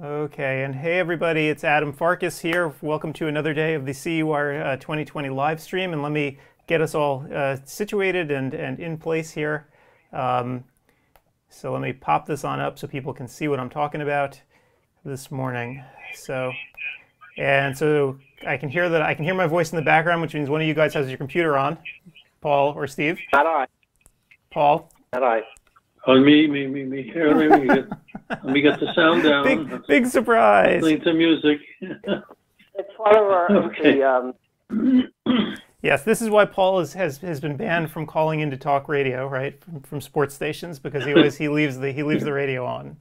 Okay, and hey everybody, it's Adam Farkas here. Welcome to another day of the CEwire uh, 2020 live stream, and let me get us all uh, situated and, and in place here. Um, so let me pop this on up so people can see what I'm talking about this morning. So, and so I can hear that I can hear my voice in the background, which means one of you guys has your computer on, Paul or Steve. Not I. Paul. Not I. On me, me, me, me. Here, let me get, let me get the sound down. Big, big surprise. Listening to music. It's one of our Okay. the, um, Yes, this is why Paul is, has has been banned from calling into talk radio, right, from, from sports stations because he always he leaves the he leaves the radio on.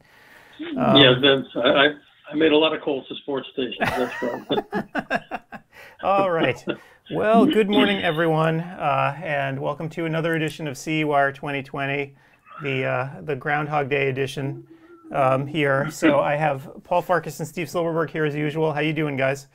Um, yeah, that's, I, I, I made a lot of calls to sports stations. That's right. All right. Well, good morning, everyone, uh, and welcome to another edition of CEwire 2020, the uh, the Groundhog Day edition um, here. So I have Paul Farkas and Steve Silverberg here as usual. How you doing, guys?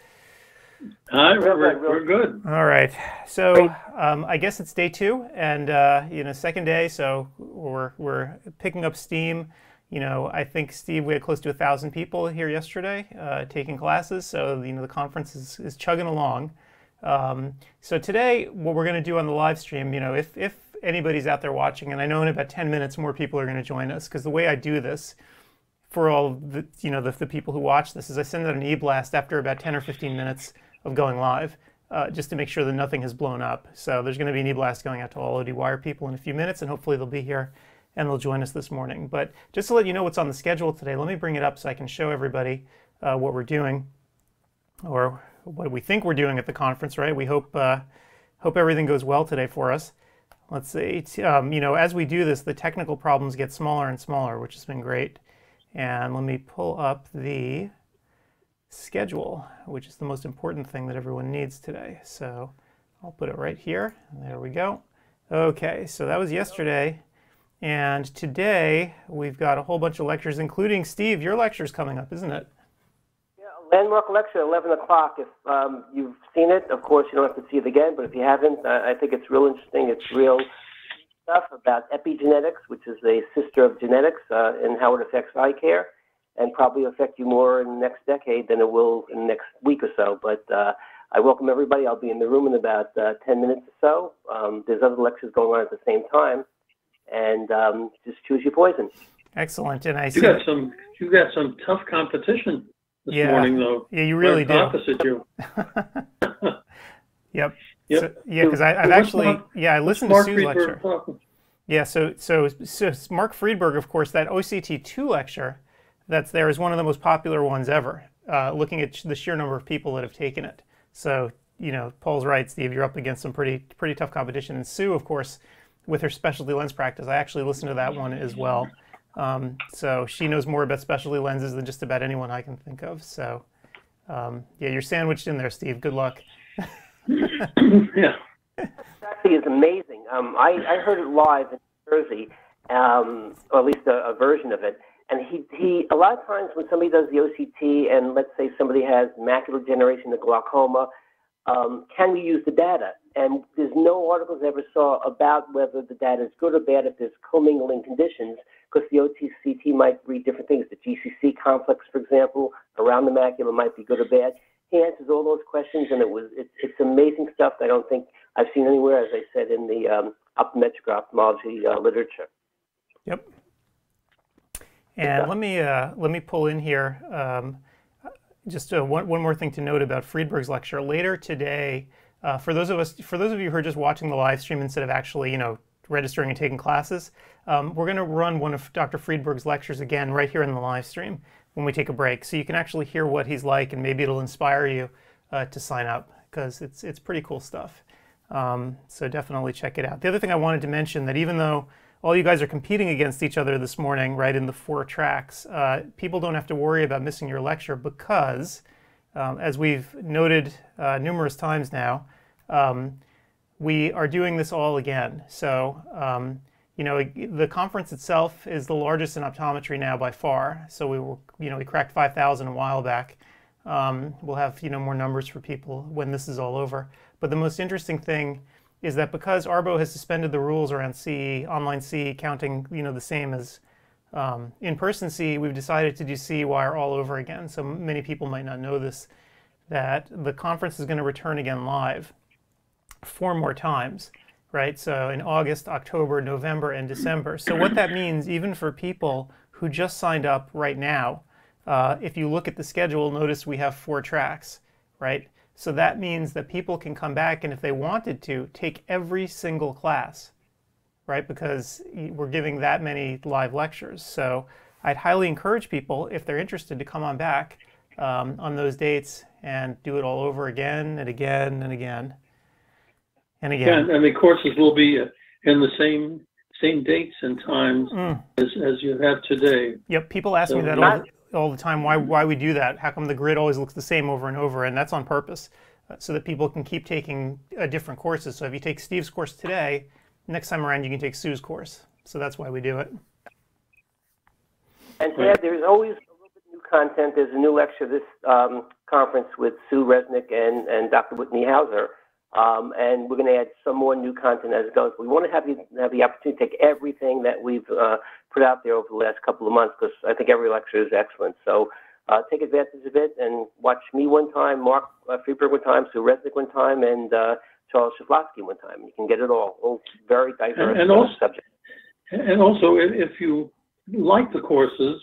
Hi, we're, we're, we're good. All right. So um, I guess it's day two, and uh, you know, second day. So we're we're picking up steam. You know, I think Steve, we had close to a thousand people here yesterday uh, taking classes. So you know, the conference is, is chugging along. Um, so today, what we're going to do on the live stream, you know, if if anybody's out there watching, and I know in about 10 minutes more people are going to join us, because the way I do this for all the you know the, the people who watch this is I send out an e-blast after about 10 or 15 minutes of going live, uh, just to make sure that nothing has blown up. So there's going to be an e-blast going out to all OD-Wire people in a few minutes, and hopefully they'll be here and they'll join us this morning. But just to let you know what's on the schedule today, let me bring it up so I can show everybody uh, what we're doing, or what we think we're doing at the conference. Right? We hope uh, hope everything goes well today for us. Let's see. Um, you know, as we do this, the technical problems get smaller and smaller, which has been great. And let me pull up the schedule, which is the most important thing that everyone needs today. So I'll put it right here. There we go. Okay, so that was yesterday. And today we've got a whole bunch of lectures, including Steve, your lecture's coming up, isn't it? Yeah, landmark lecture at 11 o'clock. If um, you've seen it, of course, you don't have to see it again. But if you haven't, uh, I think it's real interesting. It's real stuff about epigenetics, which is a sister of genetics, uh, and how it affects eye care, and probably affect you more in the next decade than it will in the next week or so. But uh, I welcome everybody. I'll be in the room in about uh, 10 minutes or so. Um, there's other lectures going on at the same time, and um, just choose your poison. Excellent. And I You see. got some, you got some tough competition this Yeah. morning, though. Yeah, you really did. Opposite you. Yep. Yep. So, yeah, because I've actually, Mark- yeah, I listened to Mark Sue's Friedberg lecture. talking? Yeah, so, so so Mark Friedberg, of course, that OCT2 lecture that's there is one of the most popular ones ever. Uh, looking at the sheer number of people that have taken it. So you know, Paul's right, Steve. You're up against some pretty pretty tough competition. And Sue, of course, with her specialty lens practice, I actually listened to that one as well. Um, so she knows more about specialty lenses than just about anyone I can think of. So um, yeah, you're sandwiched in there, Steve. Good luck. yeah. actually is amazing. Um, I, I heard it live in Jersey, um, or at least a, a version of it. And he, he, a lot of times when somebody does the OCT, and let's say somebody has macular degeneration, or glaucoma, um, can we use the data? And there's no articles I ever saw about whether the data is good or bad if there's commingling conditions, because the OCT might read different things. The GCC complex, for example, around the macula might be good or bad. He answers all those questions, and it was it's, it's amazing stuff. that I don't think I've seen anywhere, as I said in the um, optometric ophthalmology uh, literature. Yep. And let me uh, let me pull in here um, just uh, one, one more thing to note about Friedberg's lecture later today. Uh, for those of us, for those of you who are just watching the live stream instead of actually, you know, registering and taking classes, um, we're going to run one of Dr. Friedberg's lectures again right here in the live stream when we take a break, so you can actually hear what he's like, and maybe it'll inspire you uh, to sign up because it's it's pretty cool stuff. Um, so definitely check it out. The other thing I wanted to mention that even though all you guys are competing against each other this morning, right, in the four tracks, uh, people don't have to worry about missing your lecture because, um, as we've noted uh, numerous times now, um, we are doing this all again. So, um, you know, the conference itself is the largest in optometry now by far. So we were, you know, we cracked 5,000 a while back. Um, we'll have, you know, more numbers for people when this is all over. But the most interesting thing is that because Arbo has suspended the rules around CE, online CE counting, you know, the same as Um, in person CE, we've decided to do CE Wire all over again. So many people might not know this, that the conference is going to return again live four more times, right? So in August, October, November, and December. So what that means, even for people who just signed up right now, uh, if you look at the schedule, notice we have four tracks, right? So that means that people can come back and if they wanted to, take every single class right? Because we're giving that many live lectures. So I'd highly encourage people, if they're interested, to come on back um, on those dates and do it all over again and again and again and again. Yeah, and the courses will be uh, in the same same dates and times mm. as, as you have today. Yep, people ask so, me that all the, all the time. Why why we do that? How come the grid always looks the same over and over? And that's on purpose, uh, so that people can keep taking uh, different courses. So if you take Steve's course today, next time around you can take Sue's course. So that's why we do it. And Ted, there's always a little bit of new content. There's a new lecture this um, conference with Sue Resnick and, and Dr. Whitney Hauser. Um, and we're going to add some more new content as it goes. We want to have you have the opportunity to take everything that we've uh, put out there over the last couple of months because I think every lecture is excellent. So uh, take advantage of it and watch me one time, Mark uh, Friedberg one time, Sue Resnick one time, and uh, Charles Shaflovsky one time. You can get it all. All very diverse and, and also, subjects. And also, if you like the courses,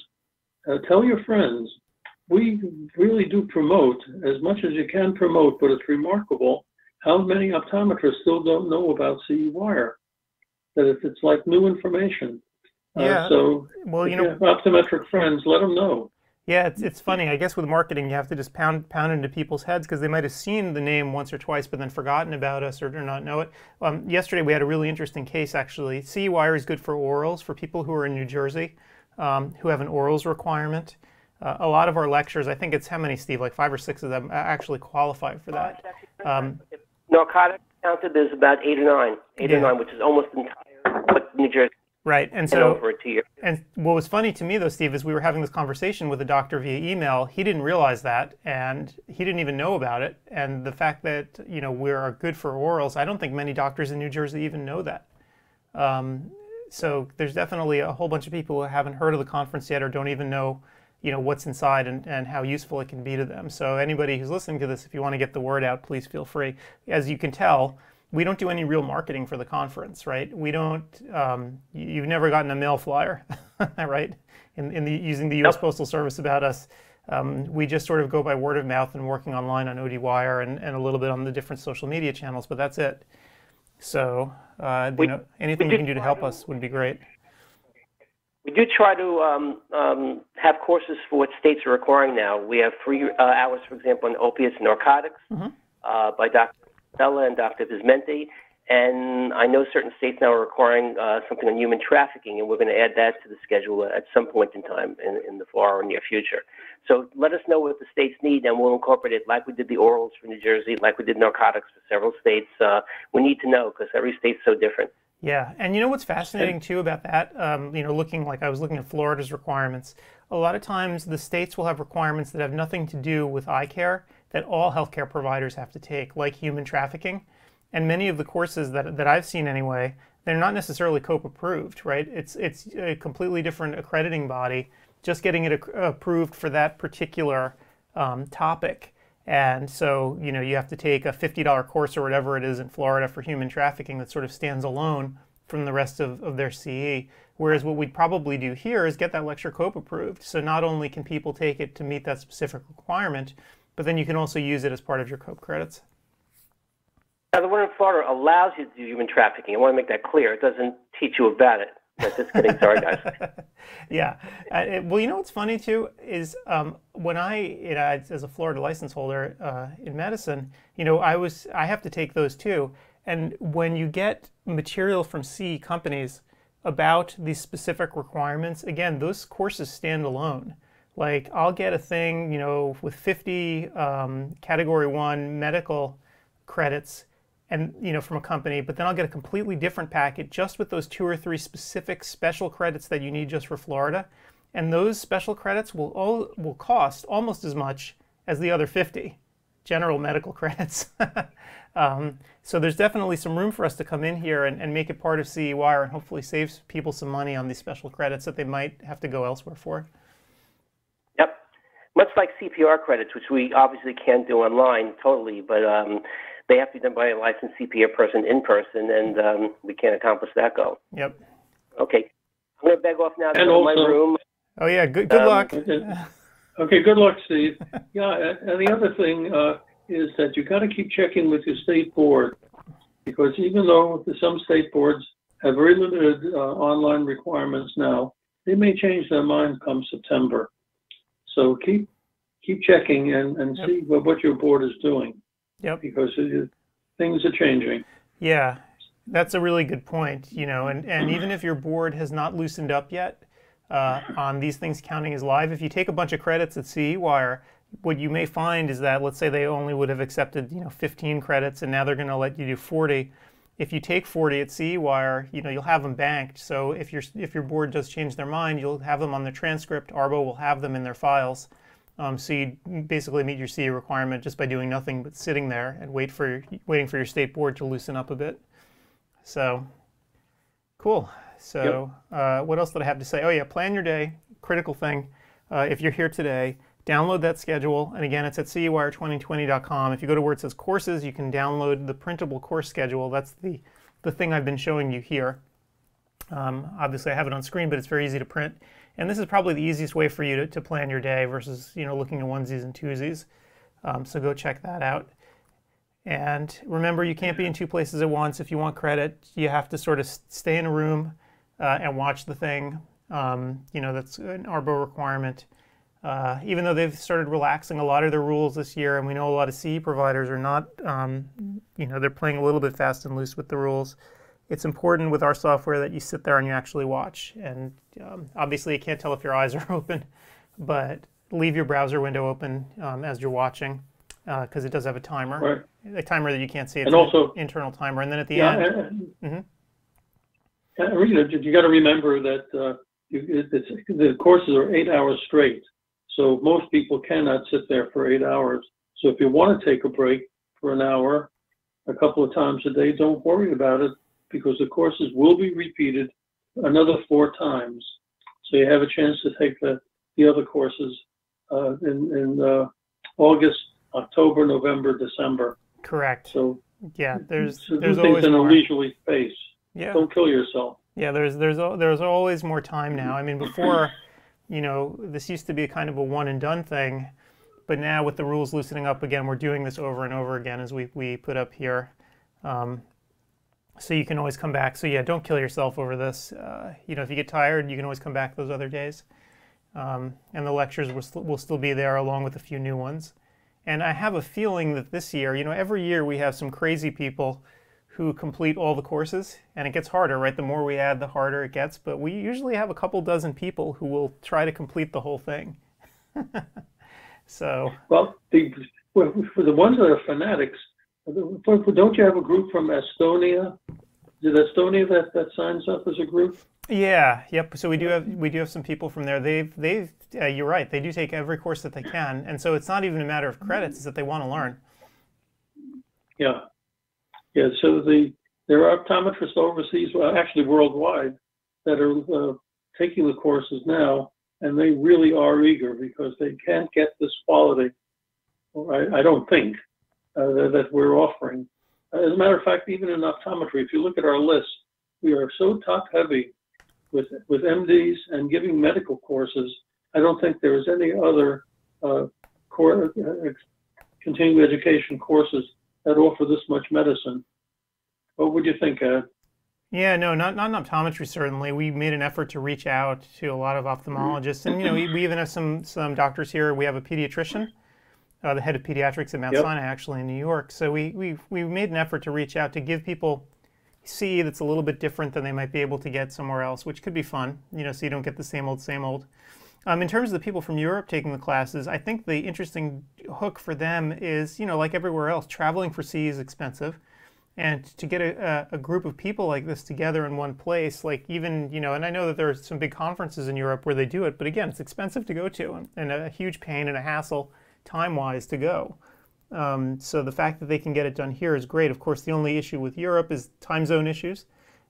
uh, tell your friends. We really do promote as much as you can promote, but it's remarkable how many optometrists still don't know about CE wire. That it's, it's like new information. Uh, yeah. Uh, so, well, you know, optometric friends, let them know. Yeah, it's, it's funny. I guess with marketing, you have to just pound pound into people's heads because they might have seen the name once or twice, but then forgotten about us or, or not know it. Um, yesterday, we had a really interesting case actually. CE Wire is good for orals for people who are in New Jersey um, who have an orals requirement. Uh, a lot of our lectures, I think it's how many, Steve? Like five or six of them actually qualify for that. Um, Narcotics counted, there's about eight or nine, eight yeah. or nine, which is almost entire New Jersey. Right, and so and what was funny to me though, Steve, is we were having this conversation with a doctor via email. He didn't realize that, and he didn't even know about it. And the fact that you know we are good for orals, I don't think many doctors in New Jersey even know that. Um, so there's definitely a whole bunch of people who haven't heard of the conference yet or don't even know you know what's inside and, and how useful it can be to them. So anybody who's listening to this, if you want to get the word out, please feel free. As you can tell we don't do any real marketing for the conference, right? We don't. Um, you've never gotten a mail flyer, right? In, in the using the U.S. Nope. Postal Service about us. Um, we just sort of go by word of mouth and working online on ODWire and, and a little bit on the different social media channels, but that's it. So, uh, we, you know, anything we can do to help us would be great. We do try to um, um, have courses for what states are requiring now. We have free uh, hours, for example, on opiates and narcotics mm-hmm. uh, by Dr. Bella and Dr. Vismenti. And I know certain states now are requiring uh, something on human trafficking, and we're going to add that to the schedule at some point in time in, in the far or near future. So let us know what the states need, and we'll incorporate it like we did the orals for New Jersey, like we did narcotics for several states. Uh, we need to know because every state's so different. Yeah, and you know what's fascinating too about that? Um, you know, looking like I was looking at Florida's requirements. A lot of times the states will have requirements that have nothing to do with eye care that all healthcare providers have to take, like human trafficking. And many of the courses that, that I've seen anyway, they're not necessarily COPE approved, right? It's, it's a completely different accrediting body, just getting it approved for that particular um, topic. And so, you know, you have to take a $50 course or whatever it is in Florida for human trafficking that sort of stands alone from the rest of, of their CE. Whereas what we'd probably do here is get that lecture COPE approved. So not only can people take it to meet that specific requirement, but then you can also use it as part of your COPE credits. Now, the one in Florida allows you to do human trafficking. I want to make that clear. It doesn't teach you about it. Just kidding. Sorry, guys. yeah. Uh, well, you know what's funny too is um, when I, you know, as a Florida license holder uh, in medicine, you know, I was I have to take those too. And when you get material from CE companies about these specific requirements, again, those courses stand alone. Like I'll get a thing, you know, with 50 um, category one medical credits and you know from a company but then i'll get a completely different packet just with those two or three specific special credits that you need just for florida and those special credits will all will cost almost as much as the other 50 general medical credits. um, so there's definitely some room for us to come in here and, and make it part of CE Wire and hopefully save people some money on these special credits that they might have to go elsewhere for. Yep. Much like CPR credits, which we obviously can't do online totally, but um, they have to be done by a licensed CPA person in person, and um, we can't accomplish that goal. Yep. Okay. I'm going to beg off now to And go to my room. Oh yeah. Good. Good Um, luck. Okay, good luck, Steve. Yeah, and and the other thing uh, is that you've got to keep checking with your state board because even though some state boards have very limited uh, online requirements now, they may change their mind come September. So keep keep checking and, and Yep. see what, what your board is doing Yep. because it, things are changing. Yeah, that's a really good point. You know, and, and even if your board has not loosened up yet uh, on these things counting as live, if you take a bunch of credits at CE Wire, what you may find is that let's say they only would have accepted you know 15 credits, and now they're going to let you do 40. If you take 40 at CE Wire, you know you'll have them banked. So if your if your board does change their mind, you'll have them on their transcript. Arbo will have them in their files. Um, so you basically meet your CE requirement just by doing nothing but sitting there and wait for waiting for your state board to loosen up a bit. So, cool. So, uh, what else did I have to say? Oh yeah, plan your day. Critical thing. Uh, if you're here today, download that schedule. And again, it's at cewire2020.com. If you go to where it says courses, you can download the printable course schedule. That's the the thing I've been showing you here. Um, obviously, I have it on screen, but it's very easy to print. And this is probably the easiest way for you to, to plan your day versus you know looking at onesies and twosies. Um, so go check that out. And remember, you can't be in two places at once. If you want credit, you have to sort of stay in a room uh, and watch the thing. Um, you know, that's an ARBO requirement. Uh, even though they've started relaxing a lot of their rules this year, and we know a lot of CE providers are not, um, you know, they're playing a little bit fast and loose with the rules. It's important with our software that you sit there and you actually watch. And um, obviously, you can't tell if your eyes are open, but leave your browser window open um, as you're watching because it does have a timer Right. a timer that you can't see. It's And an also- internal timer, and then at the Yeah, end, and, Mhm. and, you know, you got to remember that uh, you, the courses are eight hours straight, so most people cannot sit there for eight hours. So if you want to take a break for an hour, a couple of times a day, don't worry about it because the courses will be repeated another four times. So you have a chance to take the, the other courses uh, in, in uh, August, October, November, December. correct. So, Yeah, there's so there's things always in a leisurely pace. Yeah, Don't kill yourself. yeah. There's there's there's always more time now. I mean, before, you know, this used to be kind of a one and done thing, but now with the rules loosening up again, we're doing this over and over again as we we put up here. Um, so you can always come back. So yeah, don't kill yourself over this. Uh, you know, if you get tired, you can always come back those other days. Um, and the lectures will, st- will still be there along with a few new ones. And I have a feeling that this year, you know, every year we have some crazy people who complete all the courses, and it gets harder, right? The more we add, the harder it gets. But we usually have a couple dozen people who will try to complete the whole thing. so, Well, the, for for the ones that are fanatics, don't you have a group from Estonia? Is it Estonia that, that signs up as a group? yeah, yep. So we do have we do have some people from there. They've they've uh, you're right. They do take every course that they can, and so it's not even a matter of credits; it's that they want to learn. Yeah. Yeah, so the, there are optometrists overseas, well, actually worldwide, that are uh, taking the courses now, and they really are eager because they can't get this quality, or I, I don't think, uh, that, we're offering. As a matter of fact, even in optometry, if you look at our list, we are so top heavy with, with MDs and giving medical courses. I don't think there is any other uh, core, uh, continuing education courses that offer this much medicine. What would you think, Ed? Yeah, no, not not in optometry. Certainly, we made an effort to reach out to a lot of ophthalmologists, and you know, we, we even have some some doctors here. We have a pediatrician, uh, the head of pediatrics at Mount Yep. Sinai, actually in New York. So we we we made an effort to reach out to give people CE that's a little bit different than they might be able to get somewhere else, which could be fun. You know, so you don't get the same old same old. Um, in terms of the people from Europe taking the classes, I think the interesting hook for them is, you know, like everywhere else, traveling for CE is expensive and to get a, a, group of people like this together in one place like even you know and i know that there are some big conferences in europe where they do it but again it's expensive to go to and, and a huge pain and a hassle time wise to go Um, so the fact that they can get it done here is great. Of course, the only issue with Europe is time zone issues.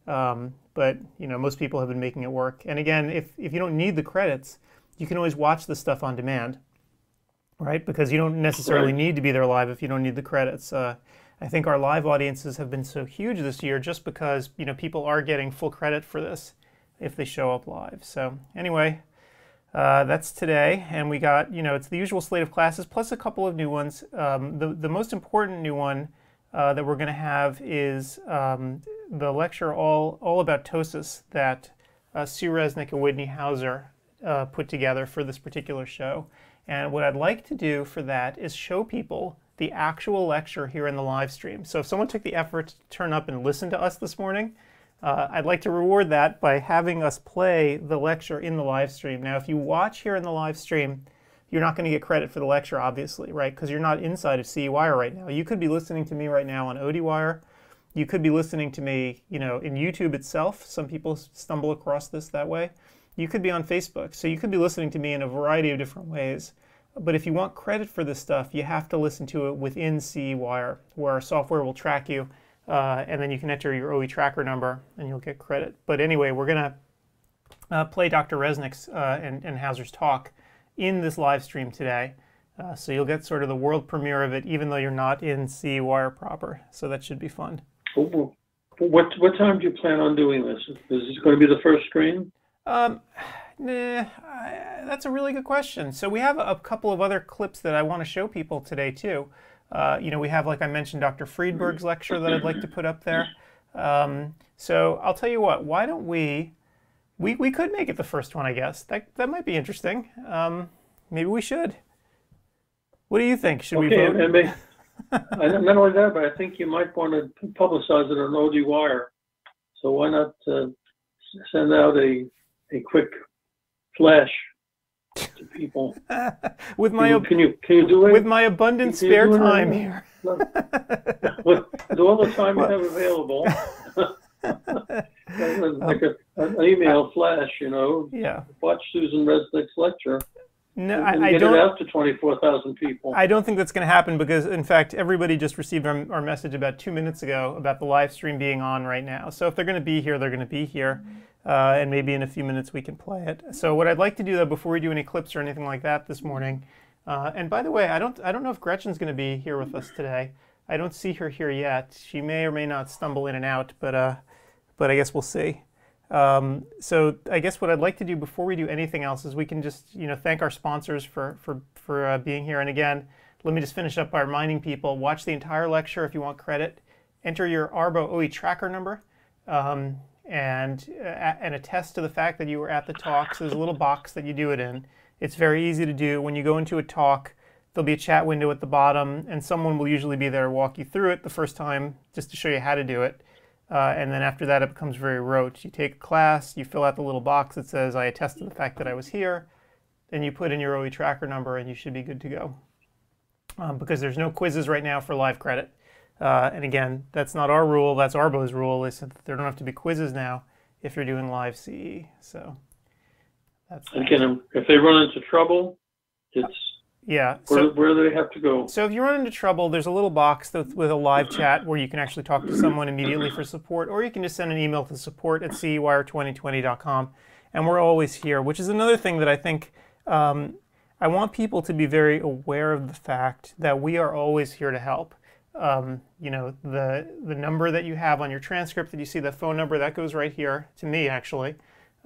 Um, but you know, most people have been making it work. And again, if, if you don't need the credits, you can always watch the stuff on demand, right? Because you don't necessarily Right. need to be there live if you don't need the credits. Uh, I think our live audiences have been so huge this year just because you know people are getting full credit for this if they show up live. So anyway, uh, that's today, and we got you know it's the usual slate of classes plus a couple of new ones. Um, the the most important new one uh, that we're going to have is um, the lecture all all about ptosis that uh, Sue Resnick and Whitney Hauser uh, put together for this particular show. And what I'd like to do for that is show people the actual lecture here in the live stream. So if someone took the effort to turn up and listen to us this morning, uh, I'd like to reward that by having us play the lecture in the live stream. Now, if you watch here in the live stream, you're not going to get credit for the lecture, obviously, right? Because you're not inside of CEWire right now. You could be listening to me right now on ODWire. You could be listening to me, you know, in YouTube itself. Some people stumble across this that way. You could be on Facebook. So you could be listening to me in a variety of different ways. But if you want credit for this stuff, you have to listen to it within CEWire, where our software will track you, uh, and then you can enter your OE tracker number, and you'll get credit. But anyway, we're gonna uh, play Dr. Resnick's uh, and, and Hauser's talk in this live stream today. Uh, so you'll get sort of the world premiere of it, even though you're not in C Wire proper. So that should be fun. What, what, time do you plan on doing this? Is this going to be the first screen? Um, nah, I, that's a really good question. So we have a couple of other clips that I want to show people today too. Uh, you know, we have, like I mentioned, Dr. Friedberg's lecture that I'd like to put up there. Um, so I'll tell you what. Why don't we? We we could make it the first one, I guess. That that might be interesting. Um, maybe we should. What do you think? Should we Okay, vote? and, and may, and not only that, but I think you might want to publicize it on OD Wire. So why not uh, send out a a quick flash to people? with my Can you, can you can you do it with my abundant Can spare time here. with, with all the time you have available? like um, a, an email flash, you know. Yeah. Watch Susan Resnick's lecture No, I, I get don't. it out to twenty-four thousand people. I don't think that's going to happen because, in fact, everybody just received our, our message about two minutes ago about the live stream being on right now. So if they're going to be here, they're going to be here. Uh, and maybe in a few minutes we can play it. So what I'd like to do though, before we do any clips or anything like that this morning, uh, and by the way, I don't I don't know if Gretchen's going to be here with us today. I don't see her here yet. She may or may not stumble in and out, but uh, but I guess we'll see. Um, so I guess what I'd like to do before we do anything else is we can just you know thank our sponsors for for for uh, being here. And again, let me just finish up by reminding people: watch the entire lecture if you want credit. Enter your Arbo OE tracker number. Um, and uh, and attest to the fact that you were at the talk. So there's a little box that you do it in. It's very easy to do. When you go into a talk, there'll be a chat window at the bottom, and someone will usually be there to walk you through it the first time, just to show you how to do it. Uh, and then after that, it becomes very rote. You take a class, you fill out the little box that says, "I attest to the fact that I was here," then you put in your OE tracker number, and you should be good to go. Um, because there's no quizzes right now for live credit. Uh, and again, that's not our rule. That's Arbo's rule. They said there don't have to be quizzes now if you're doing live CE. So that's that. Again, if they run into trouble, it's yeah. where, So where do they have to go? so if you run into trouble, there's a little box with, with a live chat where you can actually talk to someone immediately for support, or you can just send an email to support at cewire2020.com, and we're always here. Which is another thing that I think. Um, I want people to be very aware of the fact that we are always here to help. Um, you know, the the number that you have on your transcript that you see, the phone number that goes right here to me actually.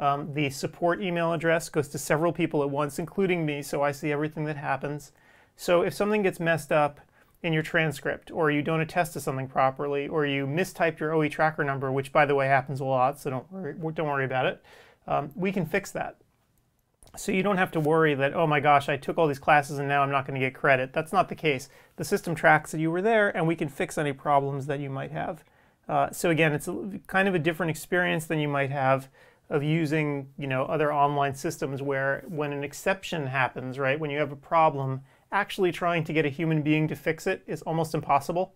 Um, the support email address goes to several people at once, including me, so I see everything that happens. So if something gets messed up in your transcript, or you don't attest to something properly, or you mistyped your OE tracker number, which by the way happens a lot, so don't worry, don't worry about it. Um, we can fix that. So you don't have to worry that, oh my gosh, I took all these classes and now I'm not going to get credit. That's not the case. The system tracks that you were there and we can fix any problems that you might have. Uh, so again, it's a, kind of a different experience than you might have of using, you know, other online systems where when an exception happens, right, when you have a problem, actually trying to get a human being to fix it is almost impossible.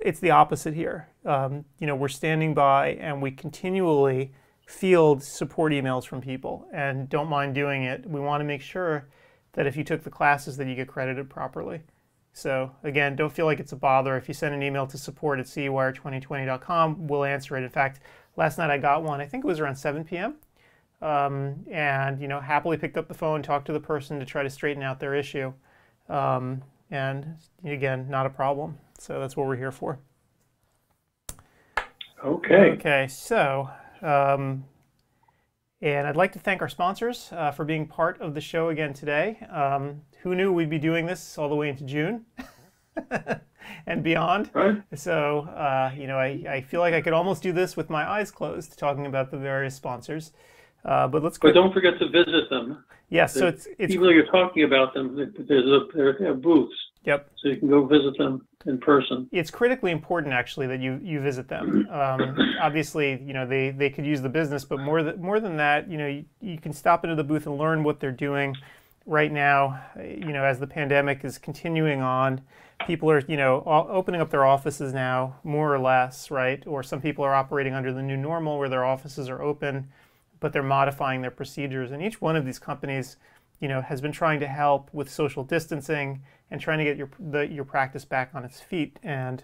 It's the opposite here. Um, you know, we're standing by and we continually field support emails from people and don't mind doing it. We want to make sure that if you took the classes that you get credited properly. So again, don't feel like it's a bother. If you send an email to support at cewire2020.com, we'll answer it. In fact, last night I got one. I think it was around 7 p.m. Um, and you know, happily picked up the phone, talked to the person to try to straighten out their issue. Um, and again, not a problem. So that's what we're here for. Okay. Okay. So. Um, and I'd like to thank our sponsors uh, for being part of the show again today. Um, who knew we'd be doing this all the way into June and beyond? Right. So, uh, you know, I, I feel like I could almost do this with my eyes closed, talking about the various sponsors. Uh, but let's. Go. But don't forget to visit them. Yes. so it's it's. Even though you're talking about them, there's a there are booths. Yep. So you can go visit them in person. It's critically important, actually, that you you visit them. Um, obviously, you know they, they could use the business, but more than more than that, you know, you, you can stop into the booth and learn what they're doing. Right now, you know, as the pandemic is continuing on, people are you know opening up their offices now, more or less, right? Or some people are operating under the new normal, where their offices are open, but they're modifying their procedures. And each one of these companies, you know, has been trying to help with social distancing and trying to get your, the, your practice back on its feet. And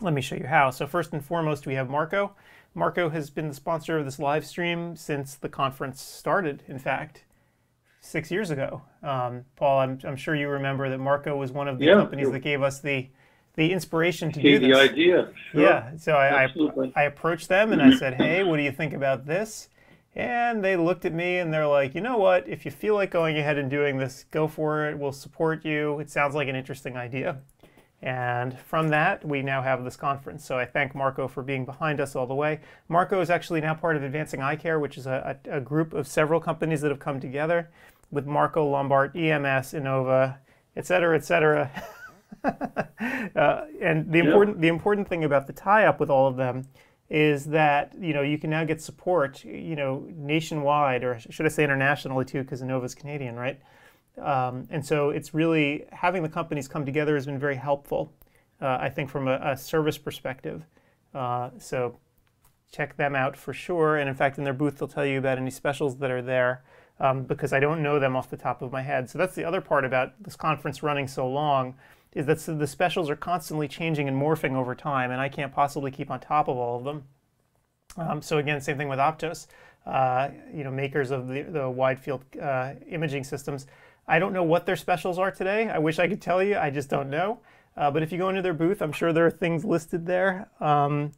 let me show you how. So first and foremost, we have Marco. Marco has been the sponsor of this live stream since the conference started, in fact, six years ago. Um, Paul, I'm, I'm sure you remember that Marco was one of the yeah, companies that gave us the the inspiration to do this. The idea. Sure. Yeah. So I, I, I approached them and I said, hey, what do you think about this? And they looked at me and they're like, you know what? If you feel like going ahead and doing this, go for it. We'll support you. It sounds like an interesting idea. And from that, we now have this conference. So I thank Marco for being behind us all the way. Marco is actually now part of Advancing Eye Care, which is a, a, a group of several companies that have come together with Marco Lombart, EMS, Innova, et cetera, et cetera. uh, and the important, the important thing about the tie-up with all of them is that you know you can now get support you know nationwide or should I say internationally too because Innova's Canadian right? Um, and so it's really having the companies come together has been very helpful uh, I think from a, a service perspective. Uh, so check them out for sure. And in fact in their booth they'll tell you about any specials that are there um, because I don't know them off the top of my head so that's the other part about this conference running so long is that the specials are constantly changing and morphing over time, and I can't possibly keep on top of all of them. Um, so again, same thing with Optos, uh, you know, makers of the, the wide field uh, imaging systems. I don't know what their specials are today. I wish I could tell you. I just don't know. Uh, but if you go into their booth, I'm sure there are things listed there. Um,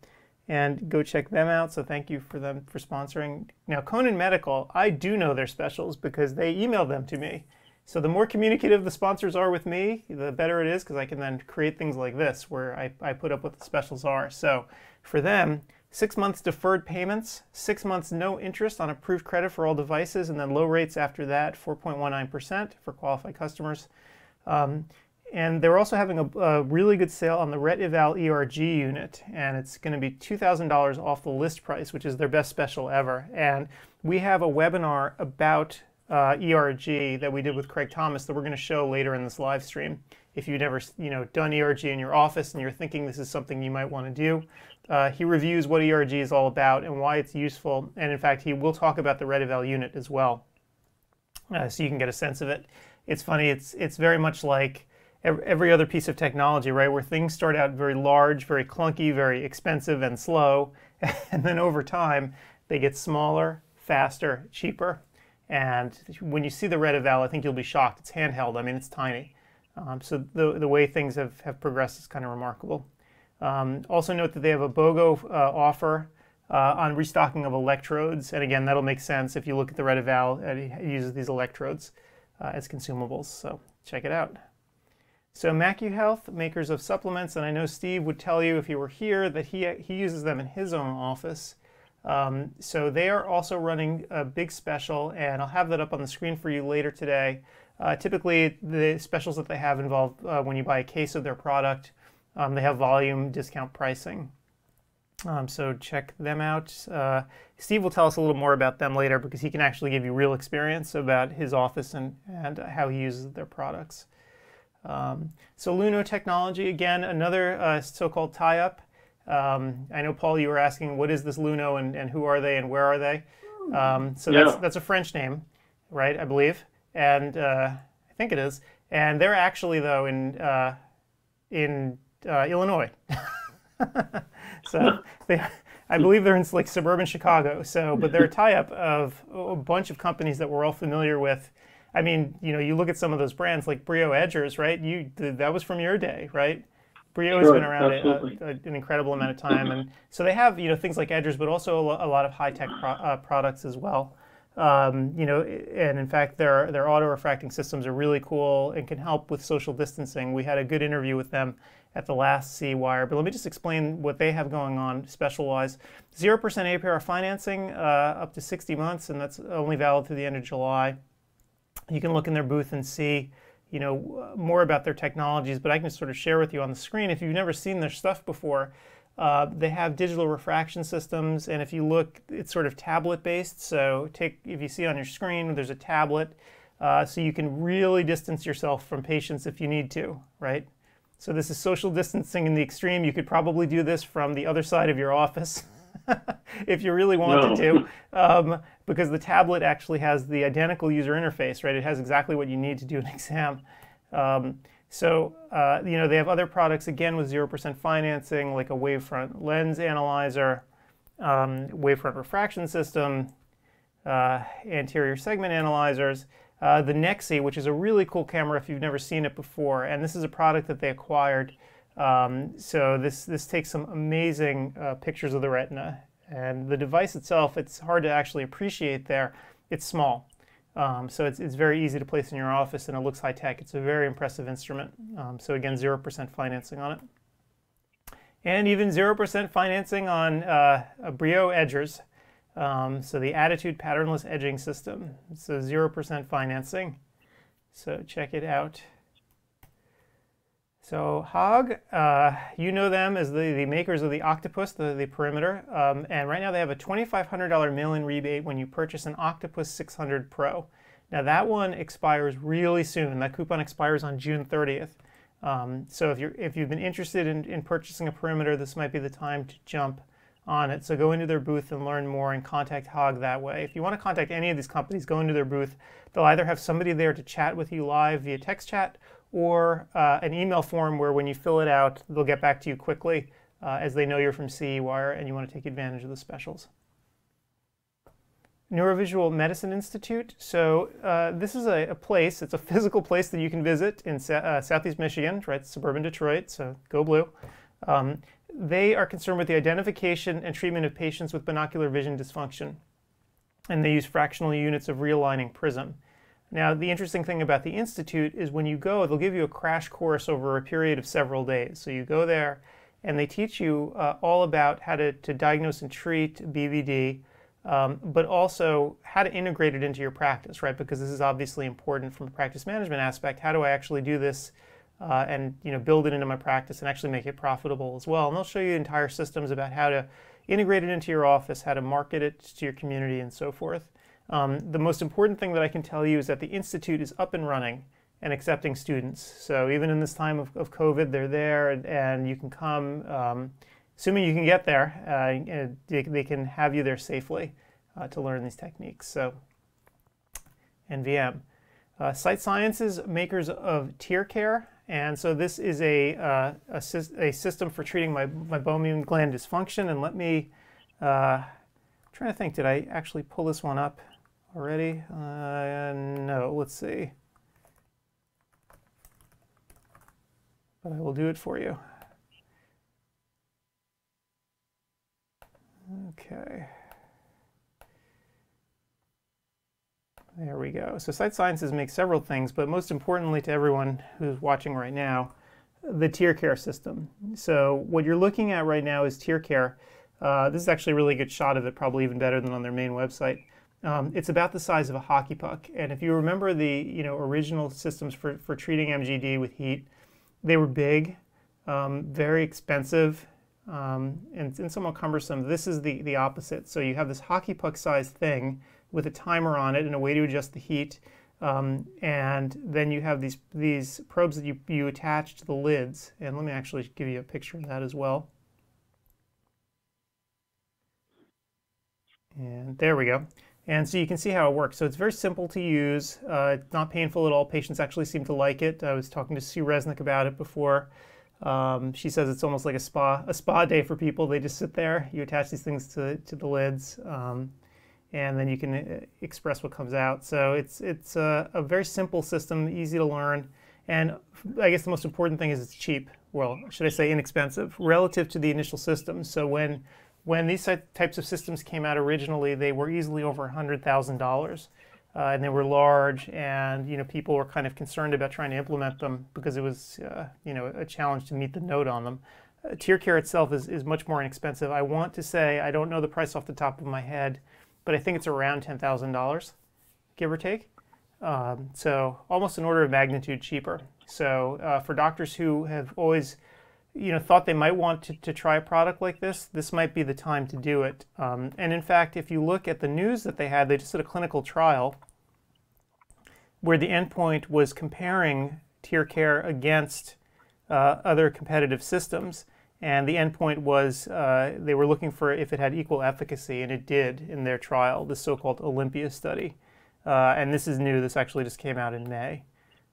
and go check them out. So thank you for them for sponsoring. Now, Konan Medical, I do know their specials because they emailed them to me. So the more communicative the sponsors are with me, the better it is because I can then create things like this where I, I put up what the specials are. So for them, six months deferred payments, six months no interest on approved credit for all devices, and then low rates after that, 4.19% for qualified customers. Um, and they're also having a, a, really good sale on the RetEval ERG unit, and it's going to be $2,000 off the list price, which is their best special ever. And we have a webinar about uh, ERG that we did with Craig Thomas that we're going to show later in this live stream. If you've never you know, done ERG in your office and you're thinking this is something you might want to do, uh, he reviews what ERG is all about and why it's useful. And in fact, he will talk about the RetEval unit as well, uh, so you can get a sense of it. It's funny, it's, it's very much like every other piece of technology, right, where things start out very large, very clunky, very expensive and slow, and then over time they get smaller, faster, cheaper, and when you see the RetEval, I think you'll be shocked. It's handheld. I mean, it's tiny. Um, so the, the way things have, have progressed is kind of remarkable. Um, also note that they have a BOGO uh, offer uh, on restocking of electrodes. And again, that'll make sense if you look at the RetEval. It uses these electrodes uh, as consumables. So check it out. So MacuHealth, makers of supplements, and I know Steve would tell you if he were here that he, he uses them in his own office. Um, so they are also running a big special, and I'll have that up on the screen for you later today. Uh, typically, the specials that they have involve uh, when you buy a case of their product, um, they have volume discount pricing. Um, so check them out. Uh, Steve will tell us a little more about them later because he can actually give you real experience about his office and, and how he uses their products. Um, so Luneau Technology, again, another uh, so-called tie-up. Um, I know, Paul, you were asking what is this Luneau and, and who are they and where are they? Um, so yeah. that's, that's a French name, right, I believe. And uh, I think it is. and they're actually though in uh, in uh, Illinois. so they, I believe they're in like suburban Chicago. So, but they're a tie-up of a bunch of companies that we're all familiar with. I mean, you know, you look at some of those brands like Briot Edgers, right? You that was from your day, right? Briot has been around a, a, an incredible amount of time, and so they have you know things like Edgers, but also a, lot of high-tech pro- uh, products as well. Um, you know, and in fact, their their auto refracting systems are really cool and can help with social distancing. We had a good interview with them at the last C Wire, but let me just explain what they have going on special-wise. Zero percent APR financing uh, up to 60 months, and that's only valid through the end of July. You can look in their booth and see, you know, more about their technologies. But I can sort of share with you on the screen if you've never seen their stuff before. Uh, they have digital refraction systems, and if you look, it's sort of tablet based. So take if you see on your screen, there's a tablet, uh, so you can really distance yourself from patients if you need to, right? So this is social distancing in the extreme. You could probably do this from the other side of your office if you really wanted No. to, um, because the tablet actually has the identical user interface, right? It has exactly what you need to do an exam. Um, so, uh, you know, they have other products again with 0% financing, like a wavefront lens analyzer, um, wavefront refraction system, uh, anterior segment analyzers. Uh, the Nexy, which is a really cool camera if you've never seen it before, and this is a product that they acquired. Um, so this this takes some amazing uh, pictures of the retina, and the device itself, it's hard to actually appreciate there. It's small, um, so it's, it's very easy to place in your office, and it looks high tech. It's a very impressive instrument. Um, so again, zero percent financing on it, and even zero percent financing on uh, Briot Edgers. Um, so the Attitude Patternless Edging System. So zero percent financing. So check it out. So Haag, uh, you know them as the, the makers of the Octopus, the, the perimeter, um, and right now they have a $2,500 mail-in rebate when you purchase an Octopus 600 Pro. Now that one expires really soon. That coupon expires on June 30th. Um, so if you're if you've been interested in, in purchasing a perimeter, this might be the time to jump on it. So go into their booth and learn more and contact Haag that way. If you want to contact any of these companies, go into their booth. They'll either have somebody there to chat with you live via text chat or uh, an email form where when you fill it out, they'll get back to you quickly uh, as they know you're from CE Wire and you want to take advantage of the specials. Neurovisual Medicine Institute. So uh, this is a, a place, it's a physical place that you can visit in uh, southeast Michigan, right, suburban Detroit, so go blue. Um, they are concerned with the identification and treatment of patients with binocular vision dysfunction. And they use fractional units of realigning prism. Now, the interesting thing about the Institute is when you go, they'll give you a crash course over a period of several days. So you go there and they teach you uh, all about how to, to diagnose and treat BVD, um, but also how to integrate it into your practice, right? Because this is obviously important from a practice management aspect. How do I actually do this uh, and you know build it into my practice and actually make it profitable as well? And they'll show you entire systems about how to integrate it into your office, how to market it to your community, and so forth. Um, the most important thing that I can tell you is that the Institute is up and running and accepting students. So even in this time of, of COVID, they're there and, and you can come, um, assuming you can get there, uh, they, they can have you there safely uh, to learn these techniques. So NVM. Uh, Sight Sciences, makers of Tear Care. And so this is a, uh, a, a system for treating my, meibomian gland dysfunction. And let me, uh, trying to think, did I actually pull this one up already? Uh, no, let's see. But I will do it for you. Okay. There we go. So Sight Sciences makes several things, but most importantly to everyone who's watching right now, the Tear Care system. So what you're looking at right now is Tear Care. Uh, this is actually a really good shot of it, probably even better than on their main website. Um, it's about the size of a hockey puck, and if you remember the you know original systems for, for treating MGD with heat, they were big, um, very expensive, um, and, and somewhat cumbersome. This is the the opposite. So you have this hockey puck sized thing with a timer on it and a way to adjust the heat. Um, and then you have these these probes that you, you attach to the lids. And let me actually give you a picture of that as well. And there we go. And so you can see how it works. So it's very simple to use. Uh, it's not painful at all. Patients actually seem to like it. I was talking to Sue Resnick about it before. Um, she says it's almost like a spa, a spa day for people. They just sit there. You attach these things to, to the lids, um, and then you can uh, express what comes out. So it's it's a, a, very simple system, easy to learn, and I guess the most important thing is it's cheap. Well, should I say inexpensive relative to the initial system. So when when these types of systems came out originally, they were easily over $100,000. Uh, and they were large, and you know people were kind of concerned about trying to implement them because it was uh, you know a challenge to meet the note on them. Uh, TearCare itself is, is much more inexpensive. I want to say I don't know the price off the top of my head, but I think it's around ten thousand dollars, give or take. Um, so almost an order of magnitude cheaper. So uh, for doctors who have always you know, thought they might want to, to try a product like this, this might be the time to do it. Um, and in fact, if you look at the news that they had, they just did a clinical trial where the endpoint was comparing tier TearCare against uh, other competitive systems. And the endpoint was uh, they were looking for if it had equal efficacy, and it did in their trial, the so called Olympia study. Uh, and this is new, this actually just came out in May.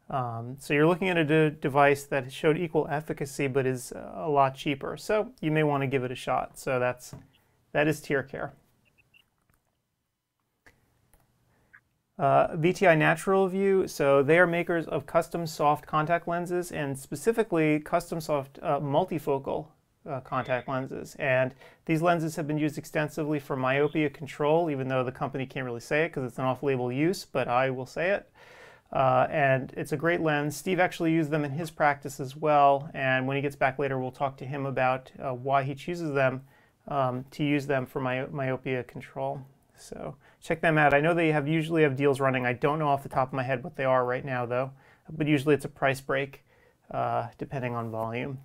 Um, so you're looking at a de device that showed equal efficacy but is a lot cheaper. So you may want to give it a shot. So that's that is TearCare. Uh, VTI NaturalVue, so they are makers of custom soft contact lenses and specifically custom soft uh, multifocal uh, contact lenses. And these lenses have been used extensively for myopia control, even though the company can't really say it because it's an off-label use, but I will say it. Uh, and it's a great lens. Steve actually used them in his practice as well. And when he gets back later, we'll talk to him about uh, why he chooses them um, to use them for my, myopia control. So check them out. I know they have usually have deals running. I don't know off the top of my head what they are right now though, but usually it's a price break uh, depending on volume.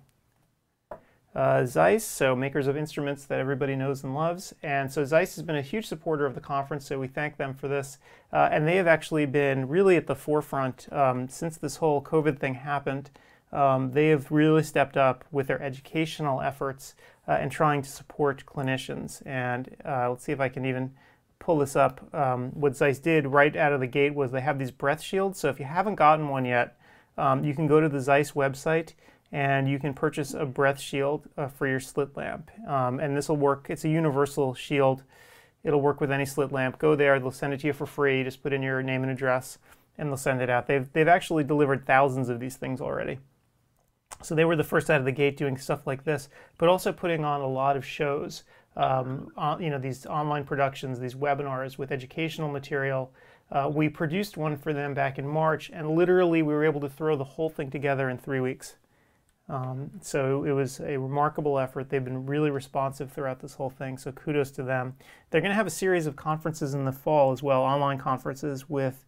Uh, Zeiss, so makers of instruments that everybody knows and loves. And so Zeiss has been a huge supporter of the conference, so we thank them for this. Uh, and they have actually been really at the forefront um, since this whole COVID thing happened. Um, they have really stepped up with their educational efforts uh, and trying to support clinicians. And uh, let's see if I can even pull this up. Um, what Zeiss did right out of the gate was they have these breath shields. So if you haven't gotten one yet, um, you can go to the Zeiss website and you can purchase a breath shield uh, for your slit lamp. Um, and this will work, it's a universal shield. It'll work with any slit lamp. Go there, they'll send it to you for free. Just put in your name and address and they'll send it out. They've, they've actually delivered thousands of these things already. So they were the first out of the gate doing stuff like this, but also putting on a lot of shows, um, on, you know, these online productions, these webinars with educational material. Uh, we produced one for them back in March, and literally we were able to throw the whole thing together in three weeks. Um, so it was a remarkable effort. They've been really responsive throughout this whole thing, so kudos to them. They're going to have a series of conferences in the fall as well, online conferences with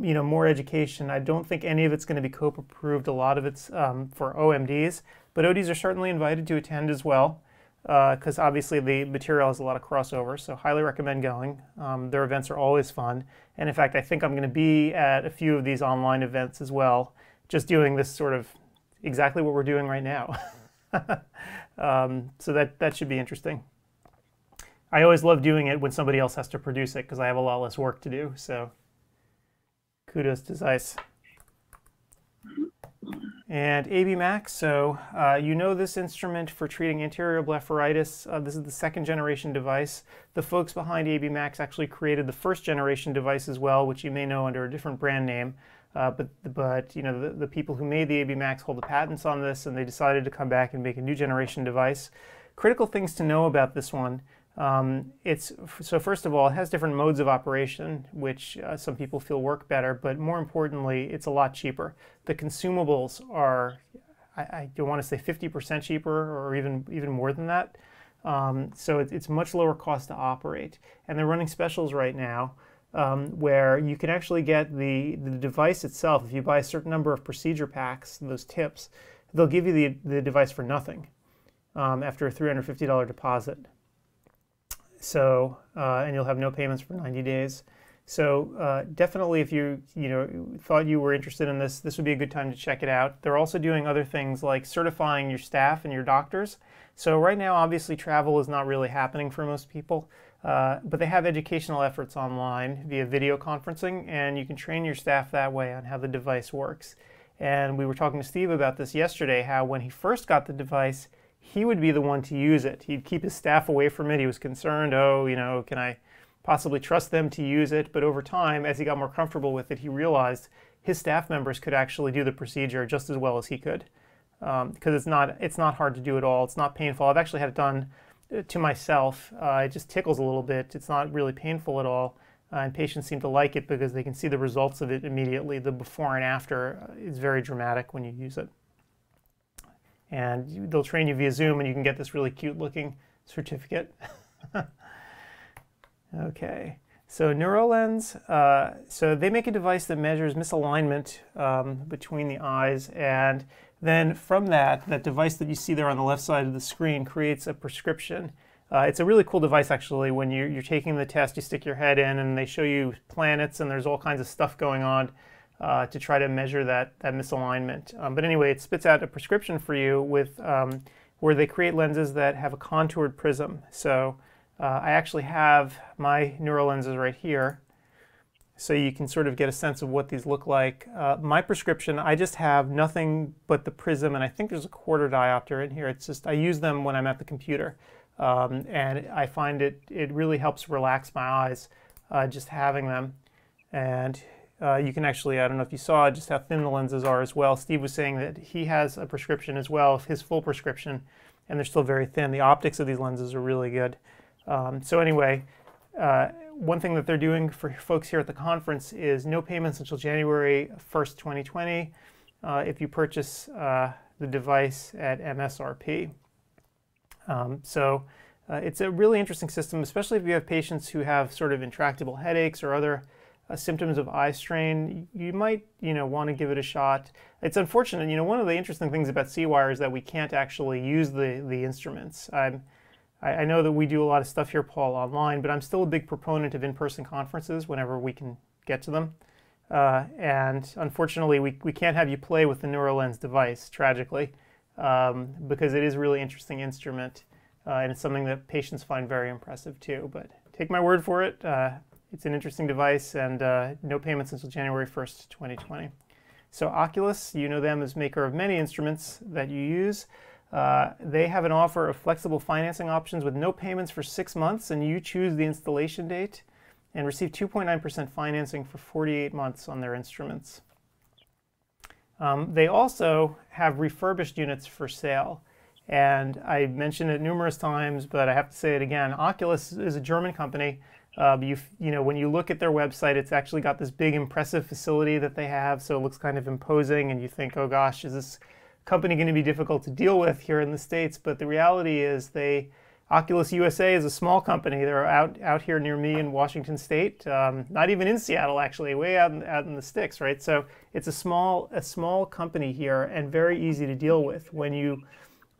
you know more education. I don't think any of it's going to be COPE approved. A lot of it's um, for OMDs, but ODs are certainly invited to attend as well because uh, obviously the material has a lot of crossover. So highly recommend going. Um, their events are always fun, and in fact, I think I'm going to be at a few of these online events as well, just doing this sort of exactly what we're doing right now. um, so that, that should be interesting. I always love doing it when somebody else has to produce it because I have a lot less work to do. So kudos to Zeiss. And AB Max, so uh, you know this instrument for treating anterior blepharitis. Uh, this is the second generation device. The folks behind AB Max actually created the first generation device as well, which you may know under a different brand name. Uh, but but you know the, the people who made the AB Max hold the patents on this, and they decided to come back and make a new generation device. Critical things to know about this one. Um, it's so first of all, it has different modes of operation, which uh, some people feel work better. But more importantly, it's a lot cheaper. The consumables are, I, I don't want to say 50% cheaper, or even even more than that. Um, so it, it's much lower cost to operate, and they're running specials right now um, where you can actually get the, the device itself. If you buy a certain number of procedure packs, those tips, they'll give you the, the device for nothing um, after a $350 deposit. So, uh, and you'll have no payments for 90 days. So uh, definitely, if you you know thought you were interested in this, this would be a good time to check it out. They're also doing other things like certifying your staff and your doctors. So right now, obviously, travel is not really happening for most people. Uh, but they have educational efforts online via video conferencing, and you can train your staff that way on how the device works. And we were talking to Steve about this yesterday how when he first got the device, he would be the one to use it. He'd keep his staff away from it. He was concerned, oh, you know, can I possibly trust them to use it? But over time, as he got more comfortable with it, he realized his staff members could actually do the procedure just as well as he could. Because um, it's not it's not hard to do at all. It's not painful. I've actually had it done to myself. Uh, it just tickles a little bit. It's not really painful at all. Uh, and patients seem to like it because they can see the results of it immediately. The before and after is very dramatic when you use it. And they'll train you via Zoom and you can get this really cute looking certificate. okay. So NeuroLens, uh, so they make a device that measures misalignment um, between the eyes and then from that, that device that you see there on the left side of the screen creates a prescription. Uh, it's a really cool device actually. When you're, you're, taking the test, you stick your head in and they show you planets and there's all kinds of stuff going on uh, to try to measure that, that misalignment. Um, but anyway, it spits out a prescription for you with um, where they create lenses that have a contoured prism. So uh, I actually have my NeuroLenses right here so you can sort of get a sense of what these look like. Uh, my prescription, I just have nothing but the prism, and I think there's a quarter diopter in here. It's just, I use them when I'm at the computer. Um, and I find it, it really helps relax my eyes uh, just having them. And uh, you can actually, I don't know if you saw just how thin the lenses are as well. Steve was saying that he has a prescription as well, his full prescription, and they're still very thin. The optics of these lenses are really good. Um, so anyway, uh, one thing that they're doing for folks here at the conference is no payments until January 1st, 2020 uh, if you purchase uh, the device at MSRP. Um, so uh, it's a really interesting system, especially if you have patients who have sort of intractable headaches or other uh, symptoms of eye strain. You might, you know, want to give it a shot. It's unfortunate, you know, one of the interesting things about C-Wire is that we can't actually use the, the instruments. I'm, I, I know that we do a lot of stuff here, Paul, online, but I'm still a big proponent of in-person conferences whenever we can get to them. Uh, and unfortunately, we, we can't have you play with the NeuroLens device, tragically, um, because it is a really interesting instrument, uh, and it's something that patients find very impressive too. But take my word for it, uh, it's an interesting device, and uh, no payments until January 1st, 2020. So Oculus, you know them as maker of many instruments that you use. Uh, they have an offer of flexible financing options with no payments for six months, and you choose the installation date and receive 2.9% financing for 48 months on their instruments. Um, they also have refurbished units for sale. And I mentioned it numerous times, but I have to say it again. Oculus is a German company. Uh, you, you know, when you look at their website, it's actually got this big, impressive facility that they have, so it looks kind of imposing, and you think, oh gosh, is this company going to be difficult to deal with here in the States, but the reality is they, Oculus USA is a small company. They're out, out here near me in Washington State, um, not even in Seattle actually, way out in, out in the sticks, right? So it's a small, a small company here and very easy to deal with. When you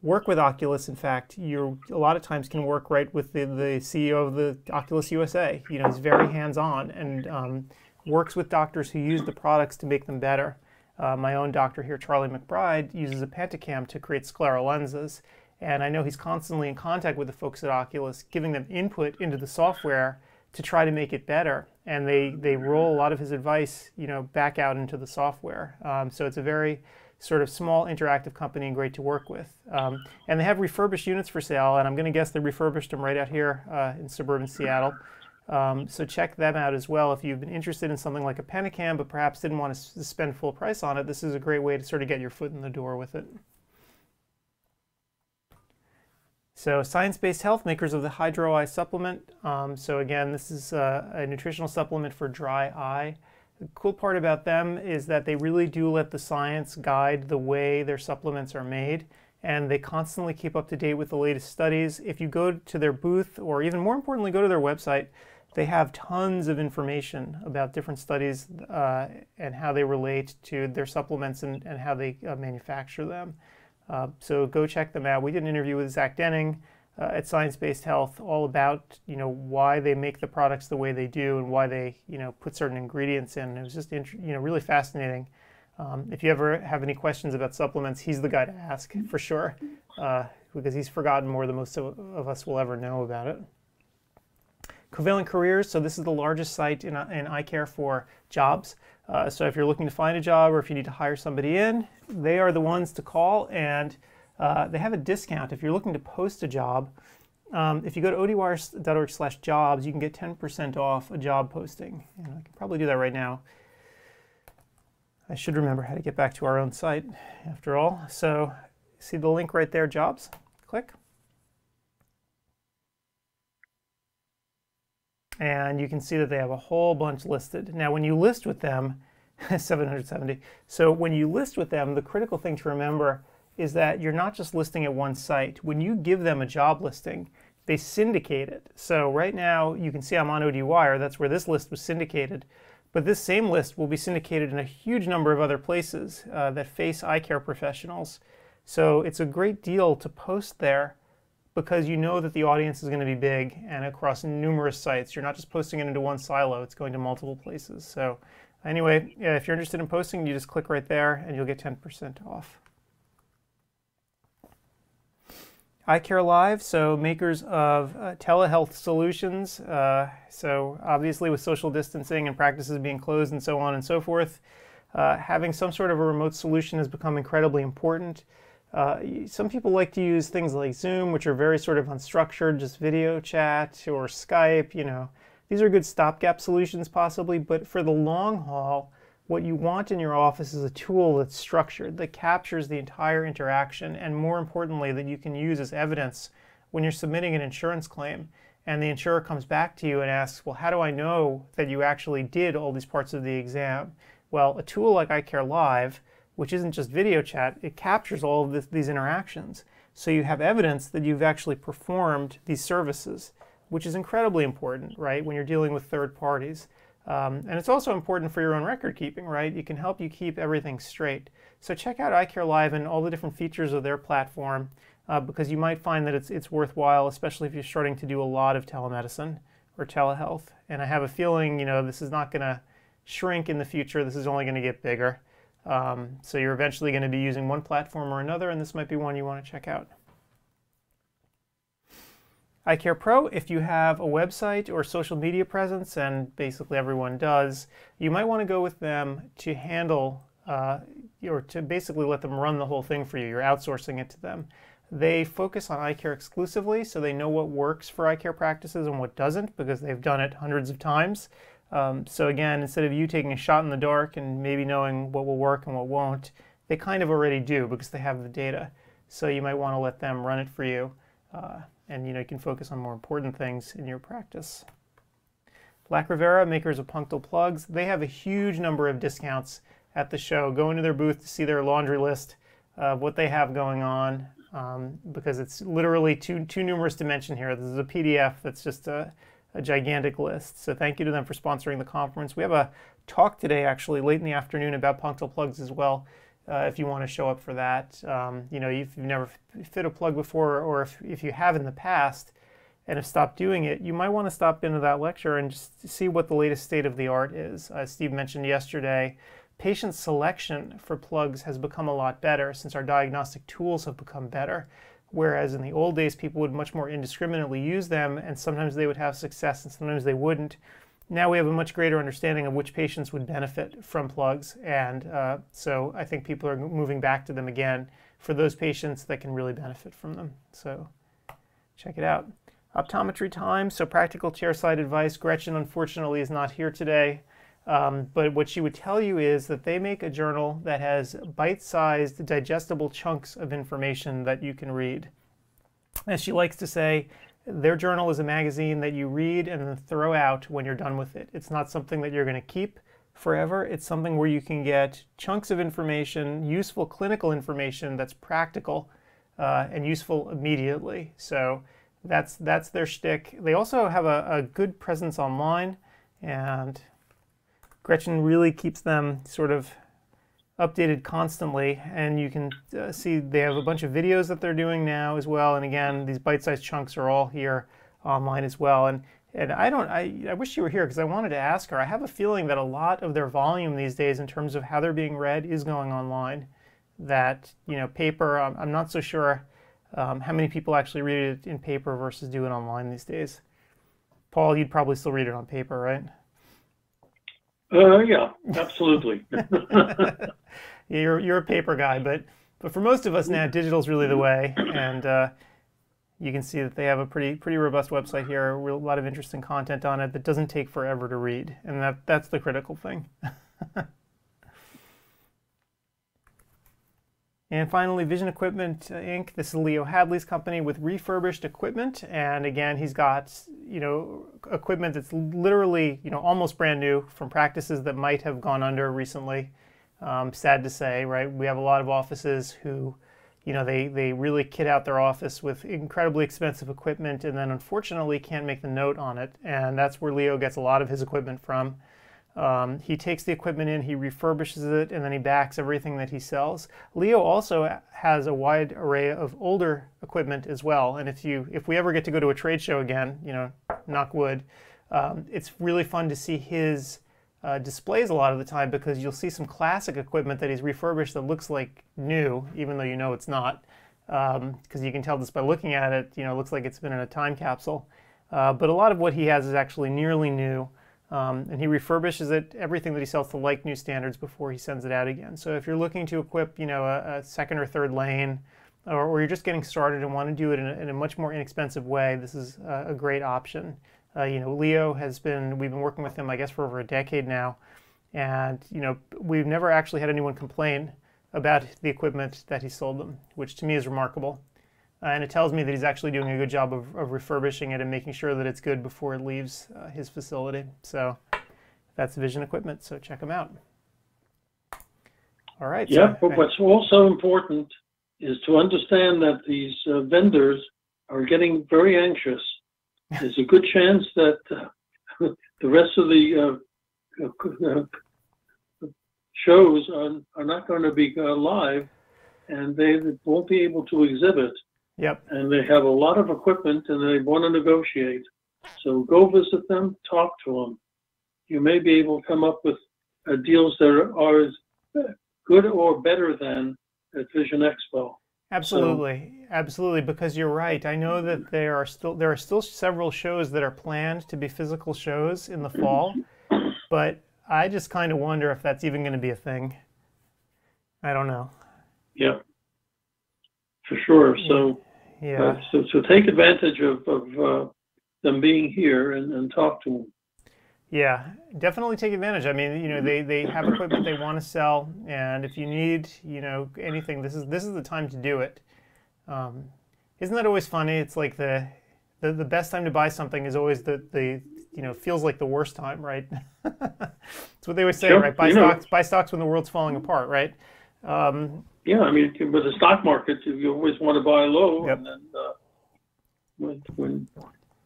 work with Oculus, in fact, you a lot of times can work right with the, the CEO of the Oculus USA. You know, he's very hands-on and um, works with doctors who use the products to make them better. Uh, my own doctor here, Charlie McBride, uses a Pentacam to create scleral lenses. And I know he's constantly in contact with the folks at Oculus, giving them input into the software to try to make it better. And they, they roll a lot of his advice, you know, back out into the software. Um, so it's a very sort of small interactive company and great to work with. Um, and they have refurbished units for sale, and I'm going to guess they refurbished them right out here uh, in suburban Seattle. Um, so check them out as well if you've been interested in something like a Pentacam but perhaps didn't want to spend full price on it. This is a great way to sort of get your foot in the door with it. So science-based health makers of the HydroEye supplement. Um, so again, this is a, a nutritional supplement for dry eye. The cool part about them is that they really do let the science guide the way their supplements are made and they constantly keep up to date with the latest studies. If you go to their booth, or even more importantly, go to their website, they have tons of information about different studies uh, and how they relate to their supplements and, and how they uh, manufacture them. Uh, so go check them out. We did an interview with Zach Denning uh, at Science Based Health all about you know why they make the products the way they do and why they you know put certain ingredients in. It was just you know really fascinating. Um, if you ever have any questions about supplements, he's the guy to ask for sure, uh, because he's forgotten more than most of, of us will ever know about it. Covalent Careers, so this is the largest site in, in eye care for jobs. Uh, so if you're looking to find a job or if you need to hire somebody in, they are the ones to call and uh, they have a discount. If you're looking to post a job, um, if you go to odwire.org slash jobs, you can get 10% off a job posting. And I can probably do that right now. I should remember how to get back to our own site after all. So see the link right there, jobs, click. And you can see that they have a whole bunch listed. Now when you list with them, 770. So when you list with them, the critical thing to remember is that you're not just listing at one site. When you give them a job listing, they syndicate it. So right now you can see I'm on ODWire, that's where this list was syndicated. But this same list will be syndicated in a huge number of other places uh, that face eye care professionals. So it's a great deal to post there because you know that the audience is going to be big and across numerous sites. You're not just posting it into one silo, it's going to multiple places. So anyway, yeah, if you're interested in posting, you just click right there and you'll get 10% off. eyecareLive, so makers of uh, telehealth solutions. Uh, so obviously with social distancing and practices being closed and so on and so forth, uh, having some sort of a remote solution has become incredibly important. Uh, some people like to use things like Zoom, which are very sort of unstructured, just video chat or Skype, you know. These are good stopgap solutions possibly, but for the long haul, what you want in your office is a tool that's structured, that captures the entire interaction, and more importantly, that you can use as evidence when you're submitting an insurance claim. And the insurer comes back to you and asks, Well, how do I know that you actually did all these parts of the exam? Well, a tool like eyecareLive, which isn't just video chat, it captures all of this, these interactions. So you have evidence that you've actually performed these services, which is incredibly important, right, when you're dealing with third parties. Um, and it's also important for your own record keeping, right? It can help you keep everything straight. So check out eyecareLive and all the different features of their platform uh, because you might find that it's, it's worthwhile, especially if you're starting to do a lot of telemedicine or telehealth. And I have a feeling, you know, this is not going to shrink in the future. This is only going to get bigger. Um, so you're eventually going to be using one platform or another, and this might be one you want to check out EyeCarePro, if you have a website or social media presence, and basically everyone does, you might want to go with them to handle uh, or to basically let them run the whole thing for you. You're outsourcing it to them. They focus on eye care exclusively, so they know what works for eye care practices and what doesn't because they've done it hundreds of times. Um, so again, instead of you taking a shot in the dark and maybe knowing what will work and what won't, they kind of already do because they have the data. So you might want to let them run it for you. Uh, and you know you can focus on more important things in your practice. Lacrivera, makers of punctal plugs, they have a huge number of discounts at the show. Go into their booth to see their laundry list of what they have going on um, because it's literally too, too numerous to mention here. This is a PDF that's just a, a gigantic list. So thank you to them for sponsoring the conference. We have a talk today actually late in the afternoon about punctal plugs as well uh, if you want to show up for that. Um, you know, if you've never fit a plug before, or if, if you have in the past and have stopped doing it, you might want to stop into that lecture and just see what the latest state of the art is. As Steve mentioned yesterday, patient selection for plugs has become a lot better since our diagnostic tools have become better. Whereas in the old days, people would much more indiscriminately use them, and sometimes they would have success and sometimes they wouldn't now we have a much greater understanding of which patients would benefit from plugs. And uh, so I think people are moving back to them again for those patients that can really benefit from them. So check it out. Optometry time, so practical chairside advice. Gretchen, unfortunately, is not here today. Um, but what she would tell you is that they make a journal that has bite sized, digestible chunks of information that you can read. As she likes to say, their journal is a magazine that you read and then throw out when you're done with it. It's not something that you're going to keep forever. It's something where you can get chunks of information, useful clinical information that's practical uh, and useful immediately. So that's that's their shtick. They also have a, a good presence online, and Gretchen really keeps them sort of updated constantly and you can uh, see they have a bunch of videos that they're doing now as well and again these bite-sized chunks are all here online as well and and I don't I, I wish you were here because I wanted to ask her I have a feeling that a lot of their volume these days in terms of how they're being read is going online that you know paper I'm, I'm not so sure um, how many people actually read it in paper versus do it online these days Paul, you'd probably still read it on paper, right? Uh, yeah, absolutely. you're you're a paper guy, but but for most of us now, digital is really the way, and uh, you can see that they have a pretty pretty robust website here, a lot of interesting content on it that doesn't take forever to read, and that that's the critical thing. And finally, Vision Equipment Inc. This is Leo Hadley's company with refurbished equipment. And again, he's got, you know, equipment that's literally, you know, almost brand new from practices that might have gone under recently. Um, sad to say, right? We have a lot of offices who, you know, they, they really kit out their office with incredibly expensive equipment and then unfortunately can't make the note on it. And that's where Leo gets a lot of his equipment from. Um, he takes the equipment in, he refurbishes it, and then he backs everything that he sells. Leo also has a wide array of older equipment as well. And if you, if we ever get to go to a trade show again, you know, knock wood, um, it's really fun to see his uh, displays a lot of the time because you'll see some classic equipment that he's refurbished that looks like new, even though you know it's not, because um, you can tell just by looking at it. You know, it looks like it's been in a time capsule. Uh, but a lot of what he has is actually nearly new. Um, and he refurbishes it, everything that he sells to like new standards before he sends it out again. So if you're looking to equip, you know, a, a second or third lane, or, or, you're just getting started and want to do it in a, in a much more inexpensive way, this is a, a great option. Uh, you know, Leo has been, we've been working with him, I guess, for over a decade now. And, you know, we've never actually had anyone complain about the equipment that he sold them, which to me is remarkable. Uh, and it tells me that he's actually doing a good job of, of, refurbishing it and making sure that it's good before it leaves uh, his facility. So that's Vision Equipment, so check them out. All right. Yeah, so, but what's also important is to understand that these uh, vendors are getting very anxious. There's a good chance that uh, the rest of the uh, uh, shows are, are not going to be live and they won't be able to exhibit Yep. And they have a lot of equipment and they want to negotiate. So go visit them, talk to them. You may be able to come up with uh, deals that are, are as good or better than at Vision Expo. Absolutely, so, absolutely. Because you're right. I know that there are still there are still several shows that are planned to be physical shows in the fall, but I just kind of wonder if that's even going to be a thing. I don't know. Yeah for sure. So, yeah. Uh, so, so take advantage of, of uh, them being here and, and talk to them. Yeah, definitely take advantage. I mean, you know, they, they have equipment they want to sell, and if you need, you know, anything, this is this is the time to do it. Um, isn't that always funny? It's like the, the the best time to buy something is always the the you know feels like the worst time, right? That's what they always say, sure. right? Buy you stocks know. buy stocks when the world's falling apart, right? Um, yeah, I mean, with the stock market, you always want to buy low, yep. and then uh, when, when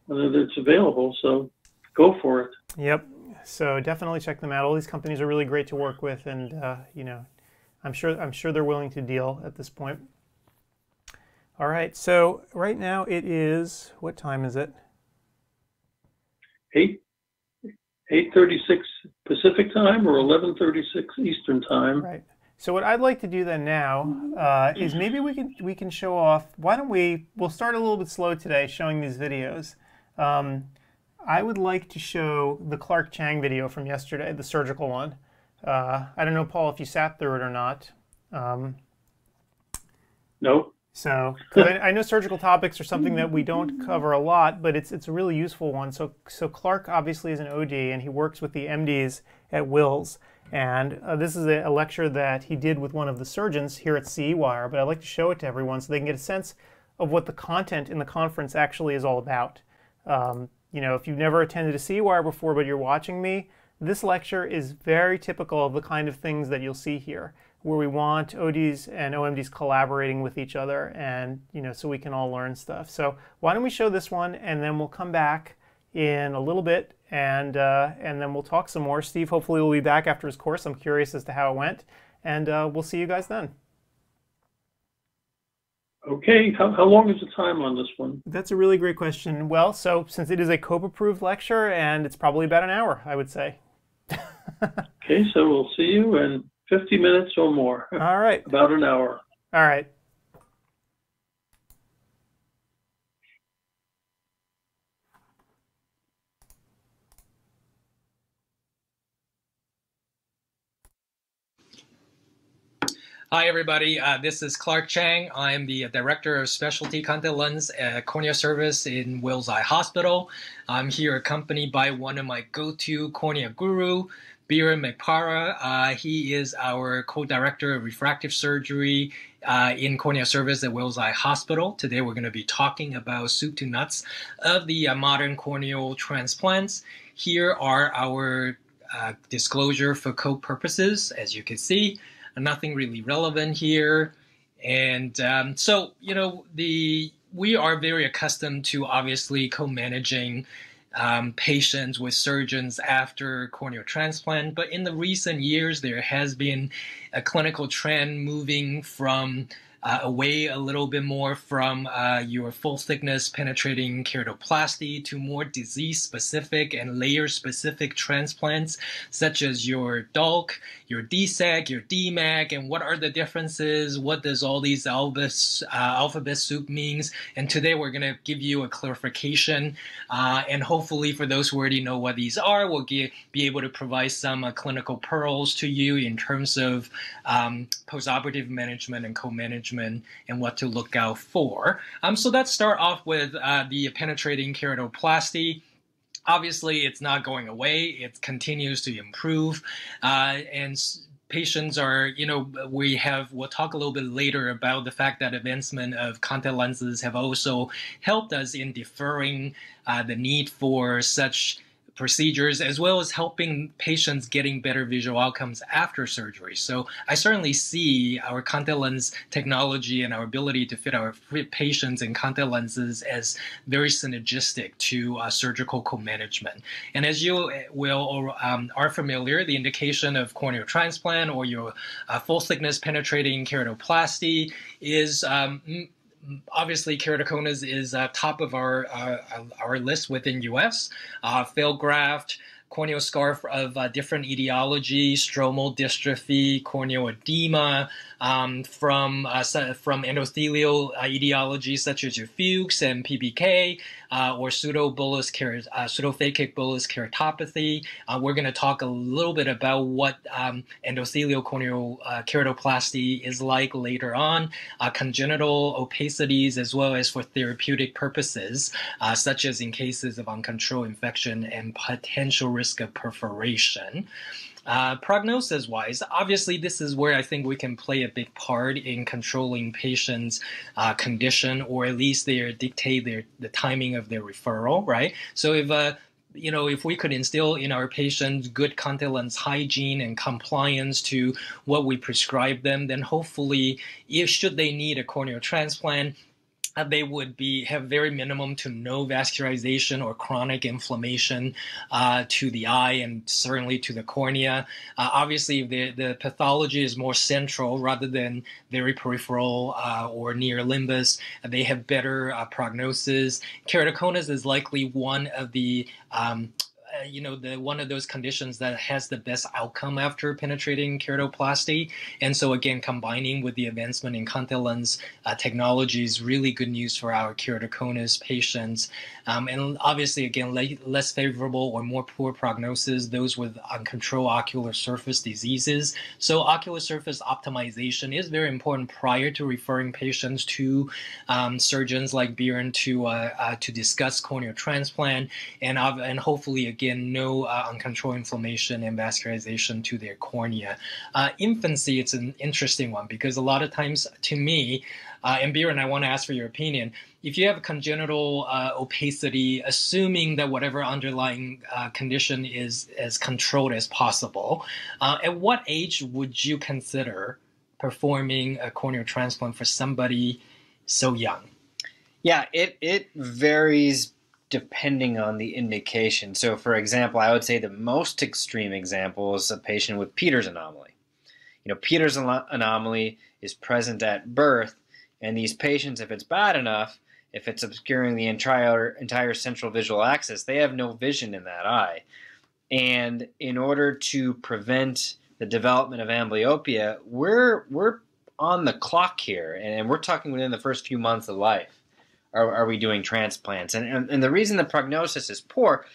when it's available, so go for it. Yep. So definitely check them out. All these companies are really great to work with, and uh, you know, I'm sure I'm sure they're willing to deal at this point. All right. So right now it is what time is it? Eight. 8:36 Pacific time or 11:36 Eastern time. Right. So what I'd like to do then now uh, is maybe we can we can show off. Why don't we? We'll start a little bit slow today, showing these videos. Um, I would like to show the Clark Chang video from yesterday, the surgical one. Uh, I don't know, Paul, if you sat through it or not. Um, no. So I, I, know surgical topics are something that we don't cover a lot, but it's it's a really useful one. So so Clark obviously is an OD, and he works with the MDs at Wills. And uh, this is a, a, lecture that he did with one of the surgeons here at CE Wire, but I'd like to show it to everyone so they can get a sense of what the content in the conference actually is all about. Um, you know, if you've never attended a CE Wire before, but you're watching me, this lecture is very typical of the kind of things that you'll see here, where we want ODs and OMDs collaborating with each other and, you know, so we can all learn stuff. So why don't we show this one and then we'll come back in a little bit and uh, and then we'll talk some more. Steve hopefully will be back after his course. I'm curious as to how it went, and uh, we'll see you guys then. Okay, how, how long is the time on this one? That's a really great question. Well, so since it is a COPE-approved lecture, and it's probably about an hour, I would say. okay, so we'll see you in 50 minutes or more. All right. about an hour. All right. Hi, everybody. Uh, this is Clark Chang. I'm the Director of Specialty Contact Lens at Cornea Service in Wills Eye Hospital. I'm here accompanied by one of my go-to cornea guru, Beeran Meghpara. Uh, he is our co-director of refractive surgery uh, in cornea service at Wills Eye Hospital. Today we're going to be talking about soup to nuts of the uh, modern corneal transplants. Here are our uh, disclosure for code purposes, as you can see nothing really relevant here. And um, so, you know, the we are very accustomed to obviously co-managing um, patients with surgeons after corneal transplant. But in the recent years, there has been a clinical trend moving from uh, away a little bit more from uh, your full thickness penetrating keratoplasty to more disease specific and layer specific transplants, such as your DALK, your DSEK, your DMEK, and what are the differences? What does all these alphabet, uh, alphabet soup means? And today we're going to give you a clarification. Uh, and hopefully, for those who already know what these are, we'll get, be able to provide some uh, clinical pearls to you in terms of um, postoperative management and co management and what to look out for. Um, so let's start off with uh, the penetrating keratoplasty. Obviously it's not going away. It continues to improve. Uh, and patients are you know we have we'll talk a little bit later about the fact that advancement of contact lenses have also helped us in deferring uh, the need for such procedures as well as helping patients getting better visual outcomes after surgery. So I certainly see our contact lens technology and our ability to fit our patients in contact lenses as very synergistic to uh, surgical co-management. And as you will um, are familiar, the indication of corneal transplant or your uh, full thickness penetrating keratoplasty is um, obviously keratoconus is uh, top of our uh, our list within US. Uh, graft, corneal scar of uh, different etiology, stromal dystrophy, corneal edema, um, from uh, from endothelial uh, etiologies such as your Fuchs and PBK uh, or pseudobullous kerat- uh, pseudophakic bullous keratopathy. Uh, we're going to talk a little bit about what um, endothelial corneal uh, keratoplasty is like later on, congenital opacities as well as for therapeutic purposes, such as in cases of uncontrolled infection and potential risk of perforation. Uh, prognosis wise, obviously, this is where I think we can play a big part in controlling patients' uh, condition, or at least they dictate their the timing of their referral, right? So if uh, you know, if we could instill in our patients good contact lens hygiene and compliance to what we prescribe them, then hopefully, if should they need a corneal transplant, they would be have very minimum to no vascularization or chronic inflammation uh, to the eye and certainly to the cornea. Uh, obviously, the, the pathology is more central rather than very peripheral uh, or near limbus. They have better uh, prognosis. Keratoconus is likely one of the um, uh, you know the one of those conditions that has the best outcome after penetrating keratoplasty. And so again combining with the advancement in contact lens uh, technology is really good news for our keratoconus patients um, and obviously again le- less favorable or more poor prognosis those with uncontrolled ocular surface diseases so ocular surface optimization is very important prior to referring patients to um, surgeons like Beeran to uh, uh, to discuss corneal transplant and and hopefully again again, no uh, uncontrolled inflammation and vascularization to their cornea. Uh, infancy, it's an interesting one because a lot of times, to me, uh, and Beeran, I want to ask for your opinion. If you have congenital uh, opacity, assuming that whatever underlying uh, condition is as controlled as possible, uh, at what age would you consider performing a corneal transplant for somebody so young? Yeah, it, it varies depending on the indication. So, for example, I would say the most extreme example is a patient with Peters anomaly. You know, Peters anomaly is present at birth, and these patients, if it's bad enough, if it's obscuring the entire entire central visual axis, they have no vision in that eye. And in order to prevent the development of amblyopia, we're we're on the clock here, and we're talking within the first few months of life are, are we doing transplants? And, and, and the reason the prognosis is poor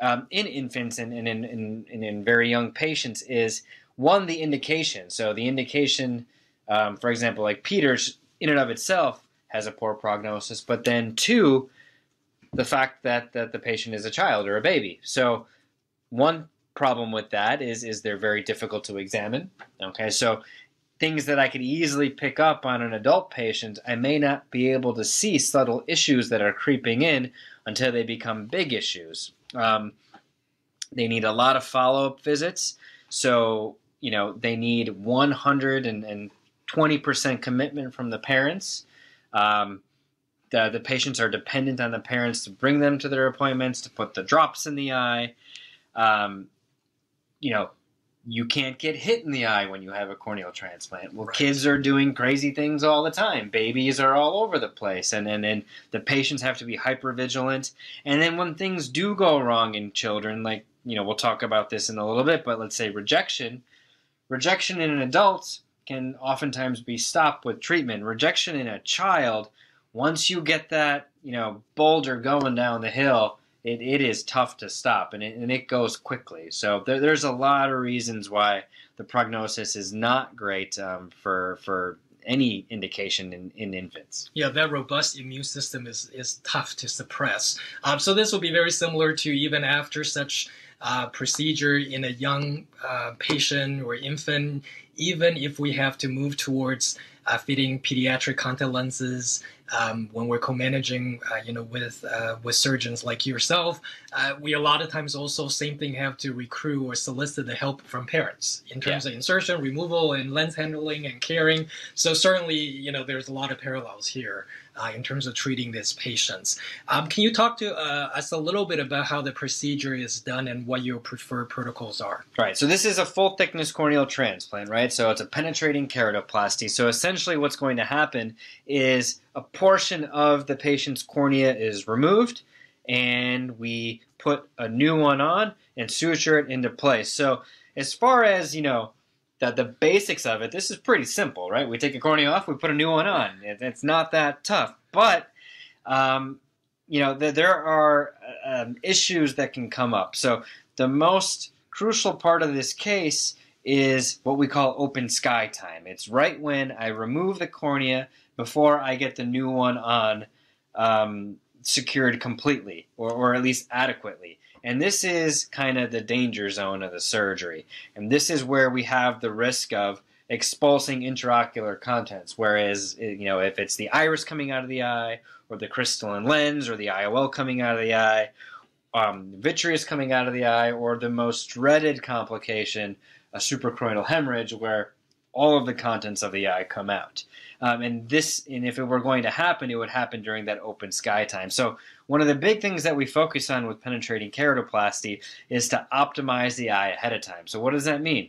um, in infants and, and in, in, in very young patients is one, the indication. So the indication Um, for example, like Peters, in and of itself, has a poor prognosis, but then two, the fact that, that the patient is a child or a baby. So one problem with that is is they're very difficult to examine. Okay, so things that I could easily pick up on an adult patient, I may not be able to see subtle issues that are creeping in until they become big issues. Um, they need a lot of follow up visits. So, you know, they need 120% commitment from the parents. Um, the, the patients are dependent on the parents to bring them to their appointments, to put the drops in the eye. Um, you know, you can't get hit in the eye when you have a corneal transplant. Well, Right. kids are doing crazy things all the time. Babies are all over the place, and and, and the patients have to be hyper vigilant. And then when things do go wrong in children, like you know, we'll talk about this in a little bit, but let's say rejection, rejection in an adult can oftentimes be stopped with treatment. Rejection in a child, once you get that you know boulder going down the hill, it, it is tough to stop and it, and it goes quickly. So there, there's a lot of reasons why the prognosis is not great um, for for any indication in, in infants. Yeah, that robust immune system is, is tough to suppress. Um, so this will be very similar to even after such uh, procedure in a young uh, patient or infant, even if we have to move towards uh, fitting pediatric contact lenses um, when we're co-managing, uh, you know, with uh, with surgeons like yourself, uh, we a lot of times also same thing have to recruit or solicit the help from parents in terms of insertion, removal, and lens handling and caring. So certainly, you know, there's a lot of parallels here uh, in terms of treating these patients. Um, can you talk to uh, us a little bit about how the procedure is done and what your preferred protocols are? Right, so this is a full thickness corneal transplant, right? So it's a penetrating keratoplasty. So essentially, what's going to happen is a portion of the patient's cornea is removed, and we put a new one on and suture it into place. So as far as you know, the the basics of it, this is pretty simple, right? We take a cornea off, we put a new one on. It, it's not that tough, but um, you know, th- there are um, issues that can come up. So the most crucial part of this case is what we call open sky time. It's right when I remove the cornea before I get the new one on um, secured completely or, or at least adequately. And this is kind of the danger zone of the surgery. And this is where we have the risk of expulsing intraocular contents. Whereas, you know, if it's the iris coming out of the eye, or the crystalline lens, or the IOL coming out of the eye, um, vitreous coming out of the eye, or the most dreaded complication, a suprachoroidal hemorrhage, where all of the contents of the eye come out. Um, and this, and if it were going to happen, it would happen during that open sky time. So one of the big things that we focus on with penetrating keratoplasty is to optimize the eye ahead of time. So what does that mean?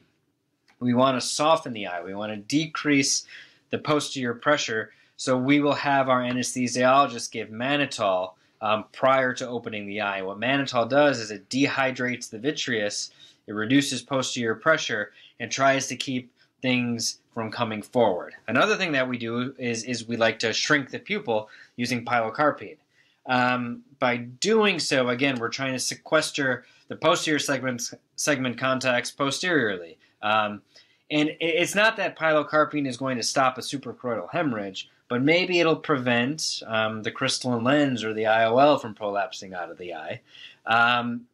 We want to soften the eye. We want to decrease the posterior pressure. So we will have our anesthesiologist give mannitol um, prior to opening the eye. What mannitol does is it dehydrates the vitreous, it reduces posterior pressure, and tries to keep things from coming forward. Another thing that we do is is we like to shrink the pupil using pilocarpine. Um, by doing so, again, we're trying to sequester the posterior segment segment contacts posteriorly. Um, and it's not that pilocarpine is going to stop a suprachoroidal hemorrhage, but maybe it'll prevent um, the crystalline lens or the IOL from prolapsing out of the eye. Um,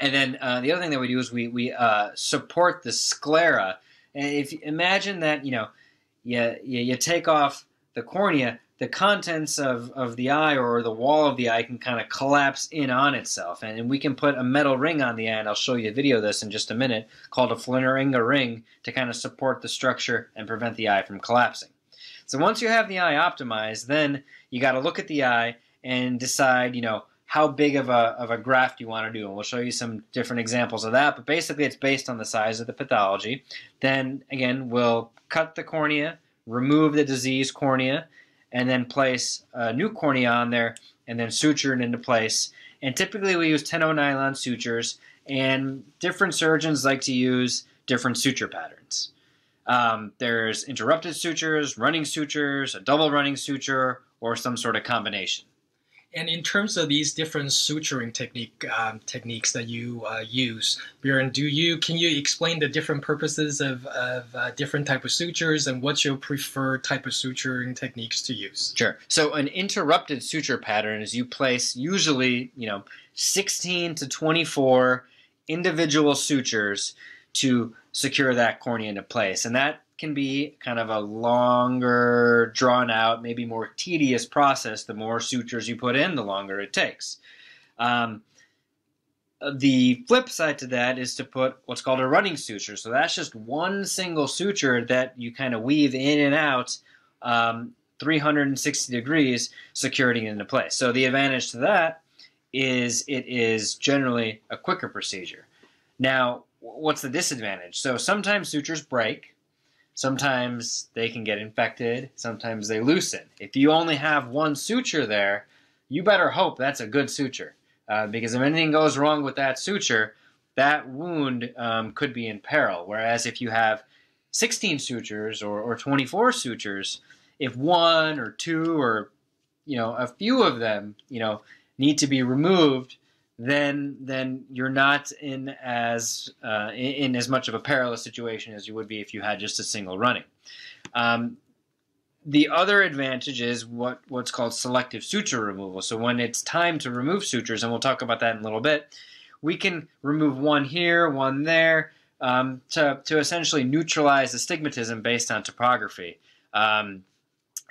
and then uh, the other thing that we do is we we uh, support the sclera. And if you imagine that you know, you, you you take off the cornea, the contents of, of the eye or the wall of the eye can kind of collapse in on itself, and we can put a metal ring on the eye. And I'll show you a video of this in just a minute, called a Flieringa ring, to kind of support the structure and prevent the eye from collapsing. So once you have the eye optimized, then you got to look at the eye and decide, you know, how big of a, of a graft you want to do. And we'll show you some different examples of that. But basically, it's based on the size of the pathology. Then, again, we'll cut the cornea, remove the diseased cornea, and then place a new cornea on there and then suture it into place. And typically, we use 10-0 nylon sutures, and different surgeons like to use different suture patterns. Um, there's interrupted sutures, running sutures, a double running suture, or some sort of combination. And in terms of these different suturing technique um, techniques that you uh, use, Beeran, do you can you explain the different purposes of, of uh, different type of sutures and what's your preferred type of suturing techniques to use? Sure. So an interrupted suture pattern is you place usually you know 16 to 24 individual sutures to secure that cornea into place, and that can be kind of a longer, drawn out, maybe more tedious process. The more sutures you put in, the longer it takes. Um, the flip side to that is to put what's called a running suture. So that's just one single suture that you kind of weave in and out um, 360 degrees, securing it into place. So the advantage to that is it is generally a quicker procedure. Now, what's the disadvantage? So sometimes sutures break Sometimes they can get infected, sometimes they loosen. If you only have one suture there, you better hope that's a good suture. Uh, because if anything goes wrong with that suture, that wound um, could be in peril. Whereas if you have 16 sutures or, or 24 sutures, if one or two or you know a few of them you know need to be removed, then then you're not in as uh, in, in, as much of a perilous situation as you would be if you had just a single running. Um, the other advantage is what what's called selective suture removal. So when it's time to remove sutures, and we'll talk about that in a little bit, we can remove one here, one there, um, to to essentially neutralize astigmatism based on topography. Um,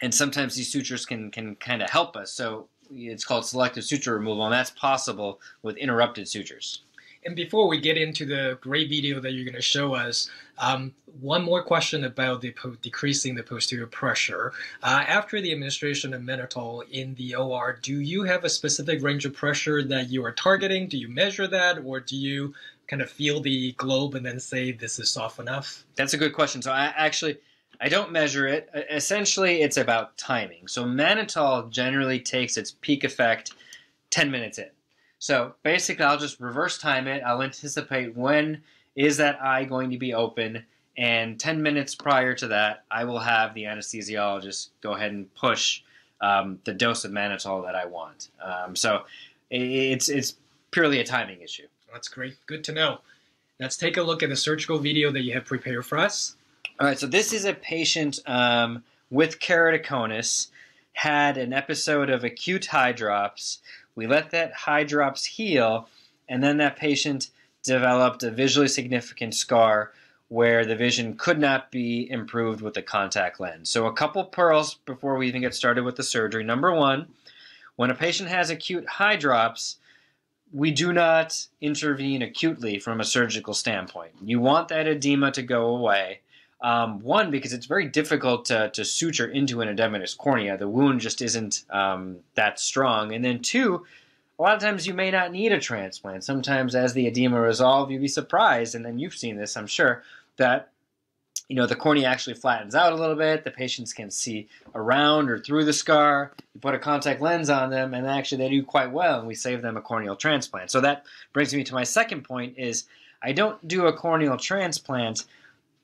and sometimes these sutures can can kind of help us. So it's called selective suture removal, and that's possible with interrupted sutures. And before we get into the great video that you're going to show us, um, one more question about the decreasing the posterior pressure. Uh, after the administration of mannitol in the OR, do you have a specific range of pressure that you are targeting? Do you measure that, or do you kind of feel the globe and then say this is soft enough? That's a good question. So I actually I don't measure it. Essentially, it's about timing. So mannitol generally takes its peak effect 10 minutes in. So basically, I'll just reverse time it. I'll anticipate when is that eye going to be open, and 10 minutes prior to that, I will have the anesthesiologist go ahead and push um, the dose of mannitol that I want. Um, so it's it's purely a timing issue. That's great. Good to know. Let's take a look at the surgical video that you have prepared for us. All right, so this is a patient um, with keratoconus, had an episode of acute hydrops. We let that hydrops heal, and then that patient developed a visually significant scar where the vision could not be improved with a contact lens. So, a couple pearls before we even get started with the surgery. Number one, when a patient has acute hydrops, we do not intervene acutely from a surgical standpoint. You want that edema to go away. Um, one, because it's very difficult to, to, suture into an edematous cornea. The wound just isn't um, that strong. And then two, a lot of times you may not need a transplant. Sometimes as the edema resolves, you'd be surprised, and then you've seen this, I'm sure, that you know the cornea actually flattens out a little bit. The patients can see around or through the scar. You put a contact lens on them, and actually they do quite well, and we save them a corneal transplant. So that brings me to my second point: is I don't do a corneal transplant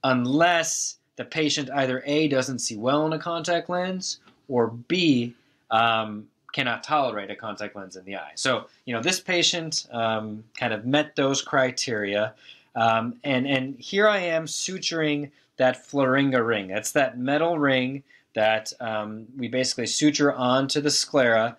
unless the patient either A doesn't see well in a contact lens or B um, cannot tolerate a contact lens in the eye. So, you know, this patient um, kind of met those criteria. Um, and, and here I am suturing that Flieringa ring. That's that metal ring that um, we basically suture onto the sclera.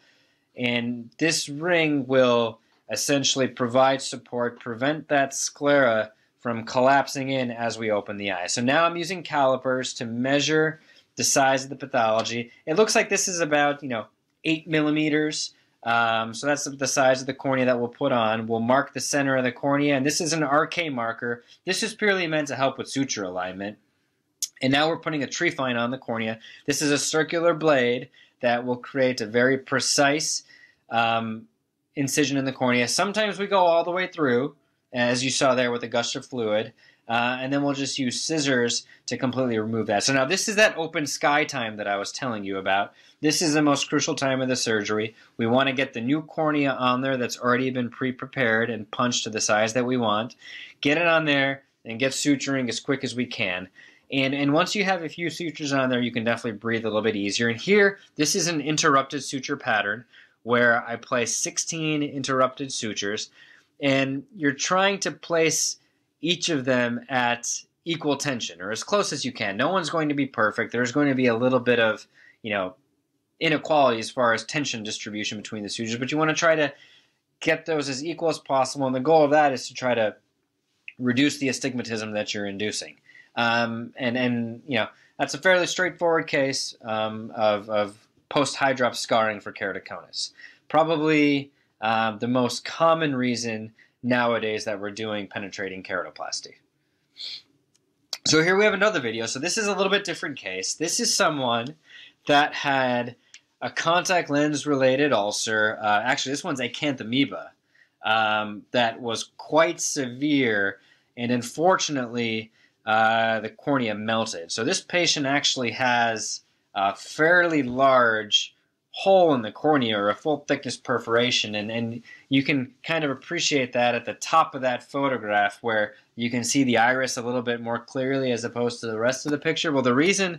And this ring will essentially provide support, prevent that sclera from collapsing in as we open the eye. So now I'm using calipers to measure the size of the pathology. It looks like this is about, you know, 8 millimeters. Um, so that's the size of the cornea that we'll put on. We'll mark the center of the cornea, and this is an RK marker. This is purely meant to help with suture alignment. And now we're putting a trephine on the cornea. This is a circular blade that will create a very precise um, incision in the cornea. Sometimes we go all the way through, as you saw there with the gush of fluid. Uh, and then we'll just use scissors to completely remove that. So now this is that open sky time that I was telling you about. This is the most crucial time of the surgery. We want to get the new cornea on there that's already been pre-prepared and punched to the size that we want. Get it on there and get suturing as quick as we can. And, and once you have a few sutures on there, you can definitely breathe a little bit easier. And here, this is an interrupted suture pattern where I place 16 interrupted sutures, and you're trying to place each of them at equal tension or as close as you can. No one's going to be perfect. There's going to be a little bit of, you know, inequality as far as tension distribution between the sutures, but you want to try to get those as equal as possible. And the goal of that is to try to reduce the astigmatism that you're inducing. Um, and, and, you know, that's a fairly straightforward case um, of, of post hydrop scarring for keratoconus. Probably uh, the most common reason nowadays that we're doing penetrating keratoplasty. So here we have another video. So this is a little bit different case. This is someone that had a contact lens related ulcer. Uh, actually, this one's acanthamoeba um, that was quite severe, and unfortunately, uh, the cornea melted. So this patient actually has a fairly large hole in the cornea or a full thickness perforation and, and you can kind of appreciate that at the top of that photograph where you can see the iris a little bit more clearly as opposed to the rest of the picture. Well, the reason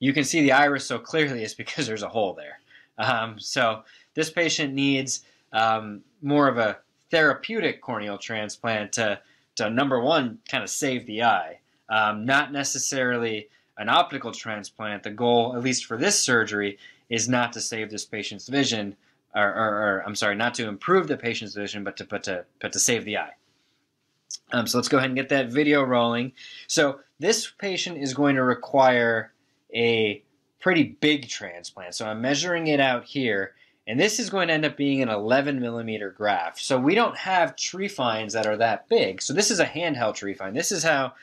you can see the iris so clearly is because there's a hole there. Um, so this patient needs um, more of a therapeutic corneal transplant to, to number one, kind of save the eye, um, not necessarily an optical transplant. The goal, at least for this surgery, is not to save this patient's vision, or, or, or I'm sorry, not to improve the patient's vision, but to but to but to save the eye. Um, so let's go ahead and get that video rolling. So this patient is going to require a pretty big transplant. So I'm measuring it out here, and this is going to end up being an 11 millimeter graft. So we don't have trephines that are that big. So this is a handheld trephine. This is how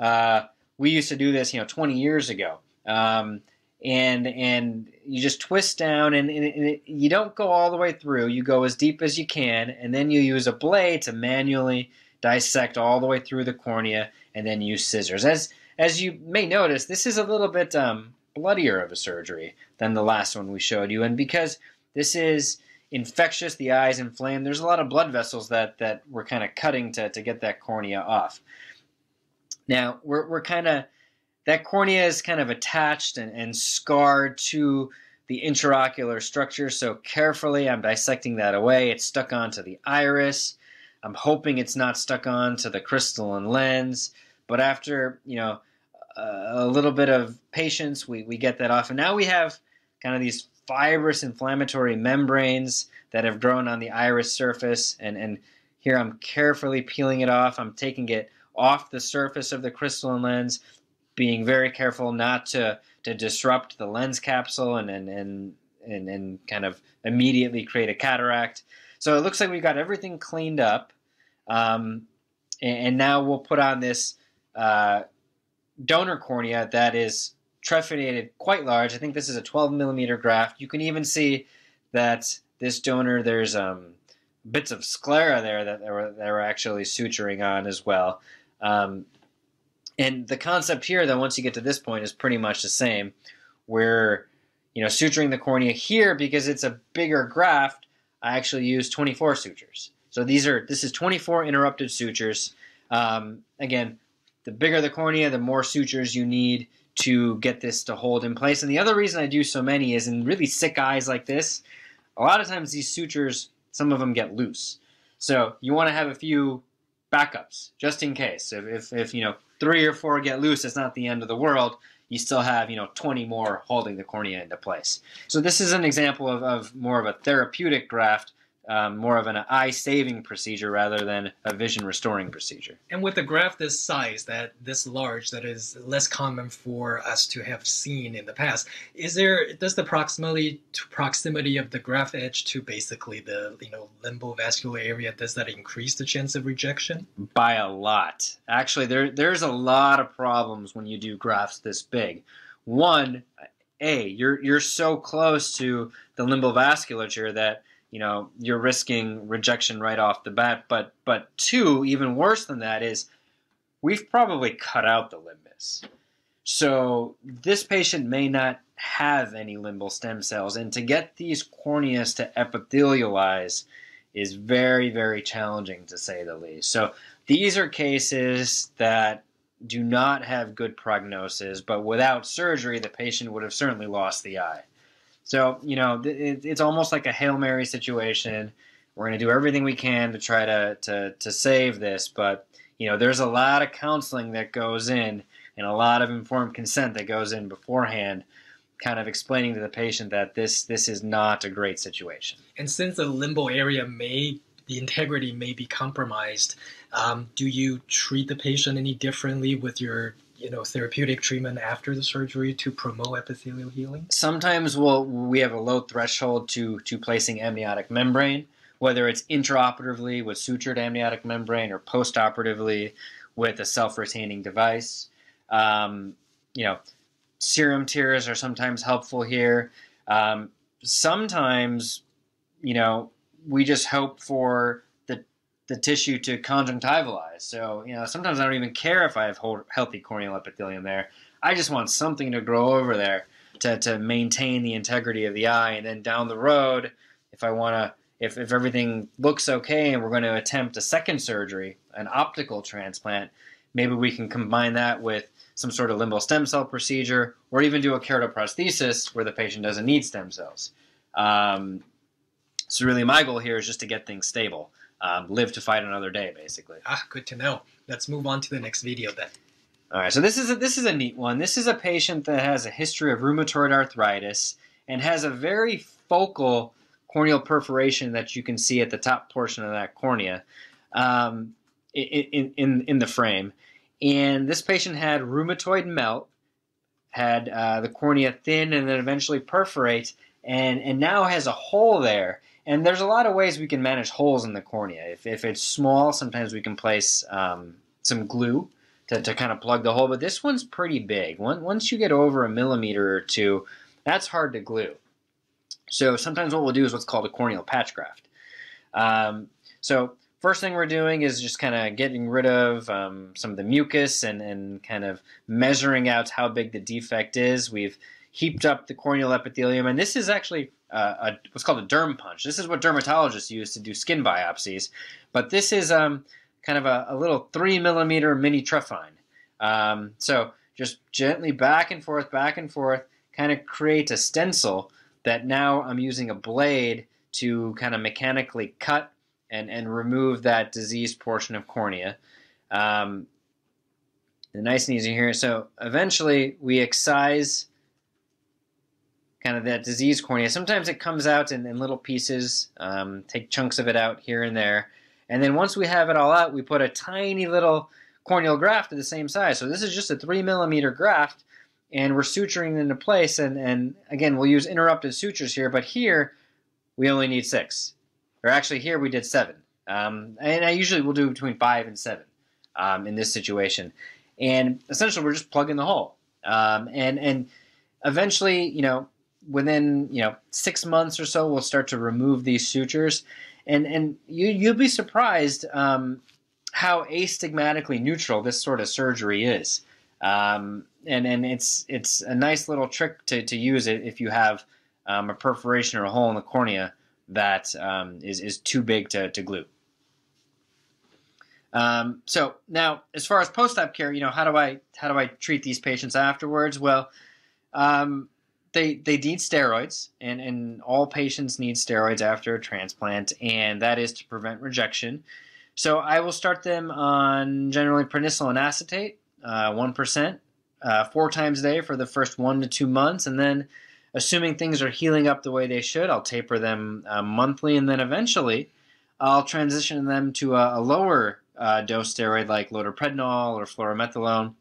uh, we used to do this, you know, 20 years ago. Um, and and you just twist down, and, and, and it, you don't go all the way through. You go as deep as you can, and then you use a blade to manually dissect all the way through the cornea, and then use scissors. As as you may notice, this is a little bit um, bloodier of a surgery than the last one we showed you, and because this is infectious, the eye's inflamed. There's a lot of blood vessels that that we're kind of cutting to to get that cornea off. Now we're we're kind of that cornea is kind of attached and, and scarred to the intraocular structure. So carefully, I'm dissecting that away. It's stuck onto the iris. I'm hoping it's not stuck onto the crystalline lens. But after you know a little bit of patience, we, we get that off. And now we have kind of these fibrous inflammatory membranes that have grown on the iris surface. And, and here I'm carefully peeling it off. I'm taking it off the surface of the crystalline lens being very careful not to to disrupt the lens capsule and and and and, and kind of immediately create a cataract. So it looks like we've got everything cleaned up, um, and, and, now we'll put on this uh, donor cornea that is trephinated quite large. I think this is a 12 millimeter graft. You can even see that this donor there's um, bits of sclera there that they were, they were actually suturing on as well. Um, and the concept here, then, once you get to this point, is pretty much the same. Where, you know, suturing the cornea here because it's a bigger graft, I actually use 24 sutures. So these are this is 24 interrupted sutures. Um, again, the bigger the cornea, the more sutures you need to get this to hold in place. And the other reason I do so many is in really sick eyes like this, a lot of times these sutures, some of them get loose. So you want to have a few backups just in case. If, if, if you know three or four get loose, it's not the end of the world. You still have, you know, 20 more holding the cornea into place. So this is an example of, of more of a therapeutic graft um, more of an eye saving procedure rather than a vision restoring procedure. And with a graft this size, that this large, that is less common for us to have seen in the past, is there does the proximity proximity of the graft edge to basically the you know limbal vascular area does that increase the chance of rejection? By a lot. Actually, there there's a lot of problems when you do grafts this big. One, a you're you're so close to the limbal vasculature that you know you're risking rejection right off the bat. But but two, even worse than that is we've probably cut out the limbus. So this patient may not have any limbal stem cells, and to get these corneas to epithelialize is very very challenging to say the least. So these are cases that do not have good prognosis, but without surgery, the patient would have certainly lost the eye. So, you know, it, it's almost like a Hail Mary situation. We're going to do everything we can to try to, to, to save this, but, you know, there's a lot of counseling that goes in and a lot of informed consent that goes in beforehand kind of explaining to the patient that this this is not a great situation. And since the limbal area may the integrity may be compromised, um, do you treat the patient any differently with your you know therapeutic treatment after the surgery to promote epithelial healing? Sometimes we'll we have a low threshold to to placing amniotic membrane, whether it's intraoperatively with sutured amniotic membrane or postoperatively with a self-retaining device. Um, you know, serum tears are sometimes helpful here. Um, sometimes, you know, we just hope for the tissue to conjunctivalize. So, you know, sometimes I don't even care if I have healthy corneal epithelium there. I just want something to grow over there to, to maintain the integrity of the eye. And then down the road, if I want to, if, if everything looks okay and we're going to attempt a second surgery, an optical transplant, maybe we can combine that with some sort of limbal stem cell procedure, or even do a keratoprosthesis where the patient doesn't need stem cells. Um, so really, my goal here is just to get things stable, um, live to fight another day, basically. Ah, good to know. Let's move on to the next video then. All right, so this is a, this is a neat one. This is a patient that has a history of rheumatoid arthritis and has a very focal corneal perforation that you can see at the top portion of that cornea um, in, in, in the frame. And this patient had rheumatoid melt, had uh, the cornea thin and then eventually perforate, and, and now has a hole there. And there's a lot of ways we can manage holes in the cornea. If, if it's small, sometimes we can place um, some glue to, to kind of plug the hole, but this one's pretty big. Once you get over a millimeter or two, that's hard to glue. So sometimes what we'll do is what's called a corneal patch graft. Um, so first thing we're doing is just kind of getting rid of um, some of the mucus and, and kind of measuring out how big the defect is. We've heaped up the corneal epithelium, and this is actually uh, a, what's called a derm punch. This is what dermatologists use to do skin biopsies, but this is um, kind of a, a, little three millimeter mini trephine. Um, so just gently back and forth, back and forth, kind of create a stencil that now I'm using a blade to kind of mechanically cut and, and remove that diseased portion of cornea. Um, the nice and easy here. So eventually we excise kind of that disease cornea. Sometimes it comes out in, in little pieces, um, take chunks of it out here and there. And then once we have it all out, we put a tiny little corneal graft of the same size. So this is just a three millimeter graft and we're suturing into place. And, and again, we'll use interrupted sutures here, but here we only need six or actually here we did seven. Um, and I usually will do between five and seven um, in this situation. And essentially, we're just plugging the hole. Um, and and eventually, you know, within you know six months or so, we'll start to remove these sutures. And and you you'll be surprised um, how astigmatically neutral this sort of surgery is. Um, and and it's it's a nice little trick to, to use it if you have um, a perforation or a hole in the cornea that um, is is too big to, to glue. Um, so now, as far as post-op care, you know, how do I how do I treat these patients afterwards? Well, um, they they need steroids, and and all patients need steroids after a transplant, and that is to prevent rejection. So I will start them on generally prednisolone acetate, uh, one uh, four times a day for the first one to two months, and then assuming things are healing up the way they should, I'll taper them uh, monthly, and then eventually I'll transition them to a, a lower uh, dose steroid like loteprednol or fluorometholone,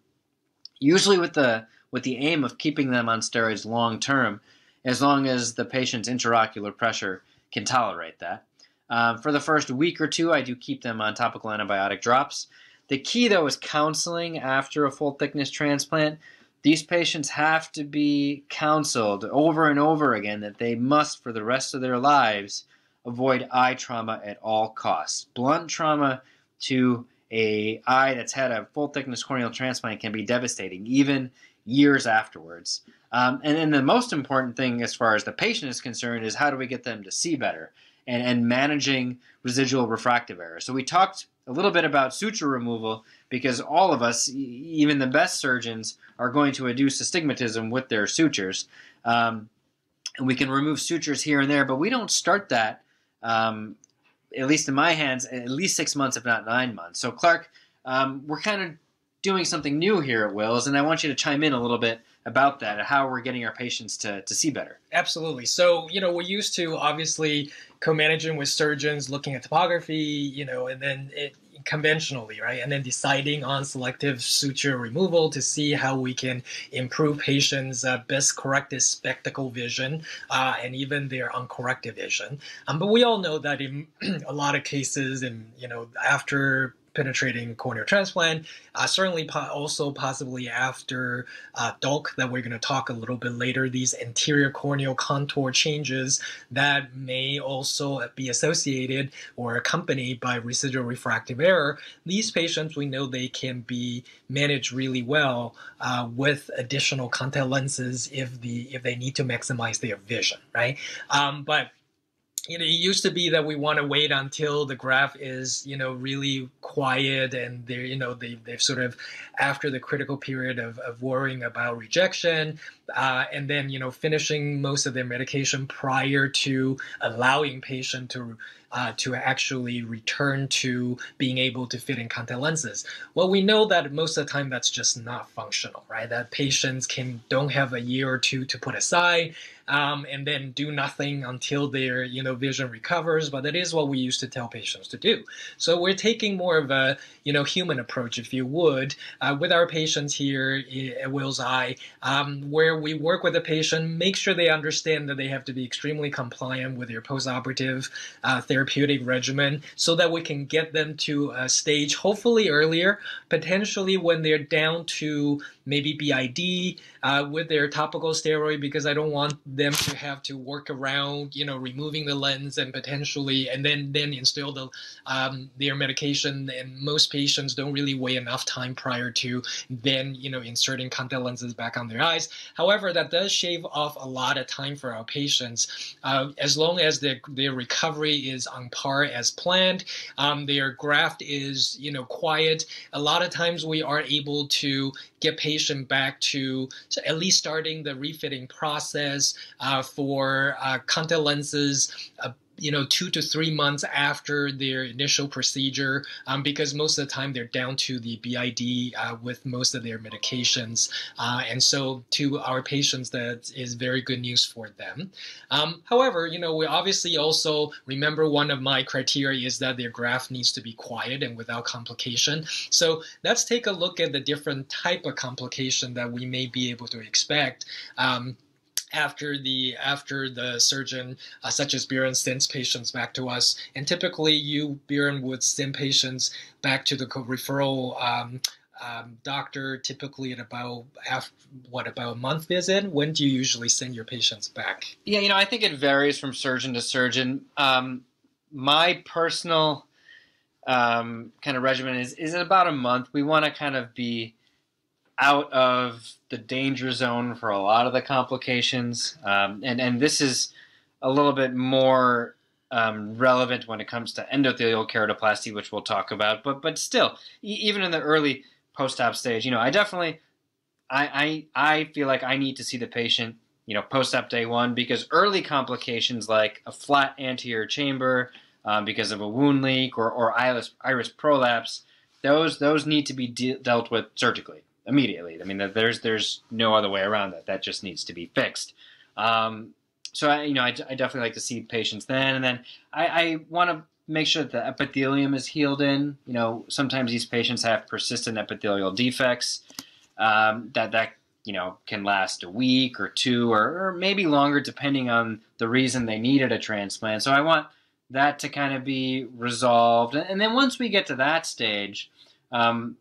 usually with the with the aim of keeping them on steroids long term, as long as the patient's intraocular pressure can tolerate that. Um, for the first week or two, I do keep them on topical antibiotic drops. The key, though, is counseling after a full thickness transplant these patients have to be counseled over and over again that they must, for the rest of their lives, avoid eye trauma at all costs. Blunt trauma to a eye that's had a full thickness corneal transplant can be devastating, even years afterwards. Um, and then the most important thing, as far as the patient is concerned, is how do we get them to see better and, and managing residual refractive error. So we talked a little bit about suture removal because all of us, even the best surgeons, are going to induce astigmatism with their sutures. Um, and we can remove sutures here and there, but we don't start that. Um, at least in my hands, at least six months, if not nine months. So, Clark, um, we're kind of doing something new here at Wills, and I want you to chime in a little bit about that how we're getting our patients to, to see better. Absolutely. So, you know, we're used to obviously co-managing with surgeons, looking at topography, you know, and then it conventionally, right? And then deciding on selective suture removal to see how we can improve patients' uh, best corrected spectacle vision uh, and even their uncorrected vision. Um, but we all know that in a lot of cases, and you know, after penetrating corneal transplant. Uh, certainly, po- also possibly after uh, that we're going to talk a little bit later, these anterior corneal contour changes that may also be associated or accompanied by residual refractive error. These patients, we know they can be managed really well uh, with additional contact lenses if the if they need to maximize their vision, right? Um, but you know, it used to be that we want to wait until the graft is, you know, really quiet and they're, you know, they, they've sort of after the critical period of, of worrying about rejection, uh, and then, you know, finishing most of their medication prior to allowing patient to uh, to actually return to being able to fit in contact lenses. Well, we know that most of the time that's just not functional, right? That patients can don't have a year or two to put aside um, and then do nothing until their you know vision recovers. But that is what we used to tell patients to do. So we're taking more of a you know human approach, if you would, uh, with our patients here at Wills Eye, um, where we work with the patient, make sure they understand that they have to be extremely compliant with their postoperative uh, therapeutic regimen, so that we can get them to a stage hopefully earlier, potentially when they're down to maybe BID uh, with their topical steroid because I don't want them to have to work around, you know, removing the lens and potentially, and then then instill the um, their medication. And most patients don't really wait enough time prior to then, you know, inserting contact lenses back on their eyes. However, that does shave off a lot of time for our patients. Uh, as long as their their recovery is on par as planned, um, their graft is, you know, quiet. A lot of times we are able to get patient back to at least starting the refitting process uh, for uh, contact lenses uh, you know, two to three months after their initial procedure, um, because most of the time they're down to the BID uh, with most of their medications. Uh, and so, to our patients, that is very good news for them. Um, however, you know, we obviously also remember one of my criteria is that their graft needs to be quiet and without complication. So, let's take a look at the different type of complication that we may be able to expect. Um, after the after the surgeon, uh, such as Beeran, sends patients back to us, and typically you Beeran would send patients back to the referral um, um, doctor, typically at about after, what about a month visit. When do you usually send your patients back? Yeah, you know, I think it varies from surgeon to surgeon. Um, my personal um, kind of regimen is is about a month. We want to kind of be out of the danger zone for a lot of the complications. Um, and, and this is a little bit more um, relevant when it comes to endothelial keratoplasty, which we'll talk about. But but still, e- even in the early post-op stage, you know, I definitely, I, I I feel like I need to see the patient, you know, post-op day one because early complications like a flat anterior chamber um, because of a wound leak or, or iris iris prolapse, those those need to be de- dealt with surgically immediately. I mean, there's there's no other way around that. That just needs to be fixed. Um, so I, you know, I, I, definitely like to see patients then, and then I, I want to make sure that the epithelium is healed in. You know, sometimes these patients have persistent epithelial defects um, that that you know can last a week or two or, or maybe longer, depending on the reason they needed a transplant. So I want that to kind of be resolved, and then once we get to that stage. Um,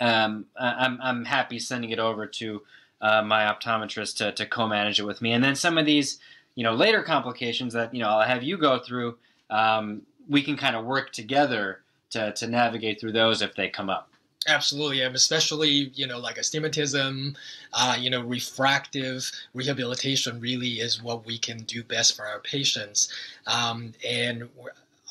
um, I'm, I'm happy sending it over to uh, my optometrist to, to co-manage it with me. And then some of these, you know, later complications that, you know, I'll have you go through, um, we can kind of work together to, to navigate through those if they come up. Absolutely, especially you know like astigmatism, uh, you know refractive rehabilitation really is what we can do best for our patients, um, and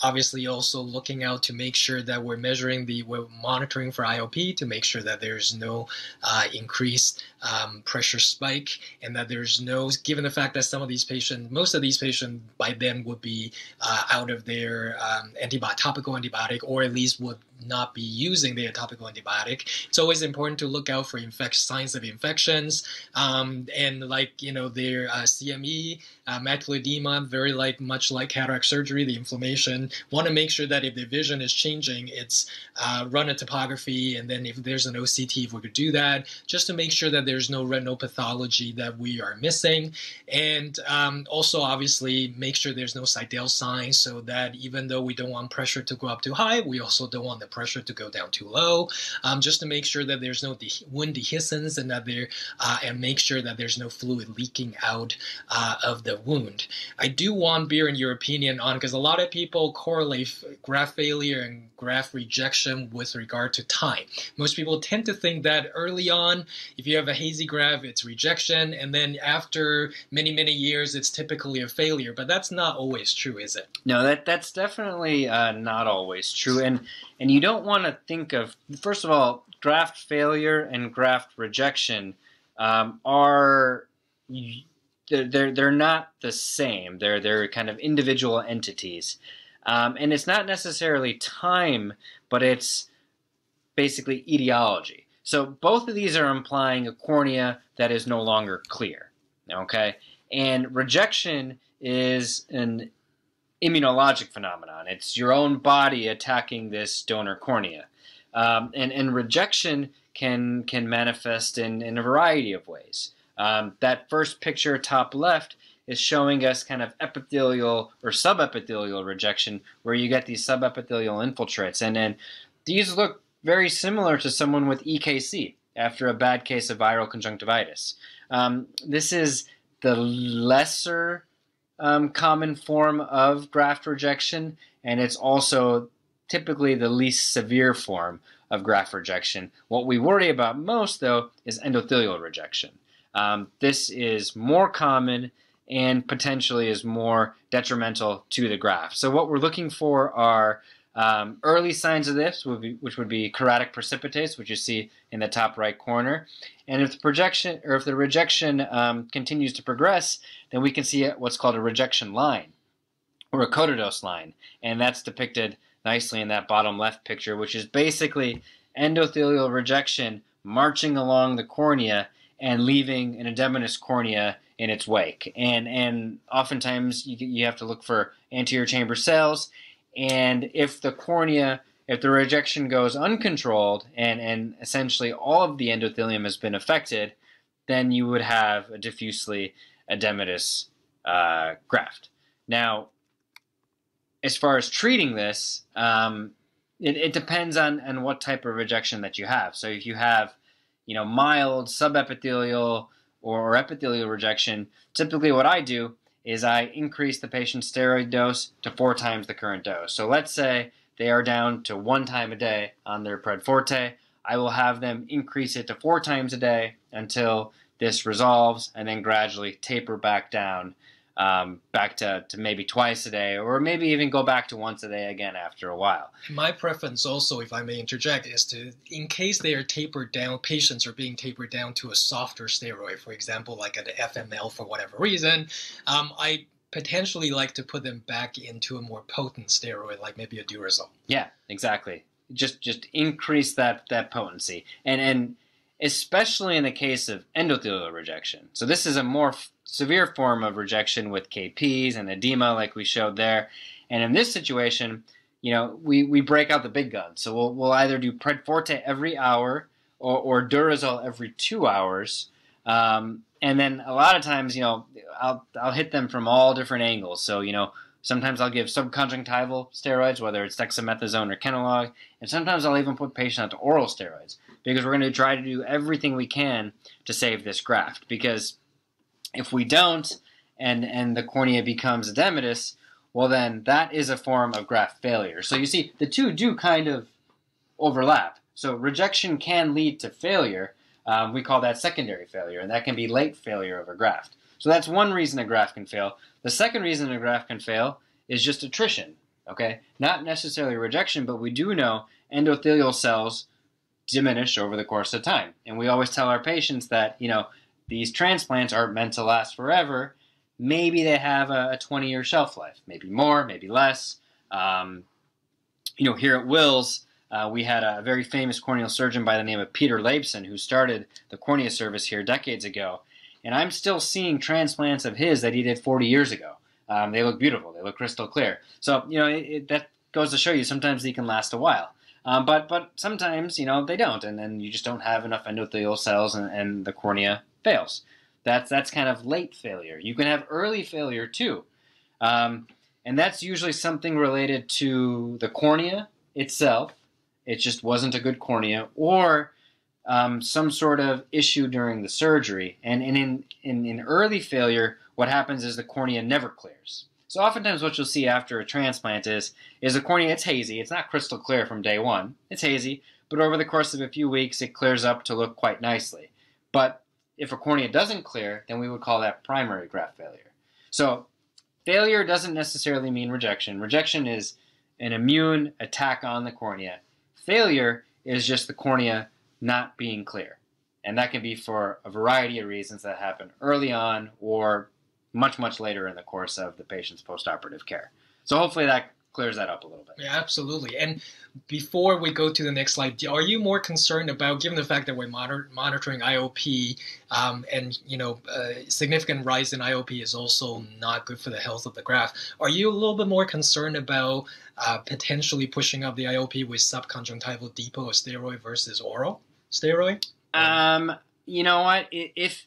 obviously also looking out to make sure that we're measuring the we're monitoring for IOP to make sure that there's no uh, increased um, pressure spike and that there's no given the fact that some of these patients most of these patients by then would be uh, out of their um, antibiotic topical antibiotic or at least would not be using their topical antibiotic. It's always important to look out for infection signs of infections um, and like you know their uh, CME, uh, macular edema, very like much like cataract surgery, the inflammation. Want to make sure that if the vision is changing, it's uh, run a topography, and then if there's an OCT, if we could do that, just to make sure that there's no retinal pathology that we are missing, and um, also obviously make sure there's no Seidel signs, so that even though we don't want pressure to go up too high, we also don't want the pressure to go down too low, um, just to make sure that there's no de- wound dehiscence and that there, uh, and make sure that there's no fluid leaking out uh, of the wound. I do want Beeran your opinion on because a lot of people correlate graft failure and graft rejection with regard to time. Most people tend to think that early on, if you have a hazy graft, it's rejection, and then after many many years, it's typically a failure. But that's not always true, is it? No, that that's definitely uh, not always true, and and you don't want to think of first of all graft failure and graft rejection um, are they're, they're they're not the same. They're they're kind of individual entities, um, and it's not necessarily time, but it's basically etiology. So both of these are implying a cornea that is no longer clear. Okay, and rejection is an immunologic phenomenon. It's your own body attacking this donor cornea, um, and and rejection can can manifest in in a variety of ways. Um, that first picture, top left, is showing us kind of epithelial or subepithelial rejection, where you get these subepithelial infiltrates, and then these look very similar to someone with EKC after a bad case of viral conjunctivitis. Um, this is the lesser um, common form of graft rejection, and it's also typically the least severe form of graft rejection. What we worry about most, though, is endothelial rejection. Um, this is more common and potentially is more detrimental to the graft. So what we're looking for are um, early signs of this, would be, which would be keratic precipitates, which you see in the top right corner. And if the projection or if the rejection um, continues to progress, then we can see what's called a rejection line or a Khodadoust line, and that's depicted nicely in that bottom left picture, which is basically endothelial rejection marching along the cornea and leaving an edematous cornea in its wake. And and oftentimes you, you have to look for anterior chamber cells. And if the cornea, if the rejection goes uncontrolled and, and essentially all of the endothelium has been affected, then you would have a diffusely edematous uh, graft. Now, as far as treating this, um, it, it depends on, on what type of rejection that you have. So if you have you know, mild subepithelial or, or epithelial rejection, typically what I do is I increase the patient's steroid dose to four times the current dose. So let's say they are down to one time a day on their Pred Forte. I will have them increase it to four times a day until this resolves and then gradually taper back down um, back to, to maybe twice a day, or maybe even go back to once a day again after a while. My preference, also, if I may interject, is to, in case they are tapered down, patients are being tapered down to a softer steroid, for example, like an FML for whatever reason, um, I potentially like to put them back into a more potent steroid, like maybe a Durezol. Yeah, exactly. Just just increase that that potency, and and especially in the case of endothelial rejection. So this is a more severe form of rejection with KPs and edema, like we showed there. And in this situation, you know, we, we break out the big guns. So we'll, we'll either do Pred Forte every hour or, or Durezol every two hours. Um, and then a lot of times, you know, I'll, I'll hit them from all different angles. So, you know, sometimes I'll give subconjunctival steroids, whether it's dexamethasone or Kenalog, and sometimes I'll even put patients onto oral steroids because we're going to try to do everything we can to save this graft. Because if we don't, and and the cornea becomes edematous, well then that is a form of graft failure. So you see, the two do kind of overlap. So rejection can lead to failure. Um, we call that secondary failure, and that can be late failure of a graft. So that's one reason a graft can fail. The second reason a graft can fail is just attrition. Okay, not necessarily rejection, but we do know endothelial cells diminish over the course of time. And we always tell our patients that, you know, these transplants aren't meant to last forever. Maybe they have a 20 year shelf life, maybe more, maybe less. Um, you know, here at Wills, uh, we had a very famous corneal surgeon by the name of Peter Laibson who started the cornea service here decades ago. And I'm still seeing transplants of his that he did 40 years ago. Um, they look beautiful, they look crystal clear. So, you know, it, it, that goes to show you sometimes they can last a while. Um, but but sometimes you know they don't, and then you just don't have enough endothelial cells, and, and the cornea fails. That's that's kind of late failure. You can have early failure too, um, and that's usually something related to the cornea itself. It just wasn't a good cornea, or um, some sort of issue during the surgery. And, and in, in, in early failure, what happens is the cornea never clears. So oftentimes what you'll see after a transplant is is the cornea it's hazy. It's not crystal clear from day one. It's hazy, but over the course of a few weeks it clears up to look quite nicely. But if a cornea doesn't clear, then we would call that primary graft failure. So failure doesn't necessarily mean rejection. Rejection is an immune attack on the cornea. Failure is just the cornea not being clear. And that can be for a variety of reasons that happen early on or much, much later in the course of the patient's postoperative care. So hopefully that clears that up a little bit. Yeah, absolutely. And before we go to the next slide, are you more concerned about, given the fact that we're monitor, monitoring IOP, um, and you know, a significant rise in IOP is also not good for the health of the graft? Are you a little bit more concerned about uh, potentially pushing up the IOP with subconjunctival depot or steroid versus oral steroid? Um, you know what? If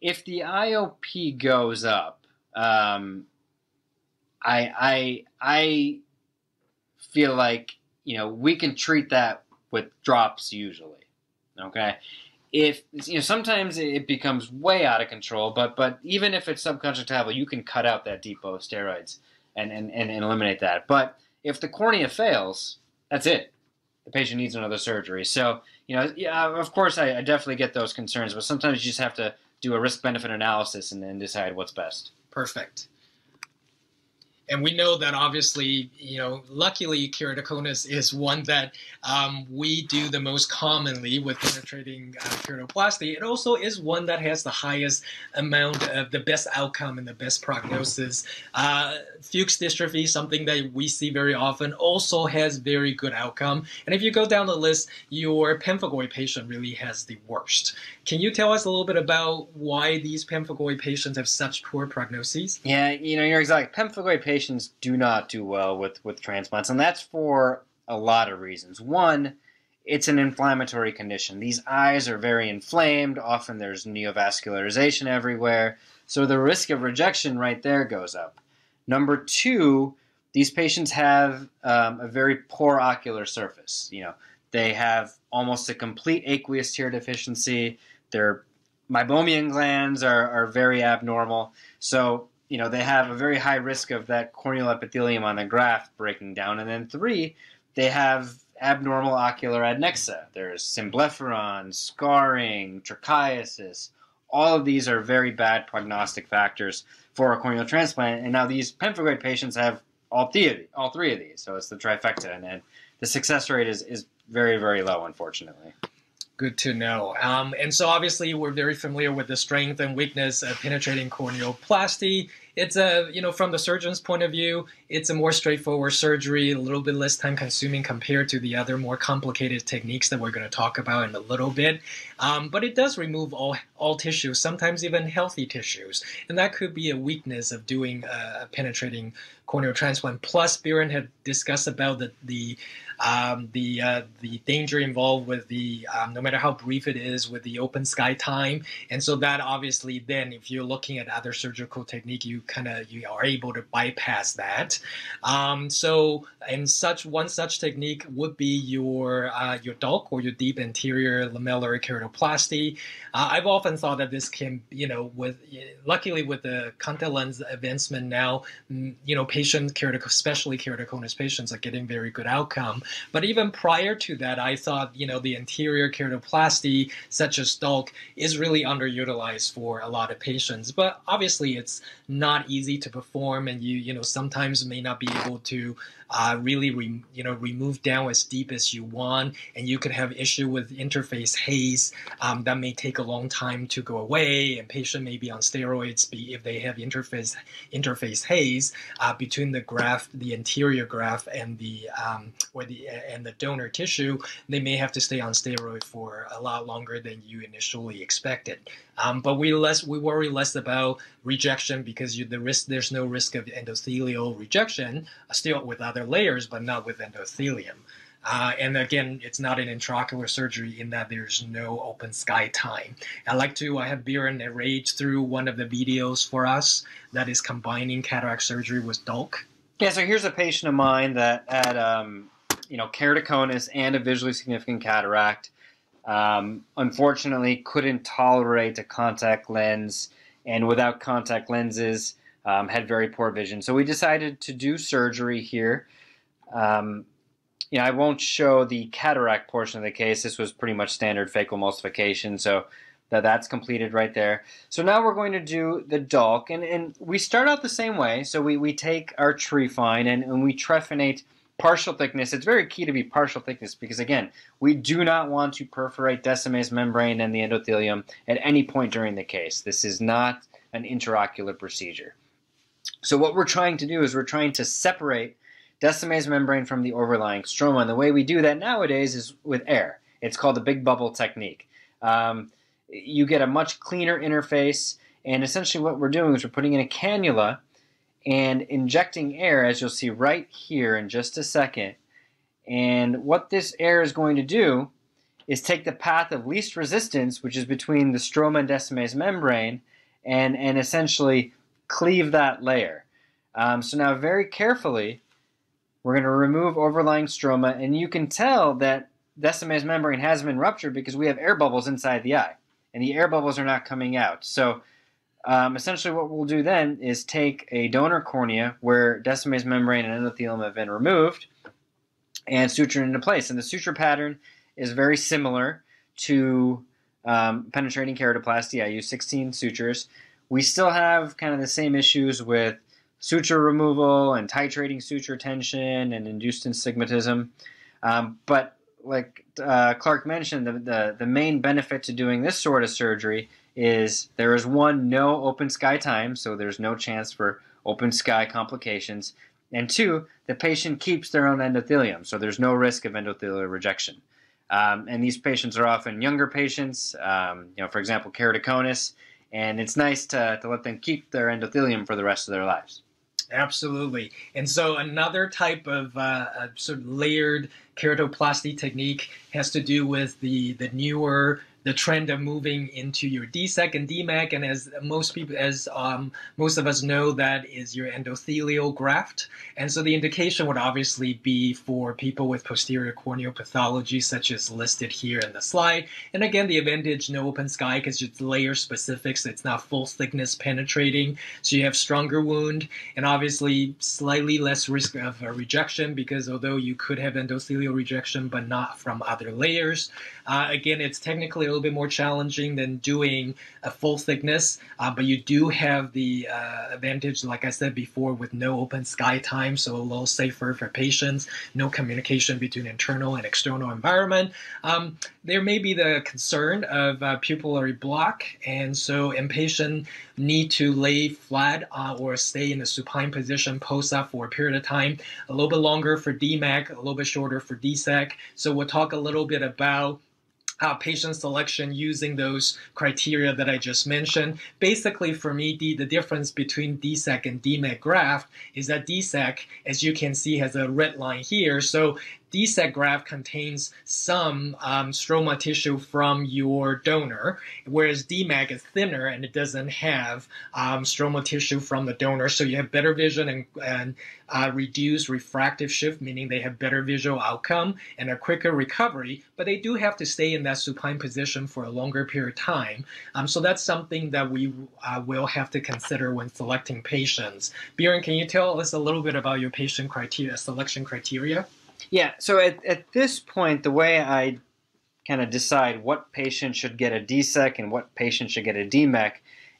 if the IOP goes up, um, I I I feel like you know we can treat that with drops usually. Okay, if you know sometimes it becomes way out of control, but but even if it's subconjunctival, you can cut out that depot of steroids and, and, and eliminate that. But if the cornea fails, that's it. The patient needs another surgery. So you know, yeah, of course, I, I definitely get those concerns, but sometimes you just have to do a risk benefit analysis and then decide what's best. Perfect. And we know that obviously, you know, luckily keratoconus is one that um, we do the most commonly with penetrating uh, keratoplasty. It also is one that has the highest amount of the best outcome and the best prognosis. Uh, Fuchs dystrophy, something that we see very often, also has very good outcome. And if you go down the list, your pemphigoid patient really has the worst. Can you tell us a little bit about why these pemphigoid patients have such poor prognoses? Yeah, you know, you're exactly. Pemphigoid patients do not do well with, with transplants, and that's for a lot of reasons. One, it's an inflammatory condition. These eyes are very inflamed. Often there's neovascularization everywhere. So the risk of rejection right there goes up. Number two, these patients have um, a very poor ocular surface. You know, they have almost a complete aqueous tear deficiency. Their meibomian glands are, are very abnormal. So, you know, they have a very high risk of that corneal epithelium on the graft breaking down. And then three, they have abnormal ocular adnexa. There's symblepharon, scarring, trichiasis. All of these are very bad prognostic factors for a corneal transplant. And now these pemphigoid patients have all three of these, all three of these. So it's the trifecta, and, and the success rate is, is very very low, unfortunately. Good to know. Um, and so obviously we're very familiar with the strength and weakness of penetrating corneoplasty. It's a, you know, from the surgeon's point of view, it's a more straightforward surgery, a little bit less time consuming compared to the other more complicated techniques that we're going to talk about in a little bit. Um, but it does remove all, all tissues, sometimes even healthy tissues. And that could be a weakness of doing a penetrating corneal transplant. Plus, Beeran had discussed about the, the um, the uh, the danger involved with the um, no matter how brief it is with the open sky time, and so that obviously then if you're looking at other surgical technique, you kind of you are able to bypass that. Um, so and such one such technique would be your uh, your DALK or your deep anterior lamellar keratoplasty. Uh, I've often thought that this can you know with luckily with the contact lens advancement now, you know patients keratoconus, especially keratoconus patients are getting very good outcome. But even prior to that, I thought, you know, the anterior keratoplasty, such as DALK, is really underutilized for a lot of patients. But obviously, it's not easy to perform, and you, you know, sometimes may not be able to uh, really re, you know remove down as deep as you want and you could have issue with interface haze um, that may take a long time to go away and patient may be on steroids if they have interface interface haze uh, between the graft the anterior graft and the um, or the and the donor tissue they may have to stay on steroid for a lot longer than you initially expected. Um, but we less we worry less about rejection because you, the risk there's no risk of endothelial rejection uh, still with other layers, but not with endothelium. Uh, and again, it's not an intraocular surgery in that there's no open sky time. I'd like to I have Beeran narrate through one of the videos for us that is combining cataract surgery with DALK. Yeah, so here's a patient of mine that had, um, you know, keratoconus and a visually significant cataract. Um, unfortunately, couldn't tolerate a contact lens, and without contact lenses, um, had very poor vision. So we decided to do surgery here. Um, you know, I won't show the cataract portion of the case. This was pretty much standard phacoemulsification, so that that's completed right there. So now we're going to do the DALK, and, and we start out the same way. So we, we take our trephine and, and we trephinate partial thickness. It's very key to be partial thickness because, again, we do not want to perforate Descemet's membrane and the endothelium at any point during the case. This is not an intraocular procedure. So what we're trying to do is we're trying to separate Descemet's membrane from the overlying stroma. And the way we do that nowadays is with air. It's called the big bubble technique. Um, you get a much cleaner interface, and essentially what we're doing is we're putting in a cannula and injecting air, as you'll see right here in just a second. And what this air is going to do is take the path of least resistance, which is between the stroma and Descemet's membrane, and, and essentially cleave that layer. Um, so now very carefully, we're going to remove overlying stroma, and you can tell that Descemet's membrane has been ruptured because we have air bubbles inside the eye, and the air bubbles are not coming out. So um, essentially what we'll do then is take a donor cornea where Descemet's membrane and endothelium have been removed and suture it into place. And the suture pattern is very similar to um, penetrating keratoplasty. I use 16 sutures. We still have kind of the same issues with suture removal and titrating suture tension and induced astigmatism. Um, but like uh, Clark mentioned, the, the, the main benefit to doing this sort of surgery is there is one, no open sky time, so there's no chance for open sky complications. And two, the patient keeps their own endothelium, so there's no risk of endothelial rejection. Um, and these patients are often younger patients, um, you know, for example, keratoconus, and it's nice to, to let them keep their endothelium for the rest of their lives. Absolutely. And so another type of uh, sort of layered keratoplasty technique has to do with the, the newer the trend of moving into your DSEK and DMEK, and as most people, as um, most of us know, that is your endothelial graft. And so the indication would obviously be for people with posterior corneal pathology, such as listed here in the slide. And again, the advantage no open sky because it's layer specific, so it's not full thickness penetrating. So you have stronger wound, and obviously slightly less risk of rejection because although you could have endothelial rejection, but not from other layers. Uh, again, it's technically little bit more challenging than doing a full thickness, uh, but you do have the uh, advantage, like I said before, with no open sky time, so a little safer for patients, no communication between internal and external environment. Um, there may be the concern of uh, pupillary block, and so inpatient need to lay flat uh, or stay in a supine position post-op for a period of time, a little bit longer for DMEK, a little bit shorter for DSEK. So we'll talk a little bit about uh, patient selection using those criteria that I just mentioned. Basically, for me, the, the difference between DSEK and DMEK graft is that DSEK, as you can see, has a red line here. So DSEK graft contains some um, stroma tissue from your donor, whereas DMEK is thinner and it doesn't have um, stroma tissue from the donor. So you have better vision and, and uh, reduced refractive shift, meaning they have better visual outcome and a quicker recovery, but they do have to stay in that supine position for a longer period of time. Um, so that's something that we uh, will have to consider when selecting patients. Beeran, can you tell us a little bit about your patient criteria, selection criteria? Yeah, so at, at this point, the way I kind of decide what patient should get a DSEK and what patient should get a DMEK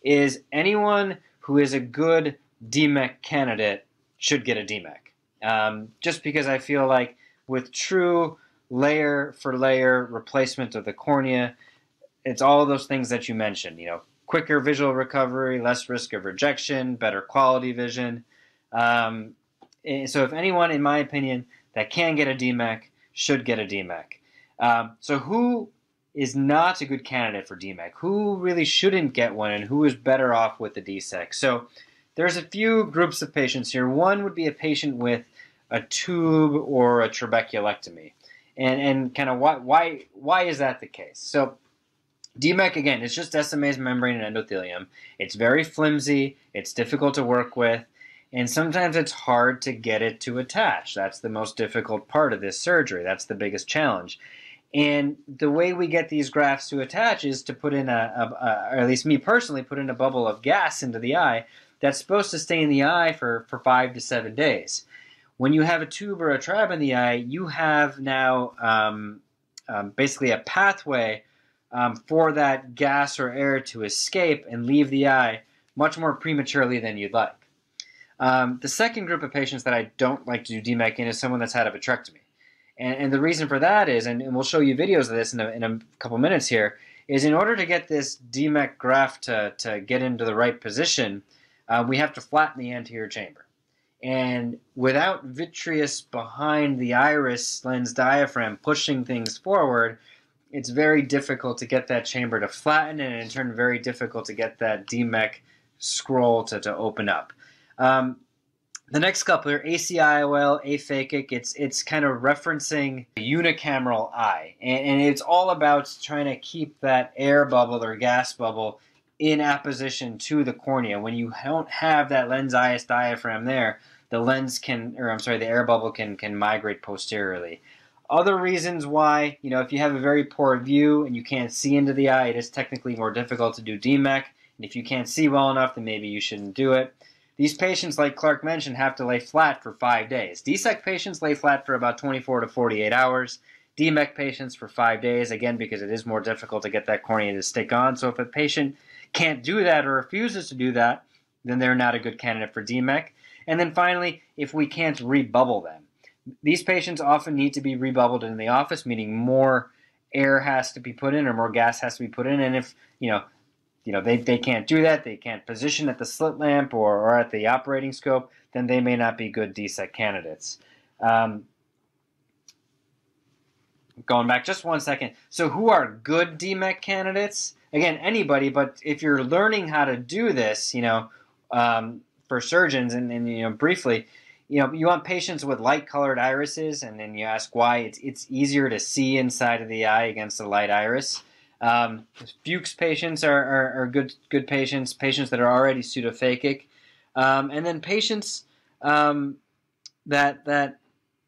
is anyone who is a good DMEK candidate should get a DMEK. Um, just because I feel like with true layer for layer replacement of the cornea, it's all those things that you mentioned. You know, quicker visual recovery, less risk of rejection, better quality vision. Um, so if anyone, in my opinion, that can get a DMEK should get a DMEK. Um, so who is not a good candidate for DMEK? Who really shouldn't get one, and who is better off with the DSEK? So there's a few groups of patients here. One would be a patient with a tube or a trabeculectomy, and and kind of why why why is that the case? So DMEK again, it's just Descemet's membrane and endothelium. It's very flimsy. It's difficult to work with. And sometimes it's hard to get it to attach. That's the most difficult part of this surgery. That's the biggest challenge. And the way we get these grafts to attach is to put in a, a, a, or at least me personally, put in a bubble of gas into the eye that's supposed to stay in the eye for, for five to seven days. When you have a tube or a trab in the eye, you have now um, um, basically a pathway um, for that gas or air to escape and leave the eye much more prematurely than you'd like. Um, the second group of patients that I don't like to do DMEK in is someone that's had a vitrectomy. And, and the reason for that is, and, and, we'll show you videos of this in a, in a couple minutes here, is in order to get this DMEK graft to, to get into the right position, uh, we have to flatten the anterior chamber. And without vitreous behind the iris lens diaphragm pushing things forward, it's very difficult to get that chamber to flatten and in turn very difficult to get that DMEK scroll to, to open up. Um, the next couple are ACIOL, aphakic. It's it's kind of referencing unicameral eye, and, and, it's all about trying to keep that air bubble or gas bubble in apposition to the cornea. When you don't have that lens iris diaphragm there, the lens can, or I'm sorry, the air bubble can can migrate posteriorly. Other reasons why, you know, if you have a very poor view and you can't see into the eye, it is technically more difficult to do DMEK. And if you can't see well enough, then maybe you shouldn't do it. These patients, like Clark mentioned, have to lay flat for five days. DSEK patients lay flat for about 24 to 48 hours. DMEK patients for five days, again, because it is more difficult to get that cornea to stick on. So if a patient can't do that or refuses to do that, then they're not a good candidate for DMEK. And then finally, if we can't rebubble them. These patients often need to be rebubbled in the office, meaning more air has to be put in or more gas has to be put in. And if, you know, you know they, they can't do that, they can't position at the slit lamp or, or at the operating scope, then they may not be good DSEK candidates. Um, going back just one second. So who are good DMEK candidates? Again, anybody, but if you're learning how to do this, you know, um, for surgeons and, and, you know, briefly, you know, you want patients with light colored irises and then you ask why it's, it's easier to see inside of the eye against a light iris. Um, Fuchs patients are, are, are, good good patients, patients that are already pseudophakic, um, and then patients um, that that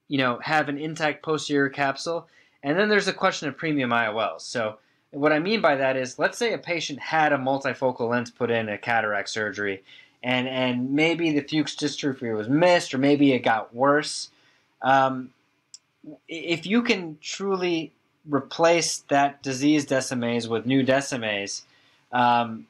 you know have an intact posterior capsule. And then there's a question of premium IOLs. So what I mean by that is, let's say a patient had a multifocal lens put in a cataract surgery, and and maybe the Fuchs dystrophy was missed, or maybe it got worse. Um, if you can truly replace that diseased Descemet's with new Descemet's, um,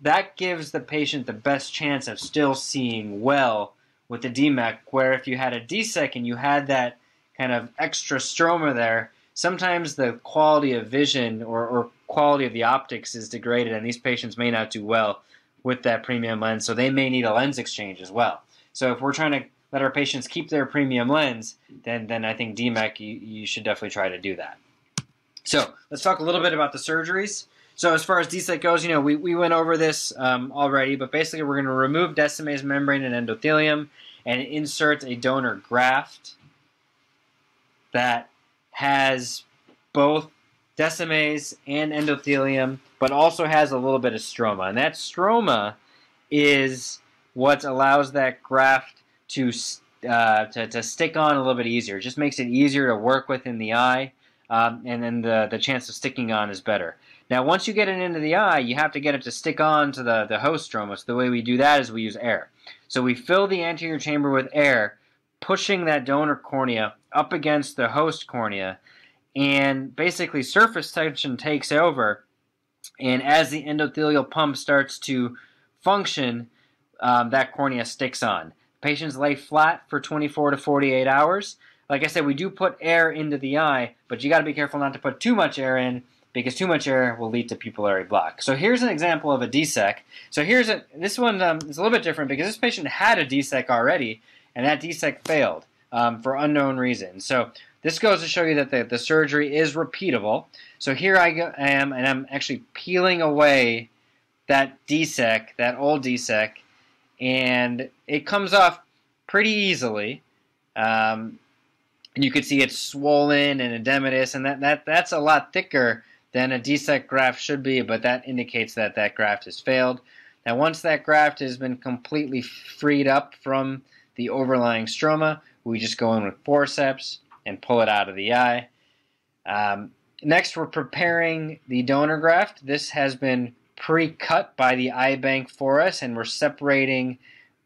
that gives the patient the best chance of still seeing well with the DMEK. Where if you had a DSEK and you had that kind of extra stroma there, sometimes the quality of vision or, or quality of the optics is degraded, and these patients may not do well with that premium lens, so they may need a lens exchange as well. So if we're trying to let our patients keep their premium lens, then then I think DMEK you, you should definitely try to do that. So let's talk a little bit about the surgeries. So as far as DSEK goes, you know, we, we went over this um, already, but basically we're going to remove Descemet's membrane and endothelium and insert a donor graft that has both Descemet's and endothelium, but also has a little bit of stroma. And that stroma is what allows that graft to, uh, to, to stick on a little bit easier. It just makes it easier to work with in the eye um, and then the, the chance of sticking on is better. Now, once you get it into the eye, you have to get it to stick on to the, the host stroma. So the way we do that is we use air. So we fill the anterior chamber with air, pushing that donor cornea up against the host cornea, and basically surface tension takes over. And as the endothelial pump starts to function, um, that cornea sticks on. Patients lay flat for 24 to 48 hours. Like I said, we do put air into the eye, but you got to be careful not to put too much air in because too much air will lead to pupillary block. So here's an example of a DSEK. So here's a this one um, is a little bit different because this patient had a DSEK already, and that DSEK failed um, for unknown reasons. So this goes to show you that the, the surgery is repeatable. So here I am, and I'm actually peeling away that DSEK, that old DSEK, and it comes off pretty easily. Um, and you can see it's swollen and edematous, and that, that that's a lot thicker than a DSEK graft should be, but that indicates that that graft has failed. Now, once that graft has been completely freed up from the overlying stroma, we just go in with forceps and pull it out of the eye. Um, next, we're preparing the donor graft. This has been pre-cut by the eye bank for us, and we're separating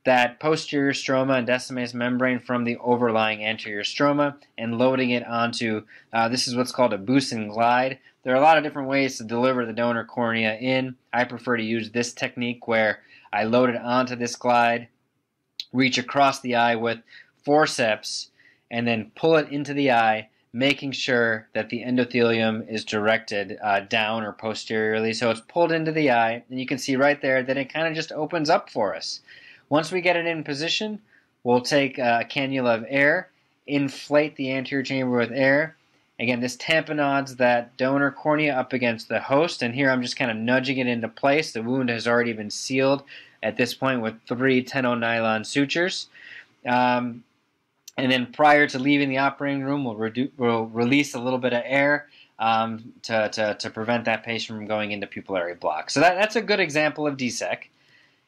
that posterior stroma and Descemet's membrane from the overlying anterior stroma and loading it onto, uh, this is what's called a Busin glide. There are a lot of different ways to deliver the donor cornea in. I prefer to use this technique where I load it onto this glide, reach across the eye with forceps, and then pull it into the eye, making sure that the endothelium is directed uh, down or posteriorly. So it's pulled into the eye, and you can see right there that it kind of just opens up for us. Once we get it in position, we'll take a cannula of air, inflate the anterior chamber with air, Again, this tamponades that donor cornea up against the host, and here I'm just kind of nudging it into place. The wound has already been sealed at this point with three 10 nylon sutures. Um, and then prior to leaving the operating room, we'll, redu- we'll release a little bit of air um, to, to, to, prevent that patient from going into pupillary block. So that, that's a good example of DSEK.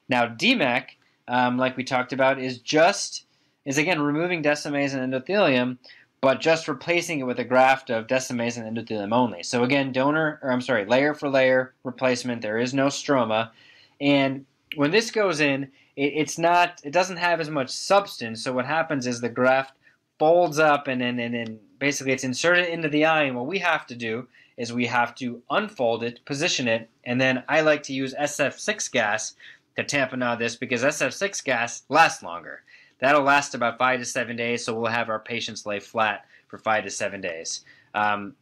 Now, DMEK, um, like we talked about, is just, is again removing Descemet's and endothelium but just replacing it with a graft of Descemet's and endothelium only. So again, donor, or I'm sorry, layer for layer replacement. There is no stroma, and when this goes in, it, it's not, it doesn't have as much substance. So what happens is the graft folds up, and then and, and basically it's inserted into the eye. And what we have to do is we have to unfold it, position it, and then I like to use SF6 gas to tamponade this because SF6 gas lasts longer. That'll last about five to seven days, so we'll have our patients lay flat for five to seven days. Um,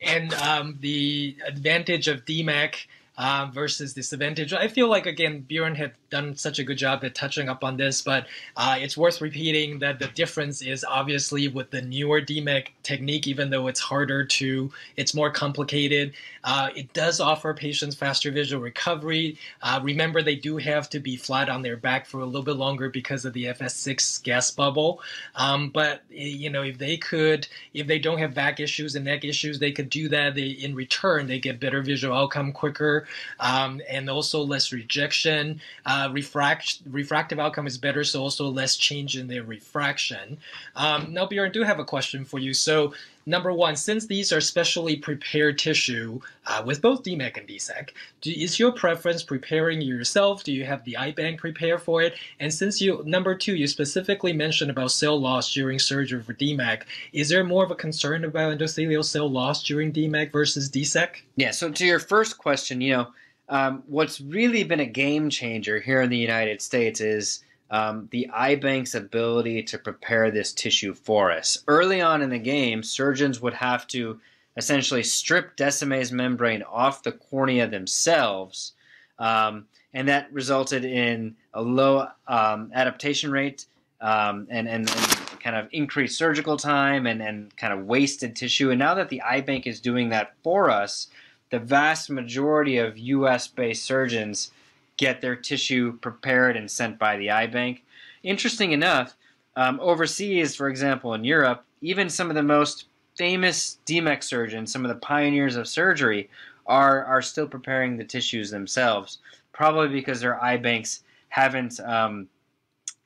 and um, the advantage of DMEK uh, versus disadvantage. I feel like again Bjorn had done such a good job at touching up on this, but uh, it's worth repeating that the difference is obviously with the newer DMEK technique, even though it's harder to, it's more complicated. Uh, it does offer patients faster visual recovery. Uh, remember, they do have to be flat on their back for a little bit longer because of the FS6 gas bubble. Um, but you know, if they could, if they don't have back issues and neck issues, they could do that. They, in return, they get better visual outcome quicker um, and also less rejection. Uh, refract refractive outcome is better, so also less change in their refraction. Um, now, Bjorn, I do have a question for you. So, number one, since these are specially prepared tissue uh, with both DMEK and DSEK, do, is your preference preparing yourself? Do you have the eye bank prepare for it? And since you, number two, you specifically mentioned about cell loss during surgery for DMEK, is there more of a concern about endothelial cell loss during DMEK versus DSEK? Yeah, so to your first question, you know, um, what's really been a game changer here in the United States is um, the eye bank's ability to prepare this tissue for us. Early on in the game, surgeons would have to essentially strip Descemet's membrane off the cornea themselves, um, and that resulted in a low um, adaptation rate um, and, and, and, kind of increased surgical time and, and kind of wasted tissue. And now that the eye bank is doing that for us, the vast majority of U.S. based surgeons get their tissue prepared and sent by the eye bank. Interesting enough, um, overseas, for example, in Europe, even some of the most famous DMEK surgeons, some of the pioneers of surgery, are are still preparing the tissues themselves. Probably because their eye banks haven't um,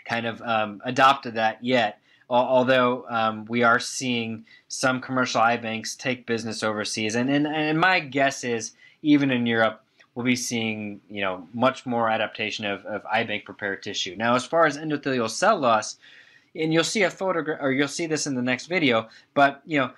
kind of um, adopted that yet. Although um, we are seeing some commercial eye banks take business overseas, and, and and my guess is even in Europe we'll be seeing you know much more adaptation of, of eye bank prepared tissue. Now, as far as endothelial cell loss, and you'll see a photograph, or you'll see this in the next video. But you know,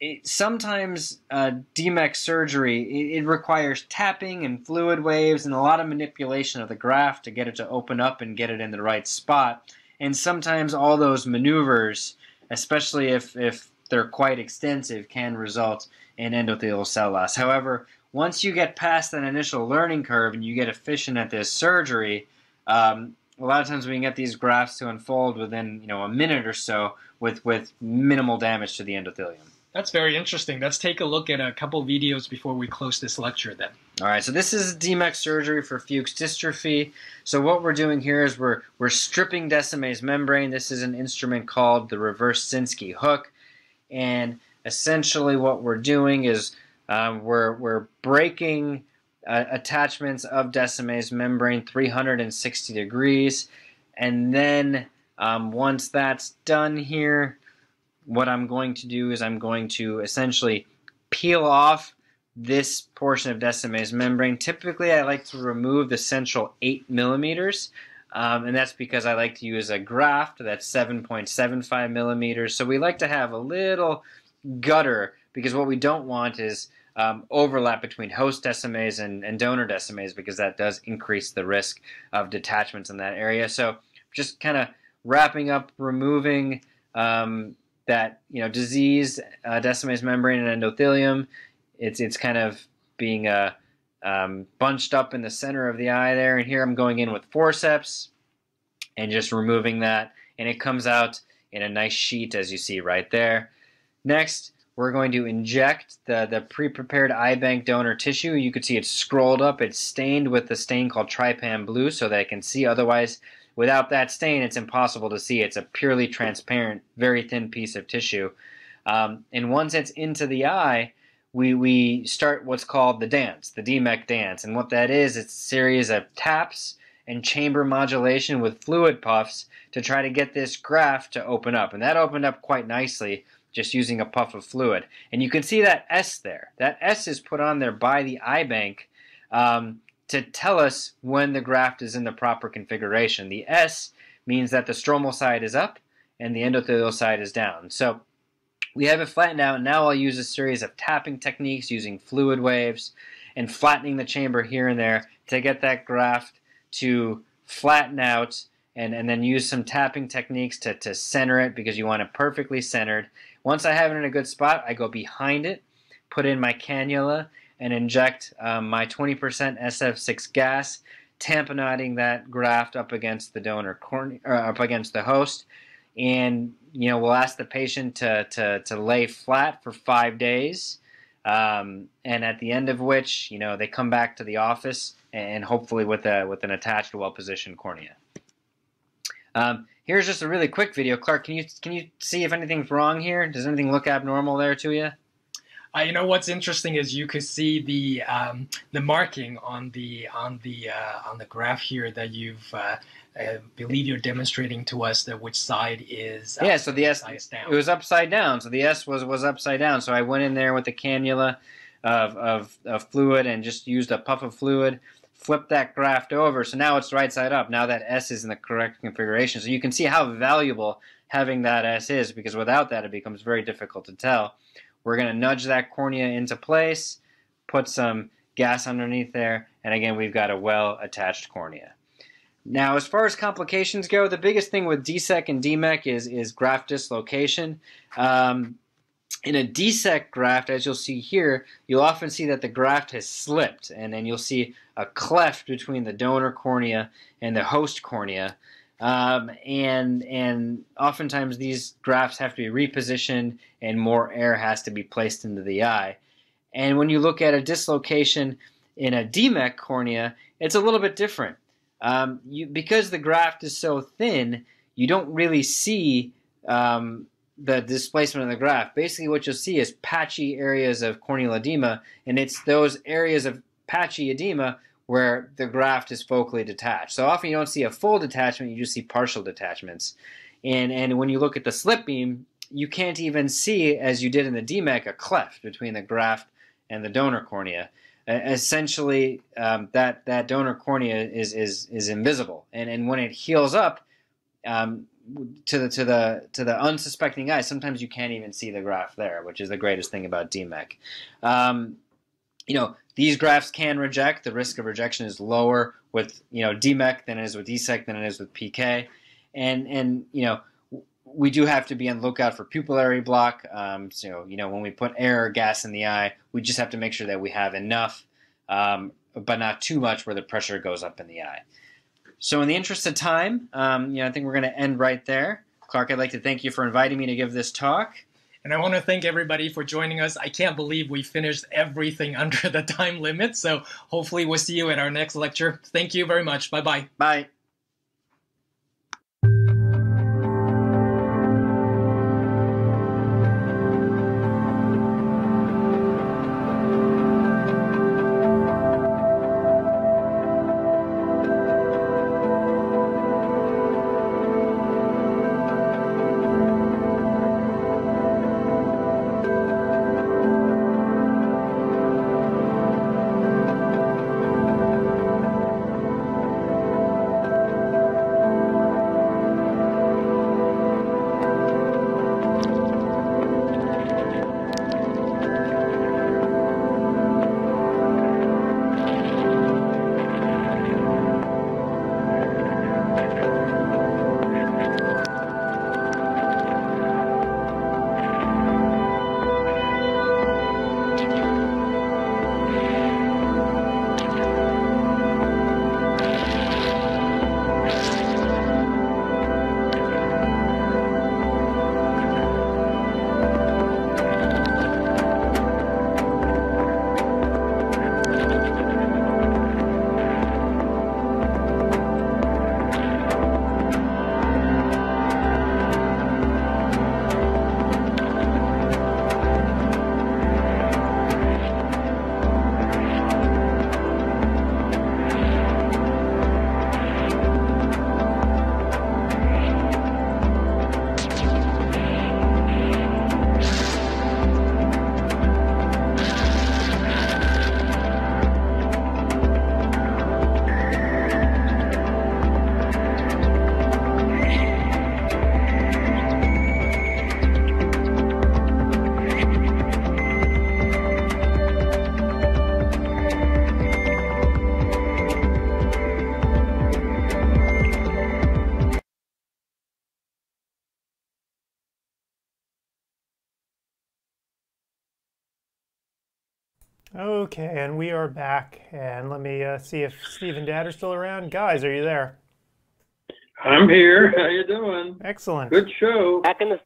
it, sometimes uh, DMEK surgery it, it, requires tapping and fluid waves and a lot of manipulation of the graft to get it to open up and get it in the right spot. And sometimes all those maneuvers, especially if if they're quite extensive, can result in endothelial cell loss. However, once you get past that initial learning curve and you get efficient at this surgery, um, a lot of times we can get these grafts to unfold within you know a minute or so with with minimal damage to the endothelium. That's very interesting. Let's take a look at a couple videos before we close this lecture then. All right, so this is DMEK surgery for Fuchs dystrophy. So what we're doing here is we're we're stripping Descemet's membrane. This is an instrument called the reverse Sinskey hook, and essentially what we're doing is um, we're we're breaking uh, attachments of Descemet's membrane 360 degrees. And then um, once that's done here, what I'm going to do is I'm going to essentially peel off this portion of Descemet's membrane. Typically, I like to remove the central 8 millimeters. Um, and that's because I like to use a graft that's 7.75 millimeters. So we like to have a little gutter because what we don't want is um, overlap between host Descemet's and, and donor Descemet's because that does increase the risk of detachments in that area. So just kind of wrapping up, removing um, that you know diseased uh, Descemet's membrane and endothelium. It's it's kind of being uh, um, bunched up in the center of the eye there, and here I'm going in with forceps and just removing that, and it comes out in a nice sheet as you see right there. Next, we're going to inject the, the pre-prepared eye bank donor tissue. You can see it's scrolled up. It's stained with the stain called trypan blue so that I can see. Otherwise, without that stain, it's impossible to see. It's a purely transparent, very thin piece of tissue. Um, and once it's into the eye, we, we start what's called the dance, the DMEK dance. And what that is, it's a series of taps and chamber modulation with fluid puffs to try to get this graft to open up. And that opened up quite nicely just using a puff of fluid. And you can see that S there. That S is put on there by the eye bank um, to tell us when the graft is in the proper configuration. The S means that the stromal side is up and the endothelial side is down. So we have it flattened out. Now I'll use a series of tapping techniques using fluid waves and flattening the chamber here and there to get that graft to flatten out and, and then use some tapping techniques to, to center it because you want it perfectly centered. Once I have it in a good spot, I go behind it, put in my cannula, and inject um, my 20% SF6 gas, tamponading that graft up against the donor cornea, uh, up against the host. And you know, we'll ask the patient to, to, to lay flat for five days. Um, and at the end of which, you know, they come back to the office and hopefully with a with an attached, well-positioned cornea. Um, here's just a really quick video. Clark, can you can you see if anything's wrong here? Does anything look abnormal there to you? Uh, you know what's interesting is you could see the um, the marking on the on the uh, on the graph here that you've uh, I believe you're demonstrating to us that which side is uh, yeah. So the S down. it was upside down. So the S was was upside down. So I went in there with the cannula of, of, of fluid and just used a puff of fluid flip that graft over. So now it's right side up. Now that S is in the correct configuration. So you can see how valuable having that S is because without that it becomes very difficult to tell. We're going to nudge that cornea into place, put some gas underneath there, and again we've got a well attached cornea. Now, as far as complications go, the biggest thing with DSEK and DMEK is, is graft dislocation. Um, in a DSEK graft, as you'll see here, you'll often see that the graft has slipped, and then you'll see a cleft between the donor cornea and the host cornea. Um, and and oftentimes these grafts have to be repositioned, and more air has to be placed into the eye. And when you look at a dislocation in a DMEK cornea, it's a little bit different. Um, you, because the graft is so thin, you don't really see um, the displacement of the graft. Basically, what you'll see is patchy areas of corneal edema, and it's those areas of patchy edema where the graft is focally detached. So often you don't see a full detachment, you just see partial detachments. And, and when you look at the slip beam, you can't even see, as you did in the DMEK, a cleft between the graft and the donor cornea. Essentially, um, that, that donor cornea is, is, is invisible. And, and when it heals up, um, to the to the to the unsuspecting eye, sometimes you can't even see the graft there, which is the greatest thing about DMEK. Um, you know, these graphs can reject. The risk of rejection is lower with you know DMEK than it is with DSEK than it is with PK, and and you know we do have to be on the lookout for pupillary block. Um, so you know when we put air or gas in the eye, we just have to make sure that we have enough, um, but not too much where the pressure goes up in the eye. So in the interest of time, um, you know I think we're going to end right there. Clark, I'd like to thank you for inviting me to give this talk. And I want to thank everybody for joining us. I can't believe we finished everything under the time limit. So hopefully we'll see you at our next lecture. Thank you very much. Bye-bye. Bye. And we are back. And let me uh, see if Steve and Dad are still around. Guys, are you there? I'm here. How you doing? Excellent. Good show. Back in the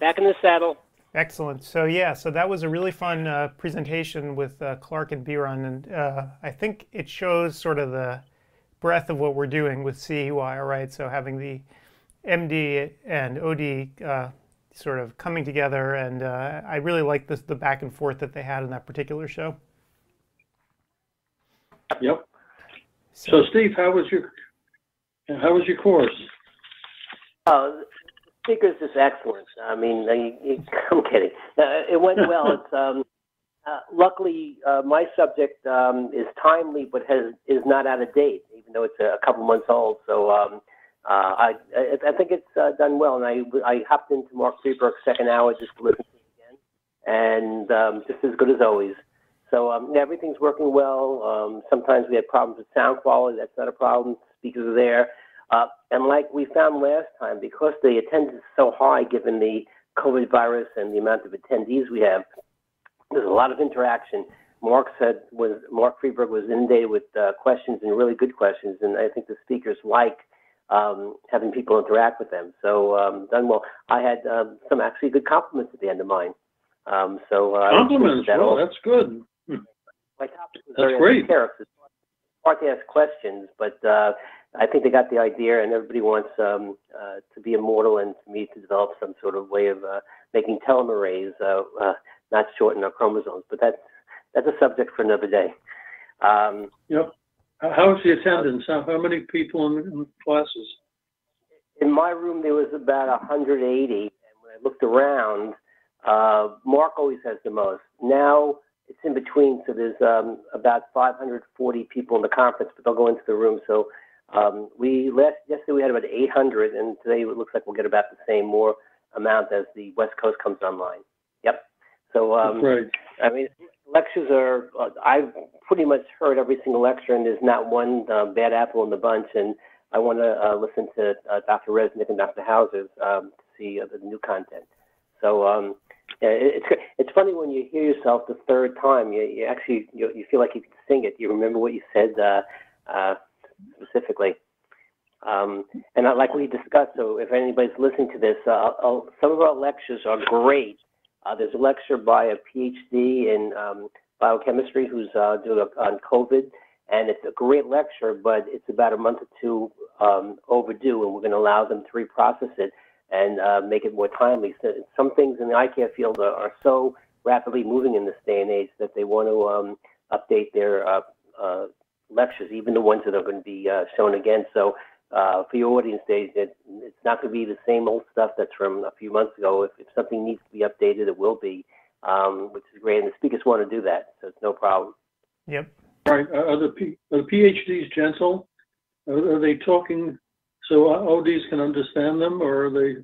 back in the saddle. Excellent. So yeah, so that was a really fun uh, presentation with uh, Clark and Beeran, and uh, I think it shows sort of the breadth of what we're doing with CEY, right? So having the MD and OD uh, sort of coming together, and uh, I really like this the back and forth that they had in that particular show. Yep. So, Steve, how was your how was your course? Oh, the speaker's just excellent. I mean, I, I'm kidding. Uh, it went well. it's um, uh, luckily uh, my subject um, is timely, but has is not out of date, even though it's a, a couple months old. So um, uh, I, I, I think it's uh, done well, and I, I hopped into Mark Friedberg's second hour just to listen to it again, and um, just as good as always. So um, everything's working well. Um, sometimes we had problems with sound quality. That's not a problem. Speakers are there. Uh, and like we found last time, because the attendance is so high given the COVID virus and the amount of attendees we have, there's a lot of interaction. Mark said was Mark Friedberg was inundated with uh, questions and really good questions, and I think the speakers like um, having people interact with them. So um, done well. I had um, some actually good compliments at the end of mine. Um, so uh, compliments. That well, that's good. My topic was that's great. It's hard to ask questions, but uh, I think they got the idea, and everybody wants um, uh, to be immortal and to me to develop some sort of way of uh, making telomerase uh, uh, not shorten our chromosomes. But that's that's a subject for another day. Um, yep. How's the attendance? How, how many people in, in classes? In my room, there was about 180, and when I looked around, uh, Mark always has the most. Now it's in between, so there's um, about 540 people in the conference, but they'll go into the room. So Um, we last yesterday we had about 800, and today it looks like we'll get about the same more amount as the West Coast comes online. Yep. So um, Right. I mean, lectures are. Uh, I've pretty much heard every single lecture, and there's not one uh, bad apple in the bunch. And I want to uh, listen to uh, Dr. Resnick and Dr. Hauser's um, to see uh, the new content. So um, it's it's funny when you hear yourself the third time. You, you actually you, you feel like you can sing it. You remember what you said uh, uh, specifically. Um, and I, like we discussed, so if anybody's listening to this, uh, I'll, some of our lectures are great. Uh, there's a lecture by a PhD in um, biochemistry who's uh, doing a, on COVID, and it's a great lecture, but it's about a month or two um, overdue, and we're going to allow them to reprocess it and uh, make it more timely. So some things in the eye care field are, are so rapidly moving in this day and age that they want to um, update their uh, uh, lectures, even the ones that are going to be uh, shown again. So uh, for your audience, they, it, it's not going to be the same old stuff that's from a few months ago. If, if something needs to be updated, it will be, um, which is great. And the speakers want to do that, so it's no problem. Yep. Right, are are the, P- are the PhDs gentle? Are, are they talking so ODs can understand them, or are they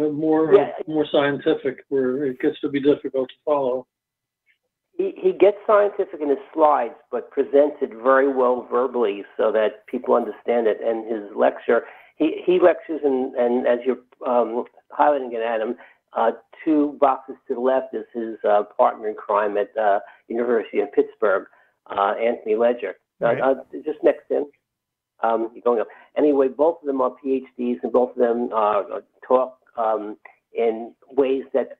uh, more, Yeah. more scientific, where it gets to be difficult to follow? He, he gets scientific in his slides, but presents it very well verbally so that people understand it. And his lecture, he, he lectures, and, and as you're um, highlighting it, Adam, uh, two boxes to the left is his uh, partner in crime at uh, University of Pittsburgh, uh, Anthony Ledger. Right. Uh, uh, just next to him. Um, going up. Anyway, both of them are PhDs, and both of them uh, talk um, in ways that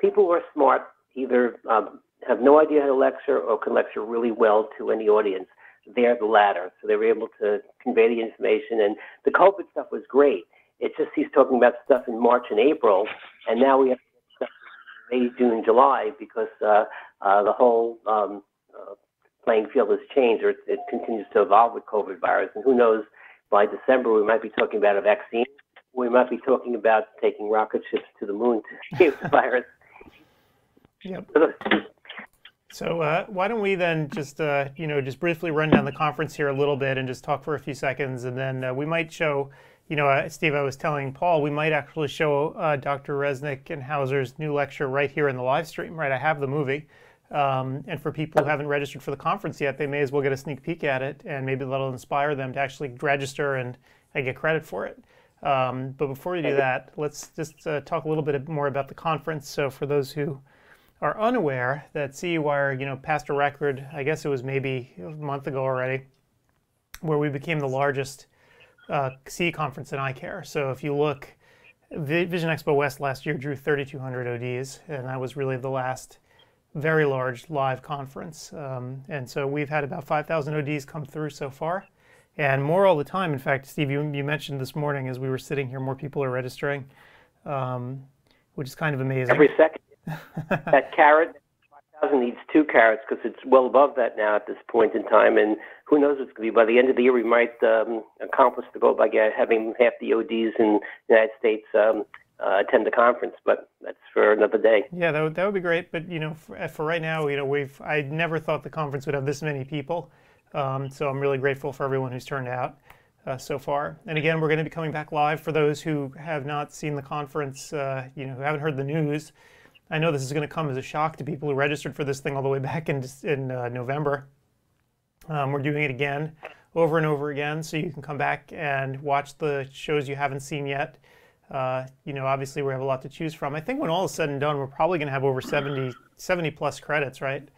people who are smart either um, have no idea how to lecture or can lecture really well to any audience. They're the latter, so they were able to convey the information. And the COVID stuff was great. It's just he's talking about stuff in March and April, and now we have stuff in May, June, July because uh, uh, the whole um, uh, playing field has changed, or it, it continues to evolve with COVID virus. And who knows, by December we might be talking about a vaccine. We might be talking about taking rocket ships to the moon to save the virus. Yep. So uh, why don't we then just uh, you know just briefly run down the conference here a little bit and just talk for a few seconds, and then uh, we might show, you know, uh, Steve, I was telling Paul we might actually show uh, Dr. Resnick and Hauser's new lecture right here in the live stream. Right, I have the movie, um, and for people who haven't registered for the conference yet, they may as well get a sneak peek at it, and maybe that'll inspire them to actually register and, and get credit for it. Um, but before we do that, let's just uh, talk a little bit more about the conference. So for those who are unaware that CEwire, you know, passed a record, I guess it was maybe a month ago already, where we became the largest uh, CE conference in eye care. So if you look, Vi- Vision Expo West last year drew 3,200 ODs, and that was really the last very large live conference. Um, and so we've had about 5,000 ODs come through so far, and more all the time. In fact, Steve, you, you mentioned this morning as we were sitting here, more people are registering, um, which is kind of amazing. Every second. that carrot, 5,000 needs two carrots because it's well above that now at this point in time. And who knows what's going to be. By the end of the year, we might um, accomplish the goal by having half the ODs in the United States um, uh, attend the conference. But that's for another day. Yeah, that would, that would be great. But you know, for, for right now, you know, we've I never thought the conference would have this many people. Um, so I'm really grateful for everyone who's turned out uh, so far. And again, we're going to be coming back live for those who have not seen the conference. Uh, you know, who haven't heard the news. I know this is going to come as a shock to people who registered for this thing all the way back in in uh, November. Um, we're doing it again, over and over again, so you can come back and watch the shows you haven't seen yet. Uh, you know, obviously we have a lot to choose from. I think when all is said and done, we're probably going to have over 70, 70 plus credits, right?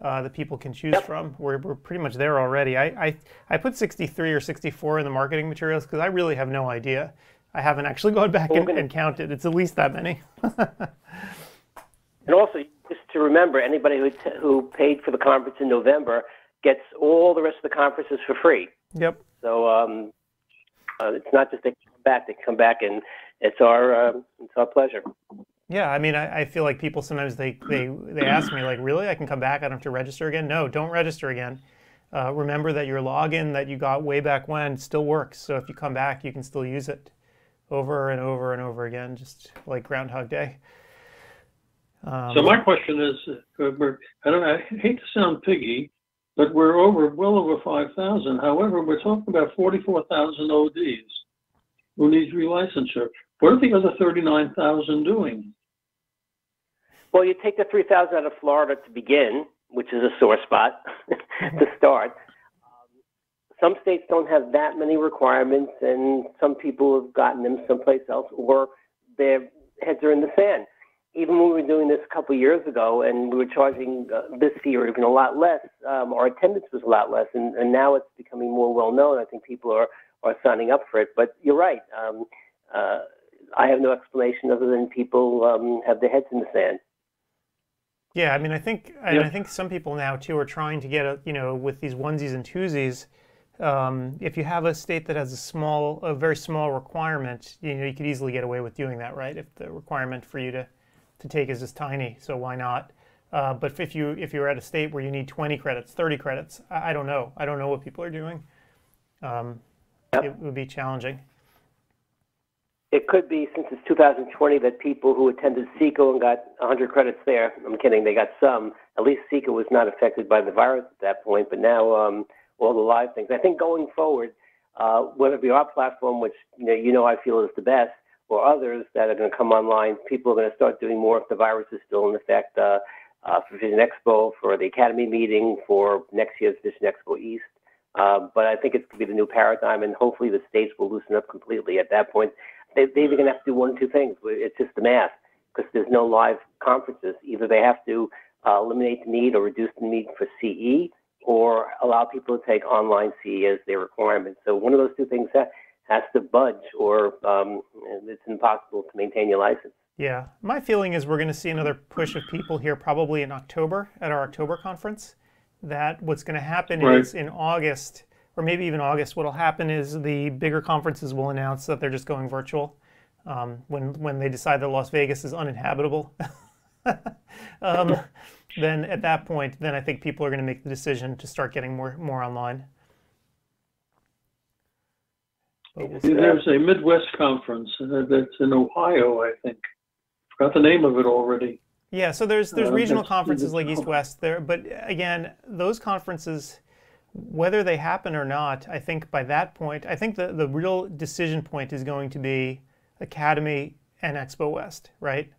Uh, that people can choose from. We're, we're pretty much there already. I, I, I put 63 or 64 in the marketing materials because I really have no idea. I haven't actually gone back and, and counted. It's at least that many. And also, just to remember, anybody who, t- who paid for the conference in November gets all the rest of the conferences for free. yep. So um, uh, it's not just they come back; they come back, and it's our uh, it's our pleasure. Yeah, I mean, I, I feel like people sometimes they, they, they ask me like, really, I can come back? I don't have to register again? No, don't register again. Uh, remember that your login that you got way back when still works. So if you come back, you can still use it over and over and over again, just like Groundhog Day. Um, So my question is, uh, Bert, I don't, I hate to sound piggy, but we're over, well over five thousand. However, we're talking about forty-four thousand ODs who needs relicensure. What are the other thirty-nine thousand doing? Well, you take the 3,000 out of Florida to begin, which is a sore spot to start. Um, some states don't have that many requirements, and some people have gotten them someplace else, or their heads are in the sand. Even when we were doing this a couple years ago, and we were charging uh, this fee even a lot less, um, our attendance was a lot less, and, and now it's becoming more well known. I think people are are signing up for it. But you're right. Um, uh, I have no explanation other than people um, have their heads in the sand. Yeah, I mean, I think and I think some people now too are trying to get a you know with these onesies and twosies. Um, if you have a state that has a small, a very small requirement, you know, you could easily get away with doing that, right? If the requirement for you to to take is just tiny, so why not? Uh, but if you if you're at a state where you need 20 credits, 30 credits, I, I don't know. I don't know what people are doing. Um, Yep. It would be challenging. It could be since it's 2020 that people who attended SECO and got 100 credits there, I'm kidding, they got some. At least SECO was not affected by the virus at that point, but now um, all the live things. I think going forward, uh, whether it be our platform, which you know, you know I feel is the best, or others that are going to come online, people are going to start doing more if the virus is still in effect. Uh, uh, for Vision Expo, for the Academy meeting, for next year's Vision Expo East. Uh, but I think it's going to be the new paradigm, and hopefully the states will loosen up completely at that point. They, they're going to have to do one or two things. It's just the math because there's no live conferences. Either they have to uh, eliminate the need or reduce the need for CE, or allow people to take online CE as their requirement. So one of those two things ha- has to budge, or um, it's impossible to maintain your license. Yeah, my feeling is we're going to see another push of people here probably in October at our October conference. That what's going to happen Right. is in August, or maybe even August, what'll happen is the bigger conferences will announce that they're just going virtual um, when when they decide that Las Vegas is uninhabitable. um, then at that point, then I think people are going to make the decision to start getting more more online. We'll. There's a Midwest conference uh, that's in Ohio, I think. Forgot the name of it already. Yeah, so there's there's Uh, regional conferences like East West there, but again, those conferences, whether they happen or not, I think by that point, I think the, the real decision point is going to be Academy and Expo West, right?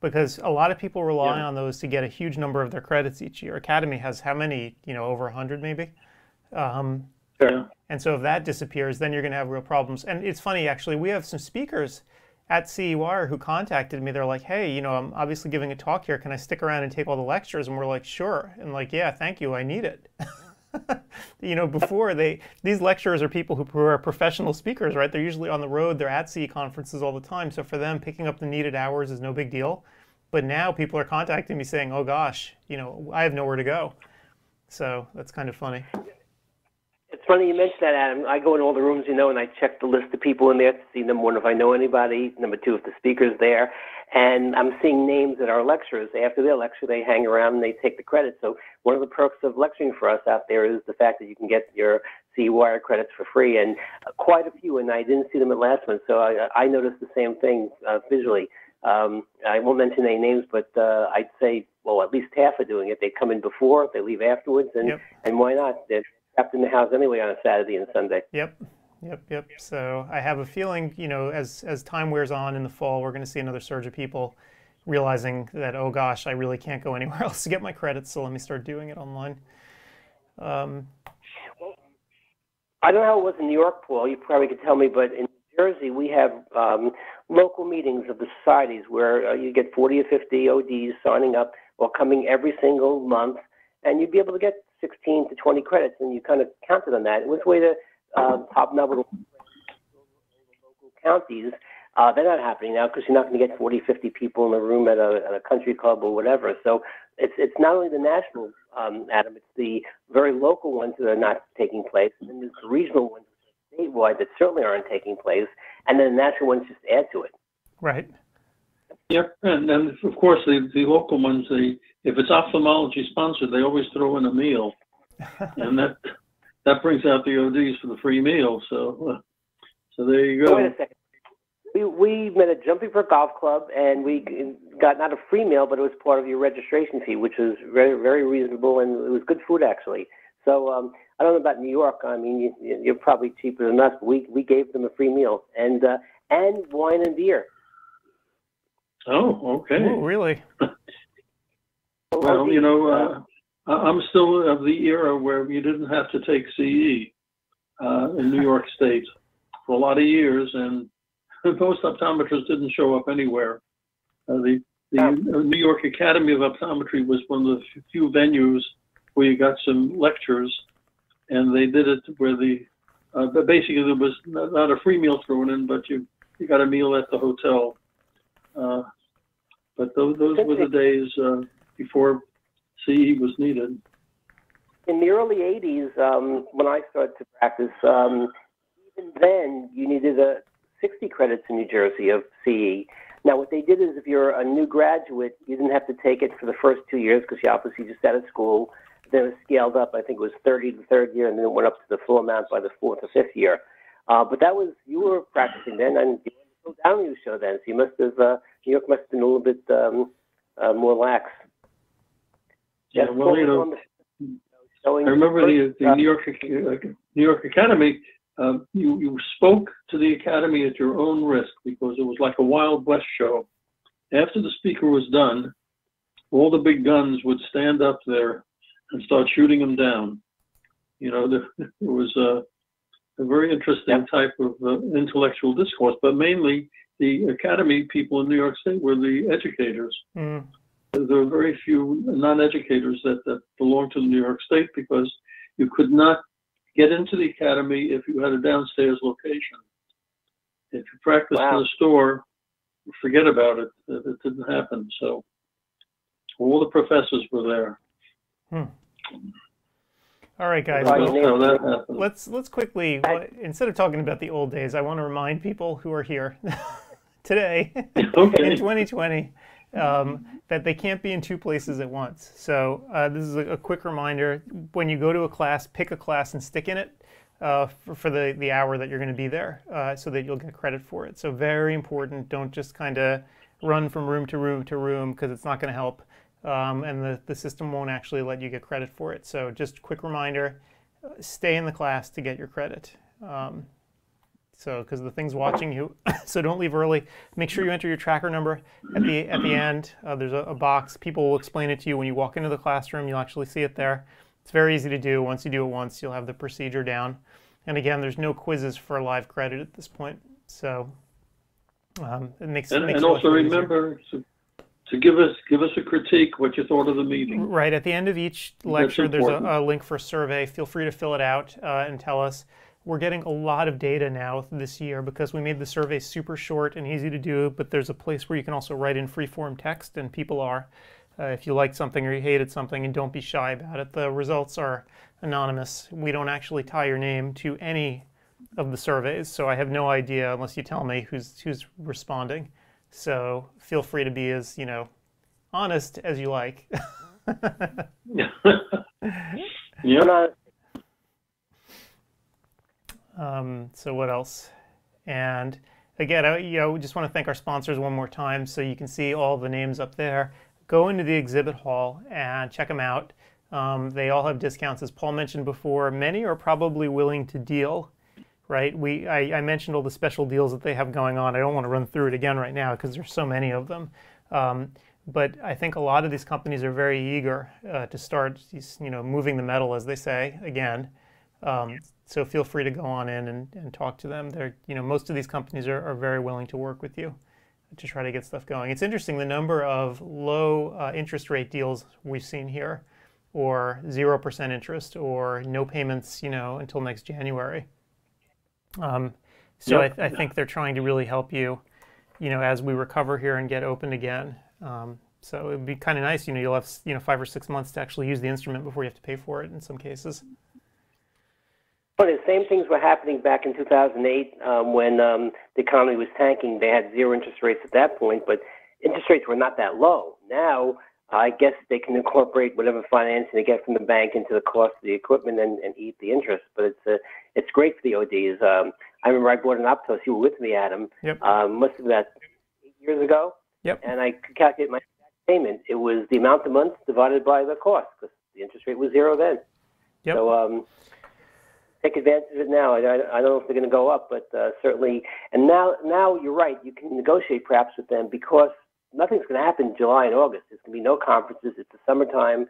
Because a lot of people rely Yeah. on those to get a huge number of their credits each year. Academy has how many? You know, over hundred maybe. Um, Yeah. and so if that disappears, then you're going to have real problems. And it's funny, actually, we have some speakers at CE Wire who contacted me. They're like, hey, you know, I'm obviously giving a talk here. Can I stick around and take all the lectures? And we're like, sure. And like, yeah, thank you. I need it. you know, before they, these lecturers are people who who are professional speakers, right? They're usually on the road. They're at CE conferences all the time. So for them, picking up the needed hours is no big deal. But now people are contacting me saying, oh gosh, you know, I have nowhere to go. So that's kind of funny. It's funny you mentioned that, Adam. I go in all the rooms, you know, and I check the list of people in there to see number one if I know anybody, number two if the speaker's there, and I'm seeing names that are lecturers. After their lecture, they hang around and they take the credit. So one of the perks of lecturing for us out there is the fact that you can get your C Wire credits for free, and uh, quite a few. And I didn't see them at last one, so I, I noticed the same thing uh, visually. Um, I won't mention any names, but uh, I'd say, well, at least half are doing it. They come in before, they leave afterwards, and Yep. and why not? They're trapped in the house anyway on a Saturday and Sunday. Yep, yep, yep. So I have a feeling, you know, as as time wears on in the fall, we're going to see another surge of people realizing that, oh gosh, I really can't go anywhere else to get my credits, so let me start doing it online. Um, I don't know how it was in New York, Paul. You probably could tell me, but in Jersey, we have um, local meetings of the societies where uh, you get 40 or 50 ODs signing up or coming every single month, and you'd be able to get 16 to 20 credits, and you kind of counted on that. It was a way to um, hobnob with local counties. Uh, they're not happening now because you're not going to get 40, 50 people in a room at a, at a country club or whatever. So it's it's not only the national, um, Adam, it's the very local ones that are not taking place, and then there's the regional ones statewide that certainly aren't taking place, and then the national ones just add to it. right. Yep, and then of course the, the local ones, they if it's ophthalmology sponsored, they always throw in a meal, and that that brings out the ODs for the free meal. So uh, so there you So wait a go. second. We we met at Jumping Brook Golf Club, and we got not a free meal, but it was part of your registration fee, which was very very reasonable, and it was good food actually. So um, I don't know about New York. I mean, you, you're probably cheaper than us. But we we gave them a free meal and uh, and wine and beer. Oh, okay. Oh, really? Well, you know, uh, I- I'm still of the era where you didn't have to take CE uh, in New York State for a lot of years, and most optometrists didn't show up anywhere. Uh, the the Oh. uh, New York Academy of Optometry was one of the few venues where you got some lectures, and they did it where the uh, but basically there was not, not a free meal thrown in, but you you got a meal at the hotel. Uh, but those, those were the days uh, before CE was needed. in the early 80s, um, when I started to practice, um, even then you needed a 60 credits in New Jersey of CE. Now, what they did is if you're a new graduate, you didn't have to take it for the first two years because you obviously just out of school. Then it was scaled up. I think it was 30 the third year, and then it went up to the full amount by the fourth or fifth year. Uh, but that was you were practicing then, and you were down the show then, so you must have uh, New York must have been a little bit um, uh, more lax. Yeah, well, you know, on the- showing I remember the, the uh, New York uh, New York Academy. Um, you you spoke to the Academy at your own risk because it was like a Wild West show. After the speaker was done, all the big guns would stand up there and start shooting them down. You know, there, it was a, a very interesting type of uh, intellectual discourse, but mainly the Academy people in New York State were the educators Mm. There are very few non-educators that, that belong to New York State because you could not get into the academy if you had a downstairs location. If you practiced Wow. in a store, forget about it. It, it didn't happen. So all the professors were there. Hmm. All right, guys. Right. well, how that let's let's quickly well, instead of talking about the old days, I want to remind people who are here today in 2020 um, that they can't be in two places at once. So uh, this is a, a quick reminder: when you go to a class, pick a class and stick in it uh, for, for the the hour that you're going to be there, uh, so that you'll get credit for it. So very important. Don't just kind of run from room to room to room because it's not going to help. Um, and the, the system won't actually let you get credit for it. So just quick reminder, uh, stay in the class to get your credit. Um, so because the thing's watching you, so don't leave early. Make sure you enter your tracker number at the at the end. Uh, there's a, a box. People will explain it to you when you walk into the classroom. You'll actually see it there. It's very easy to do. Once you do it once, you'll have the procedure down. And again, there's no quizzes for live credit at this point. So um, it makes And, makes and it also remember to, to give us give us a critique what you thought of the meeting. Right at the end of each lecture, there's a, a link for a survey. Feel free to fill it out uh, and tell us. We're getting a lot of data now this year because we made the survey super short and easy to do. But there's a place where you can also write in free form text, and people are. Uh, if you liked something or you hated something, and don't be shy about it. The results are anonymous. We don't actually tie your name to any of the surveys, so I have no idea unless you tell me who's who's responding. So feel free to be as you know honest as you like. yeah. When I- Um, so what else? And again, I, you know, just want to thank our sponsors one more time, so you can see all the names up there. Go into the exhibit hall and check them out. Um, they all have discounts, as Paul mentioned before. Many are probably willing to deal, right? We I, I mentioned all the special deals that they have going on. I don't want to run through it again right now because there's so many of them. Um, but I think a lot of these companies are very eager uh, to start, you know, moving the metal, as they say, again. Um, so feel free to go on in and, and talk to them. They're, you know, most of these companies are, are very willing to work with you to try to get stuff going. It's interesting the number of low uh, interest rate deals we've seen here, or zero percent interest, or no payments, you know, until next January. Um, so Yep. I, I think they're trying to really help you, you know, as we recover here and get open again. Um, so it'd be kind of nice, you know, you'll have you know five or six months to actually use the instrument before you have to pay for it in some cases. Funny, the same things were happening back in 2008 um, when um, the economy was tanking. They had zero interest rates at that point, but interest rates were not that low. Now, I guess they can incorporate whatever financing they get from the bank into the cost of the equipment and, and eat the interest. But it's uh, it's great for the ODs. Um, I remember I bought an Optos. You were with me, Adam. Yep. Um, must have been about eight years ago. Yep. And I could calculate my payment. It was the amount of months divided by the cost because the interest rate was zero then. Yep. So um, take advantage of it now. I, I, don't know if they're going to go up, but uh, certainly. And now, now you're right. You can negotiate perhaps with them because nothing's going to happen in July and August. There's going to be no conferences. It's the summertime.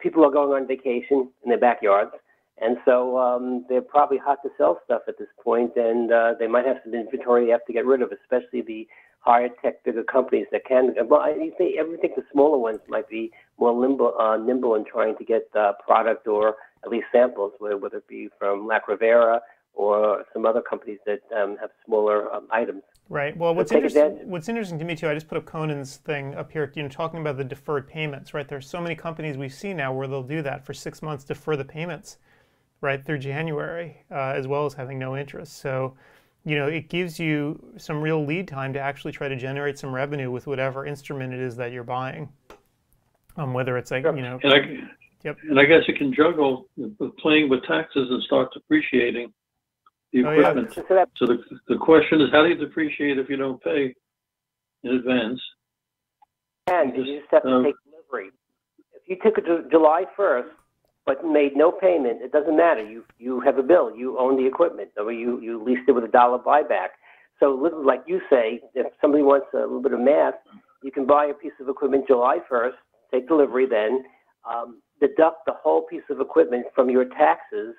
People are going on vacation in their backyards. And so um, they're probably hot to sell stuff at this point, and uh, they might have some inventory they have to get rid of, especially the higher tech, bigger companies that can. Well, I think, think the smaller ones might be more limbo, uh, nimble in trying to get uh, product or at least samples, whether it be from La Rivera or some other companies that um, have smaller um, items. Right. Well, what's interesting, what's interesting to me too, I just put up Konan's thing up here, you know, talking about the deferred payments, right? There's so many companies we see now where they'll do that for six months, defer the payments, right, through January, uh, as well as having no interest. So, you know, it gives you some real lead time to actually try to generate some revenue with whatever instrument it is that you're buying. Um, whether it's like, you know, and I, yep. and I guess you can juggle playing with taxes and start depreciating the Oh, yeah. equipment. So the, the question is, how do you depreciate if you don't pay in advance? And Just, you just have to um, take delivery. If you took it to July 1st, but made no payment, it doesn't matter. You you have a bill. You own the equipment, or you you leased it with a dollar buyback. So, little like you say, if somebody wants a little bit of math, you can buy a piece of equipment July 1st, take delivery then, um, deduct the whole piece of equipment from your taxes,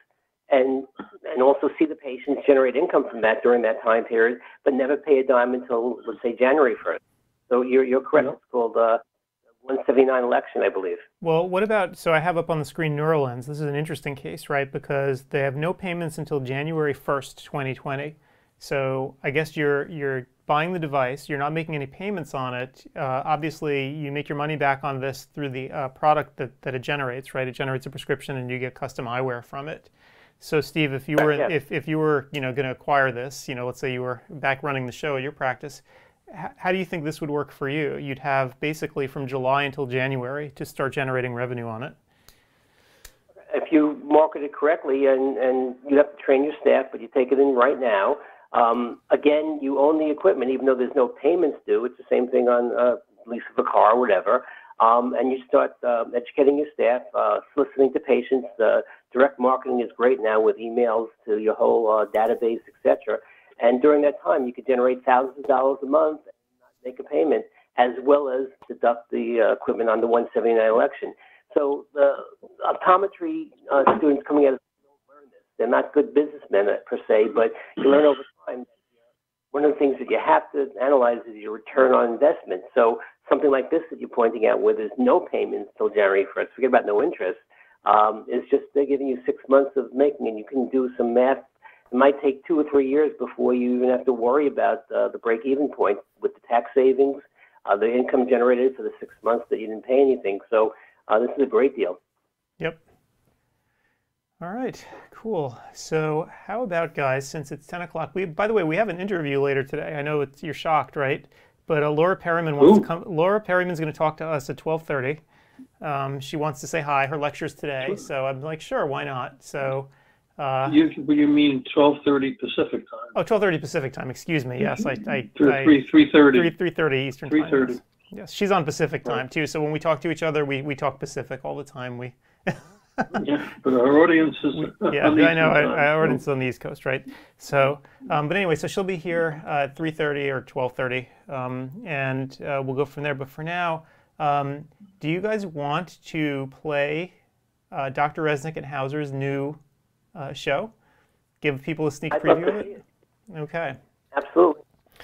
and and also see the patients generate income from that during that time period, but never pay a dime until let's say January 1st. So you're you're correct. It's called uh, 179 election, I believe. Well, what about, so I have up on the screen Neurolens. This is an interesting case, right? Because they have no payments until January 1st, 2020. So I guess you're, you're buying the device, you're not making any payments on it. Uh, obviously, you make your money back on this through the uh, product that, that it generates, right? It generates a prescription and you get custom eyewear from it. So Steve, if you were Yeah. if, if you were you know going to acquire this, you know, let's say you were back running the show at your practice, how do you think this would work for you? You'd have basically from July until January to start generating revenue on it. if you market it correctly, and, and you have to train your staff, but you take it in right now. Um, again, you own the equipment, even though there's no payments due. It's the same thing on uh, lease of a car or whatever. Um, and you start uh, educating your staff, uh, soliciting to patients. Uh, direct marketing is great now with emails to your whole uh, database, etc. And during that time, you could generate thousands of dollars a month and not make a payment, as well as deduct the uh, equipment on the 179 election. So the optometry uh, students coming out of don't learn this. They're not good businessmen uh, per se, but you learn over time. One of the things that you have to analyze is your return on investment. So something like this that you're pointing out, where there's no payments till January 1st, forget about no interest, um, is just they're giving you six months of making, and you can do some math. It might take two or three years before you even have to worry about uh, the break-even point with the tax savings, uh, the income generated for the six months that you didn't pay anything. So uh, this is a great deal. Yep. All right, cool. So how about guys, since it's 10 o'clock, we, by the way, we have an interview later today. I know it's, you're shocked, right? But uh, Laura Periman wants Ooh. to come. Laura Periman's going to talk to us at 12:30. Um, she wants to say hi. Her lecture's today, so I'm like, sure, why not? So, uh, You, you mean twelve thirty Pacific time? oh, 12:30 Pacific time. Excuse me. Yes, I, I, Three, I three, three thirty. three three thirty Eastern time. 3:30. Yes. yes, she's on Pacific time too. So when we talk to each other, we, we talk Pacific all the time. We Yeah, but our audience is. yeah, on the I know. I, Eastern I time. already it's on the East Coast, right? So, um, but anyway, so she'll be here uh, at 3:30 or 12:30, um, and uh, we'll go from there. But for now, um, do you guys want to play uh, Dr. Resnick and Hauser's new uh, show? Give people a sneak I'd love preview to of see it. it. Okay. Absolutely.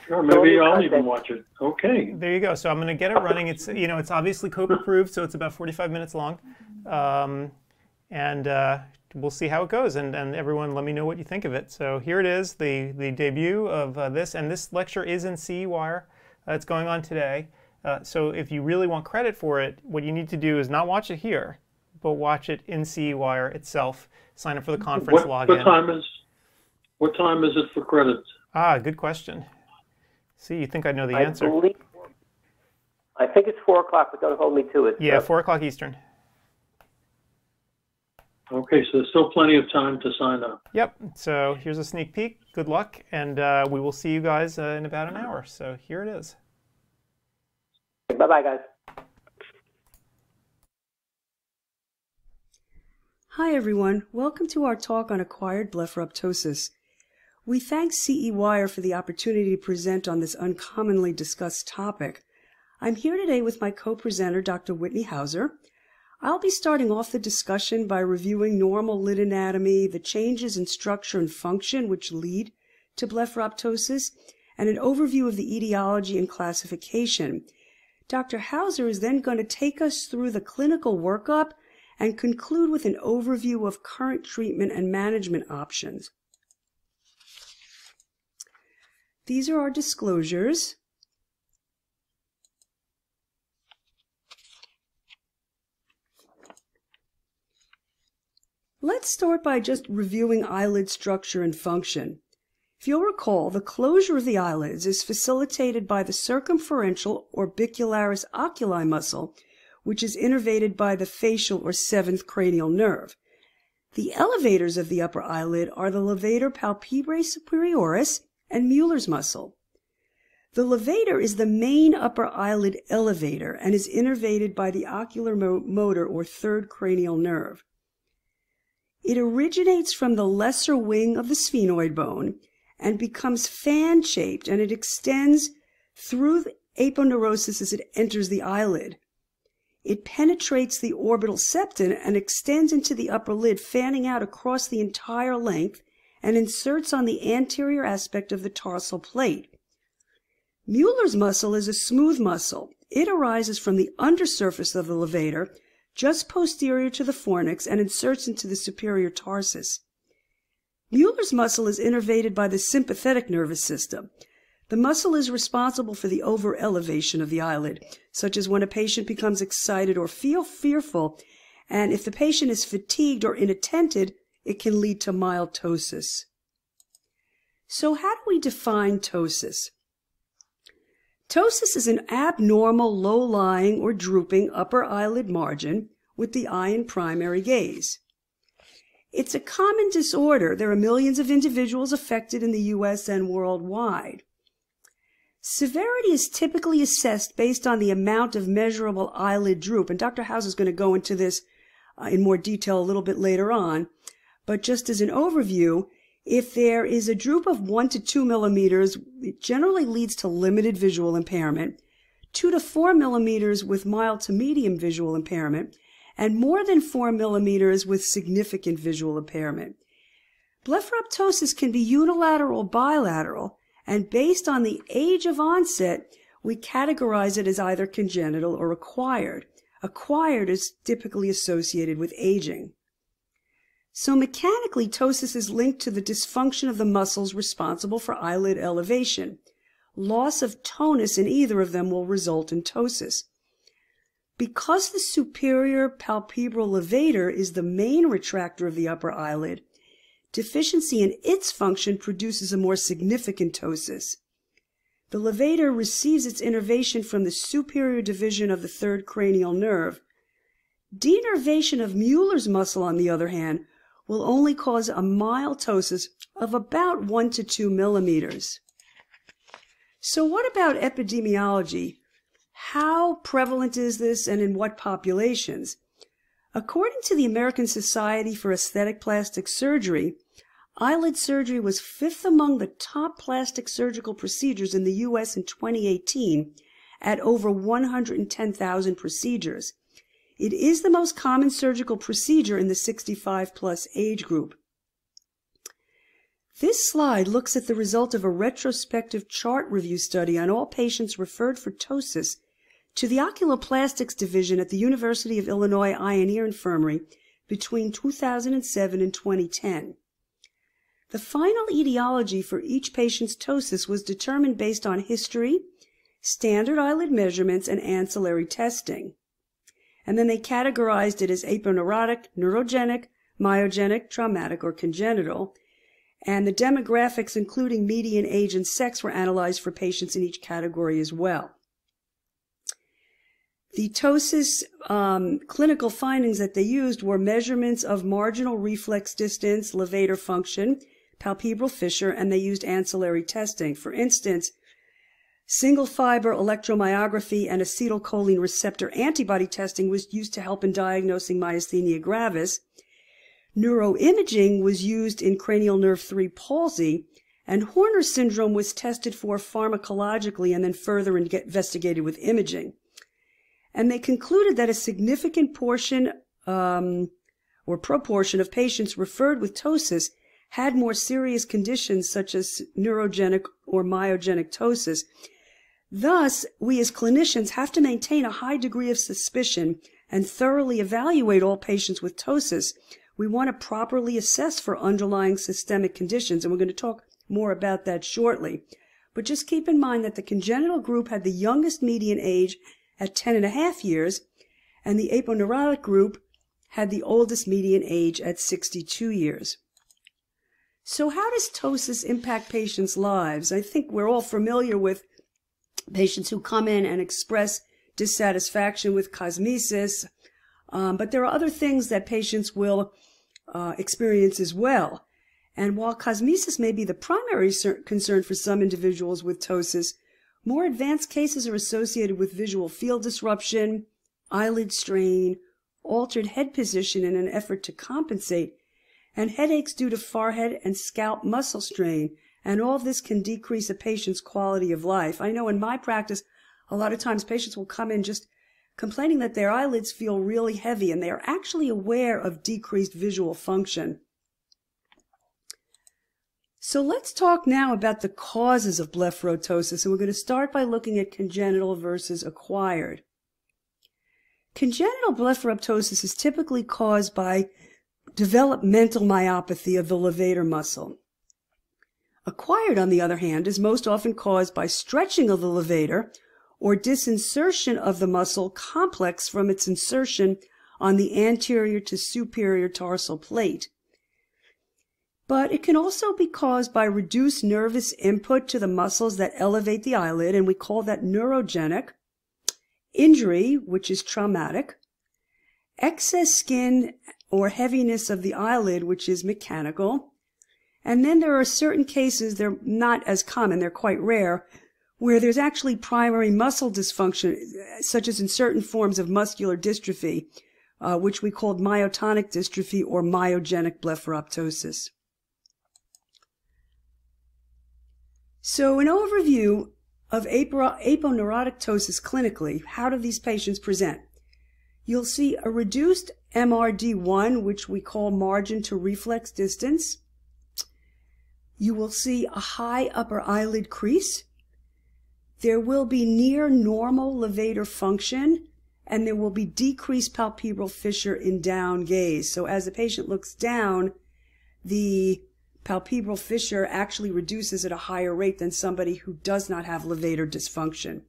Sure, maybe Well, I'll content. even watch it. Okay. There you go. So I'm going to get it running. It's you know it's obviously COPE approved, so it's about 45 minutes long, um, and uh, we'll see how it goes. And, and everyone, let me know what you think of it. So here it is, the the debut of uh, this, and this lecture is in CE Wire. Uh, it's going on today. Uh, so if you really want credit for it, what you need to do is not watch it here, but watch it in CE Wire itself. Sign up for the conference What, login. what time is, what time is it for credits? Ah, good question. See, you think I know the I answer? believe. I think it's four o'clock, but don't hold me to it. Yeah, Uh, four o'clock Eastern. Okay, so there's still plenty of time to sign up. Yep. So here's a sneak peek. Good luck, and uh, we will see you guys uh, in about an hour. So here it is. Bye bye, guys. Hi everyone, welcome to our talk on acquired blepharoptosis. We thank CE Wire for the opportunity to present on this uncommonly discussed topic. I'm here today with my co-presenter, Dr. Whitney Hauser. I'll be starting off the discussion by reviewing normal lid anatomy, the changes in structure and function which lead to blepharoptosis, and an overview of the etiology and classification. Dr. Hauser is then going to take us through the clinical workup and conclude with an overview of current treatment and management options. These are our disclosures. Let's start by just reviewing eyelid structure and function. If you'll recall, the closure of the eyelids is facilitated by the circumferential orbicularis oculi muscle, which is innervated by the facial or seventh cranial nerve. The elevators of the upper eyelid are the levator palpebrae superioris and Mueller's muscle. The levator is the main upper eyelid elevator and is innervated by the oculomotor or third cranial nerve. It originates from the lesser wing of the sphenoid bone and becomes fan shaped and it extends through the aponeurosis as it enters the eyelid. It penetrates the orbital septum and extends into the upper lid, fanning out across the entire length and inserts on the anterior aspect of the tarsal plate. Mueller's muscle is a smooth muscle. It arises from the undersurface of the levator, just posterior to the fornix, and inserts into the superior tarsus. Mueller's muscle is innervated by the sympathetic nervous system. The muscle is responsible for the over elevation of the eyelid, such as when a patient becomes excited or feel fearful, and if the patient is fatigued or inattentive, it can lead to mild ptosis. So how do we define ptosis? Ptosis is an abnormal low-lying or drooping upper eyelid margin with the eye in primary gaze. It's a common disorder. There are millions of individuals affected in the U.S. and worldwide. Severity is typically assessed based on the amount of measurable eyelid droop, and Dr. House is going to go into this uh, in more detail a little bit later on. But just as an overview, if there is a droop of 1 to 2 millimeters, it generally leads to limited visual impairment, 2 to 4 millimeters with mild to medium visual impairment, and more than 4 millimeters with significant visual impairment. Blepharoptosis can be unilateral or bilateral, and based on the age of onset, we categorize it as either congenital or acquired. Acquired is typically associated with aging. So mechanically, ptosis is linked to the dysfunction of the muscles responsible for eyelid elevation. Loss of tonus in either of them will result in ptosis. Because the superior palpebral levator is the main retractor of the upper eyelid, Deficiency in its function produces a more significant ptosis. The levator receives its innervation from the superior division of the third cranial nerve. Denervation of Mueller's muscle, on the other hand, will only cause a mild ptosis of about 1 to 2 millimeters. So what about epidemiology? How prevalent is this and in what populations? According to the American Society for Aesthetic Plastic Surgery, Eyelid surgery was fifth among the top plastic surgical procedures in the U.S. in 2018 at over 110,000 procedures. It is the most common surgical procedure in the 65 plus age group. This slide looks at the result of a retrospective chart review study on all patients referred for ptosis to the oculoplastics division at the University of Illinois Eye and Ear Infirmary between 2007 and 2010. The final etiology for each patient's ptosis was determined based on history, standard eyelid measurements, and ancillary testing. And then they categorized it as aponeurotic, neurogenic, myogenic, traumatic, or congenital. And the demographics, including median age and sex, were analyzed for patients in each category as well. The ptosis um, clinical findings that they used were measurements of marginal reflex distance, levator function, palpebral fissure, and they used ancillary testing. For instance, single fiber electromyography and acetylcholine receptor antibody testing was used to help in diagnosing myasthenia gravis. Neuroimaging was used in cranial nerve 3 palsy, and Horner syndrome was tested for pharmacologically and then further investigated with imaging. And they concluded that a significant portion um, or proportion of patients referred with ptosis had more serious conditions such as neurogenic or myogenic ptosis. Thus, we as clinicians have to maintain a high degree of suspicion and thoroughly evaluate all patients with ptosis. We want to properly assess for underlying systemic conditions, and we're going to talk more about that shortly. But just keep in mind that the congenital group had the youngest median age at 10 and a half years, and the aponeurotic group had the oldest median age at 62 years. So how does ptosis impact patients' lives? I think we're all familiar with patients who come in and express dissatisfaction with cosmesis, um, but there are other things that patients will uh, experience as well. And while cosmesis may be the primary concern for some individuals with ptosis, more advanced cases are associated with visual field disruption, eyelid strain, altered head position in an effort to compensate, and headaches due to forehead and scalp muscle strain. And all this can decrease a patient's quality of life. I know in my practice, a lot of times patients will come in just complaining that their eyelids feel really heavy and they are actually aware of decreased visual function. So let's talk now about the causes of blepharoptosis, and we're going to start by looking at congenital versus acquired. Congenital blepharoptosis is typically caused by developmental myopathy of the levator muscle. Acquired, on the other hand, is most often caused by stretching of the levator or disinsertion of the muscle complex from its insertion on the anterior to superior tarsal plate. But it can also be caused by reduced nervous input to the muscles that elevate the eyelid, and we call that neurogenic, injury, which is traumatic, excess skin or heaviness of the eyelid, which is mechanical. And then there are certain cases, they're not as common, they're quite rare, where there's actually primary muscle dysfunction, such as in certain forms of muscular dystrophy, uh, which we called myotonic dystrophy or myogenic blepharoptosis. So an overview of aponeurotic ptosis clinically, how do these patients present? You'll see a reduced MRD1, which we call margin to reflex distance. You will see a high upper eyelid crease. There will be near normal levator function, and there will be decreased palpebral fissure in down gaze. So as the patient looks down, the palpebral fissure actually reduces at a higher rate than somebody who does not have levator dysfunction.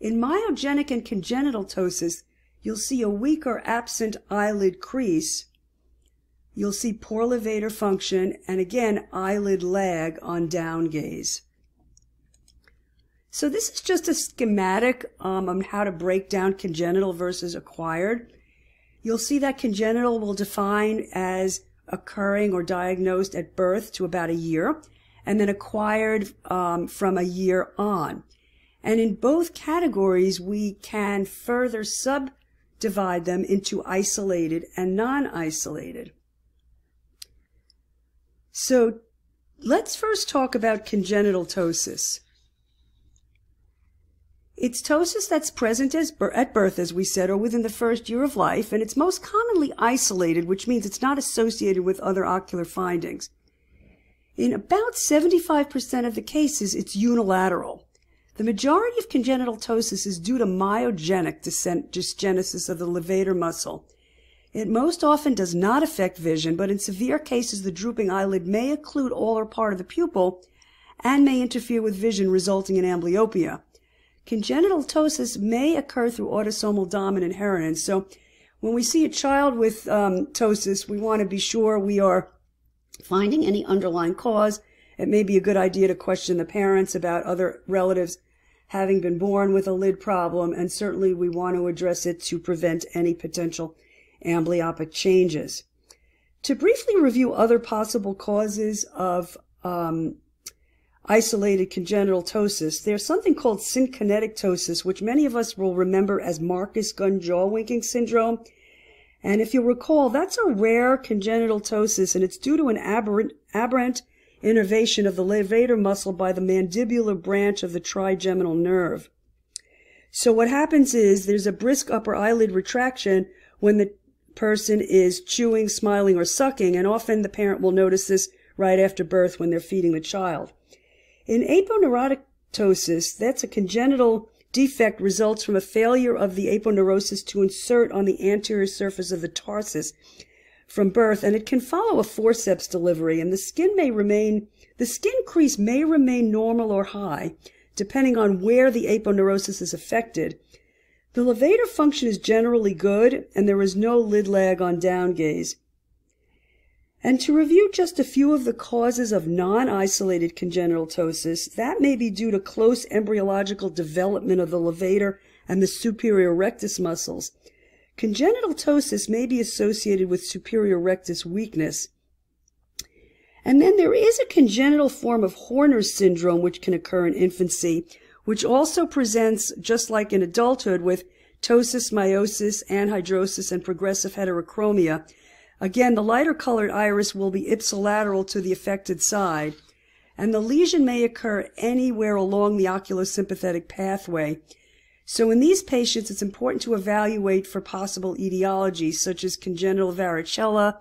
In myogenic and congenital ptosis, you'll see a weaker absent eyelid crease. You'll see poor levator function and again eyelid lag on down gaze. So this is just a schematic um, on how to break down congenital versus acquired. You'll see that congenital will define as occurring or diagnosed at birth to about a year, and then acquired um, from a year on. And in both categories, we can further subdivide them into isolated and non-isolated. So let's first talk about congenital ptosis. It's ptosis that's present as, at birth, as we said, or within the first year of life, and it's most commonly isolated, which means it's not associated with other ocular findings. In about 75% of the cases, it's unilateral. The majority of congenital ptosis is due to myogenic dysgenesis of the levator muscle. It most often does not affect vision, but in severe cases, the drooping eyelid may occlude all or part of the pupil and may interfere with vision, resulting in amblyopia. Congenital ptosis may occur through autosomal dominant inheritance. So when we see a child with um, ptosis, we want to be sure we are finding any underlying cause. It may be a good idea to question the parents about other relatives having been born with a lid problem, and certainly we want to address it to prevent any potential amblyopic changes. To briefly review other possible causes of um, isolated congenital ptosis, there's something called synkinetic ptosis, which many of us will remember as Marcus Gunn jaw winking syndrome. And if you'll recall, that's a rare congenital ptosis, and it's due to an aberrant, aberrant innervation of the levator muscle by the mandibular branch of the trigeminal nerve. So what happens is there's a brisk upper eyelid retraction when the person is chewing, smiling, or sucking, and often the parent will notice this right after birth when they're feeding the child. In aponeurotic ptosis, that's a congenital defect results from a failure of the aponeurosis to insert on the anterior surface of the tarsus from birth, and it can follow a forceps delivery, and the skin may remain, the skin crease may remain normal or high, depending on where the aponeurosis is affected. The levator function is generally good, and there is no lid lag on down gaze. And to review just a few of the causes of non-isolated congenital ptosis, that may be due to close embryological development of the levator and the superior rectus muscles. Congenital ptosis may be associated with superior rectus weakness. And then there is a congenital form of Horner's syndrome which can occur in infancy, which also presents, just like in adulthood, with ptosis, miosis, anhidrosis, and progressive heterochromia, Again, the lighter colored iris will be ipsilateral to the affected side, and the lesion may occur anywhere along the oculosympathetic pathway. So in these patients, it's important to evaluate for possible etiologies such as congenital varicella,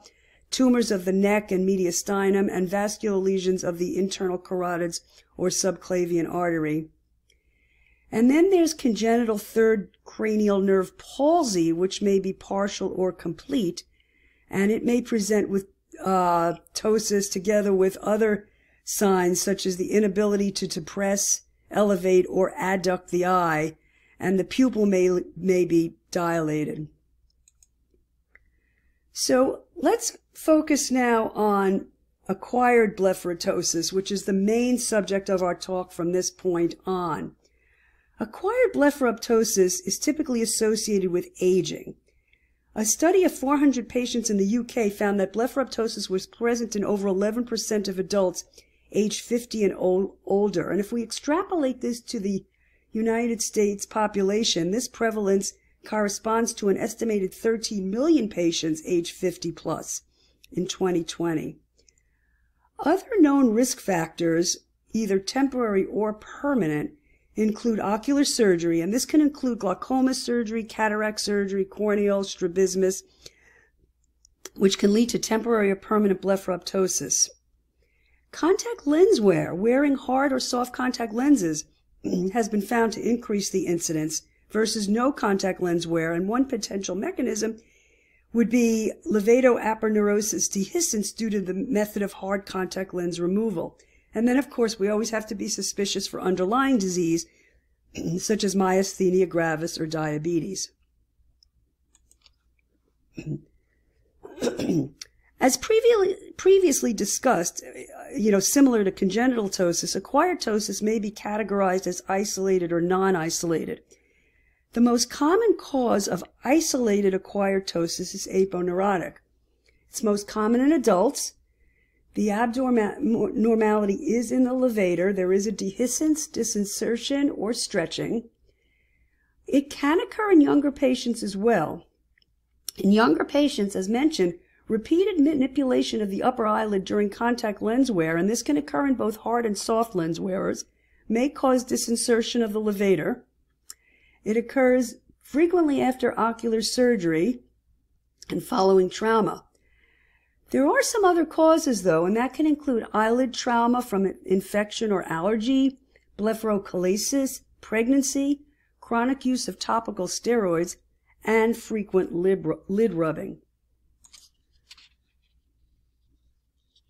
tumors of the neck and mediastinum, and vascular lesions of the internal carotids or subclavian artery. And then there's congenital third cranial nerve palsy, which may be partial or complete, and it may present with uh, ptosis together with other signs such as the inability to depress, elevate, or adduct the eye, and the pupil may, may be dilated. So let's focus now on acquired blepharoptosis, which is the main subject of our talk from this point on. Acquired blepharoptosis is typically associated with aging. A study of 400 patients in the UK found that blepharoptosis was present in over 11% of adults aged 50 and old, older. And if we extrapolate this to the United States population, this prevalence corresponds to an estimated 13 million patients aged 50 plus in 2020. Other known risk factors, either temporary or permanent, include ocular surgery, and this can include glaucoma surgery, cataract surgery, corneal strabismus, which can lead to temporary or permanent blepharoptosis. Contact lens wear, wearing hard or soft contact lenses, has been found to increase the incidence versus no contact lens wear, and one potential mechanism would be levato-aponeurosis dehiscence due to the method of hard contact lens removal. And then, of course, we always have to be suspicious for underlying disease, such as myasthenia gravis or diabetes. As previously, previously discussed, uh, you know, similar to congenital ptosis, acquired ptosis may be categorized as isolated or non-isolated. The most common cause of isolated acquired ptosis is aponeurotic. It's most common in adults the abnormality is in the levator. There is a dehiscence, disinsertion, or stretching. It can occur in younger patients as well. In younger patients, as mentioned, repeated manipulation of the upper eyelid during contact lens wear, and this can occur in both hard and soft lens wearers, may cause disinsertion of the levator. It occurs frequently after ocular surgery and following trauma. There are some other causes, though, and that can include eyelid trauma from infection or allergy, blepharochalasis, pregnancy, chronic use of topical steroids, and frequent lid rubbing.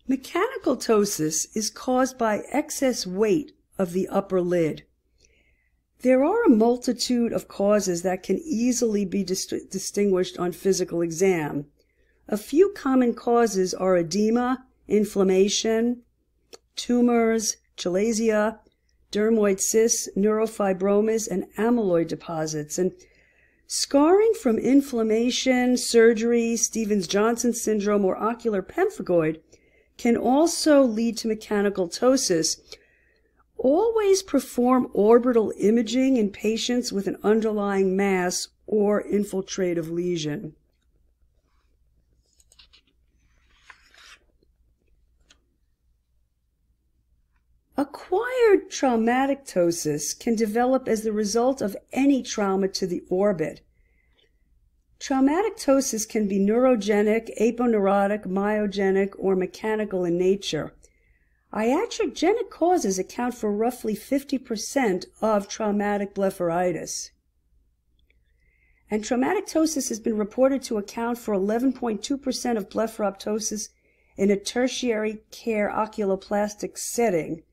Mechanical ptosis is caused by excess weight of the upper lid. There are a multitude of causes that can easily be dis distinguished on physical exam. A few common causes are edema, inflammation, tumors, chalazia, dermoid cysts, neurofibromas, and amyloid deposits. And scarring from inflammation, surgery, Stevens-Johnson syndrome, or ocular pemphigoid can also lead to mechanical ptosis. Always perform orbital imaging in patients with an underlying mass or infiltrative lesion. Acquired traumatic ptosis can develop as the result of any trauma to the orbit. Traumatic ptosis can be neurogenic, aponeurotic, myogenic, or mechanical in nature. Iatrogenic causes account for roughly 50% of traumatic blepharitis. And traumatic ptosis has been reported to account for 11.2% of blepharoptosis in a tertiary care oculoplastic setting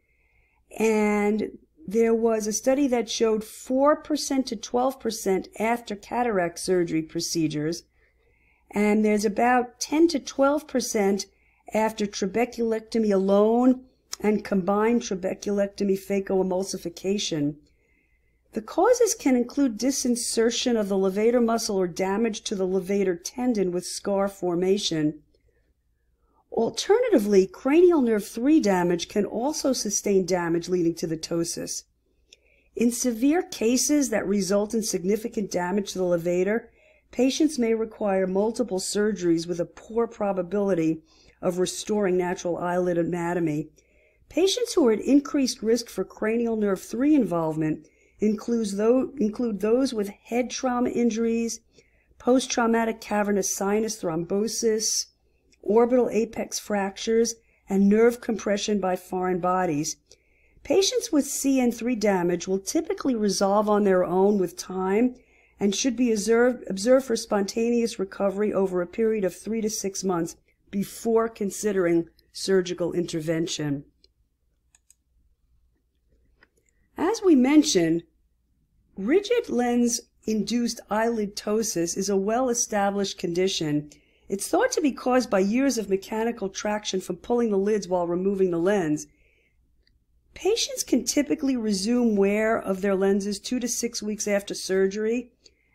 and there was a study that showed 4% to 12% after cataract surgery procedures, and there's about 10 to 12% after trabeculectomy alone and combined trabeculectomy phacoemulsification. The causes can include disinsertion of the levator muscle or damage to the levator tendon with scar formation, Alternatively, cranial nerve 3 damage can also sustain damage leading to the ptosis. In severe cases that result in significant damage to the levator, patients may require multiple surgeries with a poor probability of restoring natural eyelid anatomy. Patients who are at increased risk for cranial nerve 3 involvement includes those, include those with head trauma injuries, post-traumatic cavernous sinus thrombosis, orbital apex fractures, and nerve compression by foreign bodies. Patients with CN3 damage will typically resolve on their own with time and should be observed, observed for spontaneous recovery over a period of three to six months before considering surgical intervention. As we mentioned, rigid lens induced eyelid ptosis is a well established condition it's thought to be caused by years of mechanical traction from pulling the lids while removing the lens. Patients can typically resume wear of their lenses two to six weeks after surgery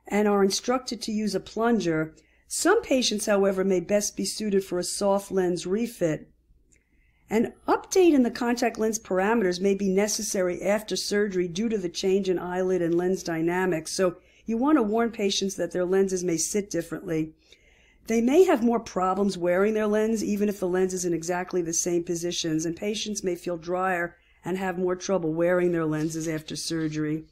and are instructed to use a plunger. Some patients, however, may best be suited for a soft lens refit. An update in the contact lens parameters may be necessary after surgery due to the change in eyelid and lens dynamics, so you want to warn patients that their lenses may sit differently. They may have more problems wearing their lens even if the lens is in exactly the same positions, and patients may feel drier and have more trouble wearing their lenses after surgery.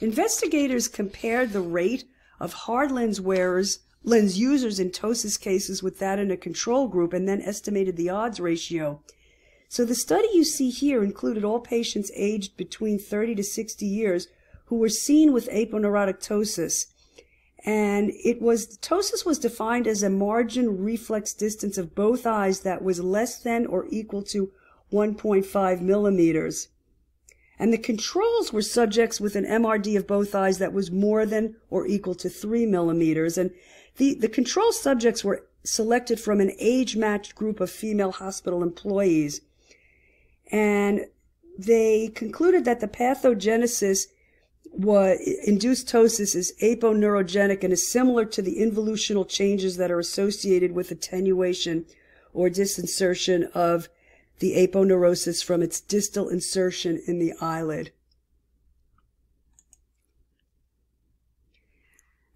Investigators compared the rate of hard lens wearers, lens users in ptosis cases with that in a control group and then estimated the odds ratio. So the study you see here included all patients aged between 30 to 60 years who were seen with aponeurotic ptosis and it was ptosis was defined as a margin reflex distance of both eyes that was less than or equal to 1.5 millimeters. And the controls were subjects with an MRD of both eyes that was more than or equal to 3 millimeters. And the, the control subjects were selected from an age-matched group of female hospital employees. And they concluded that the pathogenesis what induced ptosis is aponeurogenic and is similar to the involutional changes that are associated with attenuation or disinsertion of the aponeurosis from its distal insertion in the eyelid.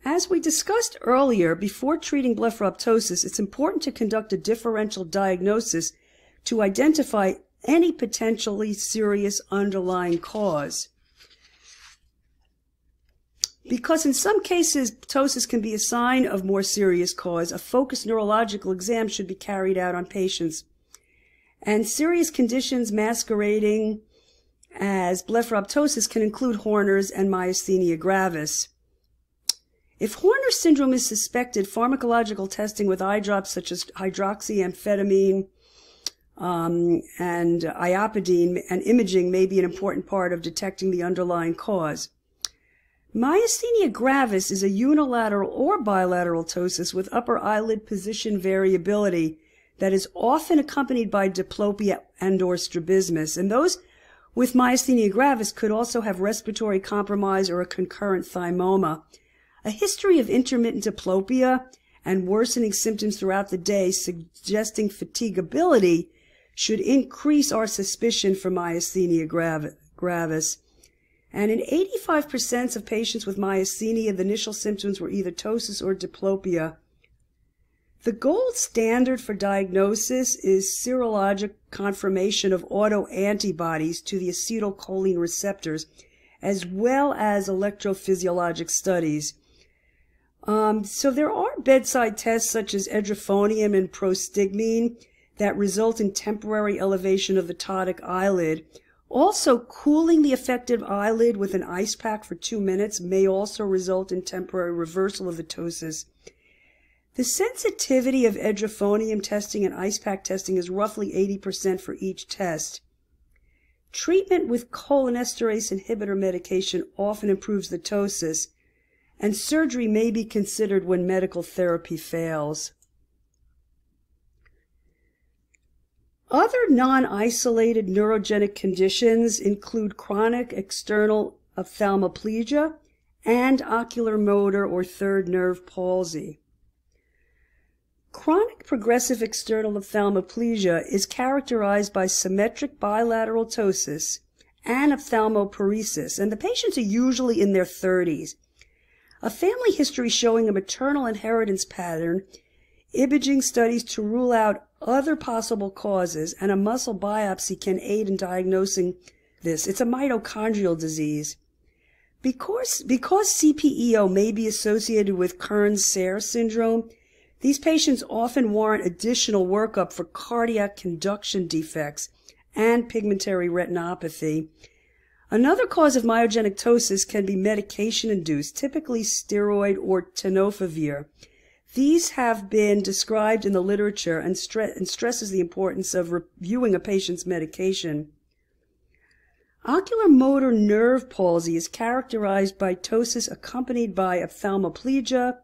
As we discussed earlier, before treating blepharoptosis, it's important to conduct a differential diagnosis to identify any potentially serious underlying cause. Because in some cases, ptosis can be a sign of more serious cause, a focused neurological exam should be carried out on patients. And serious conditions masquerading as blepharoptosis can include Horner's and myasthenia gravis. If Horner syndrome is suspected, pharmacological testing with eye drops such as hydroxyamphetamine um, and iopidine and imaging may be an important part of detecting the underlying cause. Myasthenia gravis is a unilateral or bilateral ptosis with upper eyelid position variability that is often accompanied by diplopia and or strabismus. And those with myasthenia gravis could also have respiratory compromise or a concurrent thymoma. A history of intermittent diplopia and worsening symptoms throughout the day suggesting fatigability should increase our suspicion for myasthenia gravis. And in 85% of patients with myasthenia, the initial symptoms were either ptosis or diplopia. The gold standard for diagnosis is serologic confirmation of autoantibodies to the acetylcholine receptors, as well as electrophysiologic studies. Um, so there are bedside tests such as edrophonium and prostigmine that result in temporary elevation of the ptotic eyelid. Also, cooling the affected eyelid with an ice pack for two minutes may also result in temporary reversal of the ptosis. The sensitivity of edrophonium testing and ice pack testing is roughly 80% for each test. Treatment with cholinesterase inhibitor medication often improves the ptosis, and surgery may be considered when medical therapy fails. Other non-isolated neurogenic conditions include chronic external ophthalmoplegia and ocular motor or third nerve palsy. Chronic progressive external ophthalmoplegia is characterized by symmetric bilateral ptosis and ophthalmoparesis, and the patients are usually in their 30s. A family history showing a maternal inheritance pattern, imaging studies to rule out other possible causes, and a muscle biopsy can aid in diagnosing this. It's a mitochondrial disease. Because, because CPEO may be associated with Kearns-Sayre syndrome, these patients often warrant additional workup for cardiac conduction defects and pigmentary retinopathy. Another cause of myogenic ptosis can be medication induced, typically steroid or tenofovir. These have been described in the literature and, stre- and stresses the importance of reviewing a patient's medication. Ocular motor nerve palsy is characterized by ptosis accompanied by ophthalmoplegia,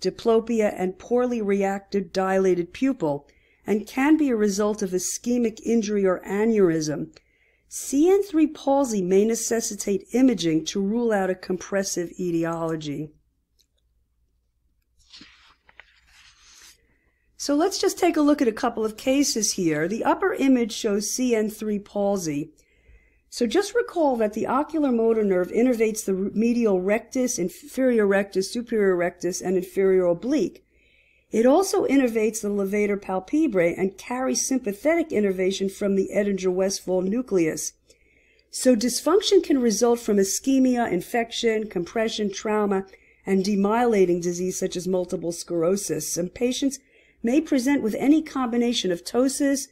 diplopia, and poorly reactive dilated pupil, and can be a result of ischemic injury or aneurysm. CN3 palsy may necessitate imaging to rule out a compressive etiology. So let's just take a look at a couple of cases here. The upper image shows CN3 palsy. So just recall that the ocular motor nerve innervates the medial rectus, inferior rectus, superior rectus, and inferior oblique. It also innervates the levator palpebrae and carries sympathetic innervation from the Edinger-Westphal nucleus. So dysfunction can result from ischemia, infection, compression, trauma, and demyelinating disease such as multiple sclerosis. Some patients may present with any combination of ptosis,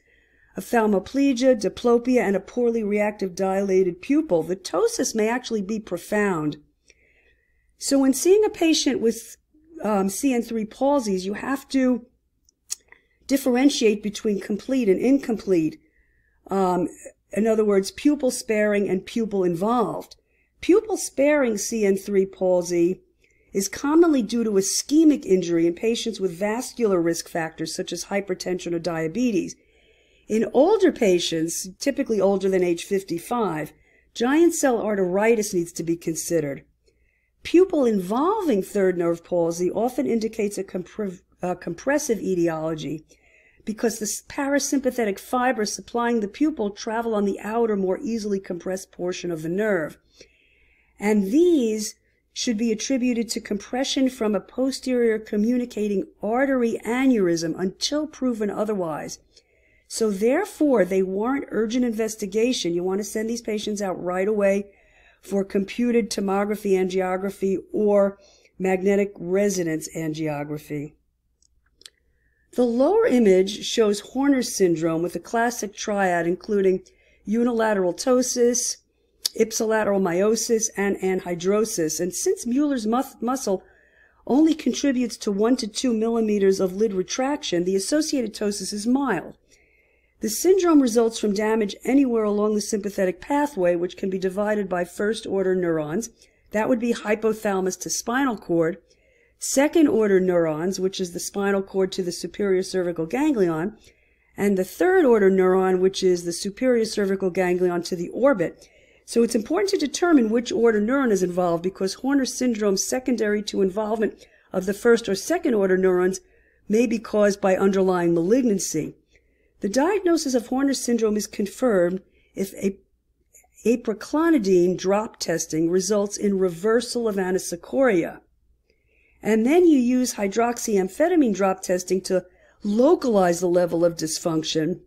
ophthalmoplegia, diplopia, and a poorly reactive dilated pupil. The ptosis may actually be profound. So when seeing a patient with um, CN3 palsies, you have to differentiate between complete and incomplete. Um, in other words, pupil sparing and pupil involved. Pupil sparing CN3 palsy is commonly due to ischemic injury in patients with vascular risk factors such as hypertension or diabetes. In older patients, typically older than age 55, giant cell arteritis needs to be considered. Pupil involving third nerve palsy often indicates a, a compressive etiology because the parasympathetic fibers supplying the pupil travel on the outer, more easily compressed portion of the nerve. And these should be attributed to compression from a posterior communicating artery aneurysm until proven otherwise. So therefore, they warrant urgent investigation. You want to send these patients out right away for computed tomography angiography or magnetic resonance angiography. The lower image shows Horner's syndrome with a classic triad including unilateral ptosis, ipsilateral miosis, and anhidrosis. And since Mueller's muscle only contributes to 1 to 2 millimeters of lid retraction, the associated ptosis is mild. The syndrome results from damage anywhere along the sympathetic pathway, which can be divided by first order neurons. That would be hypothalamus to spinal cord. Second order neurons, which is the spinal cord to the superior cervical ganglion. And the third order neuron, which is the superior cervical ganglion to the orbit. So it's important to determine which order neuron is involved because Horner syndrome secondary to involvement of the first or second order neurons may be caused by underlying malignancy. The diagnosis of Horner syndrome is confirmed if a apraclonidine drop testing results in reversal of anisocoria. And then you use hydroxyamphetamine drop testing to localize the level of dysfunction.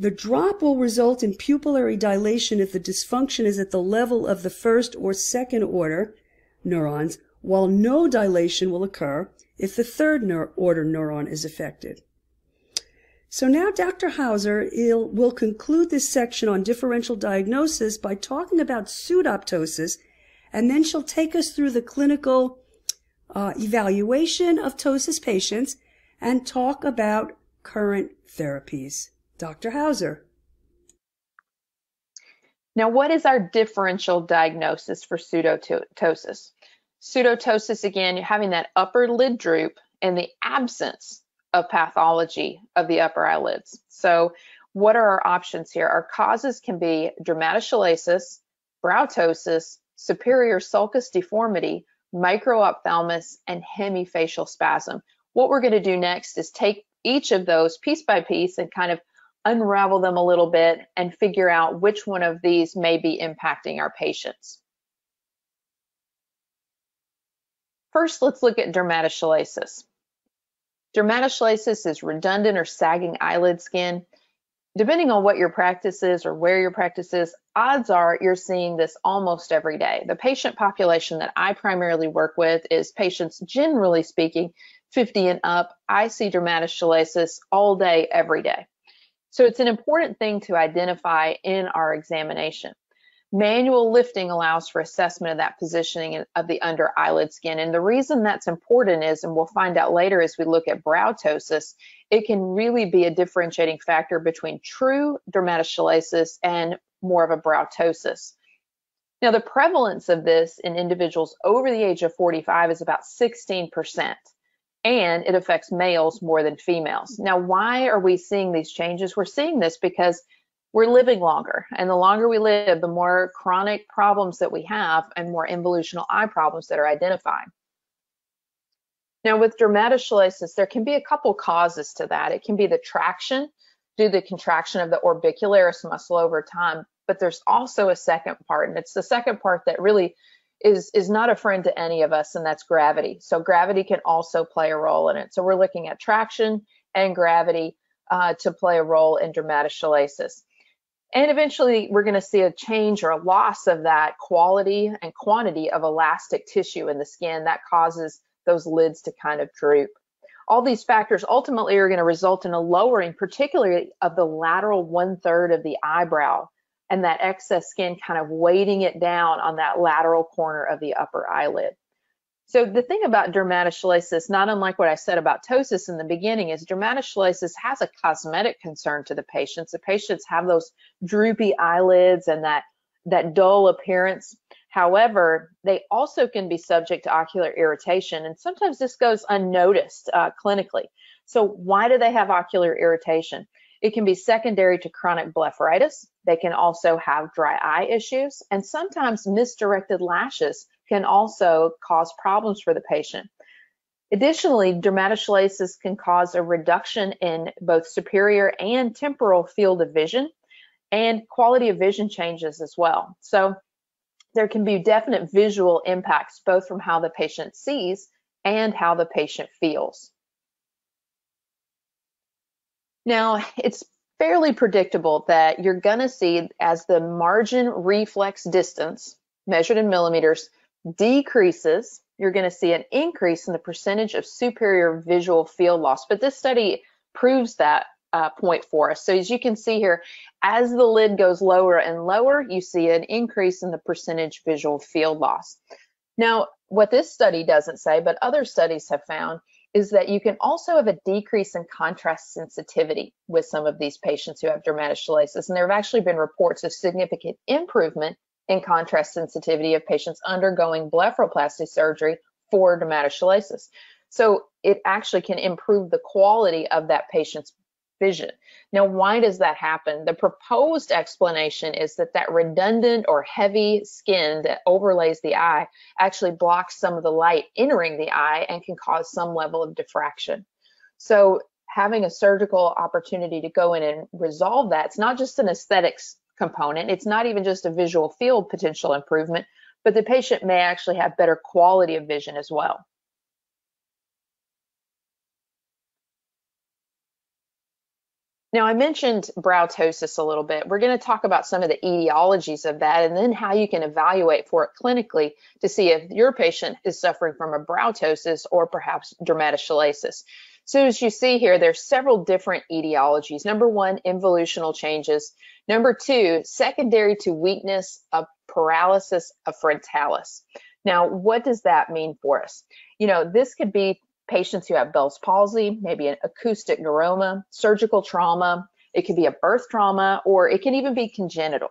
The drop will result in pupillary dilation if the dysfunction is at the level of the first or second order neurons, while no dilation will occur if the third order neuron is affected. So now Dr. Hauser will conclude this section on differential diagnosis by talking about pseudoptosis, and then she'll take us through the clinical uh, evaluation of ptosis patients and talk about current therapies. Dr. Hauser. Now, what is our differential diagnosis for pseudoptosis? Pseudoptosis, again, you're having that upper lid droop and the absence of pathology of the upper eyelids. So what are our options here? Our causes can be dermatochalasis, brow ptosis, superior sulcus deformity, microphthalmos, and hemifacial spasm. What we're going to do next is take each of those piece by piece and kind of unravel them a little bit and figure out which one of these may be impacting our patients. First, let's look at dermatochalasis. Dermatochalasis is redundant or sagging eyelid skin. Depending on what your practice is or where your practice is, odds are you're seeing this almost every day. The patient population that I primarily work with is patients, generally speaking, 50 and up. I see dermatochalasis all day, every day. So it's an important thing to identify in our examination. Manual lifting allows for assessment of that positioning of the under eyelid skin. And the reason that's important is, and we'll find out later as we look at brow ptosis, it can really be a differentiating factor between true dermatochalasis and more of a brow ptosis. Now, the prevalence of this in individuals over the age of 45 is about 16%, and it affects males more than females. Now, why are we seeing these changes? We're seeing this because we're living longer. And the longer we live, the more chronic problems that we have and more involutional eye problems that are identified. Now, with dermatochalasis, there can be a couple causes to that. It can be the traction due to the contraction of the orbicularis muscle over time, but there's also a second part, and it's the second part that really is, is not a friend to any of us, and that's gravity. So gravity can also play a role in it. So we're looking at traction and gravity uh, to play a role in dermatochalasis. And eventually we're going to see a change or a loss of that quality and quantity of elastic tissue in the skin that causes those lids to kind of droop. All these factors ultimately are going to result in a lowering, particularly of the lateral one third of the eyebrow and that excess skin kind of weighting it down on that lateral corner of the upper eyelid. So the thing about dermatochalasis, not unlike what I said about ptosis in the beginning, is dermatochalasis has a cosmetic concern to the patients. The patients have those droopy eyelids and that, that dull appearance. However, they also can be subject to ocular irritation, and sometimes this goes unnoticed uh, clinically. So why do they have ocular irritation? It can be secondary to chronic blepharitis. They can also have dry eye issues and sometimes misdirected lashes can also cause problems for the patient. Additionally, dermatochalasis can cause a reduction in both superior and temporal field of vision and quality of vision changes as well. So there can be definite visual impacts both from how the patient sees and how the patient feels. Now, it's fairly predictable that you're going to see as the margin reflex distance measured in millimeters decreases, you're going to see an increase in the percentage of superior visual field loss. But this study proves that uh, point for us. So as you can see here, as the lid goes lower and lower, you see an increase in the percentage visual field loss. Now, what this study doesn't say, but other studies have found, is that you can also have a decrease in contrast sensitivity with some of these patients who have dermatochalasis. And there have actually been reports of significant improvement in contrast sensitivity of patients undergoing blepharoplasty surgery for dermatochalasis. So it actually can improve the quality of that patient's vision. Now, why does that happen? The proposed explanation is that that redundant or heavy skin that overlays the eye actually blocks some of the light entering the eye and can cause some level of diffraction. So having a surgical opportunity to go in and resolve that, it's not just an aesthetics component. It's not even just a visual field potential improvement, but the patient may actually have better quality of vision as well. Now, I mentioned brow ptosis a little bit. We're going to talk about some of the etiologies of that and then how you can evaluate for it clinically to see if your patient is suffering from a brow ptosis or perhaps dermatochalasis. So as you see here, there's several different etiologies. Number one, involutional changes. Number two, secondary to weakness of paralysis of frontalis. Now, what does that mean for us? You know, this could be patients who have Bell's palsy, maybe an acoustic neuroma, surgical trauma, it could be a birth trauma, or it can even be congenital.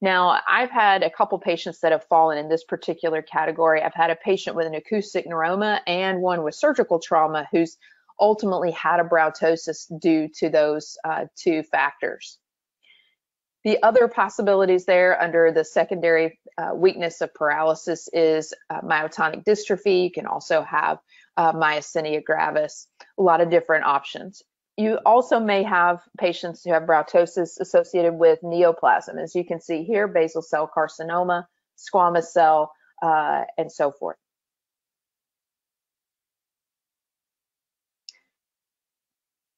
Now, I've had a couple patients that have fallen in this particular category. I've had a patient with an acoustic neuroma and one with surgical trauma who's ultimately had a brow ptosis due to those uh, two factors. The other possibilities there under the secondary uh, weakness of paralysis is uh, myotonic dystrophy. You can also have uh, myasthenia gravis, a lot of different options. You also may have patients who have brow ptosis associated with neoplasm, as you can see here, basal cell carcinoma, squamous cell, uh, and so forth.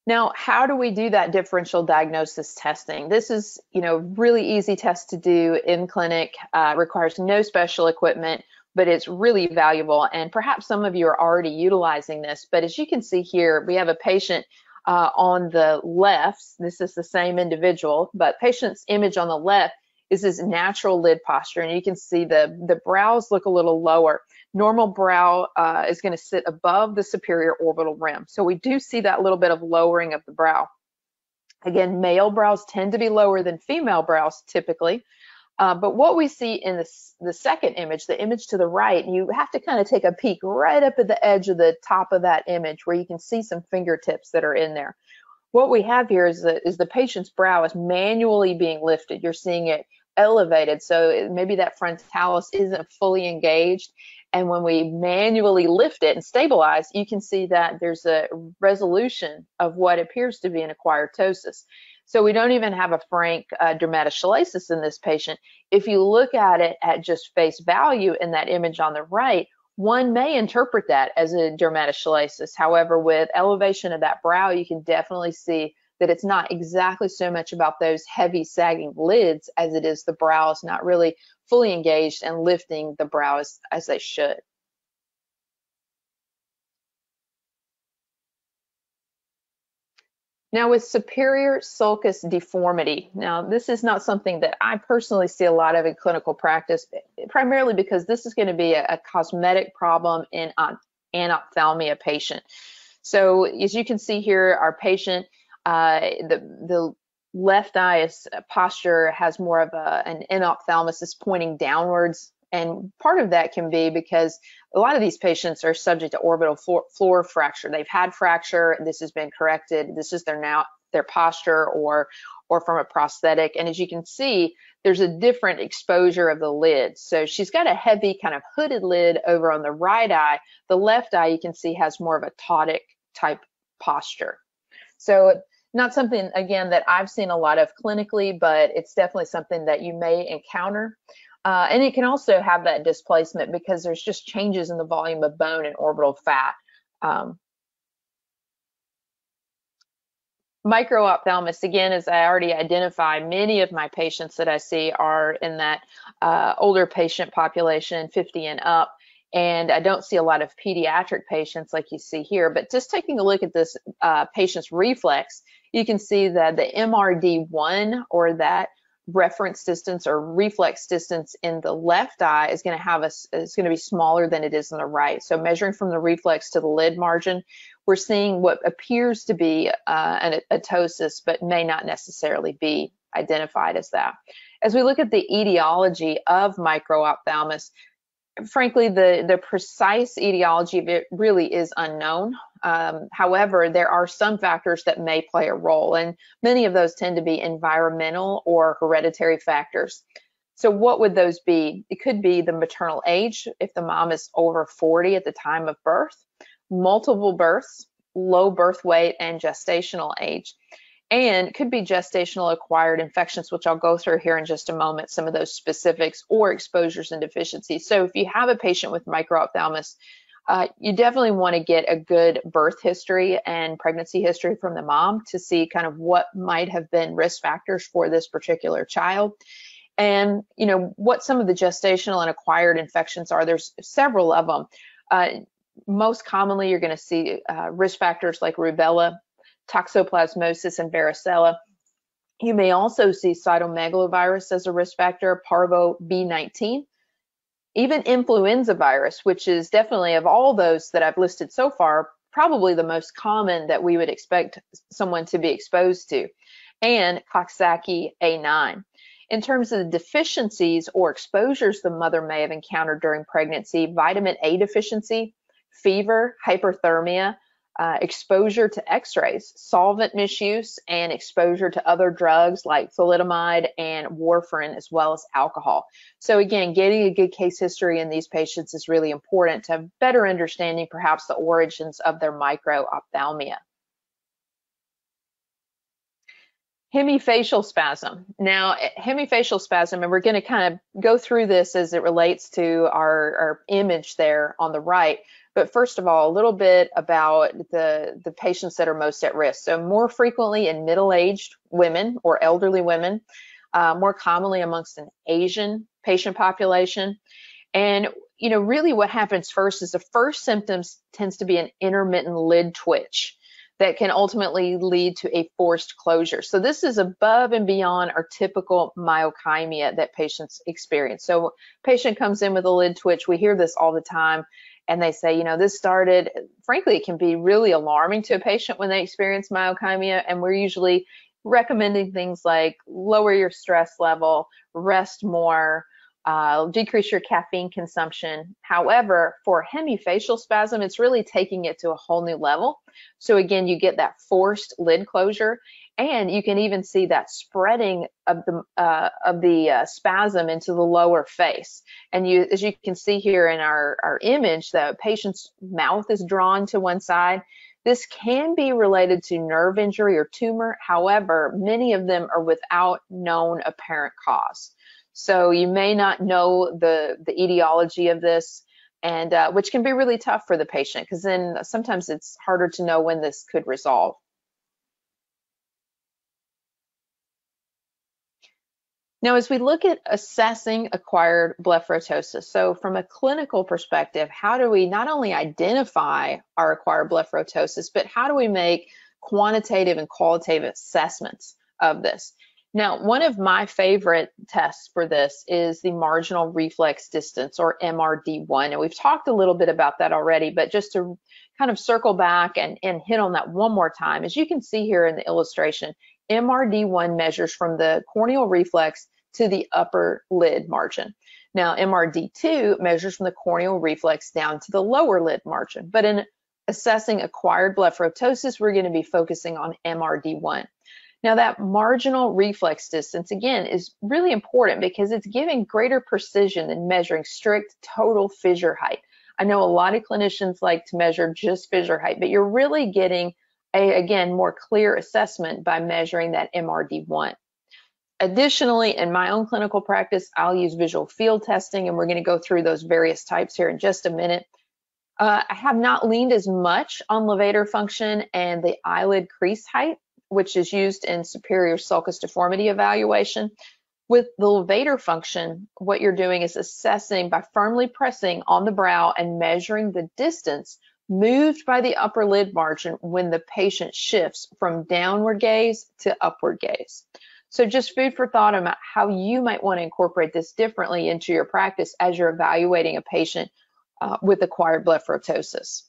Now, how do we do that differential diagnosis testing? This is, you know, really easy test to do in clinic, uh, requires no special equipment but it's really valuable. And perhaps some of you are already utilizing this, but as you can see here, we have a patient uh, on the left. This is the same individual, but patient's image on the left is his natural lid posture. And you can see the, the brows look a little lower. Normal brow uh, is going to sit above the superior orbital rim. So we do see that little bit of lowering of the brow. Again, male brows tend to be lower than female brows typically. Uh, but what we see in the, the second image, the image to the right, you have to kind of take a peek right up at the edge of the top of that image where you can see some fingertips that are in there. What we have here is the, is the patient's brow is manually being lifted. You're seeing it elevated. So maybe that frontalis isn't fully engaged. And when we manually lift it and stabilize, you can see that there's a resolution of what appears to be an acquired ptosis. So we don't even have a frank uh, in this patient. If you look at it at just face value in that image on the right, one may interpret that as a dermatochalasis. However, with elevation of that brow, you can definitely see that it's not exactly so much about those heavy sagging lids as it is the brows not really fully engaged and lifting the brows as they should. Now with superior sulcus deformity, now this is not something that I personally see a lot of in clinical practice, primarily because this is going to be a, a cosmetic problem in an anophthalmia patient. So as you can see here, our patient, uh, the, the left eye is, posture has more of a, an anophthalmos is pointing downwards and part of that can be because a lot of these patients are subject to orbital floor, floor fracture. They've had fracture, this has been corrected. This is their now their posture or or from a prosthetic. And as you can see, there's a different exposure of the lid. So she's got a heavy kind of hooded lid over on the right eye. The left eye you can see has more of a ptotic type posture. So not something again that I've seen a lot of clinically, but it's definitely something that you may encounter. Uh, and it can also have that displacement because there's just changes in the volume of bone and orbital fat. Um, microphthalmos, again, as I already identified, many of my patients that I see are in that uh, older patient population, 50 and up. And I don't see a lot of pediatric patients like you see here, but just taking a look at this uh, patient's reflex, you can see that the MRD1 or that reference distance or reflex distance in the left eye is going to have a is going to be smaller than it is in the right. So measuring from the reflex to the lid margin, we're seeing what appears to be uh, an ptosis, but may not necessarily be identified as that. As we look at the etiology of microphthalmos, frankly, the, the precise etiology of it really is unknown. Um, however, there are some factors that may play a role, and many of those tend to be environmental or hereditary factors. So, what would those be? It could be the maternal age, if the mom is over 40 at the time of birth, multiple births, low birth weight, and gestational age. And could be gestational acquired infections, which I'll go through here in just a moment, some of those specifics or exposures and deficiencies. So if you have a patient with microphthalmos, uh, you definitely want to get a good birth history and pregnancy history from the mom to see kind of what might have been risk factors for this particular child and you know what some of the gestational and acquired infections are there's several of them uh, most commonly you're going to see uh, risk factors like rubella toxoplasmosis and varicella. You may also see cytomegalovirus as a risk factor parvo b19 even influenza virus which is definitely of all those that i've listed so far probably the most common that we would expect someone to be exposed to and coxsackie a9 in terms of the deficiencies or exposures the mother may have encountered during pregnancy, vitamin A deficiency, fever, hyperthermia, uh, exposure to x-rays, solvent misuse, and exposure to other drugs like thalidomide and warfarin, as well as alcohol. So again, getting a good case history in these patients is really important to have better understanding perhaps the origins of their microphthalmia. hemifacial spasm. Now, hemifacial spasm, and we're going to kind of go through this as it relates to our, our image there on the right. But first of all, a little bit about the, the patients that are most at risk. So more frequently in middle-aged women or elderly women, uh, more commonly amongst an Asian patient population. And you know, really what happens first is the first symptoms tends to be an intermittent lid twitch that can ultimately lead to a forced closure. So this is above and beyond our typical myokymia that patients experience. So patient comes in with a lid twitch. We hear this all the time and they say, you know, this started, frankly, it can be really alarming to a patient when they experience myokymia. And we're usually recommending things like lower your stress level, rest more, uh, decrease your caffeine consumption. However, for hemifacial spasm, it's really taking it to a whole new level. So again, you get that forced lid closure, and you can even see that spreading of the uh, of the uh, spasm into the lower face. And you, as you can see here in our our image, the patient's mouth is drawn to one side. This can be related to nerve injury or tumor. However, many of them are without known apparent cause. So you may not know the, the etiology of this, and uh, which can be really tough for the patient because then sometimes it's harder to know when this could resolve. Now, as we look at assessing acquired blepharoptosis, so from a clinical perspective, how do we not only identify our acquired blepharoptosis, but how do we make quantitative and qualitative assessments of this? Now, one of my favorite tests for this is the marginal reflex distance or MRD1. And we've talked a little bit about that already, but just to kind of circle back and, and hit on that one more time, as you can see here in the illustration, MRD1 measures from the corneal reflex to the upper lid margin. Now, MRD2 measures from the corneal reflex down to the lower lid margin. But in assessing acquired blepharoptosis, we're going to be focusing on MRD1. Now that marginal reflex distance, again, is really important because it's giving greater precision than measuring strict total fissure height. I know a lot of clinicians like to measure just fissure height, but you're really getting a, again, more clear assessment by measuring that MRD1. Additionally, in my own clinical practice, I'll use visual field testing, and we're going to go through those various types here in just a minute. Uh, I have not leaned as much on levator function and the eyelid crease height which is used in superior sulcus deformity evaluation. With the levator function, what you're doing is assessing by firmly pressing on the brow and measuring the distance moved by the upper lid margin when the patient shifts from downward gaze to upward gaze. So just food for thought about how you might want to incorporate this differently into your practice as you're evaluating a patient uh, with acquired blepharoptosis.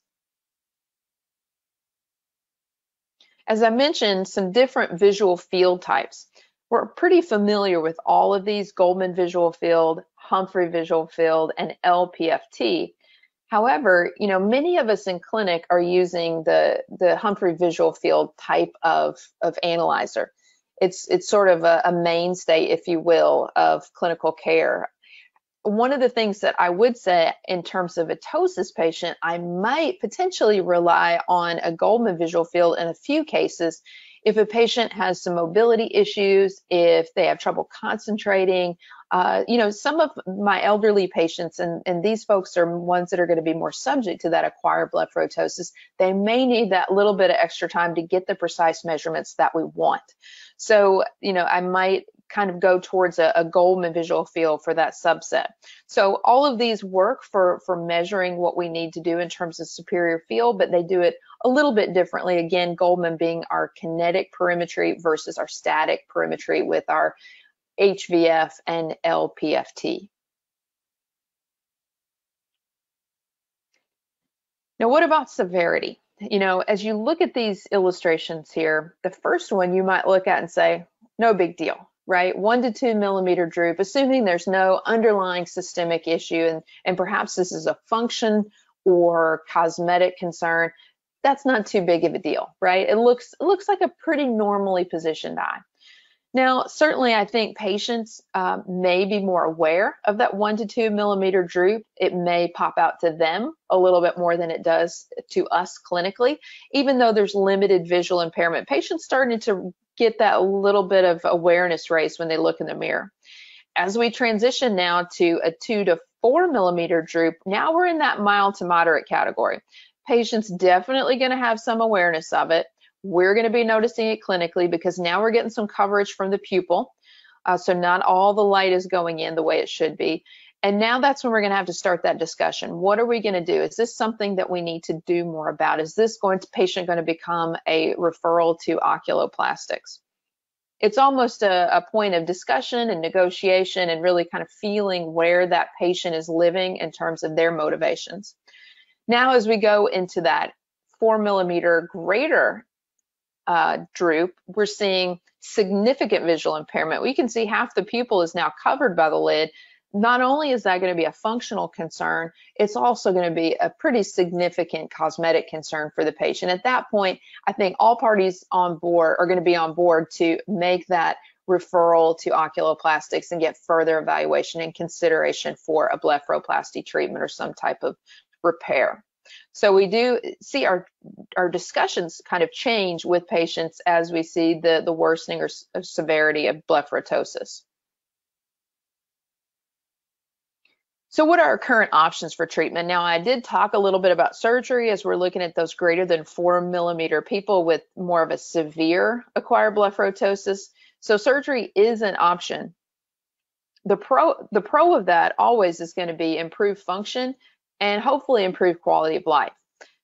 As I mentioned, some different visual field types. We're pretty familiar with all of these, Goldmann visual field, Humphrey visual field, and LPFT. However, you know, many of us in clinic are using the, the Humphrey visual field type of, of analyzer. It's, it's sort of a, a mainstay, if you will, of clinical care one of the things that I would say in terms of a ptosis patient, I might potentially rely on a Goldmann visual field in a few cases If a patient has some mobility issues, if they have trouble concentrating, uh, you know, some of my elderly patients, and, and these folks are ones that are going to be more subject to that acquired blood blepharoptosis, they may need that little bit of extra time to get the precise measurements that we want. So, you know, I might kind of go towards a, a Goldmann visual field for that subset. So all of these work for, for measuring what we need to do in terms of superior field, but they do it a little bit differently. Again, Goldmann being our kinetic perimetry versus our static perimetry with our HVF and LPFT. Now, what about severity? You know, as you look at these illustrations here, the first one you might look at and say, no big deal, right? One to two millimeter droop, assuming there's no underlying systemic issue and, and perhaps this is a function or cosmetic concern, that's not too big of a deal, right? It looks it looks like a pretty normally positioned eye. Now, certainly, I think patients um, may be more aware of that one to two millimeter droop. It may pop out to them a little bit more than it does to us clinically, even though there's limited visual impairment. Patients starting to get that little bit of awareness raised when they look in the mirror. As we transition now to a two to four millimeter droop, now we're in that mild to moderate category. Patients definitely going to have some awareness of it. We're going to be noticing it clinically because now we're getting some coverage from the pupil. Uh, so not all the light is going in the way it should be. And now that's when we're going to have to start that discussion. What are we going to do? Is this something that we need to do more about? Is this going to patient going to become a referral to oculoplastics? It's almost a, a point of discussion and negotiation and really kind of feeling where that patient is living in terms of their motivations. Now, as we go into that four millimeter greater uh, droop, we're seeing significant visual impairment. We can see half the pupil is now covered by the lid. Not only is that going to be a functional concern, it's also going to be a pretty significant cosmetic concern for the patient. At that point, I think all parties on board are going to be on board to make that referral to oculoplastics and get further evaluation and consideration for a blepharoplasty treatment or some type of repair. So we do see our our discussions kind of change with patients as we see the the worsening or, severity of blepharoptosis. So what are our current options for treatment? Now, I did talk a little bit about surgery as we're looking at those greater than four millimeter people with more of a severe acquired blepharoptosis. So surgery is an option. The pro, the pro of that always is going to be improved function and hopefully improve quality of life.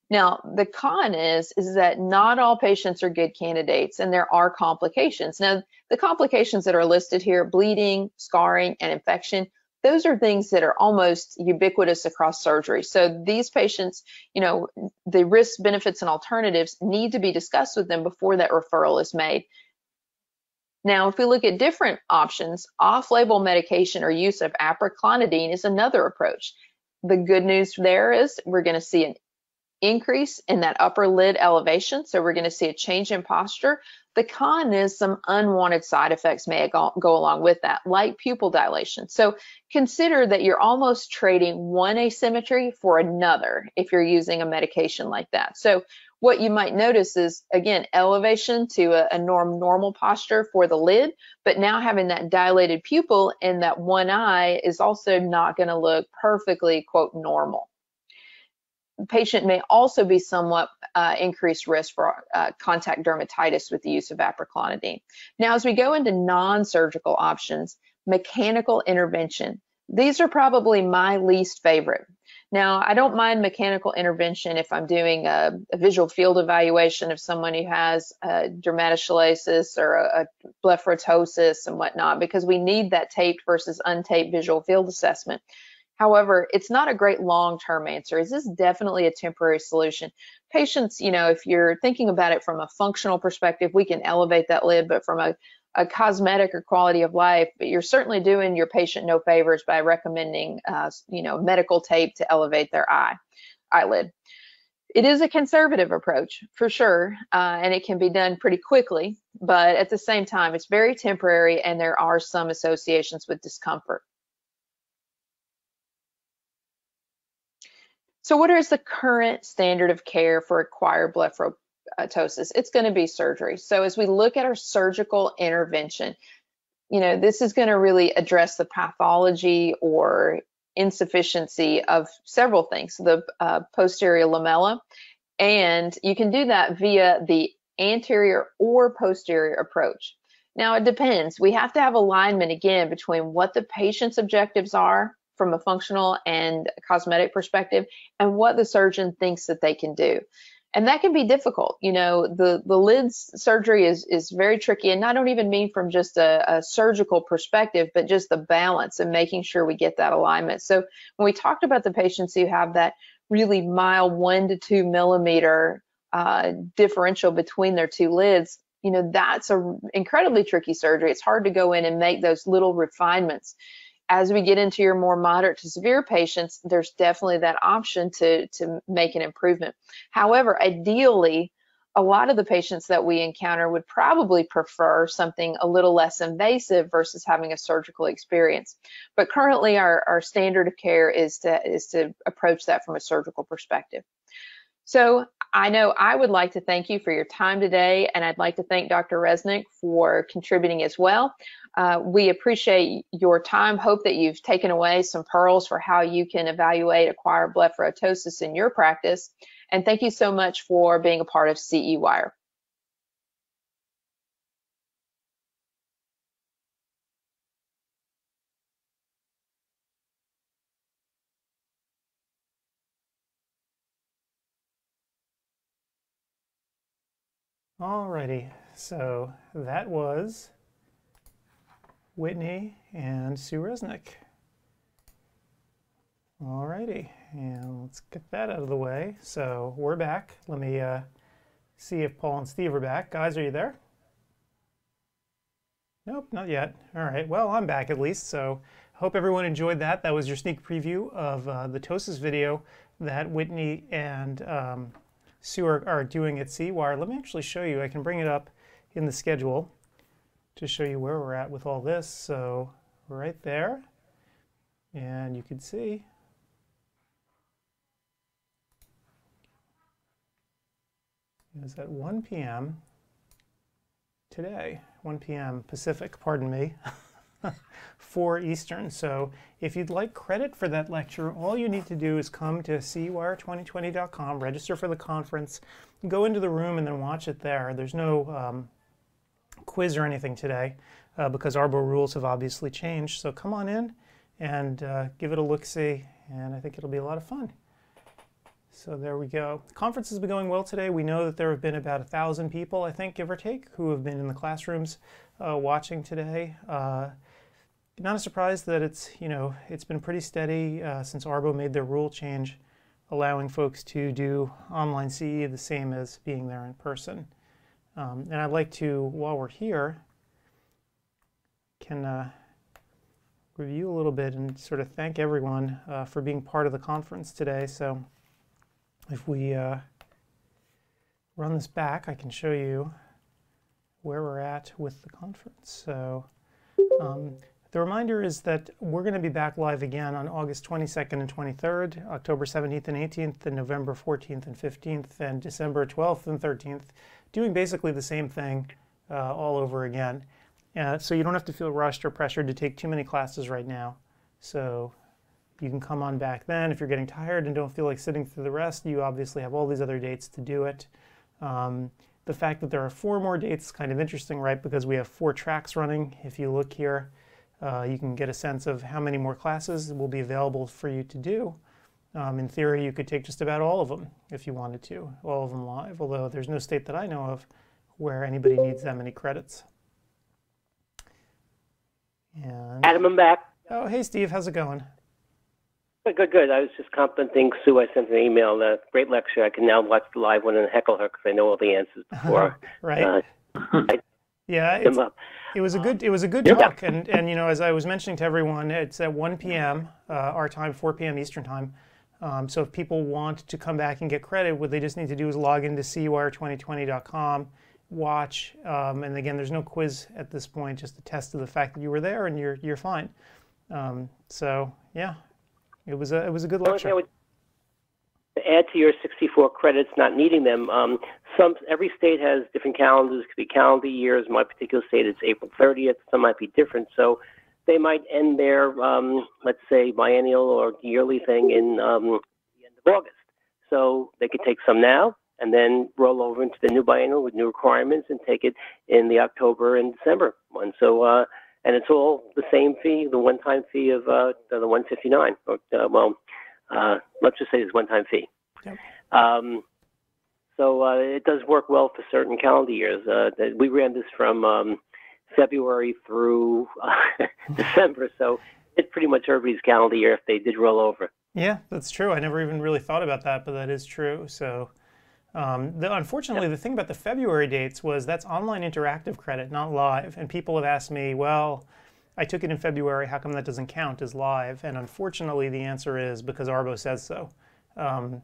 Now, the con is, is that not all patients are good candidates and there are complications. Now, the complications that are listed here, bleeding, scarring, and infection, those are things that are almost ubiquitous across surgery. So these patients, you know, the risks, benefits, and alternatives need to be discussed with them before that referral is made. Now, if we look at different options, off-label medication or use of apraclonidine is another approach the good news there is we're going to see an increase in that upper lid elevation. So we're going to see a change in posture. The con is some unwanted side effects may go, along with that, like pupil dilation. So consider that you're almost trading one asymmetry for another if you're using a medication like that. So what you might notice is again elevation to a, a norm normal posture for the lid but now having that dilated pupil in that one eye is also not going to look perfectly quote normal the patient may also be somewhat uh, increased risk for uh, contact dermatitis with the use of apraclonidine. Now, as we go into non-surgical options, mechanical intervention. These are probably my least favorite. Now, I don't mind mechanical intervention if I'm doing a, a visual field evaluation of someone who has a dermatochalasis or a, a blepharoptosis and whatnot, because we need that taped versus untaped visual field assessment. However, it's not a great long-term answer. Is this definitely a temporary solution? Patients, you know, if you're thinking about it from a functional perspective, we can elevate that lid, but from a a cosmetic or quality of life, but you're certainly doing your patient no favors by recommending, uh, you know, medical tape to elevate their eye, eyelid. It is a conservative approach for sure, uh, and it can be done pretty quickly, but at the same time, it's very temporary and there are some associations with discomfort. So what is the current standard of care for acquired ptosis, it's going to be surgery. So as we look at our surgical intervention, you know, this is going to really address the pathology or insufficiency of several things, the uh, posterior lamella, and you can do that via the anterior or posterior approach. Now it depends. We have to have alignment again between what the patient's objectives are from a functional and cosmetic perspective and what the surgeon thinks that they can do. And that can be difficult. You know, the, the lids surgery is, is very tricky. And I don't even mean from just a, a surgical perspective, but just the balance and making sure we get that alignment. So when we talked about the patients who have that really mild one to two millimeter uh, differential between their two lids, you know, that's a incredibly tricky surgery. It's hard to go in and make those little refinements. As we get into your more moderate to severe patients, there's definitely that option to, to make an improvement. However, ideally, a lot of the patients that we encounter would probably prefer something a little less invasive versus having a surgical experience. But currently our, our standard of care is to, is to approach that from a surgical perspective. So I know I would like to thank you for your time today, and I'd like to thank Dr. Resnick for contributing as well. Uh, we appreciate your time. Hope that you've taken away some pearls for how you can evaluate acquired blepharoptosis in your practice. And thank you so much for being a part of CEwire. Alrighty, so that was Whitney and Sue Resnick. Alrighty, and let's get that out of the way. So we're back. Let me uh, see if Paul and Steve are back. Guys, are you there? Nope, not yet. All right, well, I'm back at least, so I hope everyone enjoyed that. That was your sneak preview of uh, the ptosis video that Whitney and um, Sue are, doing at CEwire. Let me actually show you. I can bring it up in the schedule to show you where we're at with all this. So right there, and you can see is at 1 p.m. today, 1 p.m. Pacific, pardon me. 4 Eastern. So if you'd like credit for that lecture, all you need to do is come to cewire2020.com, register for the conference, go into the room and then watch it there. There's no um, quiz or anything today uh, because ARBO rules have obviously changed. So come on in and uh, give it a look-see, and I think it'll be a lot of fun. So there we go. The conference has been going well today. We know that there have been about a thousand people, I think, give or take, who have been in the classrooms uh, watching today. Uh, not a surprise that it's you know it's been pretty steady uh, since ARBO made their rule change, allowing folks to do online CE the same as being there in person. Um, and I'd like to, while we're here, can uh, review a little bit and sort of thank everyone uh, for being part of the conference today. So if we uh, run this back, I can show you where we're at with the conference. So. Um, the reminder is that we're going to be back live again on August 22nd and 23rd, October 17th and 18th, and November 14th and 15th, and December 12th and 13th, doing basically the same thing uh, all over again. Uh, so you don't have to feel rushed or pressured to take too many classes right now. So you can come on back then. If you're getting tired and don't feel like sitting through the rest, you obviously have all these other dates to do it. Um, the fact that there are four more dates is kind of interesting, right? Because we have four tracks running. If you look here, uh, you can get a sense of how many more classes will be available for you to do. Um, in theory, you could take just about all of them if you wanted to, all of them live, although there's no state that I know of where anybody needs that many credits. And Adam, I'm back. Oh, hey, Steve, how's it going? Good, good, good. I was just complimenting Sue. I sent an email. Uh, great lecture. I can now watch the live one and heckle her because I know all the answers before. right. Uh, I, yeah, it was a good it was a good talk, and and you know as I was mentioning to everyone, it's at 1 p.m. Uh, our time, 4 p.m. Eastern time. Um, so if people want to come back and get credit, what they just need to do is log into cewire2020.com, watch, um, and again, there's no quiz at this point, just a test of the fact that you were there and you're you're fine. Um, so yeah, it was a it was a good lecture to add to your 64 credits, not needing them, um, some every state has different calendars. It could be calendar years. My particular state, it's April 30th. Some might be different. So they might end their, um, let's say, biennial or yearly thing in um, the end of August. So they could take some now and then roll over into the new biennial with new requirements and take it in the October and December one. So uh, and it's all the same fee, the one-time fee of uh, the 159. Or uh, well, uh, let's just say it's one-time fee. Yep. Um, so uh, it does work well for certain calendar years. Uh, we ran this from um, February through uh, December, so it's pretty much everybody's calendar year if they did roll over. Yeah, that's true. I never even really thought about that, but that is true. So, um, the, unfortunately, the thing about the February dates was that's online interactive credit, not live. And people have asked me, well, I took it in February. How come that doesn't count as live? And unfortunately, the answer is because ARBO says so. Um,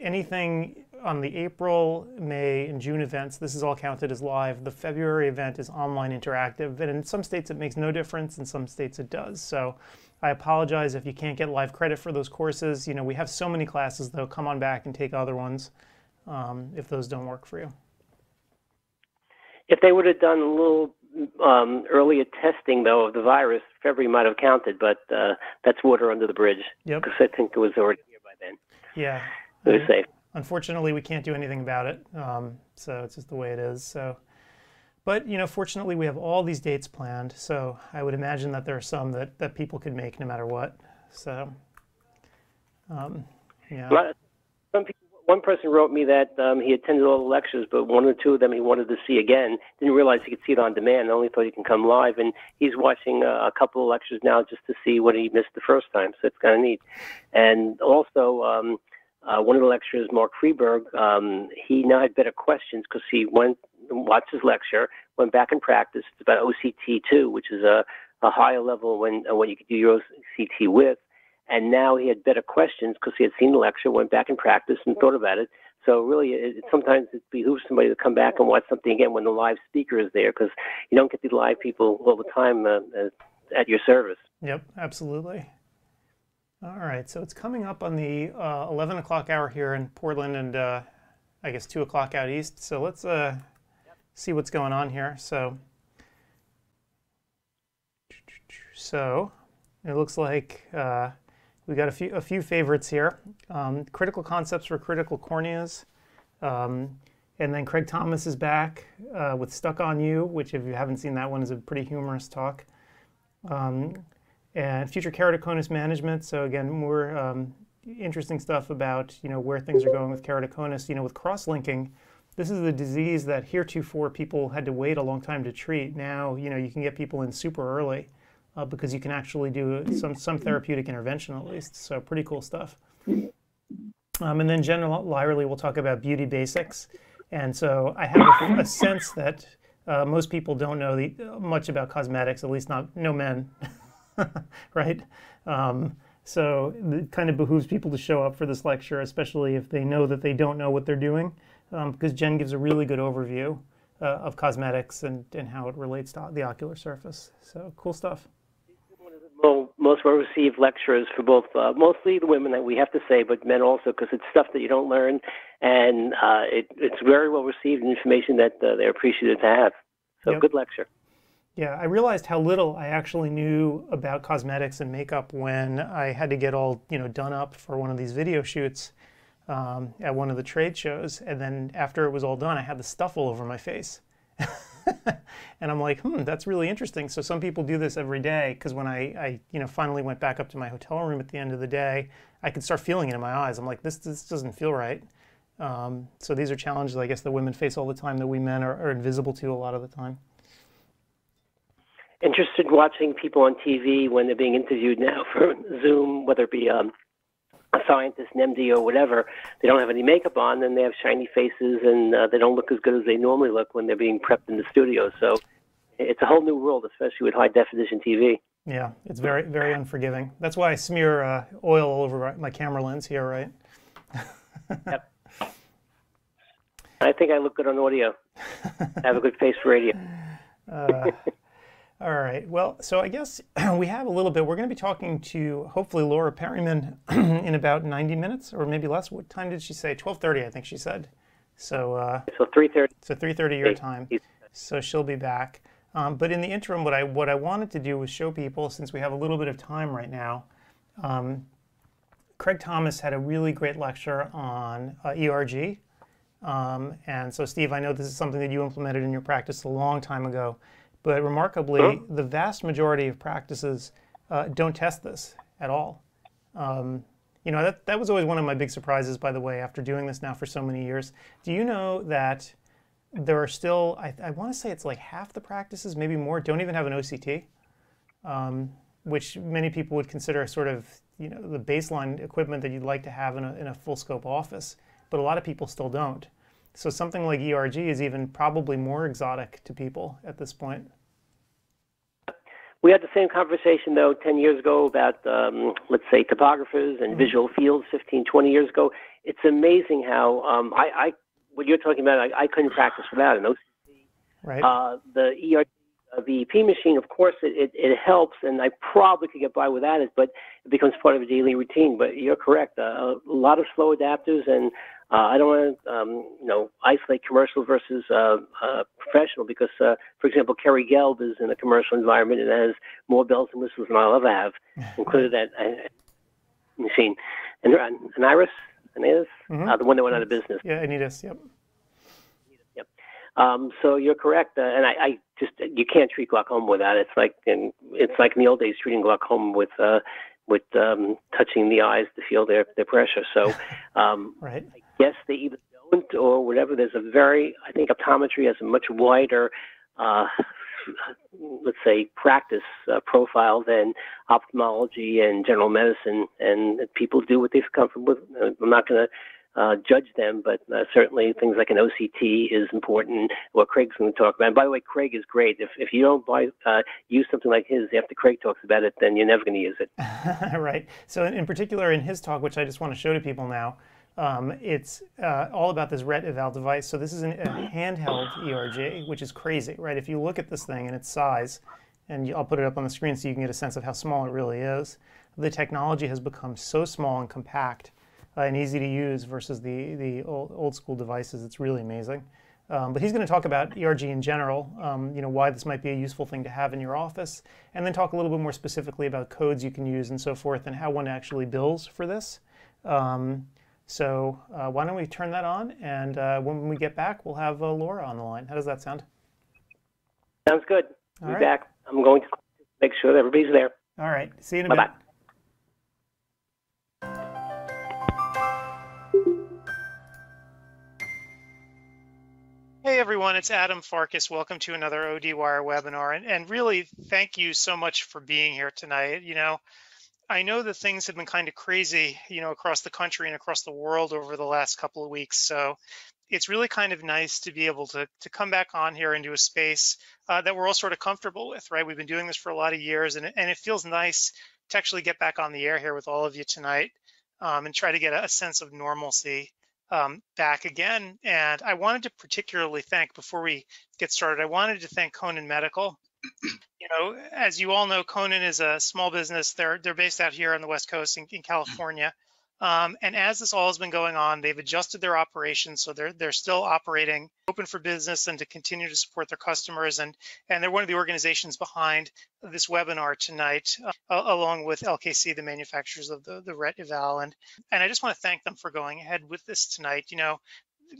anything on the April, May, and June events, this is all counted as live. The February event is online interactive, and in some states it makes no difference, in some states it does. So I apologize if you can't get live credit for those courses. You know, we have so many classes though. Come on back and take other ones um, if those don't work for you. If they would have done a little um, earlier testing though of the virus, February might have counted, but uh, that's water under the bridge Yep. because I think it was already here by then. Yeah. It was safe. Unfortunately, we can't do anything about it. Um, so it's just the way it is. So, but you know, fortunately, we have all these dates planned. So I would imagine that there are some that, that people could make no matter what. So, um, yeah. Some people, one person wrote me that um, he attended all the lectures, but one or two of them he wanted to see again. Didn't realize he could see it on demand. Only thought he can come live, and he's watching uh, a couple of lectures now just to see what he missed the first time. So it's kind of neat. And also, um, uh, one of the lecturers, Mark Freeberg, um, he now had better questions because he went watched his lecture, went back and practiced. It's about OCT two, which is a, a higher level when uh, what you could do your OCT with and now he had better questions because he had seen the lecture, went back and practiced, and thought about it. So really, it, it, sometimes it behooves somebody to come back and watch something again when the live speaker is there, because you don't get these live people all the time uh, uh, at your service. Yep, absolutely. All right, so it's coming up on the uh, 11 o'clock hour here in Portland and uh, I guess 2 o'clock out east. So let's uh, see what's going on here. So, so it looks like uh, we got a few, a few favorites here. Um, critical concepts for critical corneas. Um, and then Craig Thomas is back uh, with Stuck on You, which if you haven't seen that one is a pretty humorous talk. Um, and future keratoconus management. So again, more um, interesting stuff about you know where things are going with keratoconus. You know, with cross-linking, this is a disease that heretofore people had to wait a long time to treat. Now you know you can get people in super early uh, because you can actually do some some therapeutic intervention at least. So pretty cool stuff. Um, and then Jen Lyerly will talk about beauty basics. And so I have a, a sense that uh, most people don't know the, much about cosmetics, at least not no men. right? Um, so it kind of behooves people to show up for this lecture, especially if they know that they don't know what they're doing, um, because Jen gives a really good overview uh, of cosmetics and, and how it relates to the ocular surface. So cool stuff. Well, most well received lectures for both, uh, mostly the women that we have to say, but men also, because it's stuff that you don't learn, and uh, it, it's very well received information that uh, they're appreciative to have. So Yep. good lecture. Yeah, I realized how little I actually knew about cosmetics and makeup when I had to get all you know done up for one of these video shoots um, at one of the trade shows, and then after it was all done, I had the stuff all over my face, and I'm like, hmm, that's really interesting. So some people do this every day because when I, I you know finally went back up to my hotel room at the end of the day, I could start feeling it in my eyes. I'm like, this this doesn't feel right. Um, so these are challenges I guess that women face all the time that we men are, are invisible to a lot of the time. Interested in watching people on TV when they're being interviewed now for Zoom, whether it be um, a scientist, an MD, or whatever. They don't have any makeup on, and they have shiny faces, and uh, they don't look as good as they normally look when they're being prepped in the studio. So it's a whole new world, especially with high definition TV. Yeah, it's very, very unforgiving. That's why I smear uh, oil all over my camera lens here, right? Yep. I think I look good on audio. I have a good face for radio. Uh, all right. Well, so I guess we have a little bit. We're going to be talking to hopefully Laura Periman in about 90 minutes or maybe less. What time did she say? 12:30, I think she said. So uh, So 3:30. so 3:30 your time. So she'll be back. Um, but in the interim, what I what I wanted to do was show people, since we have a little bit of time right now. Um, Craig Thomas had a really great lecture on uh, ERG. Um, and so, Steve, I know this is something that you implemented in your practice a long time ago, but remarkably, the vast majority of practices uh, don't test this at all. Um, you know, that, that was always one of my big surprises, by the way, after doing this now for so many years. Do you know that there are still, I, I want to say it's like half the practices, maybe more, don't even have an OCT, um, which many people would consider sort of, you know, the baseline equipment that you'd like to have in a, in a full scope office, but a lot of people still don't. So something like ERG is even probably more exotic to people at this point. We had the same conversation though 10 years ago about, um, let's say, topographers and visual fields 15, 20 years ago. It's amazing how um, I, I, what you're talking about, I, I couldn't practice without an it. Right? Uh, the ERG, uh, the EP machine, of course, it, it, it helps, and I probably could get by without it, but it becomes part of a daily routine. But you're correct. Uh, a lot of slow adapters, and I don't want to, um, you know, isolate commercial versus uh, uh, professional because, uh, for example, Kerry Gelb is in a commercial environment and has more bells and whistles than I'll ever have, including that uh, machine. And, and Iris, Anais, Mhm. uh, the one that went out of business. yeah, Anitas, yep. Um, so you're correct, uh, and I, I just you can't treat glaucoma without it. It's like in it's like in the old days treating glaucoma with uh, with um, touching the eyes to feel their their pressure. So um, Right. Yes, they either don't or whatever. There's a very I think optometry has a much wider uh, let's say practice uh, profile than ophthalmology and general medicine, and people do what they feel comfortable with. Uh, I'm not going to uh, judge them, but uh, certainly things like an OCT is important. What Craig's going to talk about. And by the way, Craig is great. If if you don't buy uh, use something like his after Craig talks about it, then you're never going to use it. right. So, in particular, in his talk, which I just want to show to people now, um, it's uh, all about this RET eval device. So, this is an, a handheld ERG, which is crazy, right? If you look at this thing and its size, and I'll put it up on the screen so you can get a sense of how small it really is, the technology has become so small and compact uh, and easy to use versus the, the old, old school devices. It's really amazing. Um, but he's going to talk about ERG in general, um, you know, why this might be a useful thing to have in your office, and then talk a little bit more specifically about codes you can use and so forth, and how one actually bills for this. Um, so uh, why don't we turn that on, and uh, when we get back, we'll have uh, Laura on the line. How does that sound? Sounds good. All Be right. back. I'm going to make sure that everybody's there. All right. See you in a Bye bit. bye. Hey everyone, it's Adam Farkas. Welcome to another OD Wire webinar. And, and really, thank you so much for being here tonight. You know, I know that things have been kind of crazy, you know, across the country and across the world over the last couple of weeks. So it's really kind of nice to be able to, to come back on here into a space uh, that we're all sort of comfortable with, right? We've been doing this for a lot of years, and, it- and it feels nice to actually get back on the air here with all of you tonight um, and try to get a, a sense of normalcy um, back again. And I wanted to particularly thank, before we get started, I wanted to thank Konan Medical. You know, as you all know, Konan is a small business. They're they're based out here on the West Coast in, in California. Um, and as this all has been going on, they've adjusted their operations, so they're they're still operating open for business and to continue to support their customers. And and they're one of the organizations behind this webinar tonight, uh, along with LKC, the manufacturers of the the RET eval. And and I just want to thank them for going ahead with this tonight. You know,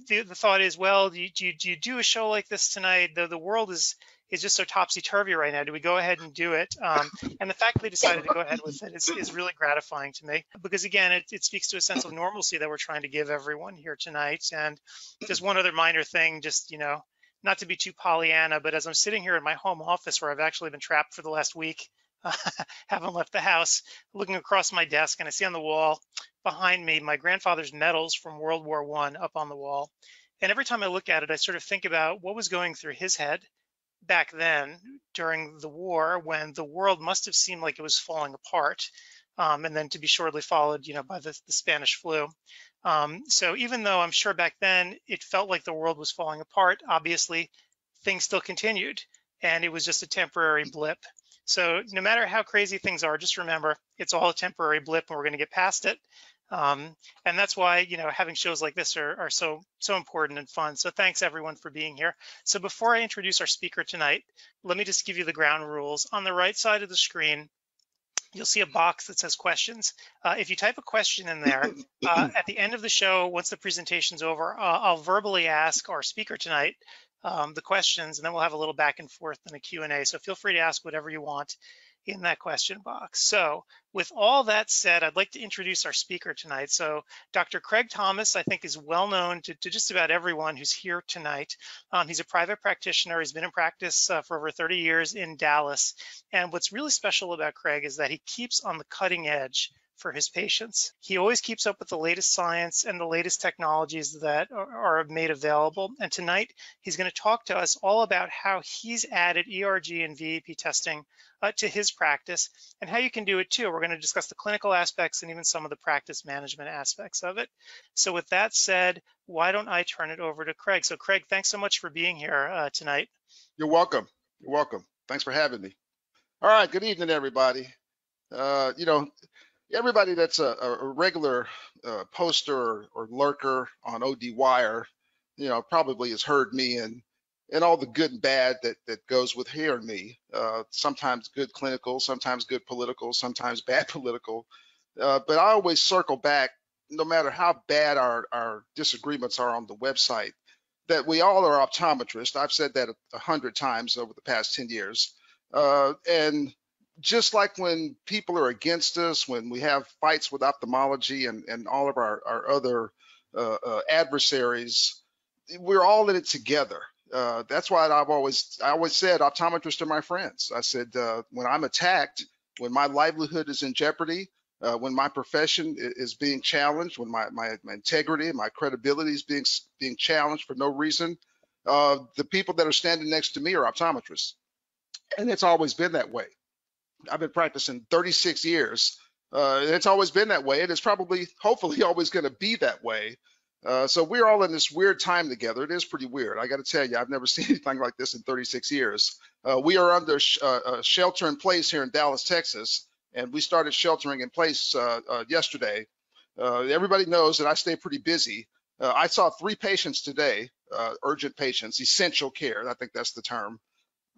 the, the thought is, well, do you, do you, do you do a show like this tonight? The the world is is just so topsy turvy right now. Do we go ahead and do it? Um, and the fact that they decided to go ahead with it is, is really gratifying to me because again, it, it speaks to a sense of normalcy that we're trying to give everyone here tonight. And just one other minor thing, just you know, not to be too Pollyanna, but as I'm sitting here in my home office where I've actually been trapped for the last week, haven't left the house, looking across my desk, and I see on the wall behind me my grandfather's medals from World War One up on the wall. And every time I look at it, I sort of think about what was going through his head back then during the war when the world must have seemed like it was falling apart. Um, and then to be shortly followed, you know, by the, the Spanish flu. Um, so even though I'm sure back then it felt like the world was falling apart, obviously things still continued and it was just a temporary blip. So no matter how crazy things are, just remember it's all a temporary blip and we're going to get past it. Um, and that's why, you know, having shows like this are, are so, so important and fun. So thanks everyone for being here. So before I introduce our speaker tonight, let me just give you the ground rules. On the right side of the screen, you'll see a box that says questions. Uh, if you type a question in there, uh, at the end of the show, once the presentation's over, uh, I'll verbally ask our speaker tonight um, the questions, and then we'll have a little back and forth in a Q&A. So feel free to ask whatever you want in that question box. So with all that said, I'd like to introduce our speaker tonight. So Dr. Craig Thomas, I think is well known to, to just about everyone who's here tonight. Um, he's a private practitioner. He's been in practice uh, for over 30 years in Dallas. And what's really special about Craig is that he keeps on the cutting edge for his patients. He always keeps up with the latest science and the latest technologies that are, made available. And tonight, he's going to talk to us all about how he's added ERG and VEP testing uh, to his practice and how you can do it too. We're going to discuss the clinical aspects and even some of the practice management aspects of it. So with that said, why don't I turn it over to Craig? So Craig, thanks so much for being here uh, tonight. You're welcome. You're welcome. Thanks for having me. All right, good evening, everybody. Uh, you know, everybody that's a, a regular uh, poster or, or, lurker on OD Wire, you know, probably has heard me and and all the good and bad that that goes with hearing me. Uh, sometimes good clinical, sometimes good political, sometimes bad political. Uh, but I always circle back, no matter how bad our our disagreements are on the website, that we all are optometrists. I've said that a hundred times over the past ten years, uh, and just like when people are against us, when we have fights with ophthalmology and, and all of our, our other uh, uh, adversaries, we're all in it together. Uh, that's why I've always I always said optometrists are my friends. I said uh, when I'm attacked, when my livelihood is in jeopardy, uh, when my profession is being challenged, when my, my, my integrity, my credibility is being being challenged for no reason, uh, the people that are standing next to me are optometrists, and it's always been that way. I've been practicing 36 years. Uh, it's always been that way, and it's probably, hopefully, always going to be that way. Uh, so we're all in this weird time together. It is pretty weird. I got to tell you, I've never seen anything like this in 36 years. Uh, we are under sh uh, shelter in place here in Dallas, Texas, and we started sheltering in place uh, uh, yesterday. everybody knows that I stay pretty busy. I saw three patients today, urgent patients, essential care. I think that's the term.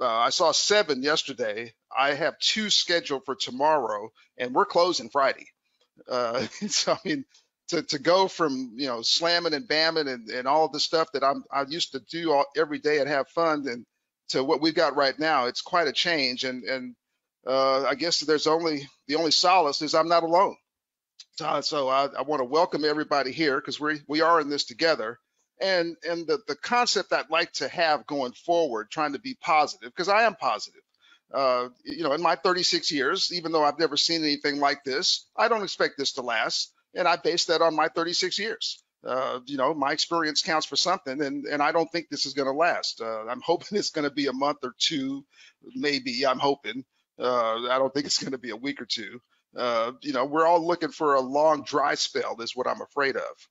Uh, I saw seven yesterday. I have two scheduled for tomorrow, and we're closing Friday. Uh, so I mean, to, to go from you know slamming and bamming and, and all the stuff that I'm I used to do all, every day and have fun, and to what we've got right now, it's quite a change. And and uh, I guess there's only the only solace is I'm not alone. So, so I, I want to welcome everybody here because we we are in this together and and the, the concept I'd like to have going forward, trying to be positive, because I am positive. Uh, you know, in my 36 years, even though I've never seen anything like this, I don't expect this to last, and I base that on my 36 years. Uh, you know, my experience counts for something, and and I don't think this is going to last. Uh, I'm hoping it's going to be a month or two, maybe. I'm hoping. Uh, I don't think it's going to be a week or two. Uh, you know, we're all looking for a long dry spell. Is what I'm afraid of.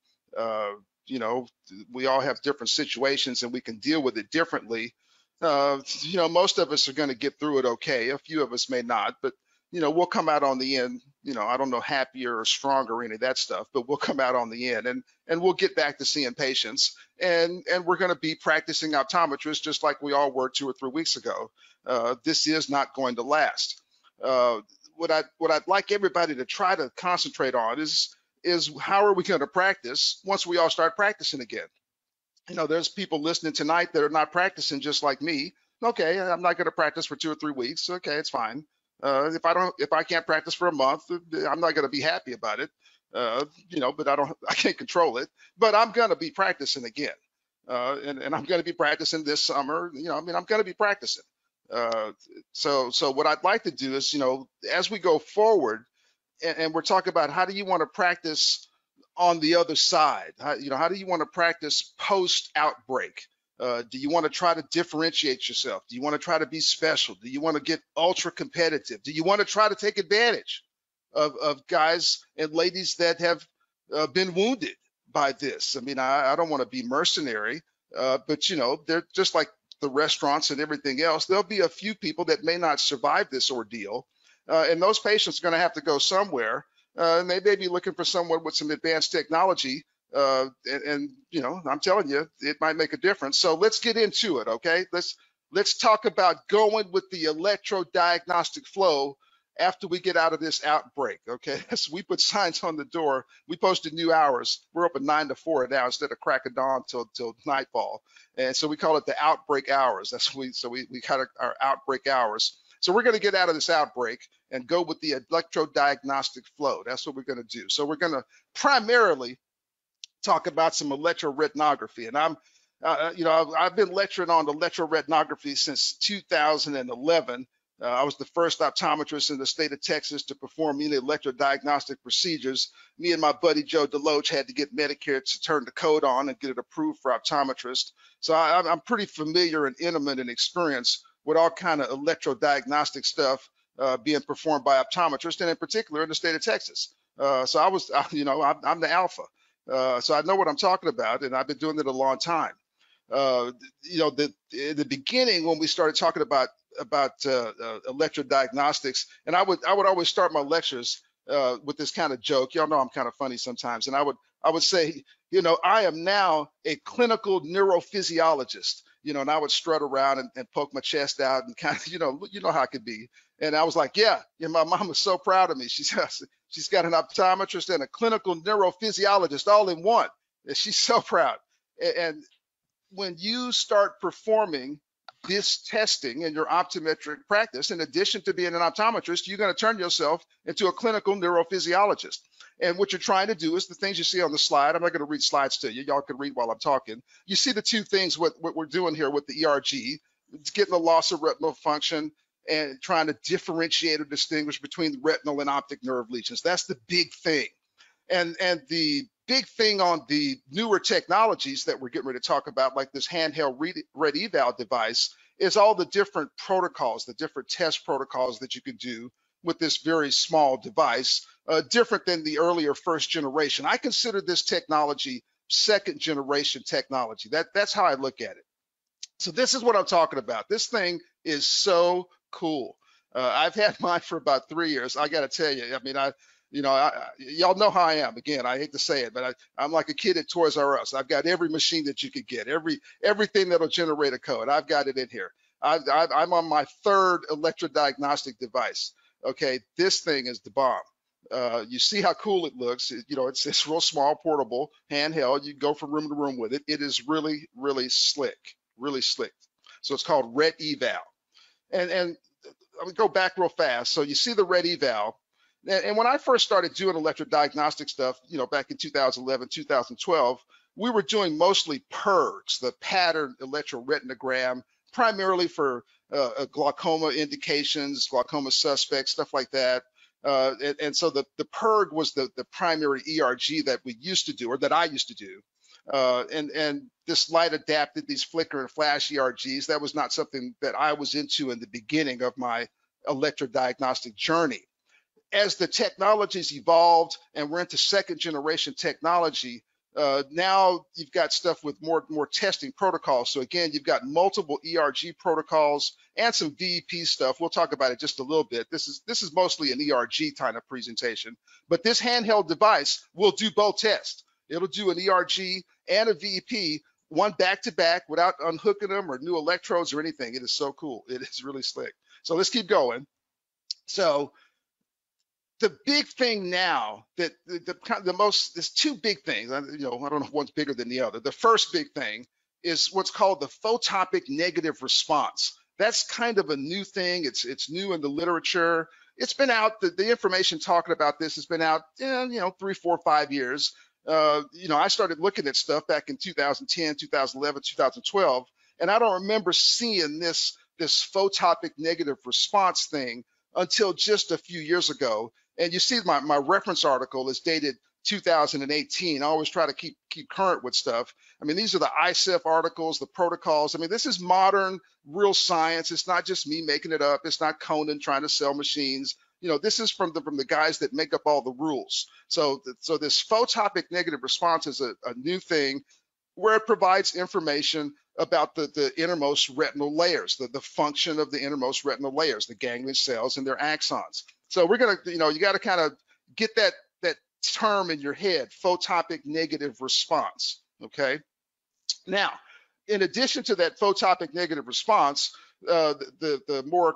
You know, we all have different situations and we can deal with it differently. Uh, you know, most of us are going to get through it okay. A few of us may not, but you know, we'll come out on the end. You know, I don't know happier or stronger or any of that stuff, but we'll come out on the end, and and we'll get back to seeing patients, and and we're going to be practicing optometrists just like we all were two or three weeks ago. Uh, this is not going to last. Uh, what I what I'd like everybody to try to concentrate on is is how are we going to practice once we all start practicing again? You know, there's people listening tonight that are not practicing just like me. Okay, I'm not going to practice for two or three weeks. Okay, it's fine. Uh, if I don't, if I can't practice for a month, I'm not going to be happy about it. Uh, you know, but I don't, I can't control it. But I'm going to be practicing again, uh, and, and, I'm going to be practicing this summer. You know, I mean, I'm going to be practicing. Uh, so, so what I'd like to do is, you know, as we go forward, and, and we're talking about how do you want to practice on the other side? How, you know, how do you want to practice post outbreak? Uh, do you want to try to differentiate yourself? Do you want to try to be special? Do you want to get ultra competitive? Do you want to try to take advantage of, of guys and ladies that have uh, been wounded by this? I mean, I, I don't want to be mercenary, uh, but you know, they're just like the restaurants and everything else. There'll be a few people that may not survive this ordeal, uh, and those patients are going to have to go somewhere. uh, and they may be looking for someone with some advanced technology. Uh, and, and you know, I'm telling you, it might make a difference. So let's get into it, okay? Let's let's talk about going with the electrodiagnostic flow after we get out of this outbreak. Okay, so we put signs on the door. We posted new hours. We're open nine to four now instead of crack of dawn till till nightfall, and so we call it the outbreak hours. That's we so we we kind of our outbreak hours. So we're going to get out of this outbreak and go with the electrodiagnostic flow. That's what we're going to do. So we're going to primarily talk about some electroretinography, and I'm uh, you know, I've, I've, been lecturing on electroretinography since 2011. Uh, I was the first optometrist in the state of Texas to perform any electrodiagnostic procedures. Me and my buddy Joe Deloach had to get Medicare to turn the code on and get it approved for optometrists. So I, am pretty familiar and intimate and experienced with all kind of electrodiagnostic stuff uh, being performed by optometrists, and in particular in the state of Texas. Uh, so I was, you know, I'm, I'm the alpha. Uh, so I know what I'm talking about, and I've been doing it a long time. Uh, you know, the, in the beginning when we started talking about about uh, uh, electrodiagnostics, and I would I would always start my lectures with this kind of joke. Y'all know I'm kind of funny sometimes, and I would I would say, you know, I am now a clinical neurophysiologist. You know, and I would strut around and, and poke my chest out and kind of, you know, you know how it could be. And I was like, yeah, yeah, my mom is so proud of me. She's she's got an optometrist and a clinical neurophysiologist all in one. And she's so proud. And when you start performing this testing in your optometric practice, in addition to being an optometrist, you're going to turn yourself into a clinical neurophysiologist. And what you're trying to do is the things you see on the slide. I'm not going to read slides to you. Y'all can read while I'm talking. You see the two things what, what we're doing here with the ERG. It's getting the loss of retinal function and trying to differentiate or distinguish between the retinal and optic nerve lesions. That's the big thing. And, and the big thing on the newer technologies that we're getting ready to talk about, like this handheld RET eval device, is all the different protocols, the different test protocols that you can do with this very small device, uh, different than the earlier first generation. I consider this technology second generation technology. That, that's how I look at it. So this is what I'm talking about. This thing is so cool. Uh, I've had mine for about three years. I got to tell you, I mean, I you know, I, y'all know how I am. Again, I hate to say it, but I, I'm like a kid at Toys R Us. I've got every machine that you could get, every everything that'll generate a code. I've got it in here. I, I, I'm on my third electrodiagnostic device. Okay, this thing is the bomb. Uh, you see how cool it looks. It, you know, it's it's real small, portable, handheld. You go from room to room with it. It is really, really slick, really slick. So it's called Ret Eval. And and I'm go back real fast. So you see the RET eval and when I first started doing electrodiagnostic stuff, you know, back in 2011, 2012, we were doing mostly PERGs, the pattern electroretinogram, primarily for uh, uh, glaucoma indications, glaucoma suspects, stuff like that. Uh, and, and, so the, the PERG was the, the primary ERG that we used to do, or that I used to do. Uh, and, and this light adapted, these flicker and flash ERGs, that was not something that I was into in the beginning of my electrodiagnostic journey as the technologies evolved and we're into second generation technology, uh, now you've got stuff with more more testing protocols. So again, you've got multiple ERG protocols and some VEP stuff. We'll talk about it just a little bit. This is this is mostly an ERG kind of presentation, but this handheld device will do both tests. It'll do an ERG and a VEP, one back to back without unhooking them or new electrodes or anything. It is so cool. It is really slick. So let's keep going. So the big thing now that the, the, the most there's two big things you know i don't know if one's bigger than the other the first big thing is what's called the photopic negative response that's kind of a new thing it's it's new in the literature it's been out the, the information talking about this has been out eh, you know three four five years uh, you know i started looking at stuff back in 2010 2011 2012 and i don't remember seeing this this photopic negative response thing until just a few years ago and you see my, my reference article is dated 2018. I always try to keep keep current with stuff. I mean, these are the ISCEV articles, the protocols. I mean, this is modern, real science. It's not just me making it up. It's not Konan trying to sell machines. You know, this is from the from the guys that make up all the rules. So, so this photopic negative response is a, a new thing where it provides information about the, the innermost retinal layers, the, the function of the innermost retinal layers, the ganglion cells and their axons. So we're gonna, you know, you got to kind of get that that term in your head, photopic negative response, okay? Now, in addition to that photopic negative response, uh, the, the, the more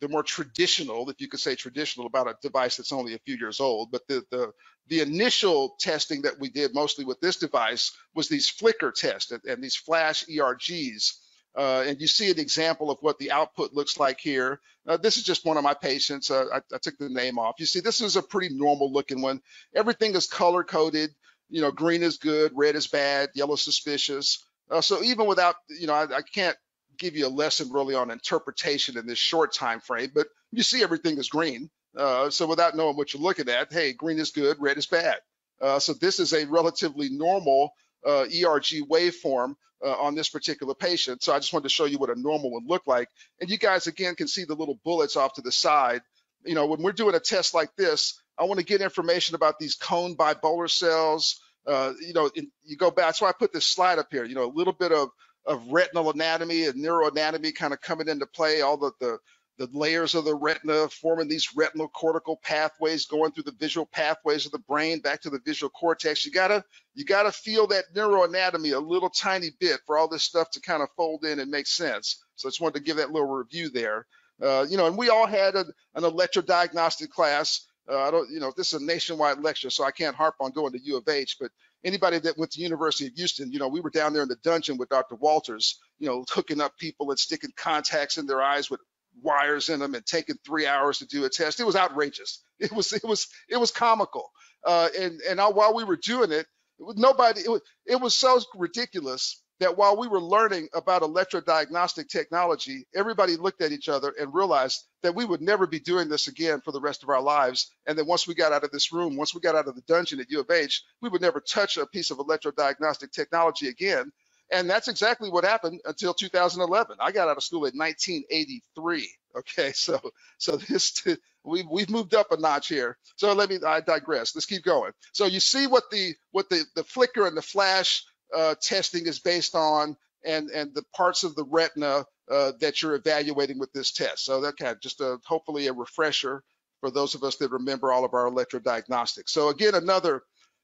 the more traditional, if you could say traditional, about a device that's only a few years old. But the the the initial testing that we did mostly with this device was these flicker tests and, and these flash ERGs. Uh, and you see an example of what the output looks like here. Uh, this is just one of my patients. Uh, I, I, took the name off. You see, this is a pretty normal looking one. Everything is color coded. You know, green is good, red is bad, yellow suspicious. Uh, so even without, you know, I, I can't give you a lesson really on interpretation in this short time frame, but you see everything is green. Uh, so without knowing what you're looking at, hey, green is good, red is bad. Uh, so this is a relatively normal uh, ERG waveform uh, on this particular patient. So I just wanted to show you what a normal would look like. And you guys, again, can see the little bullets off to the side. You know, when we're doing a test like this, I want to get information about these cone bipolar cells. Uh, you know, in, you go back, that's why I put this slide up here, you know, a little bit of of retinal anatomy and neuroanatomy kind of coming into play, all the, the, the layers of the retina forming these retinal cortical pathways going through the visual pathways of the brain back to the visual cortex. You gotta you gotta feel that neuroanatomy a little tiny bit for all this stuff to kind of fold in and make sense. So I just wanted to give that little review there. Uh, you know, and we all had a, an electrodiagnostic class. Uh, I don't, you know, this is a nationwide lecture, so I can't harp on going to U of H, but anybody that went to University of Houston, you know, we were down there in the dungeon with Dr. Walters, you know, hooking up people and sticking contacts in their eyes with wires in them and taking three hours to do a test. It was outrageous. It was it was it was comical. Uh, and and while we were doing it, it was nobody. It was, it was so ridiculous that while we were learning about electrodiagnostic technology, everybody looked at each other and realized that we would never be doing this again for the rest of our lives. And that once we got out of this room, once we got out of the dungeon at U of H, we would never touch a piece of electrodiagnostic technology again. And that's exactly what happened until 2011. I got out of school in 1983. Okay, so so this we've we've moved up a notch here. So let me I digress. Let's keep going. So you see what the what the the flicker and the flash uh, testing is based on and, and the parts of the retina uh, that you're evaluating with this test. So that kind of just a, hopefully a refresher for those of us that remember all of our electrodiagnostics. So again, another,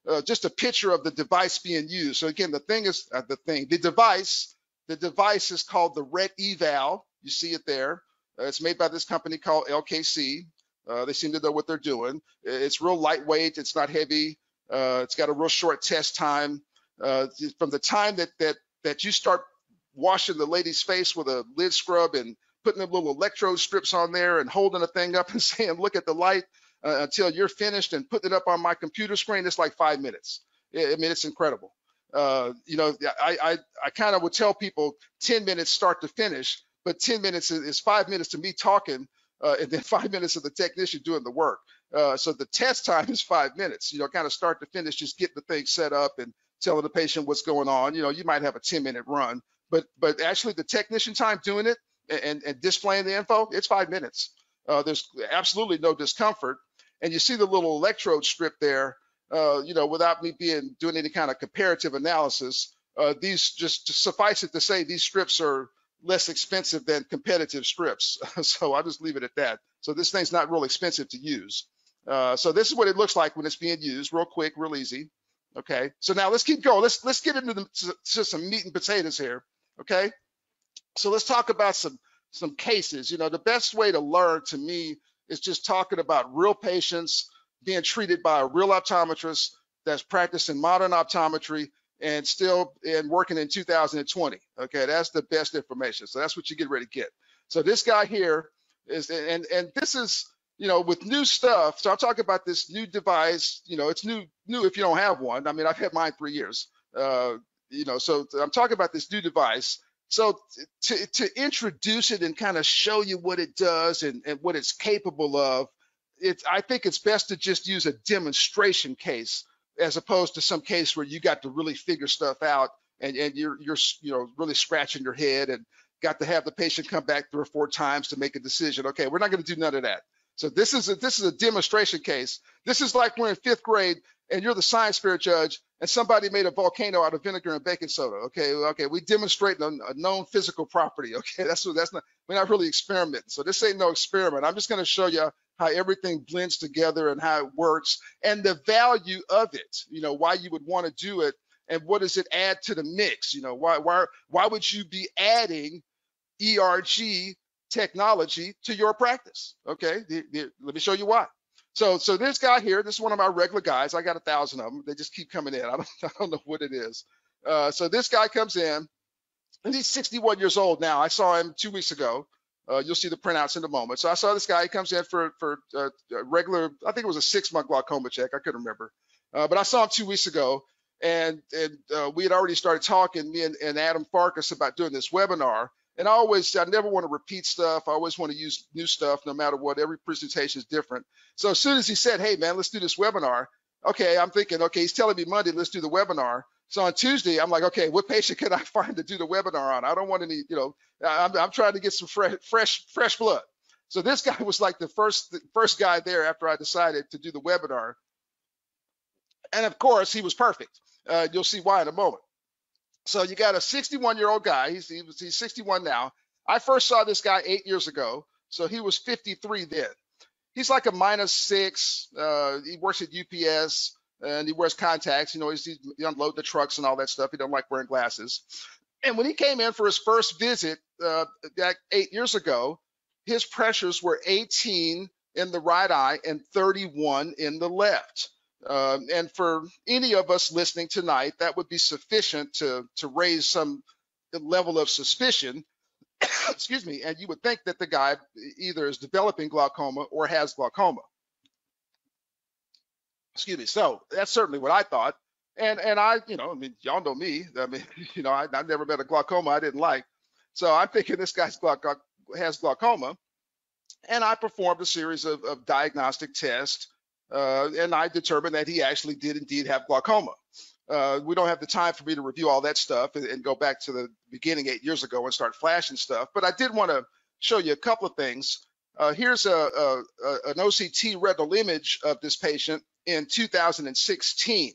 uh, just a picture of the device being used. So again, the thing is, uh, the thing, the device, the device is called the RET eval. You see it there. Uh, it's made by this company called LKC. Uh, they seem to know what they're doing. It's real lightweight. It's not heavy. it's got a real short test time uh, from the time that that that you start washing the lady's face with a lid scrub and putting the little electrode strips on there and holding the thing up and saying, look at the light uh, until you're finished and putting it up on my computer screen, it's like five minutes. I mean, it's incredible. Uh, you know, I, I, I kind of would tell people 10 minutes start to finish, but 10 minutes is, is five minutes to me talking uh, and then five minutes of the technician doing the work. Uh, so the test time is five minutes, you know, kind of start to finish, just getting the thing set up and telling the patient what's going on. You know, you might have a 10 minute run, but but actually the technician time doing it and, and displaying the info, it's five minutes. Uh, there's absolutely no discomfort. And you see the little electrode strip there, uh, you know, without me being doing any kind of comparative analysis, uh, these just, just suffice it to say these strips are less expensive than competitive strips. so I'll just leave it at that. So this thing's not real expensive to use. Uh, so this is what it looks like when it's being used, real quick, real easy. Okay, so now let's keep going. Let's let's get into the, to, some meat and potatoes here. Okay, so let's talk about some some cases. You know, the best way to learn to me is just talking about real patients being treated by a real optometrist that's practicing modern optometry and still and working in 2020. Okay, that's the best information. So that's what you get ready to get. So this guy here is and and this is you know, with new stuff. So I'm talking about this new device. You know, it's new, new if you don't have one. I mean, I've had mine three years. Uh, you know, so I'm talking about this new device. So to to introduce it and kind of show you what it does and, and what it's capable of, it's I think it's best to just use a demonstration case as opposed to some case where you got to really figure stuff out and, and you're you're you know really scratching your head and got to have the patient come back three or four times to make a decision. Okay, we're not going to do none of that. So this is a this is a demonstration case. This is like we're in fifth grade and you're the science fair judge and somebody made a volcano out of vinegar and baking soda. Okay, okay, we demonstrate a, a known physical property. Okay, that's what that's not we're not really experimenting. So this ain't no experiment. I'm just going to show you how everything blends together and how it works and the value of it, you know, why you would want to do it and what does it add to the mix? You know, why why why would you be adding ERG technology to your practice? Okay, the, the, let me show you why. So so this guy here, this is one of my regular guys. I got a thousand of them. They just keep coming in. I don't, I don't know what it is. Uh, so this guy comes in, and he's 61 years old now. I saw him two weeks ago. Uh, you'll see the printouts in a moment. So I saw this guy. He comes in for for uh, regular. I think it was a six month glaucoma check. I couldn't remember, uh, but I saw him two weeks ago, and and uh, we had already started talking, me and, and Adam Farkas, about doing this webinar. And I always, I never want to repeat stuff. I always want to use new stuff, no matter what. Every presentation is different. So as soon as he said, "Hey man, let's do this webinar," okay, I'm thinking, okay, he's telling me Monday, let's do the webinar. So on Tuesday, I'm like, okay, what patient can I find to do the webinar on? I don't want any, you know, I'm, I'm trying to get some fresh, fresh, fresh blood. So this guy was like the first, the first guy there after I decided to do the webinar. And of course, he was perfect. Uh, you'll see why in a moment. So you got a 61 year old guy. He's, he's 61 now. I first saw this guy eight years ago. So he was 53 then. He's like a minus six. Uh, he works at UPS and he wears contacts. You know, he's, he unload the trucks and all that stuff. He don't like wearing glasses. And when he came in for his first visit uh, eight years ago, his pressures were 18 in the right eye and 31 in the left. Um, and for any of us listening tonight, that would be sufficient to, to raise some level of suspicion. Excuse me. And you would think that the guy either is developing glaucoma or has glaucoma. Excuse me. So that's certainly what I thought. And and I, you know, I mean, y'all know me. I mean, you know, I, have never met a glaucoma I didn't like. So I'm thinking this guy's glauc- has glaucoma. And I performed a series of, of diagnostic tests uh, and I determined that he actually did indeed have glaucoma. Uh, we don't have the time for me to review all that stuff and, and, go back to the beginning eight years ago and start flashing stuff, but I did want to show you a couple of things. Uh, here's a, a, an OCT retinal image of this patient in 2016.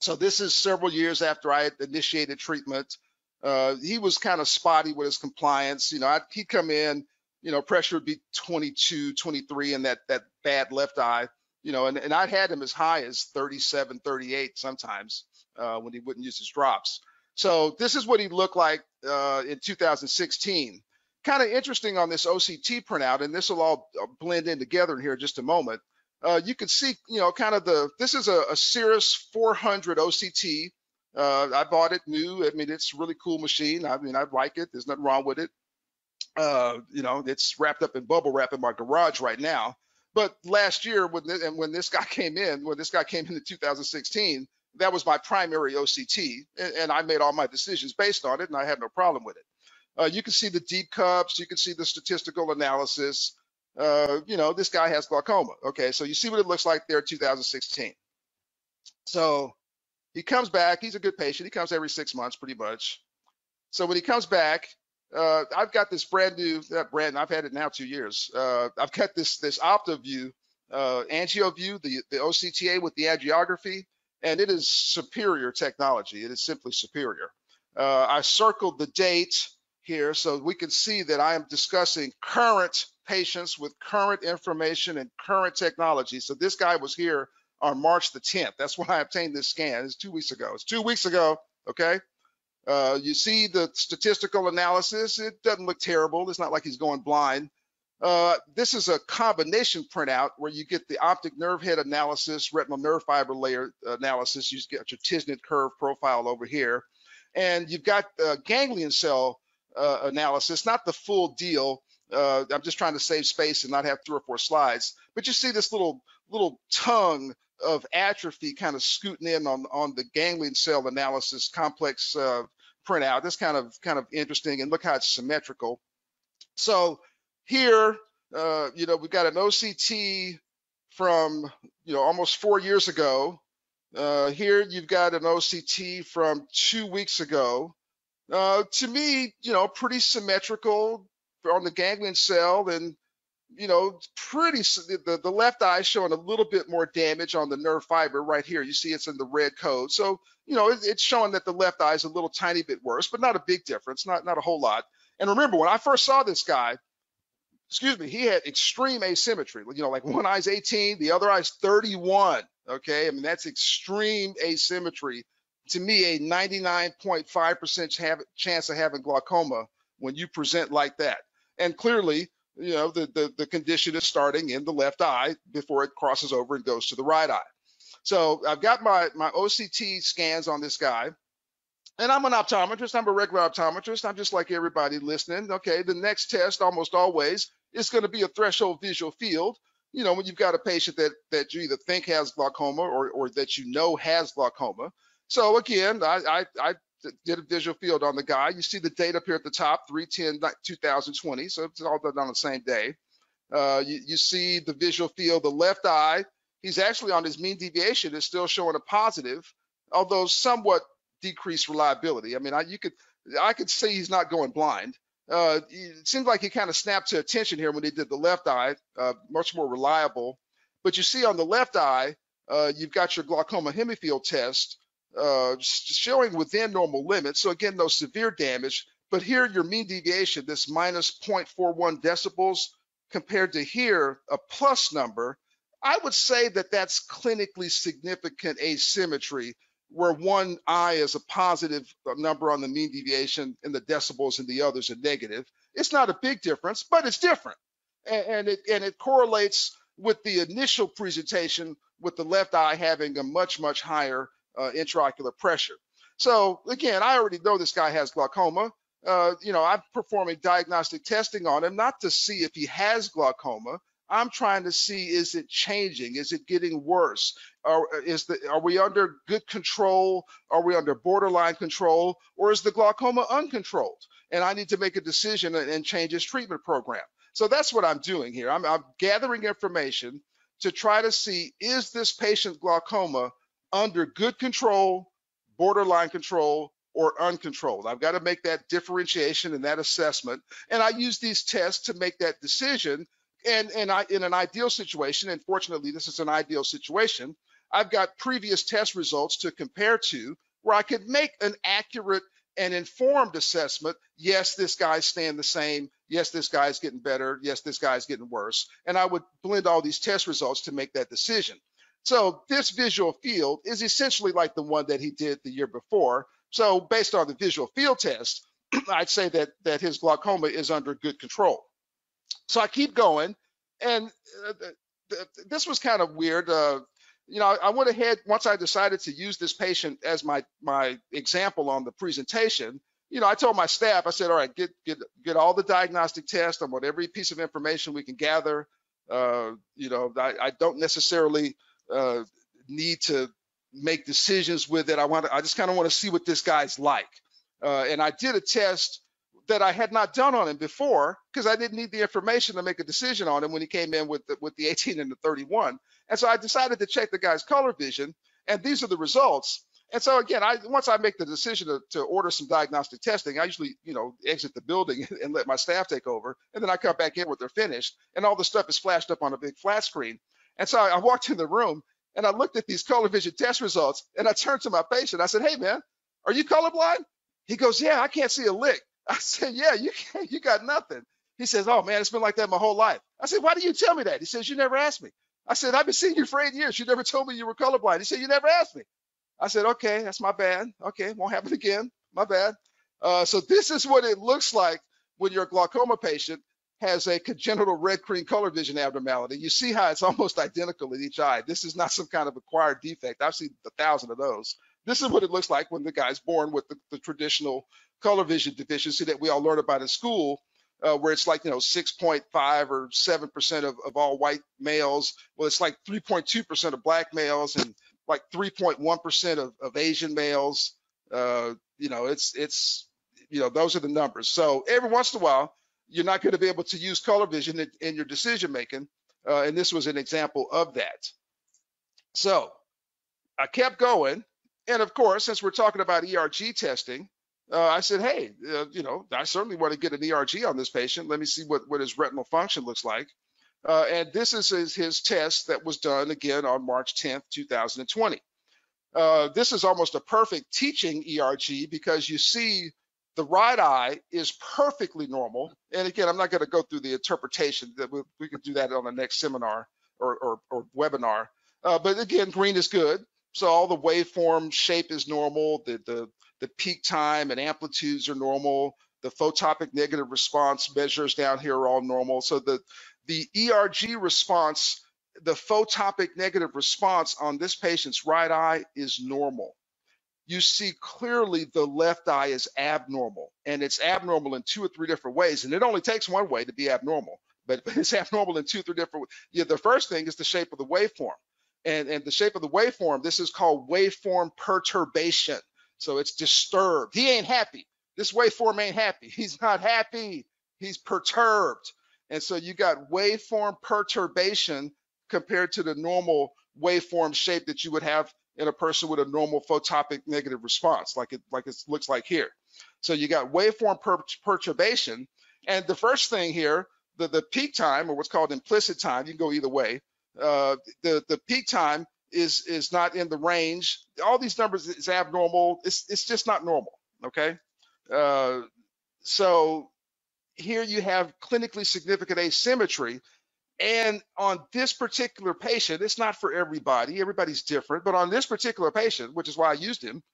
So this is several years after I had initiated treatment. Uh, he was kind of spotty with his compliance. You know, I'd, he'd come in, you know, pressure would be 22, 23 in that, that bad left eye you know, and, and I had him as high as 37, 38 sometimes uh, when he wouldn't use his drops. So this is what he looked like uh, in 2016. Kind of interesting on this OCT printout, and this will all uh, blend in together in here in just a moment. Uh, you can see, you know, kind of the, this is a, a Cirrus 400 OCT. Uh, I bought it new. I mean, it's a really cool machine. I mean, I like it. There's nothing wrong with it. Uh, you know, it's wrapped up in bubble wrap in my garage right now. But last year, when this, and when this guy came in, when this guy came in in 2016, that was my primary OCT, and, and, I made all my decisions based on it, and I had no problem with it. Uh, you can see the deep cups, you can see the statistical analysis. Uh, you know, this guy has glaucoma. Okay, so you see what it looks like there 2016. So he comes back, he's a good patient. He comes every six months pretty much. So when he comes back, uh, I've got this brand new, that brand, I've had it now two years. Uh, I've got this this Optovue, uh, AngioVue, the, the OCTA with the angiography, and it is superior technology. It is simply superior. Uh, I circled the date here so we can see that I am discussing current patients with current information and current technology. So this guy was here on March the 10th. That's when I obtained this scan. It's two weeks ago. It's two weeks ago, okay? Uh, you see the statistical analysis. It doesn't look terrible. It's not like he's going blind. Uh, this is a combination printout where you get the optic nerve head analysis, retinal nerve fiber layer analysis. You get your TSNIT curve profile over here. And you've got uh, ganglion cell uh, analysis, not the full deal. Uh, I'm just trying to save space and not have three or four slides. But you see this little little tongue of atrophy kind of scooting in on on the ganglion cell analysis complex uh, printout. That's kind of kind of interesting, and look how it's symmetrical. So here, uh, you know, we've got an OCT from you know almost four years ago. Uh, here you've got an OCT from two weeks ago. Uh, to me, you know, pretty symmetrical on the ganglion cell and you know, pretty, the, the left eye showing a little bit more damage on the nerve fiber right here. You see it's in the red code. So, you know, it, it's showing that the left eye is a little tiny bit worse, but not a big difference, not, not a whole lot. And remember, when I first saw this guy, excuse me, he had extreme asymmetry. You know, like one eye's 18, the other eye's 31. Okay, I mean that's extreme asymmetry. To me, a 99.5% chance of having glaucoma when you present like that. And clearly, you know, the, the, the condition is starting in the left eye before it crosses over and goes to the right eye. So I've got my, my OCT scans on this guy. And I'm an optometrist. I'm a regular optometrist. I'm just like everybody listening. Okay, the next test almost always is going to be a threshold visual field. You know, when you've got a patient that that you either think has glaucoma or or that you know has glaucoma. So again, I I, I did a visual field on the guy. You see the date up here at the top, 310 2020. So it's all done on the same day. Uh, you, you see the visual field, the left eye. He's actually on his mean deviation is still showing a positive, although somewhat decreased reliability. I mean, I, you could, I could see he's not going blind. Uh, it seems like he kind of snapped to attention here when he did the left eye, uh, much more reliable. But you see on the left eye, uh, you've got your glaucoma hemifield test uh, showing within normal limits. So again, no severe damage. But here, your mean deviation, this minus 0.41 decibels, compared to here, a plus number, I would say that that's clinically significant asymmetry where one eye is a positive number on the mean deviation and the decibels and the others are negative. It's not a big difference, but it's different. And it and it correlates with the initial presentation with the left eye having a much, much higher uh, intraocular pressure. So again, I already know this guy has glaucoma. Uh, you know, I'm performing diagnostic testing on him, not to see if he has glaucoma, I'm trying to see is it changing? Is it getting worse? Are, is the, are we under good control? Are we under borderline control? Or is the glaucoma uncontrolled? And I need to make a decision and, and change his treatment program. So that's what I'm doing here. I'm, I'm gathering information to try to see is this patient glaucoma under good control, borderline control, or uncontrolled. I've got to make that differentiation and that assessment. And I use these tests to make that decision and and I in an ideal situation, and fortunately this is an ideal situation, I've got previous test results to compare to where I could make an accurate and informed assessment. Yes, this guy's staying the same. Yes, this guy's getting better. Yes, this guy's getting worse. And I would blend all these test results to make that decision. So this visual field is essentially like the one that he did the year before. So based on the visual field test, I'd say that that his glaucoma is under good control. So I keep going, and uh, this was kind of weird. Uh, you know, I went ahead once I decided to use this patient as my my example on the presentation. You know, I told my staff, I said, all right, get get get all the diagnostic tests on what every piece of information we can gather. Uh, you know, I, I don't necessarily uh, need to make decisions with it. I want to, I just kind of want to see what this guy's like. Uh, and I did a test that I had not done on him before because I didn't need the information to make a decision on him when he came in with the, with the 18 and the 31. And so I decided to check the guy's color vision, and these are the results. And so again, I once I make the decision to, to order some diagnostic testing, I usually you know exit the building and let my staff take over, and then I come back in when they're finished, and all the stuff is flashed up on a big flat screen. And so I walked in the room and I looked at these color vision test results, and I turned to my patient. I said, "Hey man, are you colorblind?" He goes, "Yeah, I can't see a lick." I said, yeah, you can't, you got nothing. He says, oh man, it's been like that my whole life. I said, why do you tell me that? He says, you never asked me. I said, I've been seeing you for eight years. You never told me you were colorblind. He said, you never asked me. I said, okay, that's my bad. Okay, won't happen again. My bad. Uh, so this is what it looks like when you're a glaucoma patient has a congenital red green color vision abnormality. You see how it's almost identical in each eye. This is not some kind of acquired defect. I've seen a thousand of those. This is what it looks like when the guy's born with the, the traditional color vision deficiency that we all learn about in school, uh, where it's like, you know, 6.5 or 7% of, of all white males. Well, it's like 3.2% of black males and like 3.1% of, of Asian males. Uh, you know, it's, it's, you know, those are the numbers. So every once in a while, you're not going to be able to use color vision in, in your decision making. Uh, and this was an example of that. So I kept going. And of course, since we're talking about ERG testing, uh, I said, hey, uh, you know, I certainly want to get an ERG on this patient. Let me see what, what his retinal function looks like. Uh, and this is his, his, test that was done again on March 10th, 2020. Uh, this is almost a perfect teaching ERG because you see The right eye is perfectly normal. And again, I'm not going to go through the interpretation that we, we can do that on the next seminar or, or, or webinar. Uh, but again, green is good. So all the waveform shape is normal. The, the, the peak time and amplitudes are normal. The photopic negative response measures down here are all normal. So the, the ERG response, the photopic negative response on this patient's right eye is normal. You see clearly the left eye is abnormal and it's abnormal in two or three different ways. And it only takes one way to be abnormal, but, it's abnormal in two or three different. Yeah, the first thing is the shape of the waveform. And, and the shape of the waveform, this is called waveform perturbation. So it's disturbed. He ain't happy. This waveform ain't happy. He's not happy. He's perturbed. And so you got waveform perturbation compared to the normal waveform shape that you would have in a person with a normal photopic negative response, like it like it looks like here. So you got waveform per perturbation. And the first thing here, the, the peak time, or what's called implicit time, you can go either way. Uh, the, the peak time is is not in the range. All these numbers is abnormal. It's, it's just not normal, okay? Uh, so here you have clinically significant asymmetry. And on this particular patient, it's not for everybody, everybody's different, but on this particular patient, which is why I used him,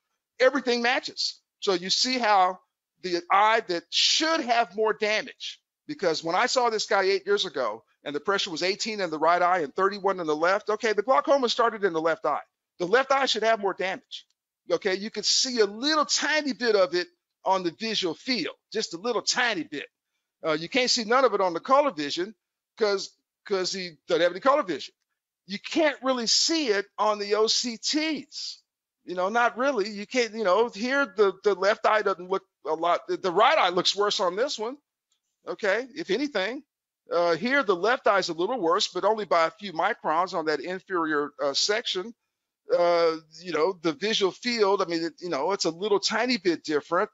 everything matches. So you see how the eye that should have more damage, because when I saw this guy eight years ago and the pressure was 18 in the right eye and 31 in the left, okay, the glaucoma started in the left eye. The left eye should have more damage. Okay, you can see a little tiny bit of it on the visual field, just a little tiny bit. Uh, you can't see none of it on the color vision because because he doesn't have any color vision. You can't really see it on the OCTs. You know, not really. You can't. You know, here the the left eye doesn't look a lot. The, right eye looks worse on this one. Okay, if anything. Uh, here the left eye is a little worse, but only by a few microns on that inferior uh, section. Uh, you know, the visual field. I mean, it, you know, it's a little tiny bit different.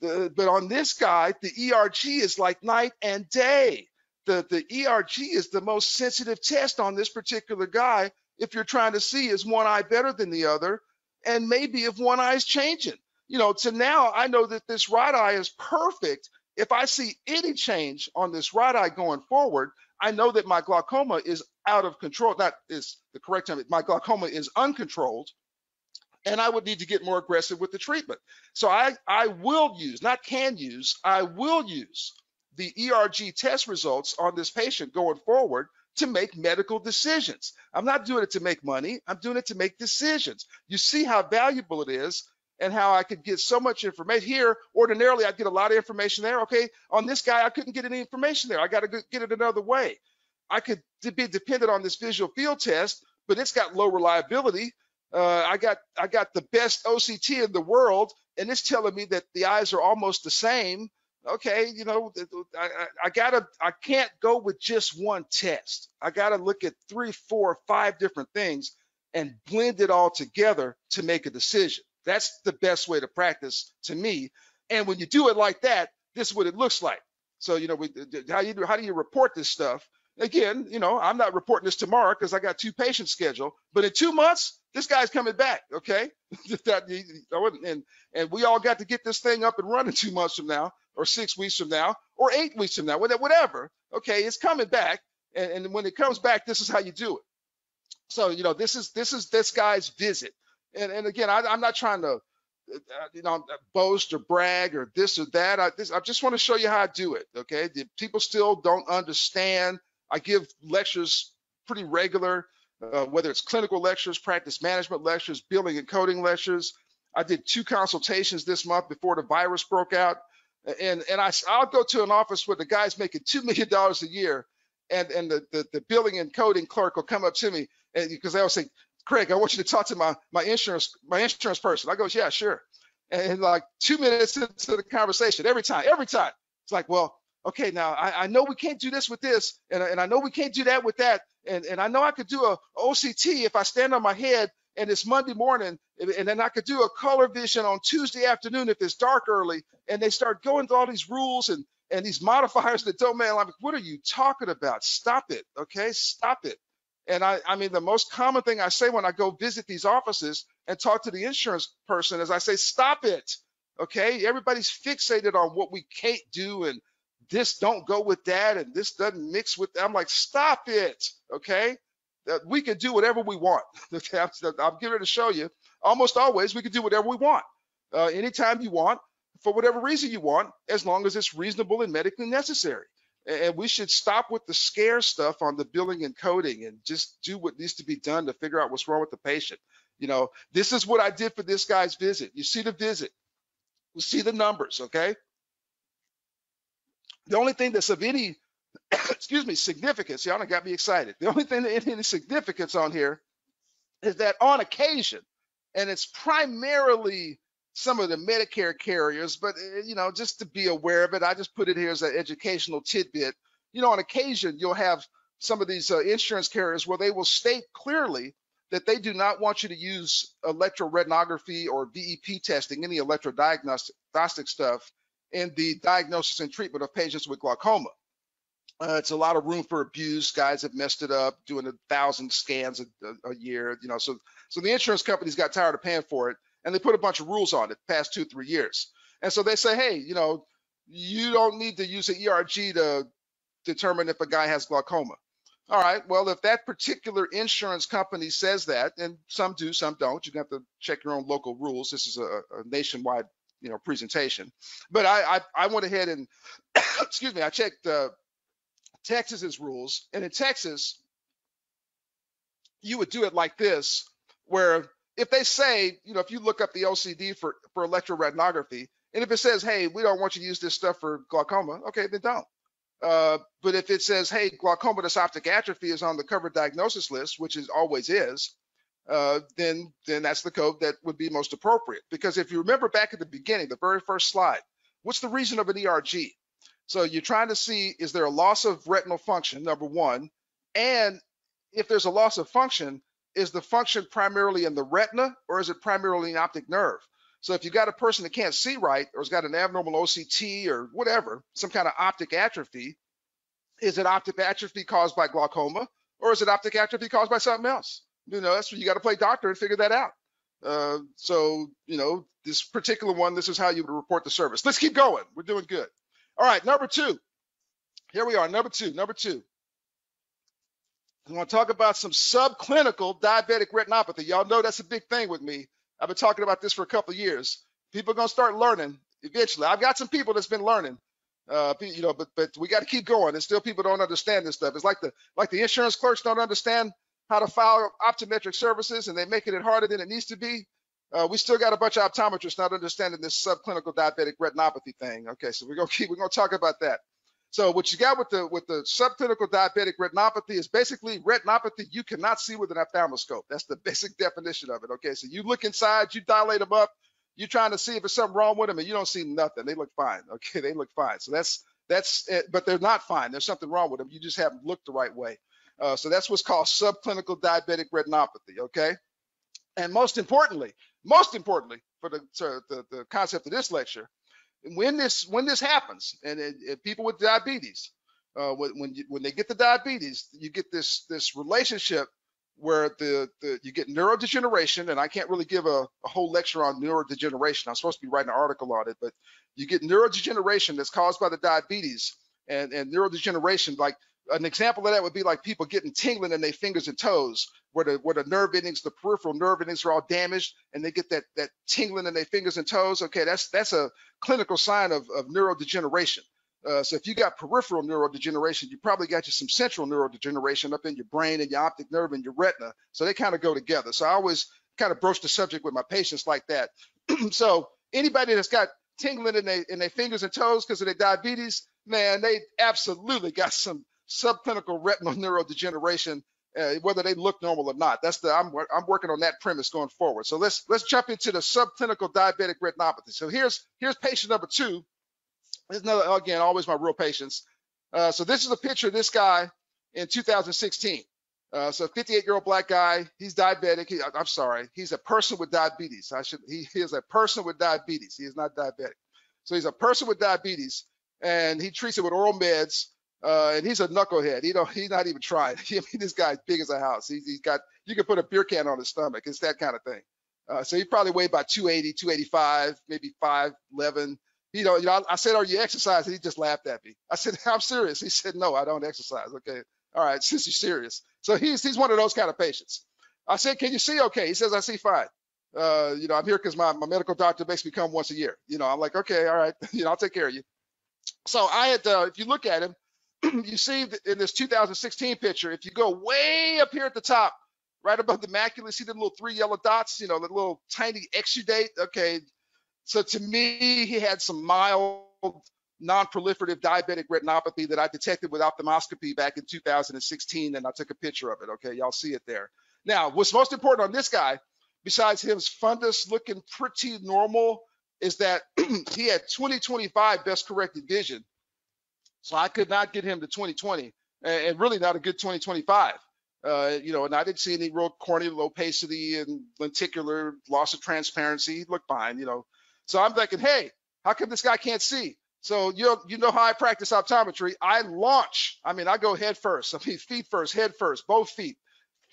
The, but on this guy, the ERG is like night and day. The, the ERG is the most sensitive test on this particular guy if you're trying to see is one eye better than the other, and maybe if one eye is changing. You know, to now I know that this right eye is perfect. If I see any change on this right eye going forward, I know that my glaucoma is out of control. That is the correct term. My glaucoma is uncontrolled and I would need to get more aggressive with the treatment. So I, I will use, not can use, I will use the ERG test results on this patient going forward to make medical decisions. I'm not doing it to make money. I'm doing it to make decisions. You see how valuable it is and how I could get so much information here. Ordinarily, I'd get a lot of information there. Okay, on this guy, I couldn't get any information there. I got to get it another way. I could be dependent on this visual field test, but it's got low reliability. Uh, I got I got the best OCT in the world, and it's telling me that the eyes are almost the same. Okay, you know, I, I, gotta I can't go with just one test. I gotta look at three, four, five different things and blend it all together to make a decision. That's the best way to practice to me. And when you do it like that, this is what it looks like. So you know, we, how you do how do you report this stuff? Again, you know, I'm not reporting this tomorrow because I got two patients scheduled, but in two months, this guy's coming back. Okay. and, and we all got to get this thing up and running two months from now, or six weeks from now, or eight weeks from now, whatever. Okay. It's coming back. And, and when it comes back, this is how you do it. So, you know, this is, this is this guy's visit. And, and again, I, I'm not trying to, uh, you know, boast or brag or this or that. I, this, I just want to show you how I do it. Okay. The people still don't understand I give lectures pretty regular, uh, whether it's clinical lectures, practice management lectures, billing and coding lectures. I did two consultations this month before the virus broke out. And, and I, I'll go to an office where the guy's making $2 million a year and, and the, the, the billing and coding clerk will come up to me and because they will say, Craig, I want you to talk to my, my insurance, my insurance person. I goes, yeah, sure. And like two minutes into the conversation, every time, every time, it's like, well, okay, now I, I, know we can't do this with this, and, and I know we can't do that with that, and, and I know I could do a OCT if I stand on my head and it's Monday morning, and then I could do a color vision on Tuesday afternoon if it's dark early, and they start going through all these rules and and these modifiers that don't matter. I'm like, what are you talking about? Stop it, okay? Stop it. And I, I mean, the most common thing I say when I go visit these offices and talk to the insurance person is I say, stop it, Okay, everybody's fixated on what we can't do and this don't go with that and this doesn't mix with that. I'm like, stop it. Okay, that we can do whatever we want. I'm, getting to show you. Almost always, we can do whatever we want, uh, anytime you want, for whatever reason you want, as long as it's reasonable and medically necessary. And we should stop with the scare stuff on the billing and coding and just do what needs to be done to figure out what's wrong with the patient. You know, this is what I did for this guy's visit. You see the visit, you see the numbers, okay? The only thing that's of any, excuse me, significance, y'all got me excited. The only thing that any significance on here is that on occasion, and it's primarily some of the Medicare carriers, but uh, you know, just to be aware of it, I just put it here as an educational tidbit. You know, on occasion, you'll have some of these uh, insurance carriers where they will state clearly that they do not want you to use electroretinography or VEP testing, any electrodiagnostic stuff, in the diagnosis and treatment of patients with glaucoma. Uh, it's a lot of room for abuse. Guys have messed it up, doing a thousand scans a, a, a, year. You know, so so the insurance companies got tired of paying for it, and they put a bunch of rules on it past two three years. And so they say, hey, you know, you don't need to use an ERG to determine if a guy has glaucoma. All right. Well, if that particular insurance company says that, and some do, some don't, you have to check your own local rules. This is a, a nationwide, you know, presentation. But I, I, I went ahead and, excuse me, I checked uh, Texas's rules, and in Texas, you would do it like this, where if they say, you know, if you look up the LCD for for electroretinography, and if it says, hey, we don't want you to use this stuff for glaucoma, okay, then don't. Uh, but if it says, hey, glaucomatous optic atrophy is on the covered diagnosis list, which is always is, uh, then then that's the code that would be most appropriate. Because if you remember back at the beginning, the very first slide, what's the reason of an ERG? So you're trying to see is there a loss of retinal function, number one, and if there's a loss of function, is the function primarily in the retina or is it primarily in optic nerve? So if you got a person that can't see right or has got an abnormal OCT or whatever, some kind of optic atrophy, is it optic atrophy caused by glaucoma or is it optic atrophy caused by something else? You know, that's what you got to play doctor and figure that out. Uh, so, you know, this particular one, this is how you would report the service. Let's keep going. We're doing good. All right, number two. Here we are, number two, number two. I want to talk about some subclinical diabetic retinopathy. Y'all know that's a big thing with me. I've been talking about this for a couple of years. People are gonna start learning eventually. I've got some people that's been learning, uh, you know, but but we got to keep going. And still, people don't understand this stuff. It's like the like the insurance clerks don't understand how to file optometric services, and they're making it harder than it needs to be. Uh, we still got a bunch of optometrists not understanding this subclinical diabetic retinopathy thing. Okay, so we're gonna keep we're gonna talk about that. So what you got with the with the subclinical diabetic retinopathy is basically retinopathy you cannot see with an ophthalmoscope. That's the basic definition of it. Okay, so you look inside, you dilate them up, you're trying to see if there's something wrong with them, and you don't see nothing. They look fine. Okay, they look fine. So that's that's it, but they're not fine. There's something wrong with them. You just haven't looked the right way. Uh, so that's what's called subclinical diabetic retinopathy. Okay, and most importantly, most importantly for the, the the concept of this lecture when this when this happens, and people with diabetes, uh, when when, you, when they get the diabetes, you get this this relationship where the, the you get neurodegeneration, and I can't really give a, a whole lecture on neurodegeneration. I'm supposed to be writing an article on it, but you get neurodegeneration that's caused by the diabetes, and and neurodegeneration like an example of that would be like people getting tingling in their fingers and toes, where the where the nerve endings, the peripheral nerve endings are all damaged, and they get that that tingling in their fingers and toes. Okay, that's that's a clinical sign of, of neurodegeneration. Uh, so if you got peripheral neurodegeneration, you probably got you some central neurodegeneration up in your brain and your optic nerve and your retina. So they kind of go together. So I always kind of broach the subject with my patients like that. so anybody that's got tingling in their in their fingers and toes because of their diabetes, man, they absolutely got some subclinical retinal neurodegeneration, uh, whether they look normal or not. That's the I'm I'm working on that premise going forward. So let's let's jump into the subclinical diabetic retinopathy. So here's here's patient number two. This is another again always my real patients. Uh, so this is a picture of this guy in 2016. Uh, so 58 year old black guy, he's diabetic. He, I'm sorry, he's a person with diabetes. I should, he, he is a person with diabetes. He is not diabetic. So he's a person with diabetes and he treats it with oral meds. Uh, and he's a knucklehead. He don't. He's not even trying. I mean, this guy's big as a house. He's, he's got. You can put a beer can on his stomach. It's that kind of thing. Uh, so he probably weighed about 280, 285, maybe 5'11. You know, you know, I, I said, "Are you exercising?" He just laughed at me. I said, "I'm serious." He said, "No, I don't exercise." Okay, all right, since you're serious. So he's he's one of those kind of patients. I said, "Can you see okay?" He says, "I see fine." Uh, you know, I'm here because my, my medical doctor makes me come once a year. You know, I'm like, okay, all right, you know, I'll take care of you. So I had, uh, if you look at him, you see in this 2016 picture, if you go way up here at the top, right above the macula, see the little three yellow dots, you know, the little tiny exudate. Okay, so to me, he had some mild non-proliferative diabetic retinopathy that I detected with ophthalmoscopy back in 2016, and I took a picture of it. Okay, y'all see it there. Now, what's most important on this guy, besides his fundus looking pretty normal, is that he had 2025 best corrected vision. So I could not get him to 2020, and really not a good 2025. Uh, you know, and I didn't see any real corneal opacity and lenticular loss of transparency. He looked fine, you know. So I'm thinking, hey, how come this guy can't see? So you know, you know how I practice optometry. I launch. I mean, I go head first. I mean, feet first, head first, both feet.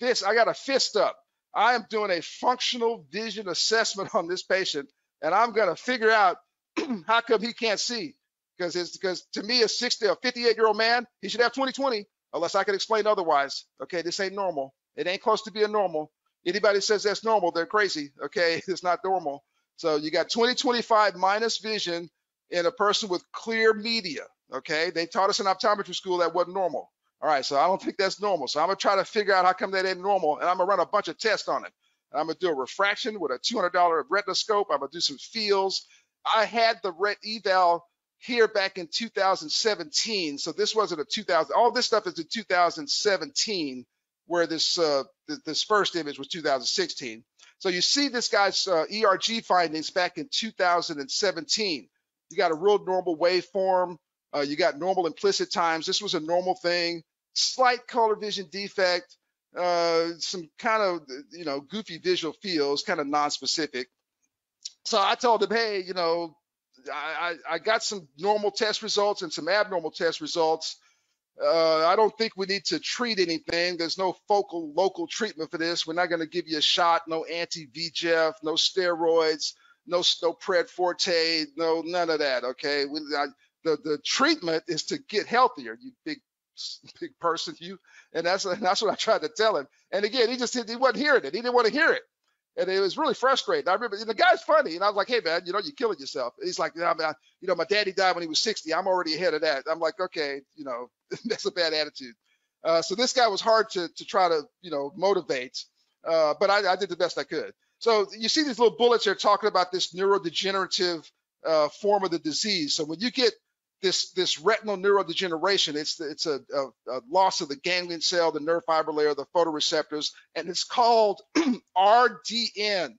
Fist. I got a fist up. I am doing a functional vision assessment on this patient, and I'm going to figure out how come he can't see. Because it's because to me, a 60 or 58 year old man, he should have 20/20, unless I can explain otherwise. Okay, this ain't normal. It ain't close to being normal. Anybody says that's normal, they're crazy. Okay, it's not normal. So you got 20/25 minus vision in a person with clear media. Okay, they taught us in optometry school that wasn't normal. All right, so I don't think that's normal. So I'm gonna try to figure out how come that ain't normal, and I'm gonna run a bunch of tests on it. I'm gonna do a refraction with a $200 retinoscope. I'm gonna do some fields. I had the RET eval here back in 2017, so this wasn't a 2000. All this stuff is in 2017, where this uh, th this first image was 2016. So you see this guy's uh, ERG findings back in 2017. You got a real normal waveform. Uh, you got normal implicit times. This was a normal thing. Slight color vision defect. Uh, some kind of you know goofy visual fields, kind of non-specific. So I told him, hey, you know, I, I, got some normal test results and some abnormal test results. Uh, I don't think we need to treat anything. There's no focal local treatment for this. We're not going to give you a shot, no anti-VEGF, no steroids, no no Pred Forte, no none of that. Okay, we, I, the the treatment is to get healthier. You big big person, you, and that's and that's what I tried to tell him. And again, he just he wasn't hearing it. He didn't want to hear it and it was really frustrating. I remember the guy's funny, and I was like, "Hey, man, you know, you're killing yourself." And he's like, "Yeah, man, you know, my daddy died when he was 60. I'm already ahead of that." I'm like, "Okay, you know, that's a bad attitude." Uh, so this guy was hard to to try to you know motivate, uh, but I, I, did the best I could. So you see these little bullets here talking about this neurodegenerative uh, form of the disease. So when you get this this retinal neurodegeneration. It's it's a, a, a, loss of the ganglion cell, the nerve fiber layer, the photoreceptors, and it's called RDN,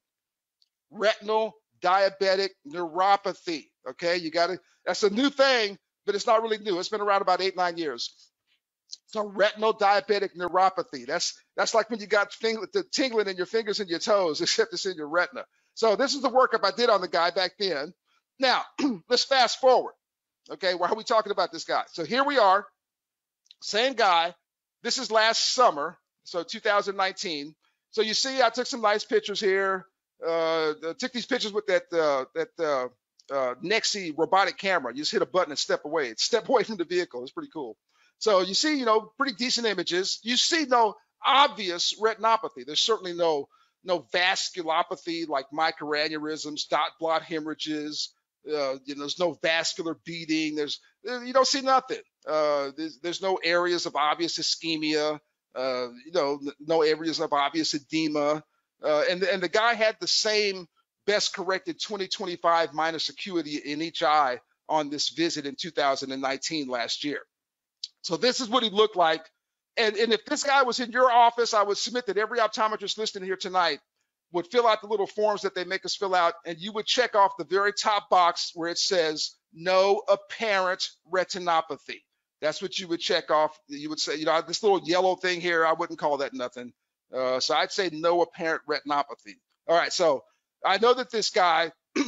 retinal diabetic neuropathy. Okay, you got to. That's a new thing, but it's not really new. It's been around about eight nine years. So retinal diabetic neuropathy. That's that's like when you got thing, the tingling in your fingers and your toes, except it's in your retina. So this is the workup I did on the guy back then. Now let's fast forward. Okay, why are we talking about this guy? So here we are, same guy. This is last summer, so 2019. So you see, I took some nice pictures here. Uh, took these pictures with that uh, that uh, uh, Nexy robotic camera. You just hit a button and step away. It's Step away from the vehicle. It's pretty cool. So you see, you know, pretty decent images. You see no obvious retinopathy. There's certainly no no vasculopathy like microaneurysms, dot blot hemorrhages, uh, you know, there's no vascular beading. There's you don't see nothing. Uh, there's, there's no areas of obvious ischemia. Uh, you know, no areas of obvious edema. Uh, and and the guy had the same best corrected 2025 minus acuity in each eye on this visit in 2019 last year. So this is what he looked like. And, and if this guy was in your office, I would submit that every optometrist listening here tonight would fill out the little forms that they make us fill out, and you would check off the very top box where it says no apparent retinopathy. That's what you would check off. You would say, you know, this little yellow thing here, I wouldn't call that nothing. Uh, so I'd say no apparent retinopathy. All right, so I know that this guy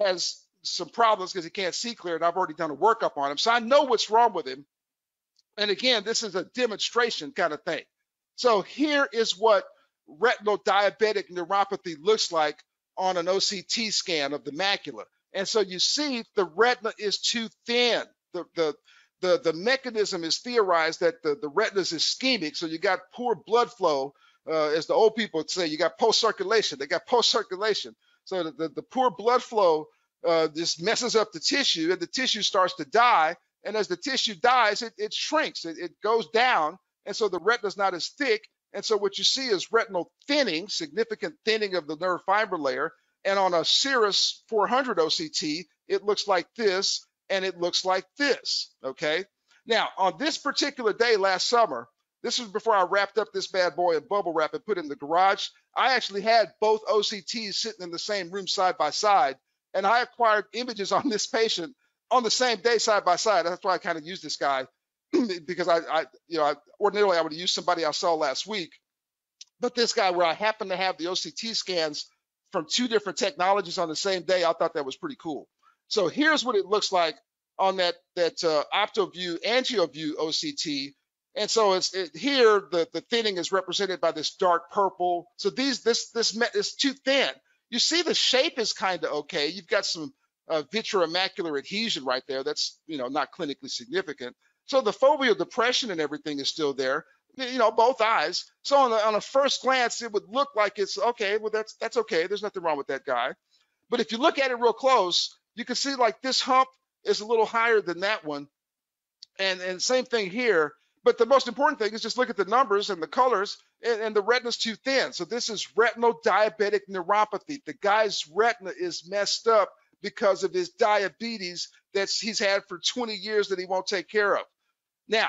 has some problems because he can't see clear, and I've already done a workup on him. So I know what's wrong with him. And again, this is a demonstration kind of thing. So here is what retinal diabetic neuropathy looks like on an OCT scan of the macula. And so you see the retina is too thin. The, the, the, the mechanism is theorized that the, the retina is ischemic, so you got poor blood flow. Uh, as the old people say, you got post circulation. They got post circulation. So the, the, the, poor blood flow uh, just messes up the tissue, and the tissue starts to die. And as the tissue dies, it, it shrinks, it, it goes down. And so the retina is not as thick. And so what you see is retinal thinning, significant thinning of the nerve fiber layer. And on a Cirrus 400 OCT, it looks like this and it looks like this, okay? Now, on this particular day last summer, this was before I wrapped up this bad boy in bubble wrap and put it in the garage. I actually had both OCTs sitting in the same room side by side, and I acquired images on this patient on the same day side by side. That's why I kind of used this guy because I, I, you know, I, ordinarily I would use somebody I saw last week, but this guy where I happened to have the OCT scans from two different technologies on the same day, I thought that was pretty cool. So here's what it looks like on that that uh, Optovue AngioVue OCT. And so it's it, here the the thinning is represented by this dark purple. So these this this met is too thin. You see the shape is kind of okay. You've got some uh, vitreomacular adhesion right there. That's you know not clinically significant. So the foveal depression and everything is still there. You know both eyes. So on, the, on a first glance, it would look like it's okay. Well, that's that's okay. There's nothing wrong with that guy. But if you look at it real close, you can see like this hump is a little higher than that one. And, and same thing here. But the most important thing is just look at the numbers and the colors and, and the retina's too thin. So this is retinal diabetic neuropathy. The guy's retina is messed up because of his diabetes that he's had for 20 years that he won't take care of. Now,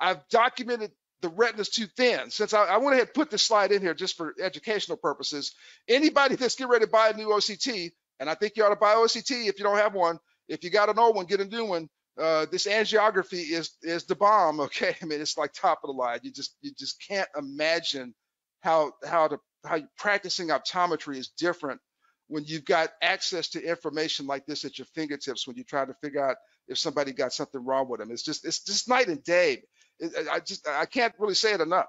I've documented the retina's too thin. Since I, I went ahead and put this slide in here just for educational purposes, anybody that's getting ready to buy a new OCT, and I think you ought to buy OCT if you don't have one. If you got an old one, get a new one. Uh, this angiography is is the bomb. Okay, I mean it's like top of the line. You just you just can't imagine how how to how practicing optometry is different when you've got access to information like this at your fingertips when you try to figure out if somebody got something wrong with them. It's just it's just night and day. It, I just I can't really say it enough.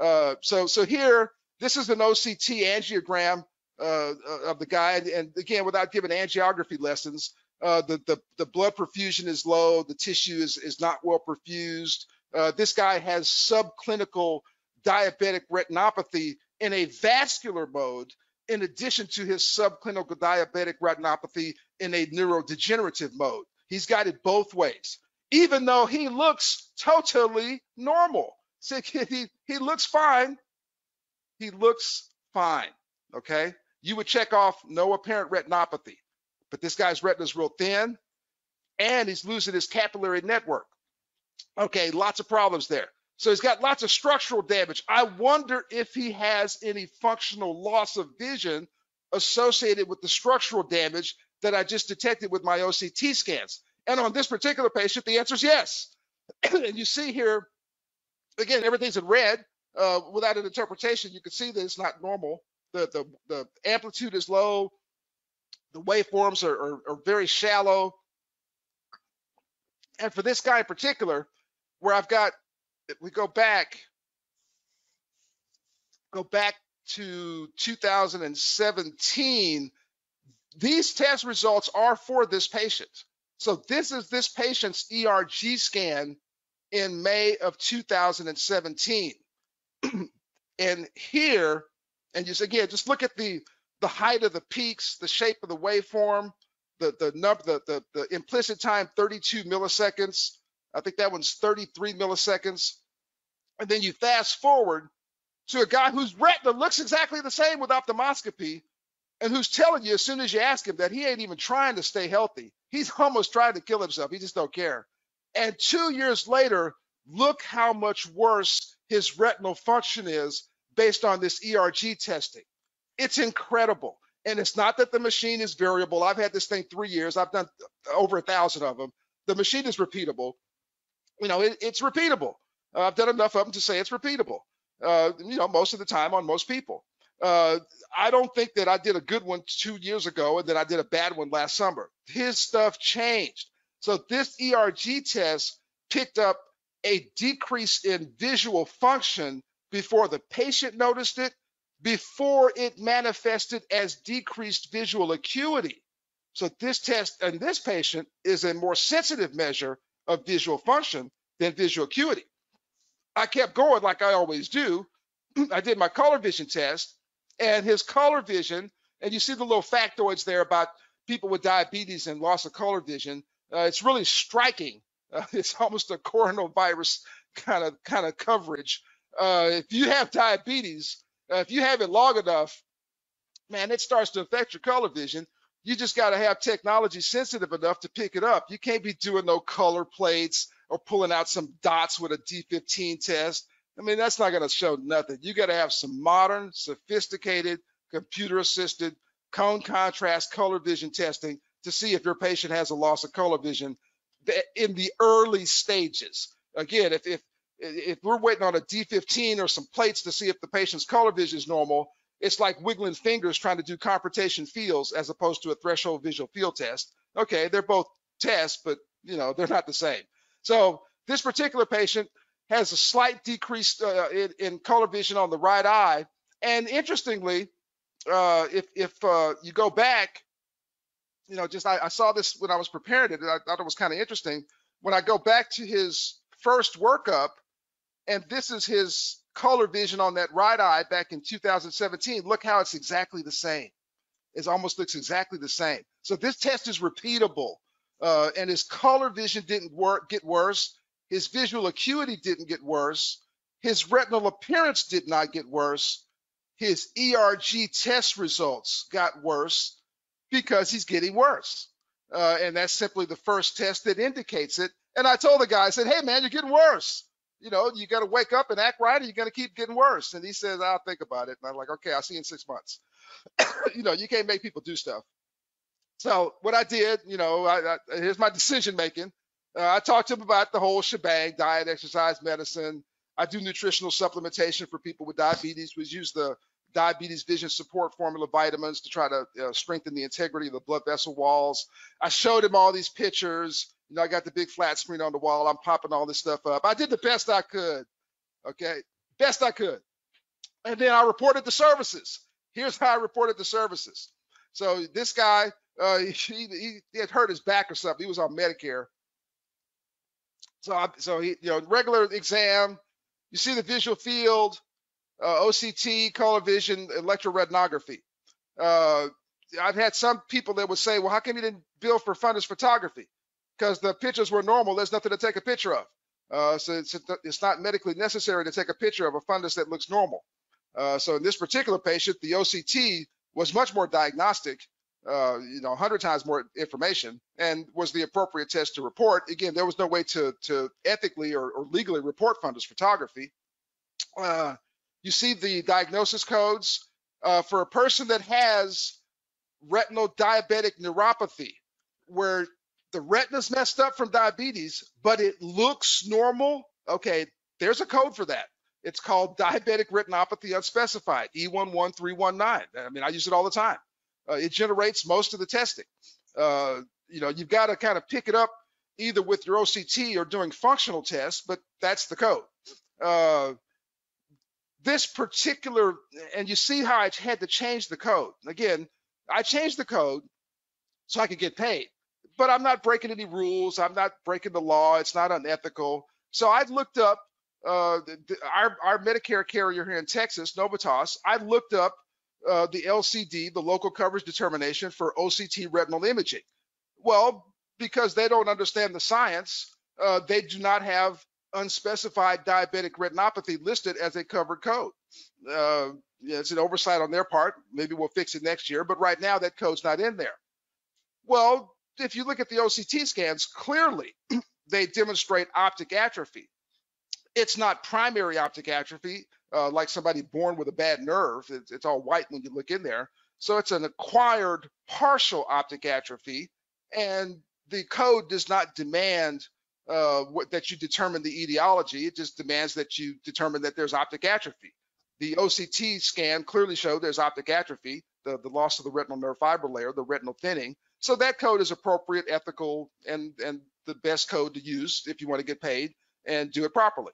Uh, so so here this is an OCT angiogram uh, of the guy. And, and, again, without giving angiography lessons, uh, the, the, the blood perfusion is low, the tissue is, is not well perfused. Uh, this guy has subclinical diabetic retinopathy in a vascular mode, in addition to his subclinical diabetic retinopathy in a neurodegenerative mode. He's got it both ways, even though he looks totally normal. So he, he looks fine. He looks fine. Okay you would check off no apparent retinopathy. But this guy's retina is real thin and he's losing his capillary network. Okay, lots of problems there. So he's got lots of structural damage. I wonder if he has any functional loss of vision associated with the structural damage that I just detected with my OCT scans. And on this particular patient, the answer is yes. and you see here, again, everything's in red. Uh, without an interpretation, you can see that it's not normal the, the, the amplitude is low, the waveforms are, are, are very shallow. And for this guy in particular, where I've got, we go back, go back to 2017, these test results are for this patient. So this is this patient's ERG scan in May of 2017. and here and just again, just look at the the height of the peaks, the shape of the waveform, the the number, the, the the implicit time, 32 milliseconds. I think that one's 33 milliseconds. And then you fast forward to a guy whose retina looks exactly the same with ophthalmoscopy, and who's telling you as soon as you ask him that he ain't even trying to stay healthy. He's almost trying to kill himself. He just don't care. And two years later, look how much worse his retinal function is based on this ERG testing. It's incredible. And it's not that the machine is variable. I've had this thing three years. I've done over a thousand of them. The machine is repeatable. You know, it, it's repeatable. Uh, I've done enough of them to say it's repeatable. Uh, you know, most of the time on most people. Uh, I don't think that I did a good one two years ago and then I did a bad one last summer. His stuff changed. So this ERG test picked up a decrease in visual function before the patient noticed it, before it manifested as decreased visual acuity. So this test in this patient is a more sensitive measure of visual function than visual acuity. I kept going like I always do. I did my color vision test and his color vision, and you see the little factoids there about people with diabetes and loss of color vision. Uh, it's really striking. Uh, it's almost a coronavirus kind of kind of coverage. Uh, if you have diabetes, uh, if you have it long enough, man, it starts to affect your color vision. You just got to have technology sensitive enough to pick it up. You can't be doing no color plates or pulling out some dots with a D15 test. I mean, that's not going to show nothing. You got to have some modern, sophisticated, computer assisted cone contrast color vision testing to see if your patient has a loss of color vision in the early stages. Again, if, if, if we're waiting on a D15 or some plates to see if the patient's color vision is normal, it's like wiggling fingers trying to do confrontation fields as opposed to a threshold visual field test. Okay, they're both tests, but you know they're not the same. So this particular patient has a slight decrease uh, in, in, color vision on the right eye. And interestingly, uh, if if uh, you go back, you know, just I, I, saw this when I was preparing it, I thought it was kind of interesting. When I go back to his first workup, and this is his color vision on that right eye back in 2017. Look how it's exactly the same. It almost looks exactly the same. So this test is repeatable, uh, and his color vision didn't work, get worse. His visual acuity didn't get worse. His retinal appearance did not get worse. His ERG test results got worse because he's getting worse. Uh, and that's simply the first test that indicates it. And I told the guy, I said, hey, man, you're getting worse. You know, you got to wake up and act right, or you're going to keep getting worse. And he says, I'll think about it. And I'm like, okay, I'll see you in six months. you know, you can't make people do stuff. So what I did, you know, I, I, here's my decision making. Uh, I talked to him about the whole shebang, diet, exercise, medicine. I do nutritional supplementation for people with diabetes. We use the diabetes vision support formula vitamins to try to uh, strengthen the integrity of the blood vessel walls. I showed him all these pictures. You know, I got the big flat screen on the wall. I'm popping all this stuff up. I did the best I could. Okay, best I could. And then I reported the services. Here's how I reported the services. So this guy, uh, he, he, he had hurt his back or something. He was on Medicare. So, so he, you know, regular exam, you see the visual field, uh, OCT, color vision, electroretinography. Uh, I've had some people that would say, well, how come you didn't bill for fundus photography? Because the pictures were normal. There's nothing to take a picture of. Uh, so it's, it's not medically necessary to take a picture of a fundus that looks normal. Uh, so in this particular patient, the OCT was much more diagnostic uh, you know, 100 times more information and was the appropriate test to report. Again, there was no way to, to ethically or, or legally report fundus photography. Uh, you see the diagnosis codes uh, for a person that has retinal diabetic neuropathy, where the retina's messed up from diabetes, but it looks normal. Okay, there's a code for that. It's called diabetic retinopathy unspecified, E11319. I mean, I use it all the time uh, it generates most of the testing. Uh, you know, you've got to kind of pick it up either with your OCT or doing functional tests, but that's the code. Uh, this particular, and you see how I had to change the code. Again, I changed the code so I could get paid, but I'm not breaking any rules. I'm not breaking the law. It's not unethical. So I looked up uh, the, our, our Medicare carrier here in Texas, Novitas. I looked up uh, the LCD, the local coverage determination for OCT retinal imaging? Well, because they don't understand the science, uh, they do not have unspecified diabetic retinopathy listed as a covered code. Uh, it's an oversight on their part. Maybe we'll fix it next year, but right now that code's not in there. Well, if you look at the OCT scans, clearly they demonstrate optic atrophy. It's not primary optic atrophy uh, like somebody born with a bad nerve. It's, it's all white when you look in there. So it's an acquired partial optic atrophy, and the code does not demand uh, what, that you determine the etiology. It just demands that you determine that there's optic atrophy. The OCT scan clearly showed there's optic atrophy, the, the loss of the retinal nerve fiber layer, the retinal thinning. So that code is appropriate, ethical, and, and the best code to use if you want to get paid and do it properly.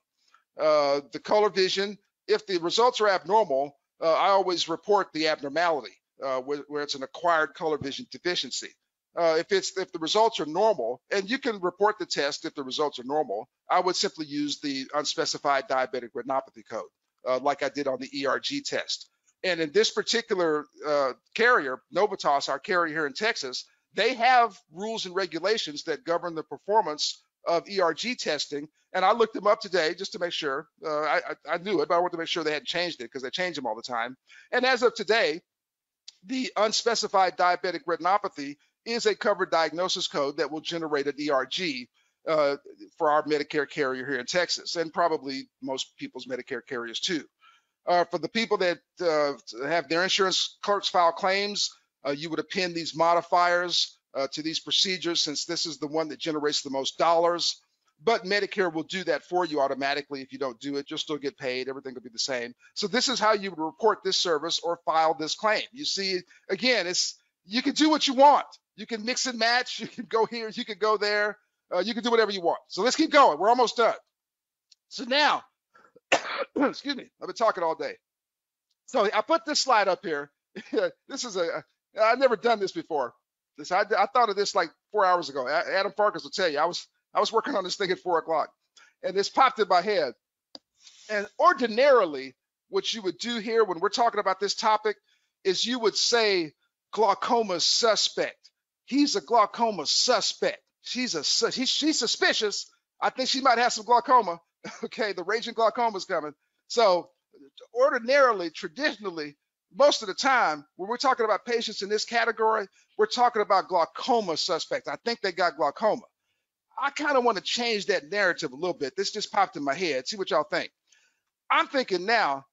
Uh, the color vision, if the results are abnormal, uh, I always report the abnormality uh, where, where, it's an acquired color vision deficiency. Uh, if it's if the results are normal, and you can report the test if the results are normal, I would simply use the unspecified diabetic retinopathy code, uh, like I did on the ERG test. And in this particular uh, carrier, Novitas, our carrier here in Texas, they have rules and regulations that govern the performance of ERG testing. And I looked them up today just to make sure. Uh, I, I, knew it, but I wanted to make sure they hadn't changed it because they change them all the time. And as of today, the unspecified diabetic retinopathy is a covered diagnosis code that will generate an ERG uh, for our Medicare carrier here in Texas, and probably most people's Medicare carriers too. Uh, for the people that uh, have their insurance clerks file claims, uh, you would append these modifiers uh, to these procedures since this is the one that generates the most dollars. But Medicare will do that for you automatically. If you don't do it, you'll still get paid. Everything will be the same. So this is how you would report this service or file this claim. You see, again, it's you can do what you want. You can mix and match. You can go here. You can go there. Uh, you can do whatever you want. So let's keep going. We're almost done. So now, excuse me. I've been talking all day. So I put this slide up here. this is a I've never done this before. This I, I thought of this like four hours ago. Adam Farkas will tell you I was I was working on this thing at four o'clock, and this popped in my head. And ordinarily, what you would do here when we're talking about this topic is you would say glaucoma suspect. He's a glaucoma suspect. She's a he's, she's suspicious. I think she might have some glaucoma. okay, the raging glaucoma is coming. So ordinarily, traditionally, most of the time, when we're talking about patients in this category, we're talking about glaucoma suspects. I think they got glaucoma. I kind of want to change that narrative a little bit. This just popped in my head. See what y'all think. I'm thinking now,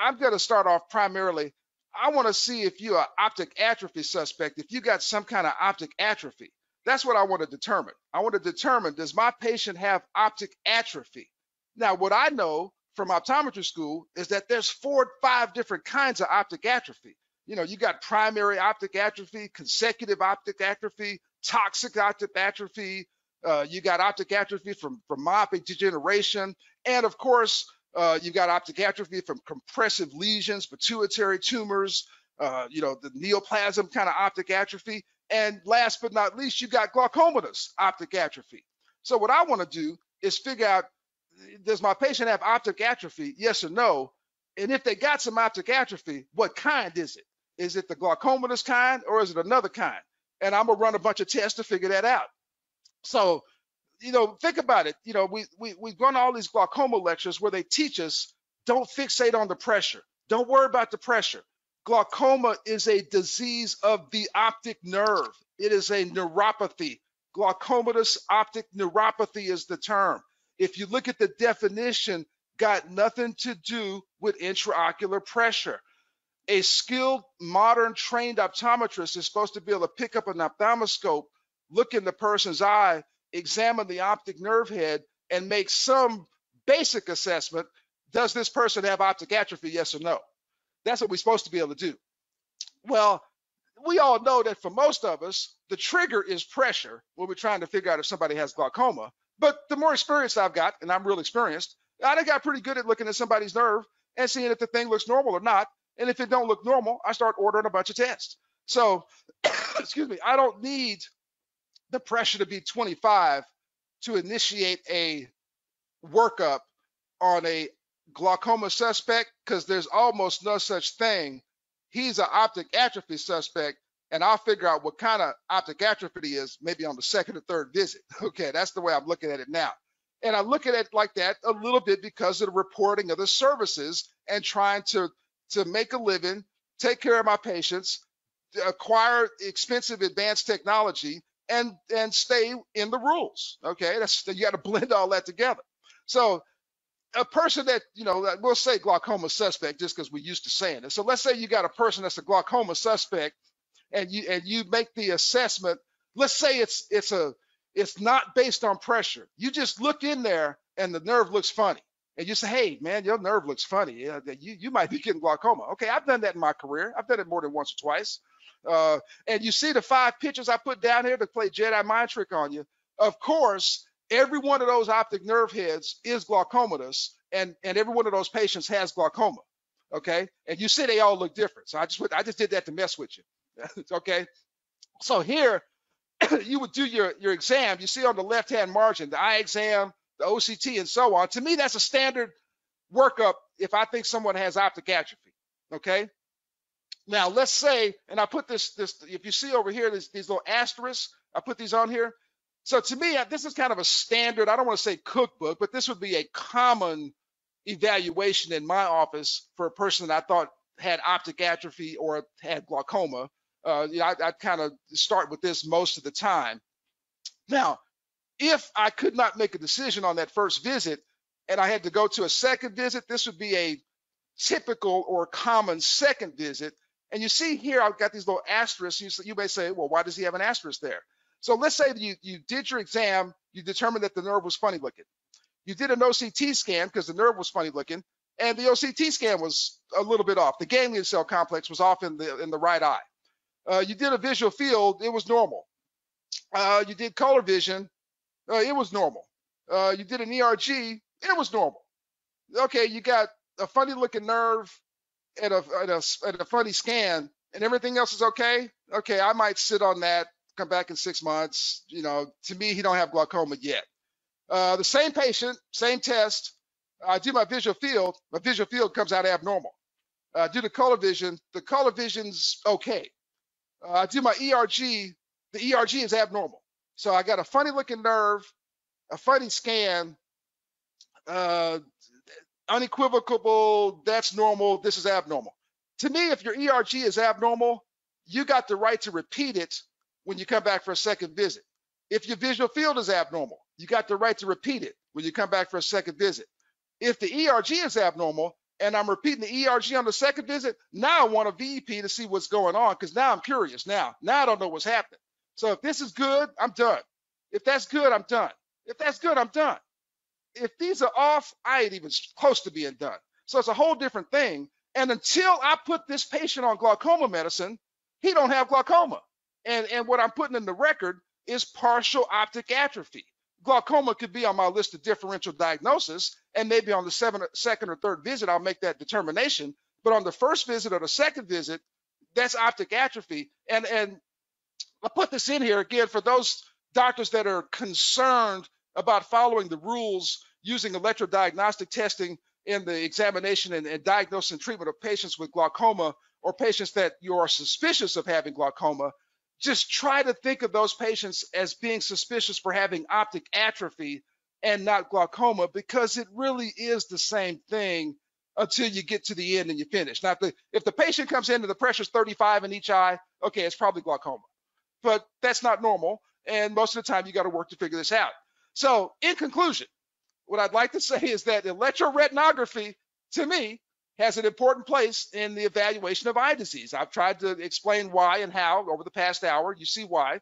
I'm going to start off primarily. I want to see if you're an optic atrophy suspect, if you got some kind of optic atrophy. That's what I want to determine. I want to determine does my patient have optic atrophy? Now, what I know from optometry school is that there's four, five different kinds of optic atrophy. You know, you got primary optic atrophy, consecutive optic atrophy, toxic optic atrophy. Uh, you got optic atrophy from, from myopic degeneration. And of course, uh, you got optic atrophy from compressive lesions, pituitary tumors, uh, you know, the neoplasm kind of optic atrophy. And last but not least, you got glaucomatous optic atrophy. So what I want to do is figure out does my patient have optic atrophy? Yes or no? And if they got some optic atrophy, what kind is it? Is it the glaucomatous kind or is it another kind? And I'm gonna run a bunch of tests to figure that out. So, you know, think about it. You know, we we we've run all these glaucoma lectures where they teach us don't fixate on the pressure. Don't worry about the pressure. Glaucoma is a disease of the optic nerve. It is a neuropathy. Glaucomatous optic neuropathy is the term if you look at the definition, got nothing to do with intraocular pressure. A skilled, modern, trained optometrist is supposed to be able to pick up an ophthalmoscope, look in the person's eye, examine the optic nerve head, and make some basic assessment. Does this person have optic atrophy? Yes or no? That's what we're supposed to be able to do. Well, we all know that for most of us, the trigger is pressure when we're trying to figure out if somebody has glaucoma. But the more experience I've got, and I'm real experienced, I got pretty good at looking at somebody's nerve and seeing if the thing looks normal or not. And if it don't look normal, I start ordering a bunch of tests. So, excuse me, I don't need the pressure to be 25 to initiate a workup on a glaucoma suspect because there's almost no such thing. He's an optic atrophy suspect and I'll figure out what kind of optic atrophy is maybe on the second or third visit. Okay, that's the way I'm looking at it now. And I look at it like that a little bit because of the reporting of the services and trying to to make a living, take care of my patients, acquire expensive advanced technology, and and stay in the rules. Okay, that's you got to blend all that together. So a person that you know we'll say glaucoma suspect just because we're used to saying it. So let's say you got a person that's a glaucoma suspect and you and you make the assessment let's say it's it's a it's not based on pressure. You just look in there and the nerve looks funny. And you say hey man your nerve looks funny. You you might be getting glaucoma. Okay i've done that in my career. I've done it more than once or twice. Uh, and you see the five pictures i put down here to play jedi mind trick on you. Of course every one of those optic nerve heads is glaucomatous, and and every one of those patients has glaucoma. Okay, and you see they all look different. So I just I just did that to mess with you. okay, so here you would do your your exam. You see on the left hand margin the eye exam, the OCT, and so on. To me, that's a standard workup if I think someone has optic atrophy. Okay. Now let's say, and I put this this if you see over here these, these little asterisks, I put these on here. So to me, this is kind of a standard. I don't want to say cookbook, but this would be a common evaluation in my office for a person that I thought had optic atrophy or had glaucoma. Uh, you know, I, I kind of start with this most of the time. Now, if I could not make a decision on that first visit and I had to go to a second visit, this would be a typical or common second visit. And you see here, I've got these little asterisks. You, you may say, well, why does he have an asterisk there? So let's say you, you did your exam, you determined that the nerve was funny looking. You did an OCT scan because the nerve was funny looking, and the OCT scan was a little bit off. The ganglion cell complex was off in the in the right eye. Uh, you did a visual field, it was normal. Uh, you did color vision, uh, it was normal. Uh, you did an ERG, it was normal. Okay, you got a funny looking nerve and a, and a, and a funny scan, and everything else is okay. Okay, I might sit on that, come back in six months. You know, to me, he don't have glaucoma yet. Uh, the same patient, same test. I do my visual field. My visual field comes out abnormal. Uh, do the color vision. The color vision's okay. Uh, I do my ERG. The ERG is abnormal. So I got a funny looking nerve, a funny scan, uh, unequivocal, that's normal, this is abnormal. To me, if your ERG is abnormal, you got the right to repeat it when you come back for a second visit. If your visual field is abnormal, you got the right to repeat it when you come back for a second visit. If the ERG is abnormal and I'm repeating the ERG on the second visit, now I want a VEP to see what's going on because now I'm curious. Now, now I don't know what's happening. So if this is good, I'm done. If that's good, I'm done. If that's good, I'm done. If these are off, I ain't even close to being done. So it's a whole different thing. And until I put this patient on glaucoma medicine, he don't have glaucoma. And, and what I'm putting in the record is partial optic atrophy. Glaucoma could be on my list of differential diagnosis, and maybe on the seven, second or third visit, I'll make that determination. But on the first visit or the second visit, that's optic atrophy. And, and I put this in here again for those doctors that are concerned about following the rules using electrodiagnostic testing in the examination and, and diagnosis and treatment of patients with glaucoma or patients that you are suspicious of having glaucoma just try to think of those patients as being suspicious for having optic atrophy and not glaucoma because it really is the same thing until you get to the end and you finish. Now, if the, if the patient comes in and the pressure's 35 in each eye, okay, it's probably glaucoma, but that's not normal. And most of the time you got to work to figure this out. So in conclusion, what I'd like to say is that electroretinography to me has an important place in the evaluation of eye disease. I've tried to explain why and how over the past hour. You see why.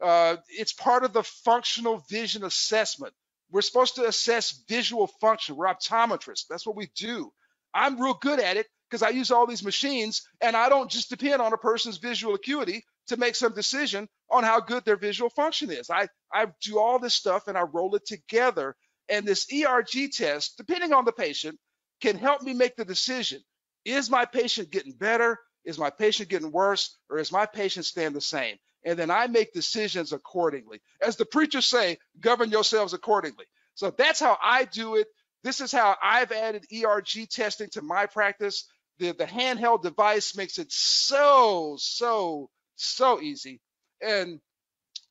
Uh, it's part of the functional vision assessment. We're supposed to assess visual function. We're optometrists. That's what we do. I'm real good at it because I use all these machines and I don't just depend on a person's visual acuity to make some decision on how good their visual function is. I, I do all this stuff and I roll it together. And this ERG test, depending on the patient, can help me make the decision. Is my patient getting better? Is my patient getting worse? Or is my patient staying the same? And then I make decisions accordingly. As the preachers say, govern yourselves accordingly. So that's how I do it. This is how I've added ERG testing to my practice. The, the handheld device makes it so, so, so easy. And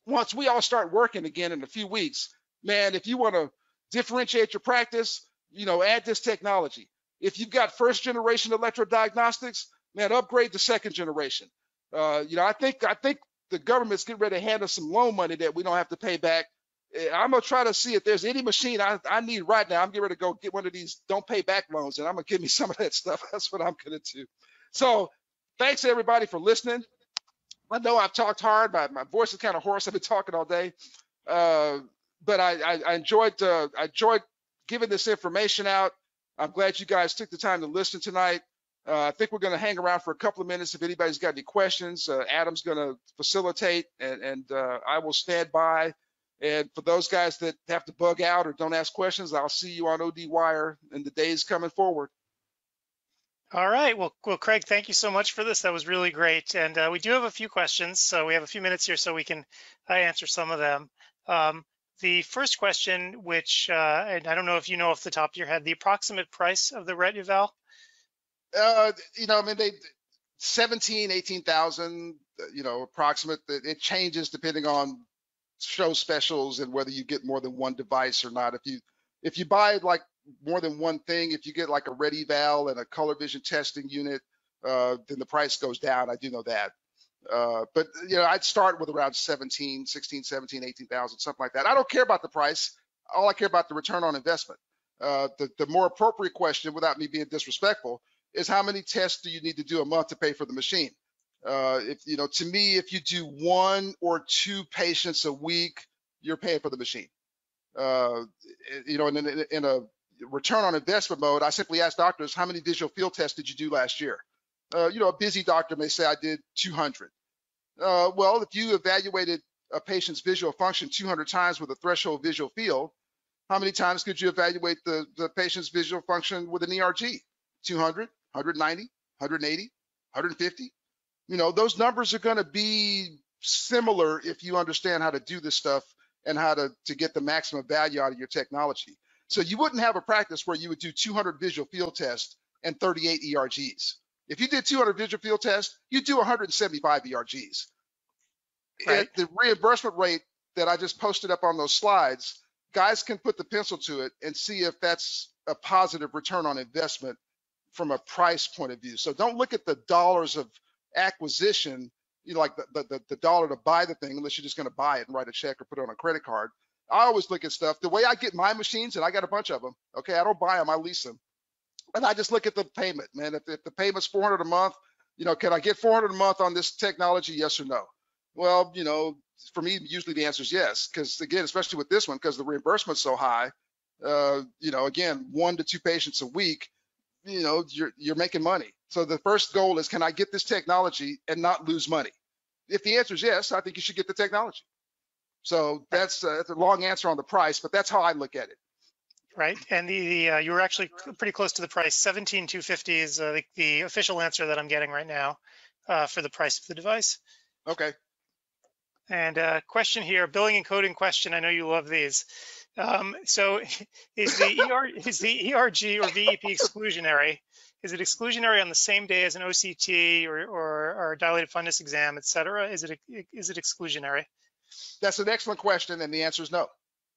once we all start working again in a few weeks, man, if you want to differentiate your practice, you know, add this technology. If you've got first generation electrodiagnostics, man, upgrade to second generation. Uh, you know, I think I think the government's getting ready to hand us some loan money that we don't have to pay back. Eh, I'm gonna try to see if there's any machine I, I need right now. I'm getting ready to go get one of these don't pay back loans, and I'm gonna give me some of that stuff. That's what I'm gonna do. So, thanks everybody for listening. I know I've talked hard. My, my voice is kind of hoarse. I've been talking all day, uh, but I, I, I enjoyed uh, I enjoyed giving this information out. I'm glad you guys took the time to listen tonight. Uh, I think we're going to hang around for a couple of minutes. If anybody's got any questions, uh, Adam's going to facilitate, and, and uh, I will stand by And for those guys that have to bug out or don't ask questions, I'll see you on ODwire in the days coming forward. All right. Well, well, Craig, thank you so much for this. That was really great. And uh, we do have a few questions, so we have a few minutes here so we can uh, answer some of them. Um, the first question, which uh, and I don't know if you know off the top of your head, the approximate price of the RETeval. Uh, you know, I mean, they 17, 18,000, you know, approximate. It changes depending on show specials and whether you get more than one device or not. If you if you buy like more than one thing, if you get like a RETeval and a color vision testing unit, uh, then the price goes down. I do know that. Uh, but you know, I'd start with around 17, 16, 17, 18,000, something like that. I don't care about the price. All I care about the return on investment. Uh, the, the more appropriate question, without me being disrespectful, is how many tests do you need to do a month to pay for the machine? Uh, if you know, to me, if you do one or two patients a week, you're paying for the machine. Uh, you know, in, in, in a return on investment mode, I simply ask doctors, how many digital field tests did you do last year? Uh, you know, a busy doctor may say I did 200. Uh, well, if you evaluated a patient's visual function 200 times with a threshold visual field, how many times could you evaluate the, the patient's visual function with an ERG? 200, 190, 180, 150? You know, those numbers are going to be similar if you understand how to do this stuff and how to, to get the maximum value out of your technology. So you wouldn't have a practice where you would do 200 visual field tests and 38 ERGs. If you did 200 visual field tests, you do 175 ERGs. Right. At the reimbursement rate that I just posted up on those slides, guys can put the pencil to it and see if that's a positive return on investment from a price point of view. So don't look at the dollars of acquisition, you know, like the, the, the dollar to buy the thing, unless you're just going to buy it and write a check or put it on a credit card. I always look at stuff. The way I get my machines, and I got a bunch of them. Okay, I don't buy them, I lease them, and I just look at the payment, man. If, if the payment's 400 a month, you know, can I get 400 a month on this technology? Yes or no? Well, you know, for me, usually the answer is yes, because again, especially with this one, because the reimbursement's so high. Uh, you know, again, one to two patients a week, you know, you're you're making money. So the first goal is, can I get this technology and not lose money? If the answer is yes, I think you should get the technology. So that's, uh, that's a long answer on the price, but that's how I look at it. Right, and the, the uh, you were actually pretty close to the price. Seventeen two fifty is uh, the, the, official answer that I'm getting right now uh, for the price of the device. Okay. And uh, question here, billing and coding question. I know you love these. Um, so, is the ER is the ERG or VEP exclusionary? Is it exclusionary on the same day as an OCT or or, or dilated fundus exam, et cetera? Is it is it exclusionary? That's an excellent question, and the answer is no.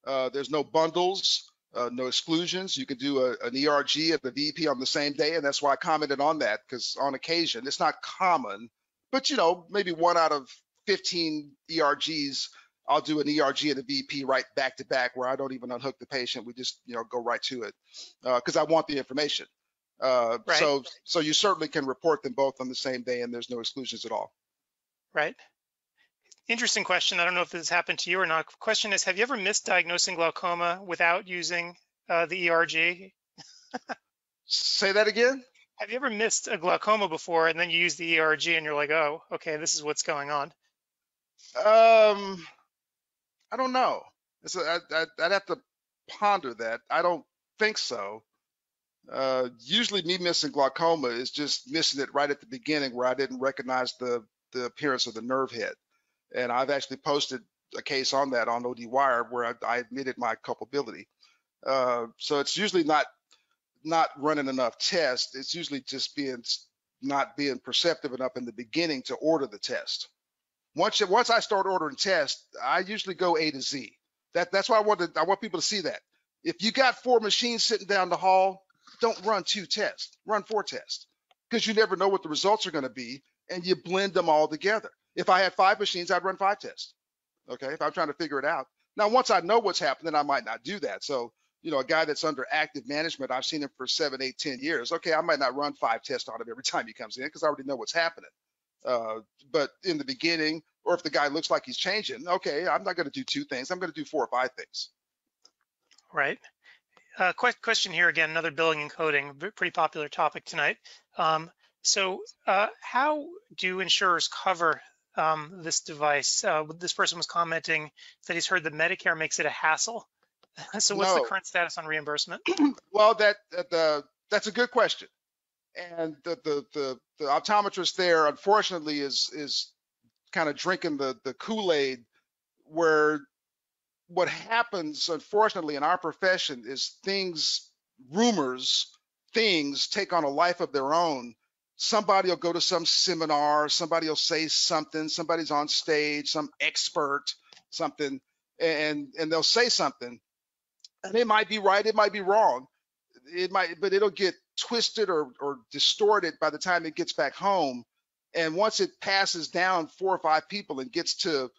Uh, there's no bundles, uh, no exclusions. You can do a, an ERG at the VP on the same day, and that's why I commented on that because on occasion it's not common, but you know maybe one out of 15 ERGs, I'll do an ERG and a VP right back to back where I don't even unhook the patient. We just you know go right to it because uh, I want the information. Uh, right. So so you certainly can report them both on the same day, and there's no exclusions at all. Right interesting question. I don't know if this has happened to you or not. Question is, have you ever misdiagnosing glaucoma without using uh, the ERG? Say that again. Have you ever missed a glaucoma before and then you use the ERG and you're like, oh, okay, this is what's going on? Um, I don't know. It's a, I, I, I'd have to ponder that. I don't think so. Uh, usually me missing glaucoma is just missing it right at the beginning where I didn't recognize the, the appearance of the nerve head. And I've actually posted a case on that on ODwire where I, I admitted my culpability. Uh, so it's usually not not running enough tests. It's usually just being not being perceptive enough in the beginning to order the test. Once once I start ordering tests, I usually go A to Z. That that's why I want to, I want people to see that. If you got four machines sitting down the hall, don't run two tests. Run four tests because you never know what the results are going to be, and you blend them all together. If I had five machines, I'd run five tests. Okay, if I'm trying to figure it out. Now, once I know what's happening, I might not do that. So, you know, a guy that's under active management, I've seen him for seven, eight, ten years. Okay, I might not run five tests on him every time he comes in because I already know what's happening. Uh, but in the beginning, or if the guy looks like he's changing, okay, I'm not going to do two things. I'm going to do four or five things. Right. Uh, question here again, another billing and coding, pretty popular topic tonight. Um, so uh, how do insurers cover um, this device. Uh, this person was commenting that he's heard that Medicare makes it a hassle. so what's No. the current status on reimbursement? Well, that that, the that's a good question, and the the the, the optometrist there, unfortunately, is is kind of drinking the the Kool Aid, where what happens, unfortunately, in our profession is things, rumors, things take on a life of their own. Somebody will go to some seminar, somebody will say something, somebody's on stage, some expert, something, and and they'll say something, and it might be right, it might be wrong, it might, but it'll get twisted or or distorted by the time it gets back home, and once it passes down four or five people and gets to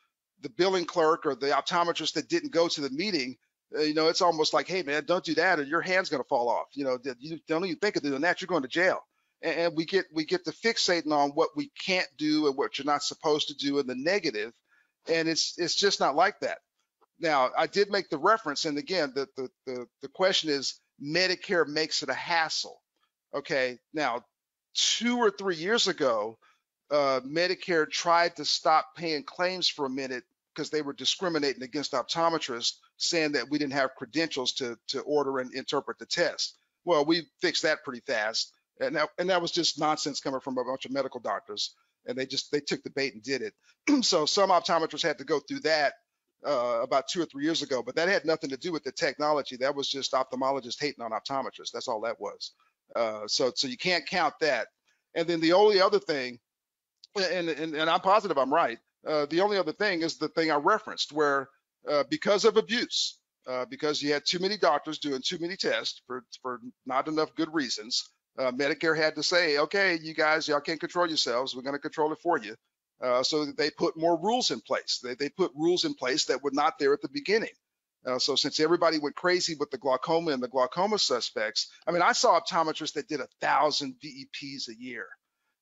the billing clerk or the optometrist that didn't go to the meeting, uh, you know, it's almost like, hey man, don't do that, or your hand's gonna fall off. You know, you don't even think of doing that, you're going to jail. And, we get we get to fixating on what we can't do and what you're not supposed to do in the negative, and it's it's just not like that. Now, I did make the reference, and again, the the the, the question is Medicare makes it a hassle. Okay, now two or three years ago, uh, Medicare tried to stop paying claims for a minute because they were discriminating against optometrists, saying that we didn't have credentials to to order and interpret the test. Well, we fixed that pretty fast, and that and that was just nonsense coming from a bunch of medical doctors, and they just they took the bait and did it. so some optometrists had to go through that uh, about two or three years ago, but that had nothing to do with the technology. That was just ophthalmologists hating on optometrists. That's all that was. Uh, so so you can't count that. And then the only other thing and, and, and I'm positive I'm right. Uh, the only other thing is the thing I referenced, where uh, because of abuse, uh, because you had too many doctors doing too many tests for for not enough good reasons, uh, Medicare had to say, okay, you guys, y'all can't control yourselves. We're going to control it for you. Uh, so they put more rules in place. They, they put rules in place that were not there at the beginning. Uh, so since everybody went crazy with the glaucoma and the glaucoma suspects, I mean, I saw optometrists that did a thousand VEPs a year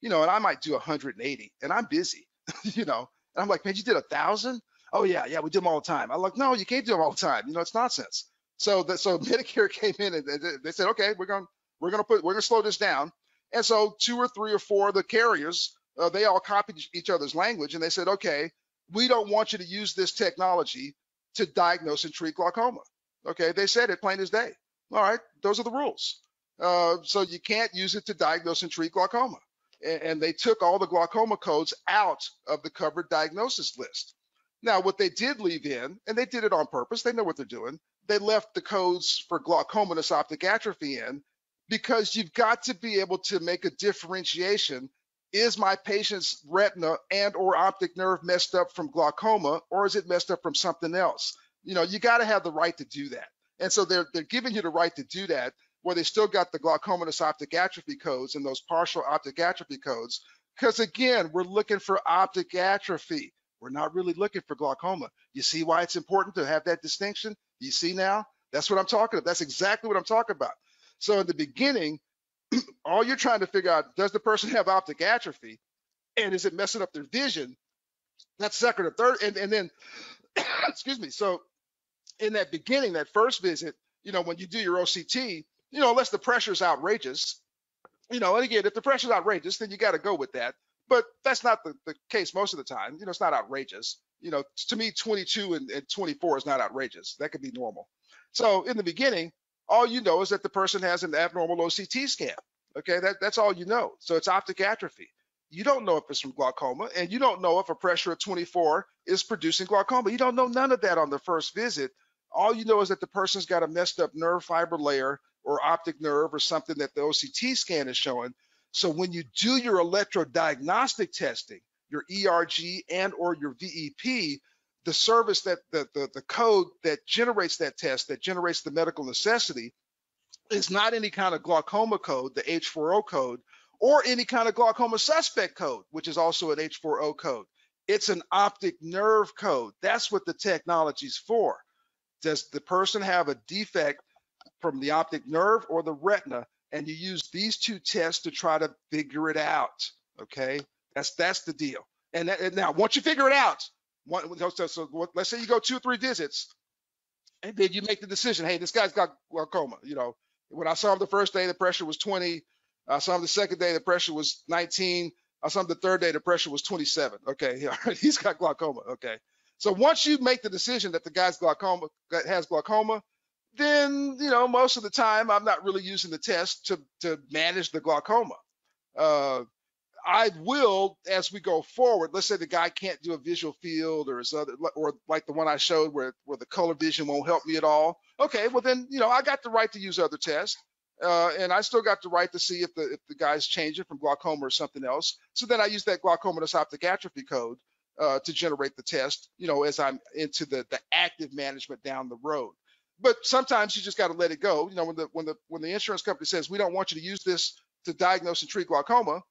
you know, and I might do 180 and I'm busy, you know, and I'm like, man, you did a thousand? Oh yeah, yeah, we do them all the time. I'm like, no, you can't do them all the time. You know, it's nonsense. So that, so Medicare came in and they- said, okay, we're going, to we're going to put, we're to slow this down. And so two or three or four of the carriers, uh, they all copied each other's language and they said, okay, we don't want you to use this technology to diagnose and treat glaucoma. Okay, they said it plain as day. All right, those are the rules. Uh, so you can't use it to diagnose and treat glaucoma a- and they took all the glaucoma codes out of the covered diagnosis list. Now, what they did leave in, and they did it on purpose, they know what they're doing, they left the codes for glaucomatous optic atrophy in because you've got to be able to make a differentiation. Is my patient's retina and or optic nerve messed up from glaucoma or is it messed up from something else? You know, you got to have the right to do that. And so they're, they're giving you the right to do that where they still got the glaucomatous optic atrophy codes and those partial optic atrophy codes. Because again, we're looking for optic atrophy. We're not really looking for glaucoma. You see why it's important to have that distinction? You see now? That's what I'm talking about. That's exactly what I'm talking about. So in the beginning, all you're trying to figure out, does the person have optic atrophy? And is it messing up their vision? That's second or third. And, and then, excuse me. So in that beginning, that first visit, you know, when you do your OCT, you know, unless the pressure is outrageous, you know, and again, if the pressure is outrageous, then you got to go with that. But that's not the, the case most of the time. You know, it's not outrageous. You know, to me, 22 and, and 24 is not outrageous. That could be normal. So in the beginning, all you know is that the person has an abnormal OCT scan. Okay, that, that's all you know. So it's optic atrophy. You don't know if it's from glaucoma, and you don't know if a pressure of 24 is producing glaucoma. You don't know none of that on the first visit. All you know is that the person's got a messed up nerve fiber layer or optic nerve or something that the OCT scan is showing. So when you do your electrodiagnostic testing, your ERG and or your VEP, the service that the, the, the code that generates that test, that generates the medical necessity, is not any kind of glaucoma code, the H40 code, or any kind of glaucoma suspect code, which is also an H40 code. It's an optic nerve code. That's what the technology's for. Does the person have a defect from the optic nerve or the retina? And you use these two tests to try to figure it out. Okay, that's that's the deal. And, that, and now once you figure it out, one, so, so let's say you go two or three visits, and then you make the decision. Hey, this guy's got glaucoma. You know, when I saw him the first day, the pressure was 20. I saw him the second day, the pressure was 19. I saw him the third day, the pressure was 27. Okay, he's got glaucoma. Okay. So once you make the decision that the guy's glaucoma that has glaucoma, then you know most of the time I'm not really using the test to to manage the glaucoma. Uh, I will as we go forward. Let's say the guy can't do a visual field or his other, or like the one I showed where where the color vision won't help me at all. Okay, well then you know I got the right to use other tests. Uh, and I still got the right to see if the if the guy's changing from glaucoma or something else. So then I use that glaucomatous optic atrophy code uh, to generate the test, you know, as I'm into the the active management down the road. But sometimes you just got to let it go. You know, when the when the when the insurance company says we don't want you to use this to diagnose and treat glaucoma,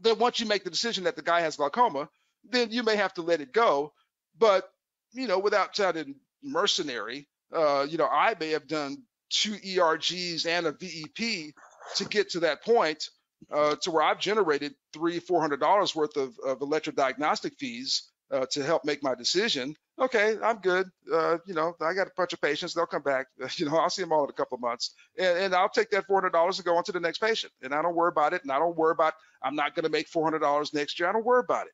then once you make the decision that the guy has glaucoma, then you may have to let it go. But you know, without sounding mercenary, uh, you know, I may have done two ERGs and a VEP to get to that point uh, to where I've generated three, four hundred dollars worth of, of electrodiagnostic fees uh, to help make my decision. Okay, I'm good. Uh, you know, I got a bunch of patients. They'll come back. You know, I'll see them all in a couple of months, and, and I'll take that four hundred dollars and go on to the next patient. And I don't worry about it. And I don't worry about I'm not going to make four hundred dollars next year. I don't worry about it.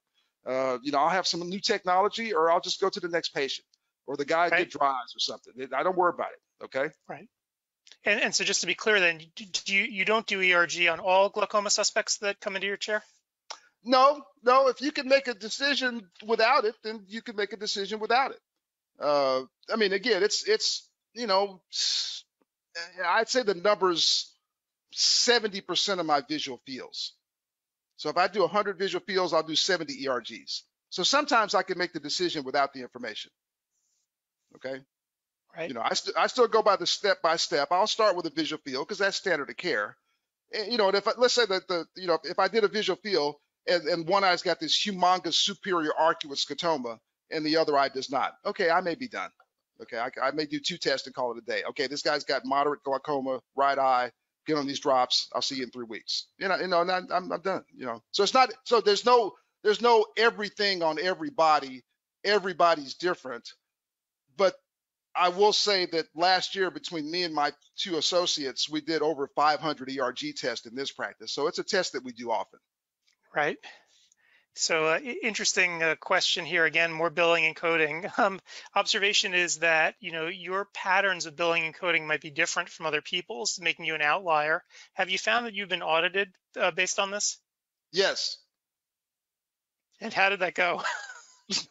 Uh, you know, I'll have some new technology, or I'll just go to the next patient, or the guy Right. get dries or something. I don't worry about it. Okay. Right. And, and so just to be clear then, do do you, you don't do ERG on all glaucoma suspects that come into your chair? No, no. If you can make a decision without it, then you can make a decision without it. Uh, I mean, again, it's it's you know, I'd say the numbers 70% of my visual fields. So if I do 100 visual fields, I'll do 70 ERGs. So sometimes I can make the decision without the information. Okay. Right. You know, I, st- I still go by the step by step. I'll start with a visual field because that's standard of care. And, you know, and if I, let's say that the you know if I did a visual field and, and one eye's got this humongous superior arcuate scotoma and the other eye does not, okay, I may be done. Okay, I, I may do two tests and call it a day. Okay, this guy's got moderate glaucoma, right eye. Get on these drops. I'll see you in three weeks. You know, you know, and I'm, I'm I'm done. You know, so it's not. So there's no there's no everything on everybody. Everybody's different, but I will say that last year between me and my two associates, we did over 500 ERG tests in this practice. So it's a test that we do often. Right. So uh, interesting uh, question here again, more billing and coding. Um, observation is that you know your patterns of billing and coding might be different from other people's, making you an outlier. Have you found that you've been audited uh, based on this? Yes. And how did that go?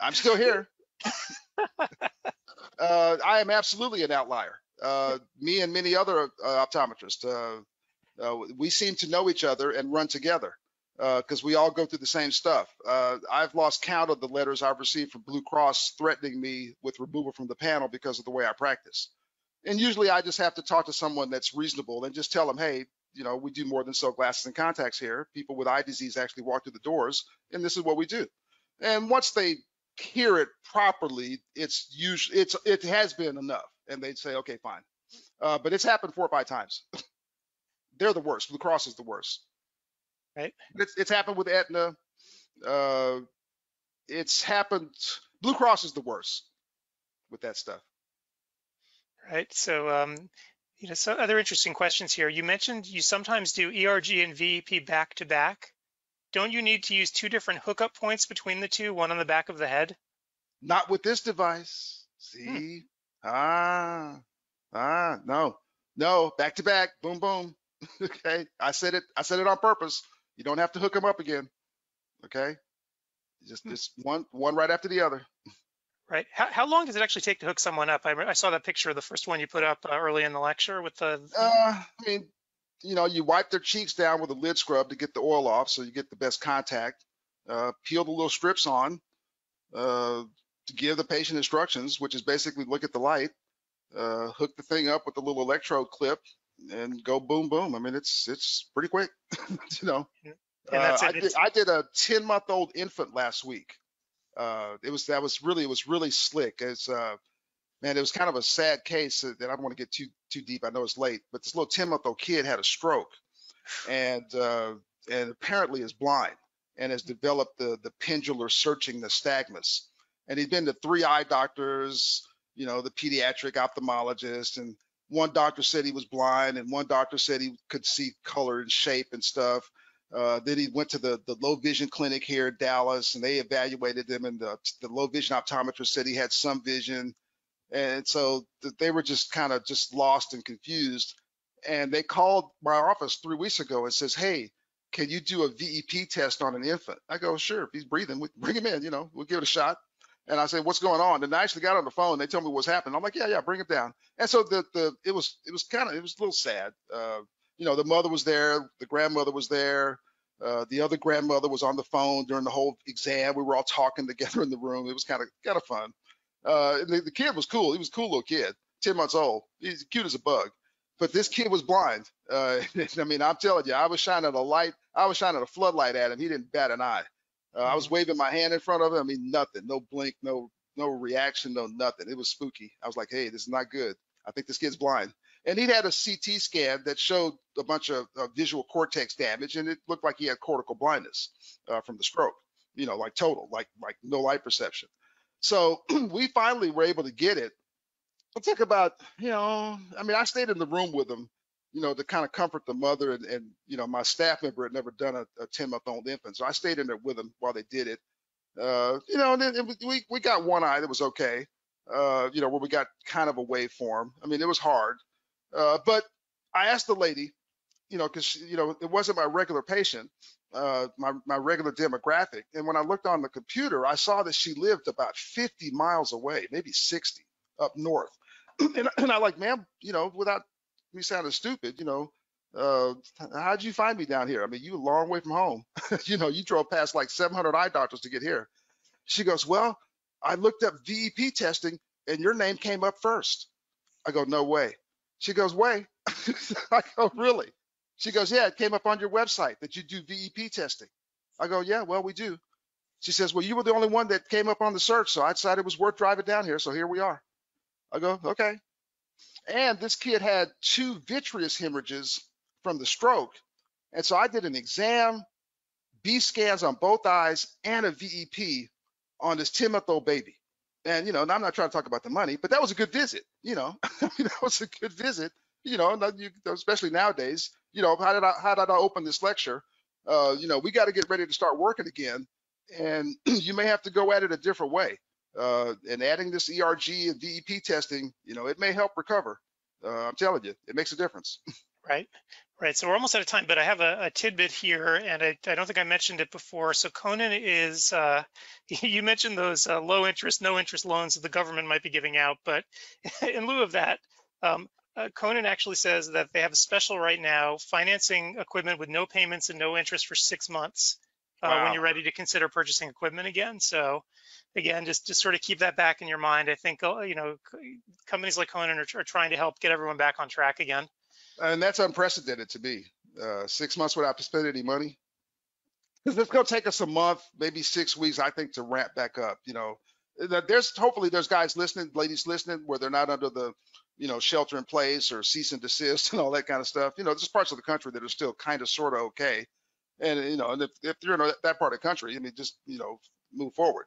I'm still here. uh, I am absolutely an outlier. Uh, me and many other uh, optometrists, uh, uh, we seem to know each other and run together because we all go through the same stuff. Uh, I've lost count of the letters I've received from Blue Cross threatening me with removal from the panel because of the way I practice. And usually I just have to talk to someone that's reasonable and just tell them, hey, you know, we do more than sell glasses and contacts here. People with eye disease actually walk through the doors, and this is what we do. And once they hear it properly, it's usually it's it has been enough, and they'd say, okay, fine. Uh, but it's happened four or five times. They're the worst. Blue Cross is the worst. Right. It's it's happened with Aetna. Uh, it's happened. Blue Cross is the worst with that stuff. Right. So, um, you know, so other interesting questions here. You mentioned you sometimes do ERG and VEP back to back. Don't you need to use two different hookup points between the two, one on the back of the head? Not with this device. See? Ah, ah, no, no, back to back, boom, boom. okay, I said it. I said it on purpose. You don't have to hook them up again. Okay, just just one one right after the other. Right. How, how long does it actually take to hook someone up? I, I saw that picture, of the first one you put up uh, early in the lecture with the. Uh, I mean, you know, you wipe their cheeks down with a lid scrub to get the oil off, so you get the best contact. Uh, peel the little strips on uh, to give the patient instructions, which is basically look at the light, uh, hook the thing up with the little electrode clip, and go boom boom. I mean, it's it's pretty quick, you know. And that's Uh, it. I, did, I did a 10 month old infant last week. Uh, it was that was really it was really slick. It's uh, man, it was kind of a sad case that I don't want to get too too deep. I know it's late, but this little 10 month old kid had a stroke, and uh, and apparently is blind and has developed the the pendular searching nystagmus. And he'd been to three eye doctors, you know, the pediatric ophthalmologist, and one doctor said he was blind, and one doctor said he could see color and shape and stuff. Uh, then he went to the, the low vision clinic here in Dallas and they evaluated him and the, the low vision optometrist said he had some vision. And so they were just kind of just lost and confused. And they called my office three weeks ago and says, hey, can you do a VEP test on an infant? I go, sure, if he's breathing, we bring him in, you know, we'll give it a shot. And I said, what's going on? And I actually got on the phone. They told me what's happening. I'm like, yeah, yeah, bring it down. And so the the it was it was kind of it was a little sad. Uh, you know, the mother was there, the grandmother was there, uh, the other grandmother was on the phone during the whole exam. We were all talking together in the room. It was kind of kind of fun. Uh, the, the, kid was cool. He was a cool little kid, 10 months old. He's cute as a bug. But this kid was blind. Uh, I mean, I'm telling you, I was shining a light. I was shining a floodlight at him. He didn't bat an eye. Uh, I was waving my hand in front of him. I mean, nothing, no blink, no no reaction, no nothing. It was spooky. I was like, hey, this is not good. I think this kid's blind. And he'd had a CT scan that showed a bunch of uh, visual cortex damage, and it looked like he had cortical blindness uh, from the stroke. You know, like total, like like no light perception. So we finally were able to get it. It took about, you know, I mean, I stayed in the room with him, you know, to kind of comfort the mother, and, and you know, my staff member had never done a, a 10 month old infant, so I stayed in there with them while they did it. Uh, you know, and then we we got one eye that was okay. Uh, you know, where we got kind of a waveform. I mean, it was hard, uh, but I asked the lady, you know, because you know it wasn't my regular patient, uh, my my regular demographic, and when I looked on the computer, I saw that she lived about 50 miles away, maybe 60 up north, and, and I like, ma'am, you know, without me sounding stupid, you know, uh, how'd you find me down here? I mean, you a long way from home. you know, you drove past like 700 eye doctors to get here. She goes, well, I looked up VEP testing and your name came up first. I go, no way. She goes, way. I go, really? She goes, yeah, it came up on your website that you do VEP testing. I go, yeah, well, we do. She says, well, you were the only one that came up on the search, so I decided it was worth driving down here, so here we are. I go, okay. And this kid had two vitreous hemorrhages from the stroke. And so I did an exam, B scans on both eyes, and a VEP on this 10 month old baby. And, you know, I'm not trying to talk about the money, but that was a good visit. You know, that was a good visit, you know, especially nowadays. You know, how did I, how did I open this lecture? Uh, you know, we got to get ready to start working again. And you may have to go at it a different way. Uh, and adding this ERG and VEP testing, you know, it may help recover. Uh, I'm telling you, it makes a difference. Right. Right. So we're almost out of time, but I have a, a tidbit here, and I, I, don't think I mentioned it before. So Konan is, uh, you mentioned those uh, low interest, no interest loans that the government might be giving out, but in lieu of that, um, uh, Konan actually says that they have a special right now, financing equipment with no payments and no interest for six months wow. Uh, when you're ready to consider purchasing equipment again. So again, just just sort of keep that back in your mind. I think uh, you know companies like Konan are, are trying to help get everyone back on track again and that's unprecedented to me. Uh, six months without spending any money. Because it's going to take us a month, maybe six weeks, I think, to ramp back up. You know, there's hopefully there's guys listening, ladies listening, where they're not under the, you know, shelter in place or cease and desist and all that kind of stuff. You know, there's parts of the country that are still kind of sort of okay. And you know, and if, if you're in that part of the country, I mean, just you know, move forward.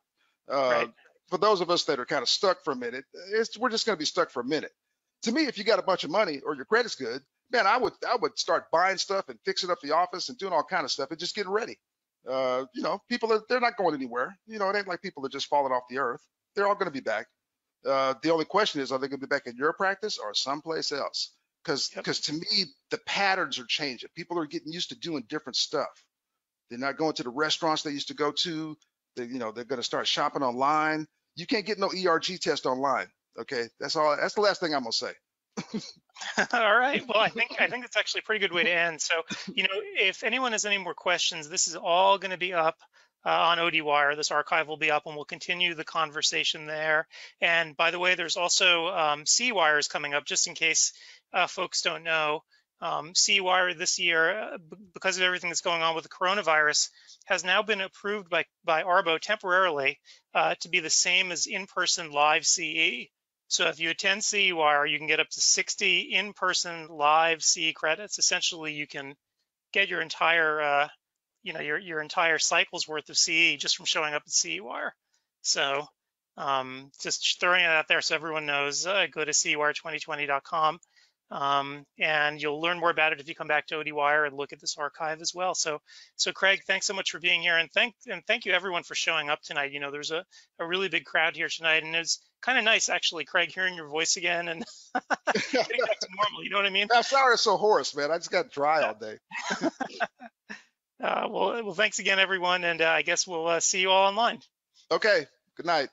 Uh, right. For those of us that are kind of stuck for a minute, we're just going to be stuck for a minute. To me, if you got a bunch of money or your credit's good, man, I would I would start buying stuff and fixing up the office and doing all kind of stuff and just getting ready. Uh, you know, people are they're not going anywhere. You know, it ain't like people are just falling off the earth. They're all going to be back. Uh, the only question is, are they going to be back in your practice or someplace else? Because because yep. to me, the patterns are changing. People are getting used to doing different stuff. They're not going to the restaurants they used to go to. They, you know, they're going to start shopping online. You can't get no ERG test online. Okay, that's all. That's the last thing I'm gonna say. All right. Well, I think I think that's actually a pretty good way to end. So, you know, if anyone has any more questions, this is all going to be up uh, on ODwire. This archive will be up, and we'll continue the conversation there. And by the way, there's also um, CEwires coming up, just in case uh, folks don't know. Um, this year, uh, because of everything that's going on with the coronavirus, has now been approved by by ARBO temporarily uh, to be the same as in-person live CE. So if you attend CEwire, you can get up to 60 in-person live CE credits. Essentially, you can get your entire, uh, you know, your your entire cycle's worth of CE just from showing up at CEwire. So um, just throwing it out there so everyone knows. Uh, go to cewire2020.com Um, and you'll learn more about it if you come back to ODwire and look at this archive as well. So, so Craig, thanks so much for being here, and thank and thank you everyone for showing up tonight. You know, there's a, a really big crowd here tonight, and it's kind of nice actually, Craig, hearing your voice again and getting back to normal. You know what I mean? I'm sorry it's so hoarse, man. I just got dry all day. uh, well, well, thanks again, everyone, and uh, I guess we'll uh, see you all online. Okay. Good night.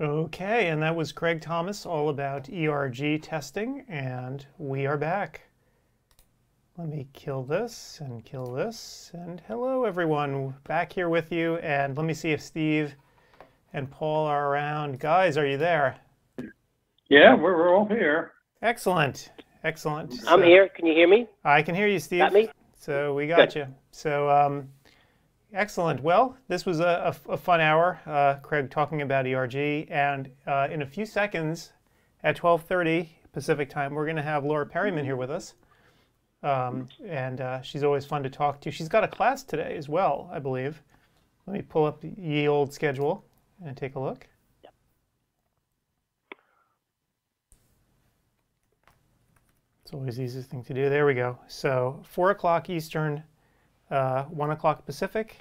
Okay, and that was Craig Thomas all about ERG testing, and we are back. Let me kill this and kill this, and hello everyone, back here with you, and let me see if Steve and Paul are around. Guys, are you there? Yeah, we're, we're all here. Excellent, excellent. I'm So- here. Can you hear me? I can hear you, Steve. Got me? So we got Good. you. So um, excellent. Well, this was a, a- a fun hour, uh, Craig talking about ERG, and uh, in a few seconds, at 12:30 Pacific time, we're going to have Laura Periman here with us, um, and uh, she's always fun to talk to. She's got a class today as well, I believe. Let me pull up the old schedule and take a look. Yep. It's always the easiest thing to do. There we go. So four o'clock Eastern, uh, one o'clock Pacific,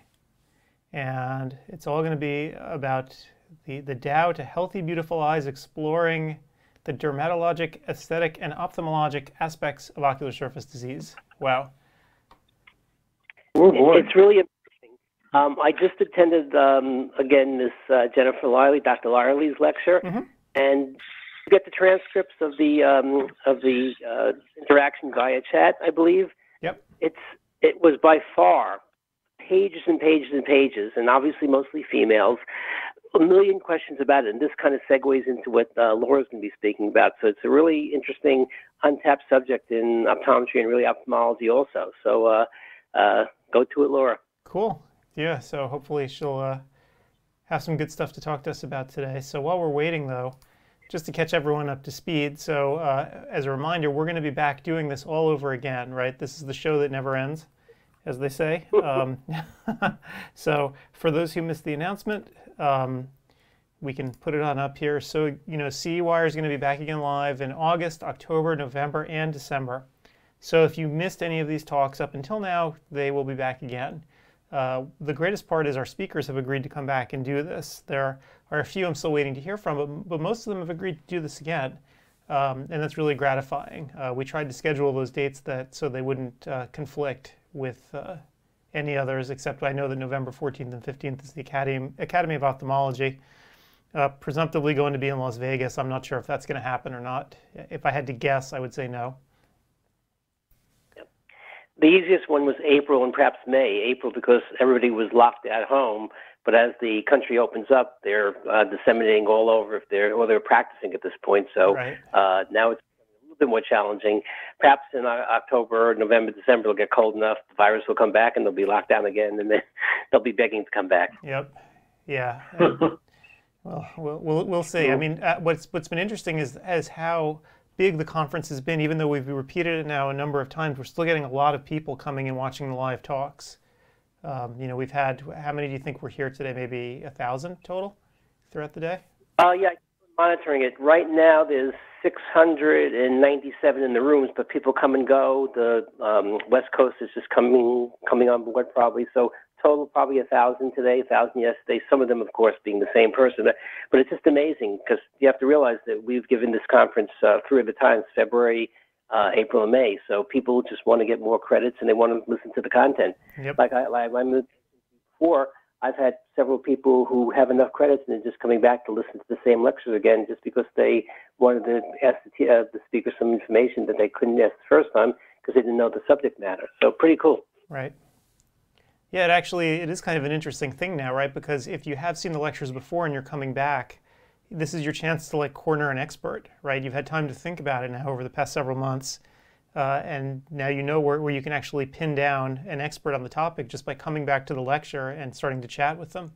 and it's all going to be about the the Dow to healthy, beautiful eyes, exploring the dermatologic, aesthetic, and ophthalmologic aspects of ocular surface disease. Wow. Oh, boy. It's really interesting. Um, I just attended um, again this uh, Jennifer Lyerly, Dr. Lyerly's lecture, Mhm. and you get the transcripts of the um, of the uh, interaction via chat. I believe. Yep. It's it was by far pages and pages and pages, and obviously mostly females. A million questions about it, and this kind of segues into what uh, Laura's going to be speaking about. So it's a really interesting, untapped subject in optometry and really ophthalmology also. So uh, uh, go to it, Laura. Cool. Yeah. So hopefully she'll uh, have some good stuff to talk to us about today. So while we're waiting, though, just to catch everyone up to speed. So uh, as a reminder, we're going to be back doing this all over again, right? This is the show that never ends, as they say. Um, so for those who missed the announcement, um, we can put it on up here. So you know, CEwire is going to be back again live in August, October, November, and December. So if you missed any of these talks up until now, they will be back again. Uh, the greatest part is our speakers have agreed to come back and do this. There are a few I'm still waiting to hear from, but, but most of them have agreed to do this again. Um, and that's really gratifying. Uh, we tried to schedule those dates that so they wouldn't uh, conflict with uh, any others, except I know that November 14th and 15th is the Academy, Academy of Ophthalmology, uh, presumptively going to be in Las Vegas. I'm not sure if that's going to happen or not. If I had to guess, I would say no. The easiest one was April and perhaps May. April because everybody was locked at home, but as the country opens up, they're uh, disseminating all over if they're or they're practicing at this point. So Right. uh, now it's a little bit more challenging. Perhaps in uh, October, November, December, it'll get cold enough, the virus will come back, and they'll be locked down again, and then they'll be begging to come back. Yep. Yeah. Well, we'll we'll, we'll see. I mean, uh, what's what's been interesting is is how big the conference has been. Even though we've repeated it now a number of times, we're still getting a lot of people coming and watching the live talks. Um, you know, we've had how many do you think were here today? Maybe a thousand total throughout the day. Uh, yeah, monitoring it. Right now, there's 697 in the rooms, but people come and go. The um, West Coast is just coming coming on board probably. So total probably a thousand today, a thousand yesterday. Some of them, of course, being the same person. But, it's just amazing because you have to realize that we've given this conference uh, three of the times, February, uh, April, and May. So people just want to get more credits and they want to listen to the content. Yep. Like I, like I mentioned before, I've had several people who have enough credits and they're just coming back to listen to the same lectures again just because they wanted to ask the, uh, the speaker some information that they couldn't ask the first time because they didn't know the subject matter. So pretty cool. Right. Yeah, it actually it is kind of an interesting thing now, right? Because if you have seen the lectures before and you're coming back, this is your chance to like corner an expert, right? You've had time to think about it now over the past several months, uh, and now you know where, where you can actually pin down an expert on the topic just by coming back to the lecture and starting to chat with them.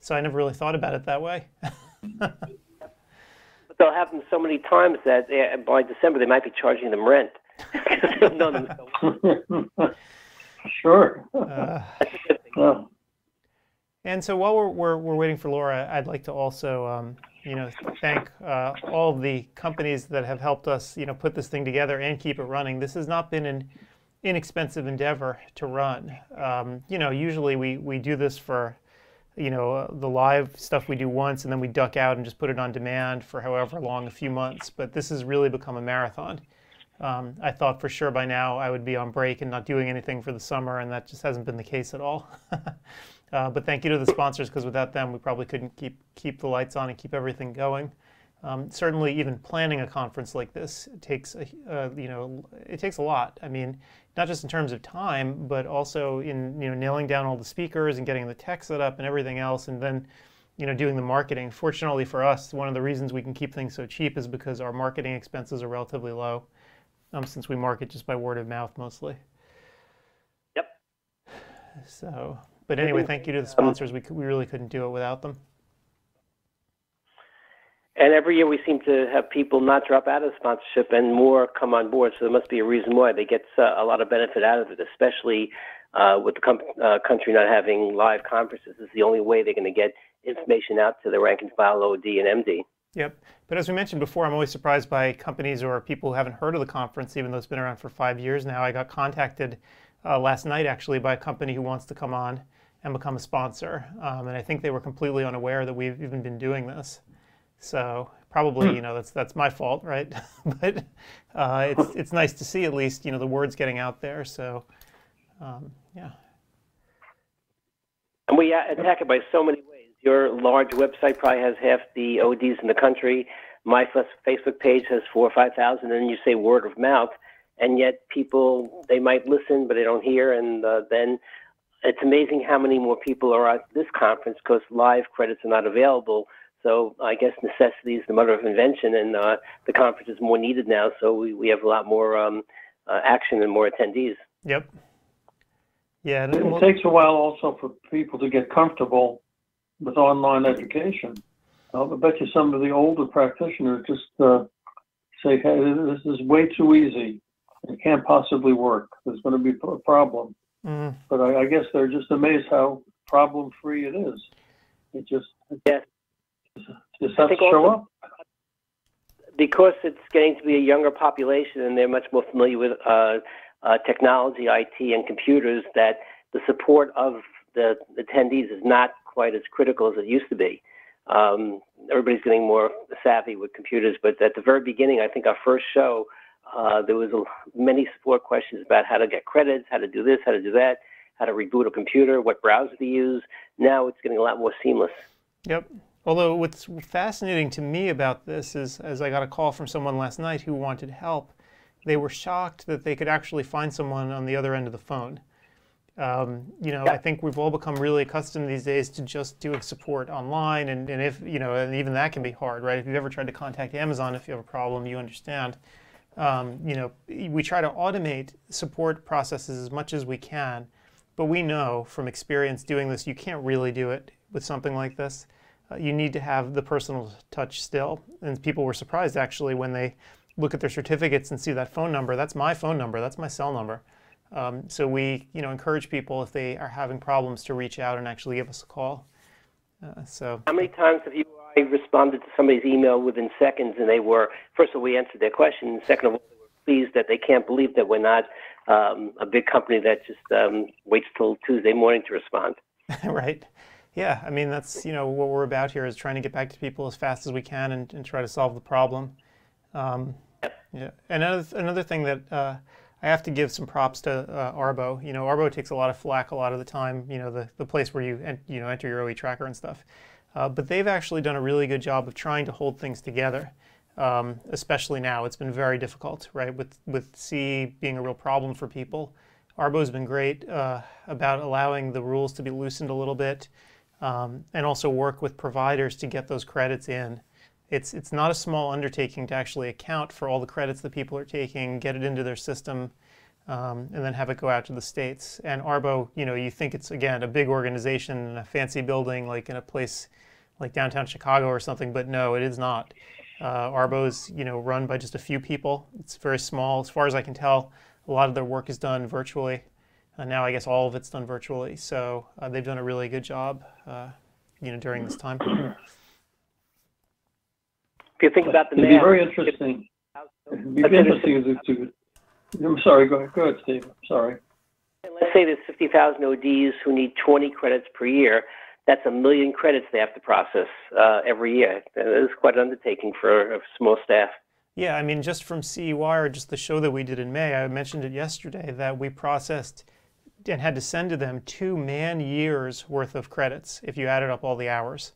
So I never really thought about it that way. But they'll have them so many times that uh, by December they might be charging them rent. sure. Uh, That's a good thing. Well, And so while we're, we're, we're waiting for Laura, I'd like to also um, you know, thank uh, all of the companies that have helped us, you know, put this thing together and keep it running. This has not been an inexpensive endeavor to run. Um, you know, usually we, we do this for, you know, uh, the live stuff we do once and then we duck out and just put it on demand for however long, a few months. But this has really become a marathon. Um, I thought for sure by now I would be on break and not doing anything for the summer, and that just hasn't been the case at all. uh, but thank you to the sponsors because without them we probably couldn't keep keep the lights on and keep everything going. Um, certainly, even planning a conference like this takes a, uh, you know it takes a lot. I mean, not just in terms of time, but also in you know nailing down all the speakers and getting the tech set up and everything else, and then you know doing the marketing. Fortunately for us, one of the reasons we can keep things so cheap is because our marketing expenses are relatively low um, since we market just by word of mouth mostly. Yep. So, but anyway, thank you to the sponsors. We, we really couldn't do it without them. And every year we seem to have people not drop out of sponsorship and more come on board. So there must be a reason why they get uh, a lot of benefit out of it, especially uh, with the com- uh, country not having live conferences. This is the only way they're going to get information out to the rank and file OD and MD. Yep. But as we mentioned before, I'm always surprised by companies or people who haven't heard of the conference, even though it's been around for five years now. I got contacted uh, last night actually by a company who wants to come on and become a sponsor. Um, and I think they were completely unaware that we've even been doing this. So probably, you know, that's that's my fault, right? but uh, it's it's nice to see at least, you know, the words getting out there. So um, yeah. And we attack it by so many your large website probably has half the ODs in the country. My Facebook page has four or five thousand, and you say word of mouth, and yet people they might listen, but they don't hear, and uh, then it's amazing how many more people are at this conference because live credits are not available. So I guess necessity is the mother of invention, and uh, the conference is more needed now. So we, we have a lot more um, uh, action and more attendees. Yep. Yeah, it takes a while also for people to get comfortable with online education. I bet you some of the older practitioners just uh, say, hey, this is way too easy. It can't possibly work. There's going to be a problem. Mm. But I, I, guess they're just amazed how problem free it is. It just, yes. just has to show up. Because it's getting to be a younger population and they're much more familiar with uh, uh, technology, IT, and computers, that the support of the attendees is not quite as critical as it used to be. Um, everybody's getting more savvy with computers, but at the very beginning, I think our first show, uh, there was a, many support questions about how to get credits, how to do this, how to do that, how to reboot a computer, what browser to use. Now it's getting a lot more seamless. Yep. Although what's fascinating to me about this is, as I got a call from someone last night who wanted help, they were shocked that they could actually find someone on the other end of the phone. Um, you know, yeah. I think we've all become really accustomed these days to just doing support online, and, and if you know, and even that can be hard, right? If you've ever tried to contact Amazon, if you have a problem, you understand. Um, you know, we try to automate support processes as much as we can, but we know from experience doing this, you can't really do it with something like this. Uh, you need to have the personal touch still, and people were surprised actually when they look at their certificates and see that phone number. That's my phone number. That's my cell number. Um, so we, you know, encourage people if they are having problems to reach out and actually give us a call. Uh, so. How many times have you I responded to somebody's email within seconds, and they were first of all we answered their question, and second of all they were pleased that they can't believe that we're not um, a big company that just um, waits till Tuesday morning to respond. right. Yeah, I mean that's you know what we're about here is trying to get back to people as fast as we can and, and try to solve the problem. Um, yeah, another another thing that uh, I have to give some props to uh, ARBO. You know, ARBO takes a lot of flack a lot of the time. You know, the, the place where you you know enter your OE tracker and stuff. Uh, but they've actually done a really good job of trying to hold things together, um, especially now. It's been very difficult, right? With with CE being a real problem for people. ARBO's been great uh, about allowing the rules to be loosened a little bit, um, and also work with providers to get those credits in it's it's not a small undertaking to actually account for all the credits that people are taking, get it into their system, um, and then have it go out to the states. And ARBO, you know, you think it's again a big organization, a fancy building, like in a place like downtown Chicago or something, but no, it is not. Uh, ARBO is you know run by just a few people. It's very small, as far as I can tell. A lot of their work is done virtually. Uh, now I guess all of it's done virtually. So uh, they've done a really good job, uh, you know, during this time. You think about the It'd be very interesting. It'd be interesting to, to, I'm sorry, go ahead, go ahead, Steve, sorry. let's say there's 50,000 ODs who need 20 credits per year. That's a million credits they have to process uh, every year. And it is quite an undertaking for a small staff. Yeah, I mean, just from CEwire, just the show that we did in May, I mentioned it yesterday that we processed and had to send to them two man years worth of credits if you added up all the hours.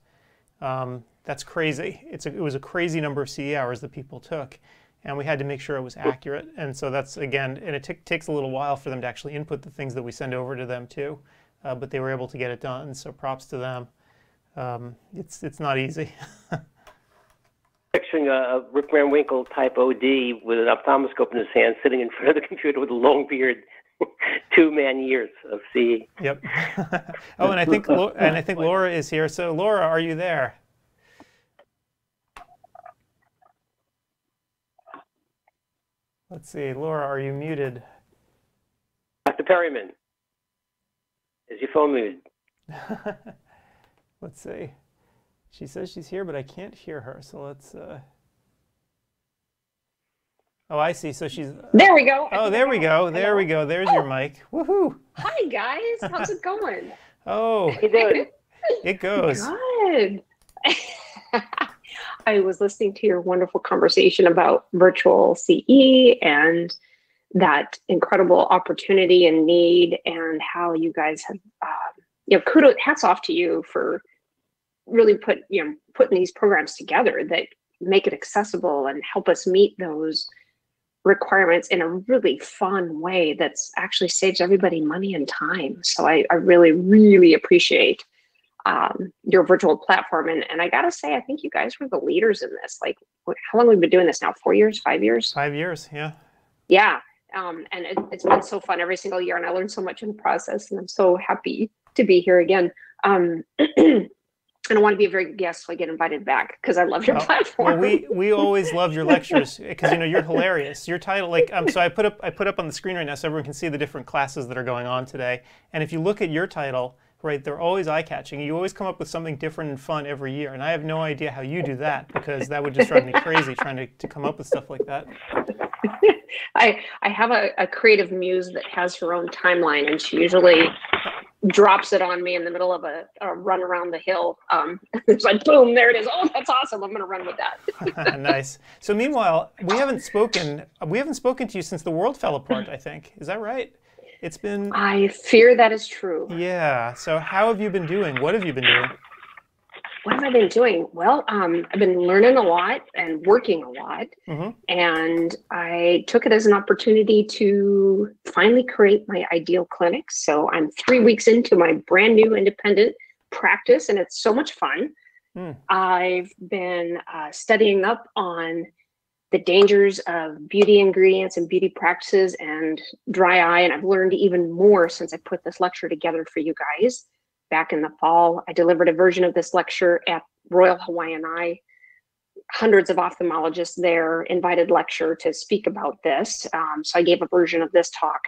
Um, that's crazy. It's a, it was a crazy number of CE hours that people took, and we had to make sure it was accurate. And so that's again, and it t- takes a little while for them to actually input the things that we send over to them too, uh, but they were able to get it done. So props to them. Um, it's it's not easy. Picturing a Rip Van Winkle type OD with an ophthalmoscope in his hand, sitting in front of the computer with a long beard, two man years of CE. Yep. oh, and I think and I think Laura is here. So Laura, are you there? Let's see, Laura, are you muted? Dr. Periman, is your phone muted? let's see. She says she's here, but I can't hear her. So let's. Uh... Oh, I see. So she's. There we go. Oh, there we go. There we go. There's your mic. Woohoo! Hi guys, how's it going? Oh, You doing? it goes. Good. I was listening to your wonderful conversation about virtual CE and that incredible opportunity and need, and how you guys have, um, you know, kudos, hats off to you for really put, you know, putting these programs together that make it accessible and help us meet those requirements in a really fun way that's actually saves everybody money and time. So I, I really, really appreciate um, your virtual platform. And, and I got to say, I think you guys were the leaders in this. Like, how long have we been doing this now? Four years, five years? Five years, yeah. Yeah. Um, and it, it's been so fun every single year. And I learned so much in the process. And I'm so happy to be here again. Um, and I want to be a very guest so I get invited back because I love your platform. Well, we we always love your lectures because you know you're hilarious. Your title, like, um, so I put up I put up on the screen right now so everyone can see the different classes that are going on today. And if you look at your title, right, they're always eye catching. You always come up with something different and fun every year. And I have no idea how you do that because that would just drive me crazy trying to, to come up with stuff like that. I I have a, a creative muse that has her own timeline, and she usually drops it on me in the middle of a, a run around the hill. Um, it's like boom, there it is. Oh, that's awesome! I'm gonna run with that. nice. So meanwhile, we haven't spoken. We haven't spoken to you since the world fell apart. I think is that right? It's been I fear that is true. yeah. So how have you been doing? What have you been doing? What have I been doing? Well, um, I've been learning a lot and working a lot, Mhm. and I took it as an opportunity to finally create my ideal clinic. So I'm three weeks into my brand new independent practice, and it's so much fun. Hmm. I've been uh, studying up on the dangers of beauty ingredients and beauty practices and dry eye, and I've learned even more since I put this lecture together for you guys back in the fall. I delivered a version of this lecture at Royal Hawaiian Eye. Hundreds of ophthalmologists there invited lecture to speak about this. Um, so I gave a version of this talk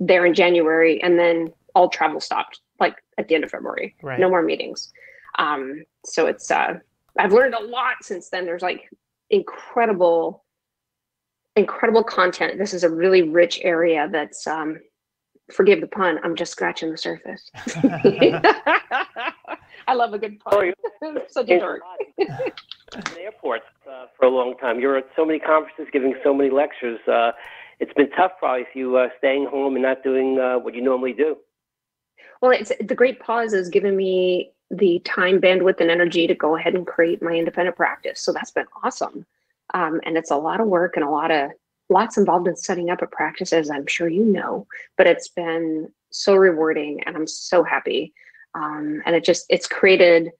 there in January, and then all travel stopped, like at the end of February. Right. No more meetings. Um, so it's uh, I've learned a lot since then. There's like incredible, incredible content. This is a really rich area that's um, forgive the pun, I'm just scratching the surface. I love a good pun. Such a dork. in airports uh, for a long time. You're at so many conferences, giving so many lectures. Uh, it's been tough, probably, for you uh, staying home and not doing uh, what you normally do. Well, it's the great pause has given me the time, bandwidth, and energy to go ahead and create my independent practice. So that's been awesome. Um, and it's a lot of work and a lot of lots involved in setting up a practice, as I'm sure you know. But it's been so rewarding, and I'm so happy. Um, and it just it's created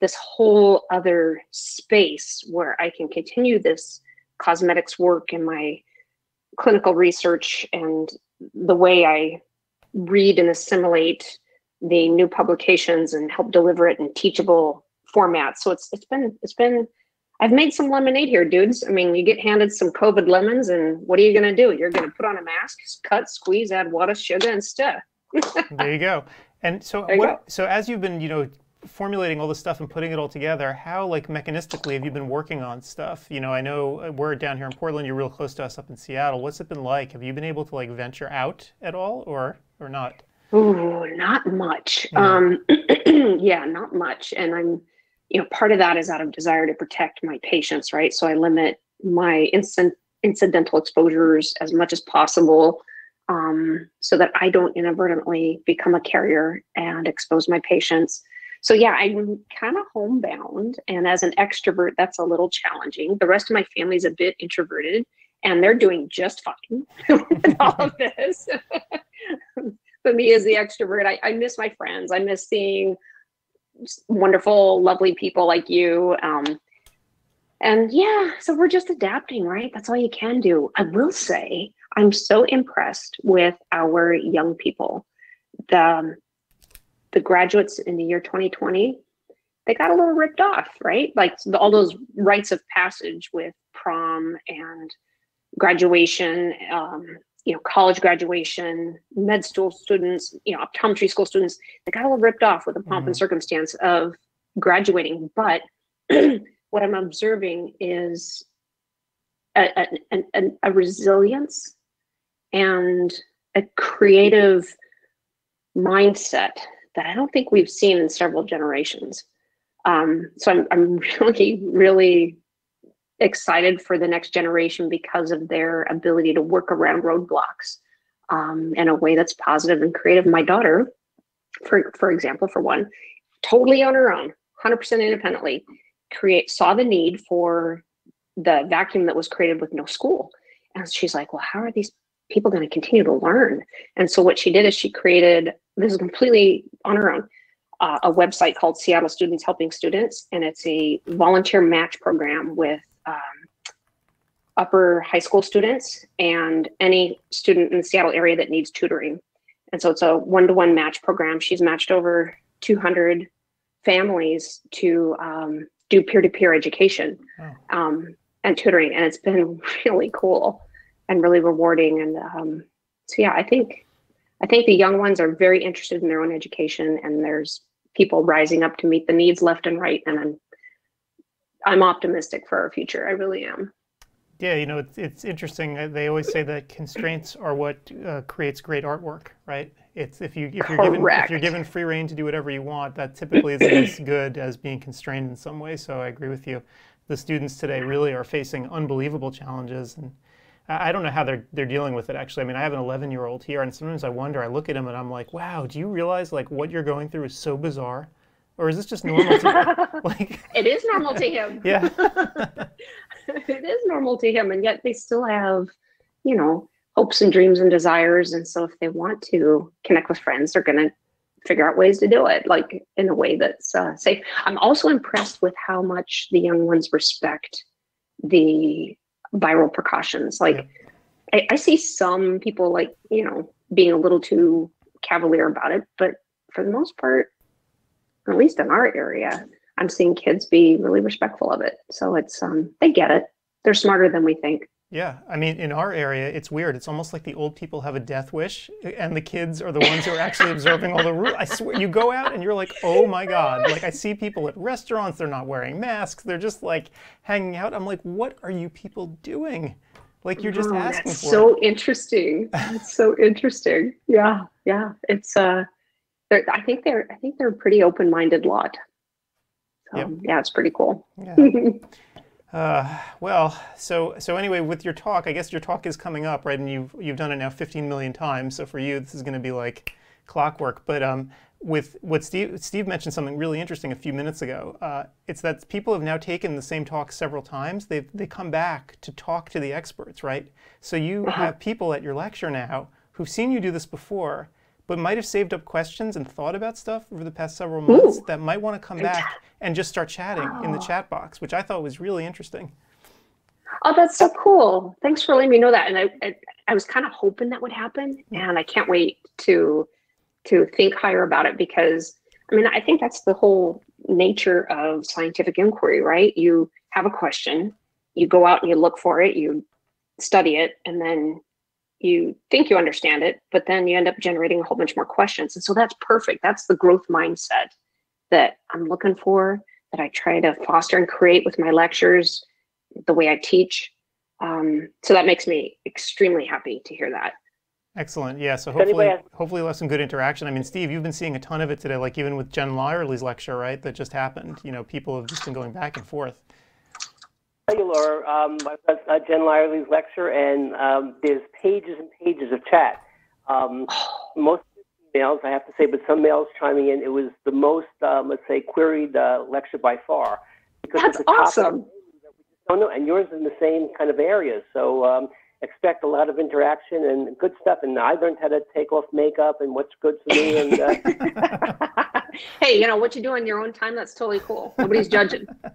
this whole other space where I can continue this cosmetics work and my clinical research and the way I read and assimilate the new publications and help deliver it in teachable formats. So it's it's been it's been I've made some lemonade here, dudes. I mean, you get handed some COVID lemons, and what are you gonna do? You're gonna put on a mask, cut, squeeze, add water, sugar, and stir. there you go. And so what, go. so as you've been, you know, formulating all this stuff and putting it all together, how like mechanistically have you been working on stuff? You know, I know uh, we're down here in Portland. You're real close to us up in Seattle. What's it been like? Have you been able to like venture out at all, or or not? Ooh, not much. Yeah. Um, yeah, not much. And I'm, you know, part of that is out of desire to protect my patients, right? So I limit my instant incidental exposures as much as possible um, so that I don't inadvertently become a carrier and expose my patients. So yeah, I'm kind of homebound, and as an extrovert, that's a little challenging. The rest of my family's a bit introverted, and they're doing just fine with all of this. but me as the extrovert, I, I, miss my friends. I miss seeing wonderful, lovely people like you. Um, and yeah, so we're just adapting, right? That's all you can do. I will say, I'm so impressed with our young people. The, the graduates in the year 2020, they got a little ripped off, right? Like all those rites of passage with prom and graduation, um, you know, college graduation, med school students, you know, optometry school students, they got a little ripped off with the pomp mm-hmm. and circumstance of graduating. But what I'm observing is a, a, a, a resilience and a creative mindset that I don't think we've seen in several generations. Um, so I'm, I'm really, really excited for the next generation because of their ability to work around roadblocks um, in a way that's positive and creative. My daughter, for for example, for one, totally on her own, 100% independently, create saw the need for the vacuum that was created with no school, and she's like, "Well, how are these people going to continue to learn?" And so what she did is she created this is completely on her own. Uh, a website called Seattle Students Helping Students, and it's a volunteer match program with um, upper high school students and any student in the Seattle area that needs tutoring. And so it's a one to one match program. She's matched over 200 families to um, do peer to peer education oh. um, and tutoring. And it's been really cool and really rewarding. And um, so, yeah, I think. I think the young ones are very interested in their own education, and there's people rising up to meet the needs left and right. And I'm I'm optimistic for our future. I really am. Yeah, you know, it's, it's interesting. Uh, they always say that constraints are what uh, creates great artwork, right? It's if you if you're given if you're given free reign to do whatever you want, that typically isn't as good as being constrained in some way. So I agree with you. The students today really are facing unbelievable challenges, and I don't know how they're they're dealing with it. Actually, I mean, I have an 11 year old here, and sometimes I wonder. I look at him and I'm like, wow, do you realize like what you're going through is so bizarre? Or is this just normal to like it is normal to him. Yeah. It is normal to him and yet they still have you know hopes and dreams and desires and so if they want to connect with friends they're going to figure out ways to do it like in a way that's uh, safe. I'm also impressed with how much the young ones respect the viral precautions. Like yeah. I, I see some people like you know being a little too cavalier about it but for the most part at least in our area, I'm seeing kids be really respectful of it. So it's um they get it. They're smarter than we think. Yeah, I mean, in our area, it's weird. It's almost like the old people have a death wish, and the kids are the ones who are actually observing all the rules. I swear, you go out and you're like, oh my god! Like I see people at restaurants, they're not wearing masks. They're just like hanging out. I'm like, what are you people doing? Like you're just oh, asking that's for so it. interesting. It's so interesting. Yeah, yeah. It's uh, they're, I think they're I think they're a pretty open minded lot. So, yep. Yeah, it's pretty cool. Yeah. uh, well, so so anyway, with your talk, I guess your talk is coming up, right? And you've you've done it now 15 million times. So for you, this is going to be like clockwork. But um, with what Steve Steve mentioned something really interesting a few minutes ago. Uh, it's that people have now taken the same talk several times. They they come back to talk to the experts, right? So you uh-huh. have people at your lecture now who've seen you do this before but might have saved up questions and thought about stuff over the past several months Ooh. that might want to come back and just start chatting oh. in the oh. chat box, which I thought was really interesting. Oh, that's so cool. Thanks for letting me know that. And I, I, I was kind of hoping that would happen, and I can't wait to to think higher about it because I mean I think that's the whole nature of scientific inquiry, right? You have a question, you go out and you look for it, you study it, and then you think you understand it, but then you end up generating a whole bunch more questions. And so that's perfect. That's the growth mindset that I'm looking for, that I try to foster and create with my lectures, the way I teach. Um, so that makes me extremely happy to hear that. Excellent. Yeah. So hopefully, have- hopefully we'll have some good interaction. I mean, Steve, you've been seeing a ton of it today, like even with Jen Lyerly's lecture, right? That just happened. You know, people have just been going back and forth. Tell you, Laura, um, I've got uh, Jen Lyerly's lecture, and um, there's pages and pages of chat. Um, most emails, I have to say, but some mails chiming in. It was the most, um, let's say, queried uh, lecture by far. Because That's it's a topic awesome. that we just don't know, and yours is in the same kind of area. So um, expect a lot of interaction and good stuff. And I learned how to take off makeup and what's good for me. And uh, hey, you know what you do in your own time, that's totally cool. Nobody's judging.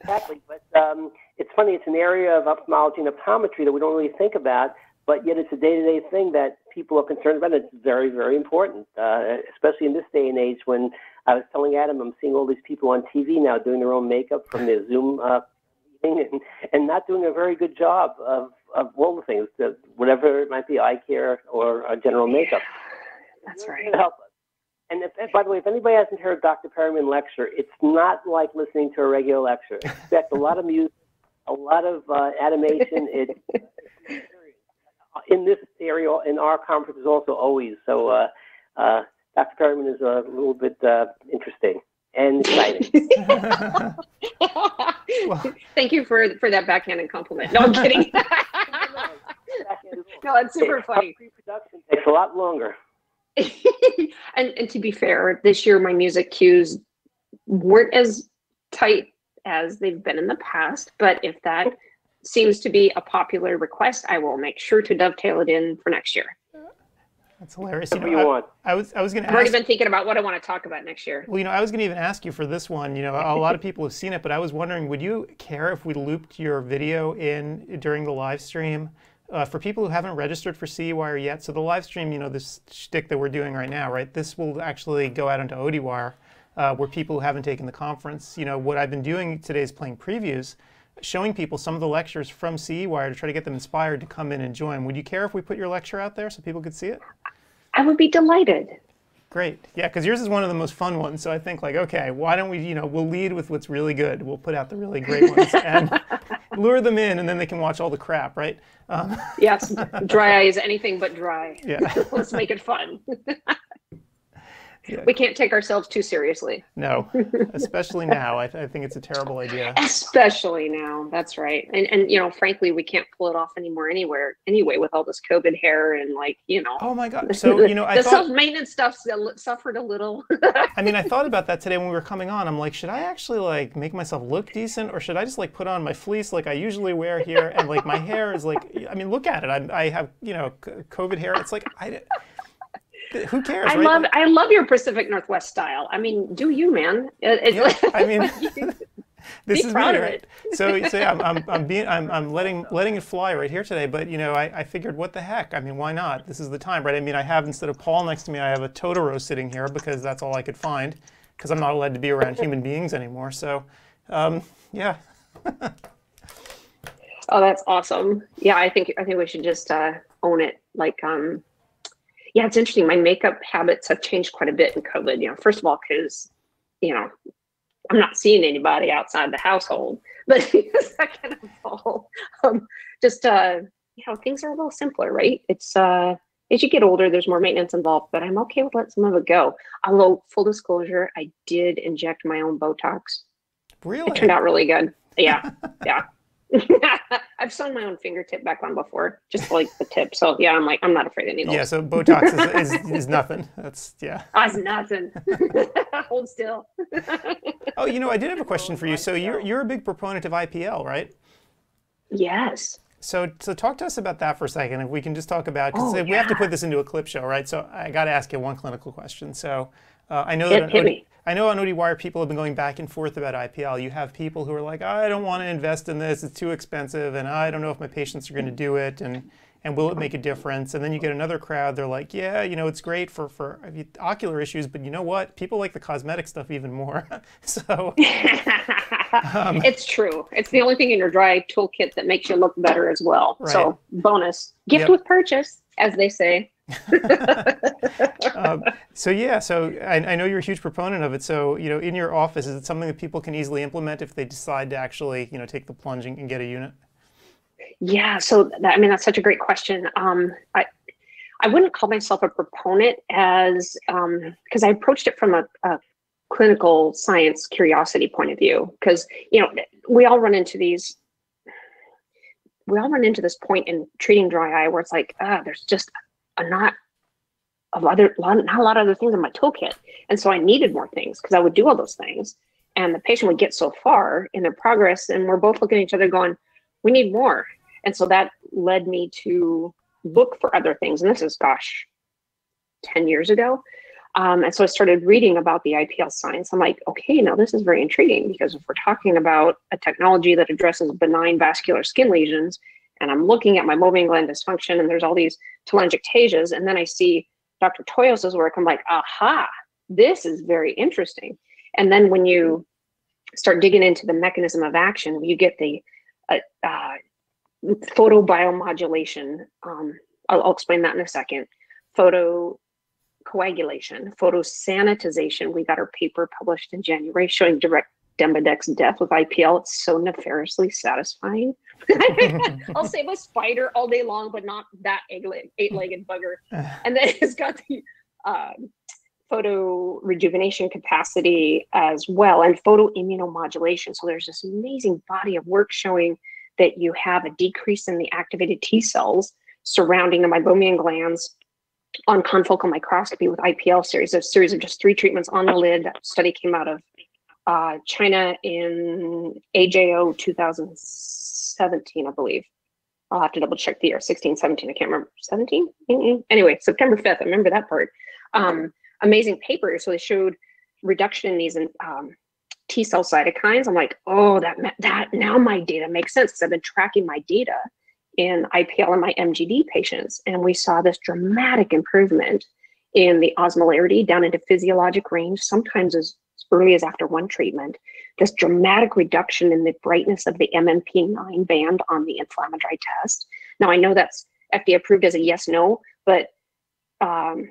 Exactly, but um, it's funny. It's an area of ophthalmology and optometry that we don't really think about, but yet it's a day-to-day thing that people are concerned about. It's very, very important, uh, especially in this day and age. When I was telling Adam, I'm seeing all these people on TV now doing their own makeup from their Zoom uh, meeting, and, and not doing a very good job of of all the things, whatever it might be, eye care or uh, general makeup. That's right. help us. And if, by the way, if anybody hasn't heard Dr. Periman lecture, it's not like listening to a regular lecture. Expect a lot of music, a lot of uh, animation. It, in this area, in our conferences, also always. So uh, uh, Dr. Periman is a little bit uh, interesting and exciting. Thank you for for that backhanded compliment. No, I'm kidding. no, it's super funny. Pre-production takes a lot longer. and and to be fair, this year my music cues weren't as tight as they've been in the past. But if that seems to be a popular request, I will make sure to dovetail it in for next year. That's hilarious. You Whatever know, you I, want. I was I was going to I've already been thinking about what I want to talk about next year. Well, you know, I was going to even ask you for this one. You know, a lot of people have seen it, but I was wondering, would you care if we looped your video in during the live stream? Uh, for people who haven't registered for CEwire yet, so the live stream, you know, this shtick that we're doing right now, right? This will actually go out into ODwire, uh, where people who haven't taken the conference, you know, what I've been doing today is playing previews, showing people some of the lectures from CEwire to try to get them inspired to come in and join. Would you care if we put your lecture out there so people could see it? I would be delighted. Great. Yeah, because yours is one of the most fun ones. So I think like, okay, why don't we, you know, we'll lead with what's really good. We'll put out the really great ones and lure them in, and then they can watch all the crap, right? Um, Yes, dry eye is anything but dry. yeah. Let's make it fun. Yeah. We can't take ourselves too seriously, No, especially now. I, th- I think it's a terrible idea. especially now. That's right. And and you know, frankly, we can't pull it off anymore anywhere anyway with all this COVID hair and like you know. Oh my God. So you know, I the thought. self maintenance stuff uh, suffered a little. I mean, I thought about that today when we were coming on. I'm like, should I actually like make myself look decent, or should I just like put on my fleece like I usually wear here, and like my hair is like, I mean, look at it. I, I have you know COVID hair. It's like I. Who cares? I right? love I love your Pacific Northwest style. I mean, do you, man? It- Yeah, like- I mean, this Be is proud me, of right? it. So, so yeah, I'm, I'm, I'm being, I'm, I'm letting, letting it fly right here today. But you know, I, I figured, what the heck? I mean, why not? This is the time, right? I mean, I have instead of Paul next to me, I have a Totoro sitting here because that's all I could find, because I'm not allowed to be around human beings anymore. So, um, yeah, Oh, that's awesome. Yeah, I think I think we should just uh, own it. Like, um, yeah, it's interesting. My makeup habits have changed quite a bit in COVID. You know, first of all, because you know I'm not seeing anybody outside the household, but second of all, um, just uh, you know, things are a little simpler, right? It's uh, as you get older, there's more maintenance involved, but I'm okay with letting some of it go. Although, full disclosure, I did inject my own Botox. really. It turned out really good. Yeah, yeah. I've sewn my own fingertip back on before, just like the tip. So yeah, I'm like, I'm not afraid of needles. Yeah, so Botox is, is, is nothing. That's yeah. Oh, it's nothing. Hold still. Oh, you know, I did have a question for you. Oh so you're you're a big proponent of IPL, right? yes. So, so talk to us about that for a second. If we can just talk about, because Oh, we have to put this into a clip show, right? So I got to ask you one clinical question. So uh, I know that on OD. I know on ODwire people have been going back and forth about IPL. You have people who are like, I don't want to invest in this; it's too expensive, and I don't know if my patients are going to do it, and and will it make a difference? And then you get another crowd. They're like, yeah, you know, it's great for for ocular issues, but you know what? People like the cosmetic stuff even more. so Um, it's true. It's the only thing in your dry toolkit that makes you look better as well. So bonus gift Yep. with purchase, as they say. um, so yeah, so I, I, know you're a huge proponent of it. So you know, in your office, is it something that people can easily implement if they decide to actually you know take the plunge and, and get a unit? Yeah, so that, I mean that's such a great question. Um, I I wouldn't call myself a proponent as because um, I approached it from a, a clinical science curiosity point of view because you know we all run into these we all run into this point in treating dry eye where it's like ah there's just a not of other not a lot of other things in my toolkit. And so i needed more things because i would do all those things. And the patient would get so far in their progress and we're both looking at each other going we need more. And so that led me to look for other things. And this is gosh 10 years ago. Um, and so I started reading about the IPL science. I'm like, okay, now this is very intriguing because if we're talking about a technology that addresses benign vascular skin lesions, and I'm looking at my meibomian gland dysfunction, and there's all these telangiectasias, and then I see Dr. Toyos's work, I'm like, aha, this is very interesting. And then when you start digging into the mechanism of action, you get the uh, uh, photobiomodulation. Um, I'll, I'll explain that in a second. Photo coagulation, photosanitization. We got our paper published in January showing direct Demodex death with IPL. It's so nefariously satisfying. I'll save a spider all day long, but not that eight-legged bugger. And then it's got the um, photo rejuvenation capacity as well, and photo immunomodulation. So there's this amazing body of work showing that you have a decrease in the activated T cells surrounding the meibomian glands on confocal microscopy with IPL series, a series of just three treatments on the lid. That study came out of uh, China in AJO 2017, I believe. I'll have to double check the year, 16, 17, I can't remember, 17? Mm-mm. Anyway, September 5th, I remember that part. Um, amazing paper. So they showed reduction in these um, T cell cytokines. I'm like, oh, that, that now my data makes sense because I've been tracking my data in IPL and my MGD patients, and we saw this dramatic improvement in the osmolarity down into physiologic range, sometimes as early as after one treatment. This dramatic reduction in the brightness of the MMP9 band on the inflammatory test. Now, I know that's FDA approved as a yes no, but um,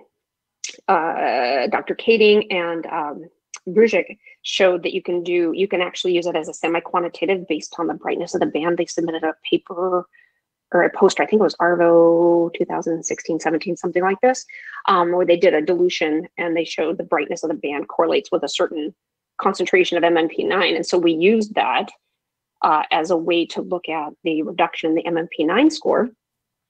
uh, Dr. Kading and um, Brujic showed that you can do, you can actually use it as a semi quantitative based on the brightness of the band. They submitted a paper or a poster, I think it was ARVO 2016, 17, something like this, um, where they did a dilution and they showed the brightness of the band correlates with a certain concentration of MMP9. And so we used that uh, as a way to look at the reduction in the MMP9 score.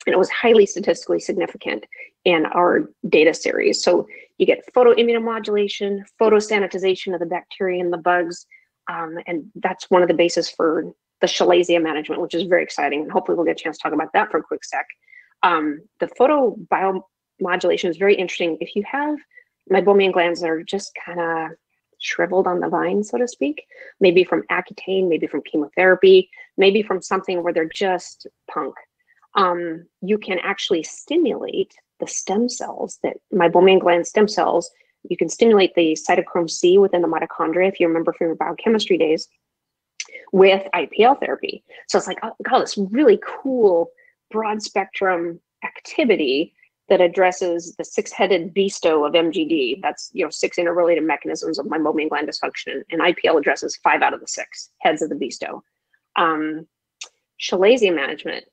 And it was highly statistically significant in our data series. So you get photoimmunomodulation, photosanitization of the bacteria and the bugs. Um, and that's one of the bases for the chalazia management, which is very exciting. And hopefully we'll get a chance to talk about that for a quick sec. Um, the photobiomodulation is very interesting. If you have meibomian glands that are just kind of shriveled on the vine, so to speak, maybe from Accutane, maybe from chemotherapy, maybe from something where they're just punk, um, you can actually stimulate the stem cells that meibomian gland stem cells. You can stimulate the cytochrome C within the mitochondria, if you remember from your biochemistry days with IPL therapy. So it's like, oh, God, this really cool broad spectrum activity that addresses the six-headed beasto of MGD. That's you know six interrelated mechanisms of my meibomian gland dysfunction, and IPL addresses five out of the six heads of the beasto. Um, chalazia management,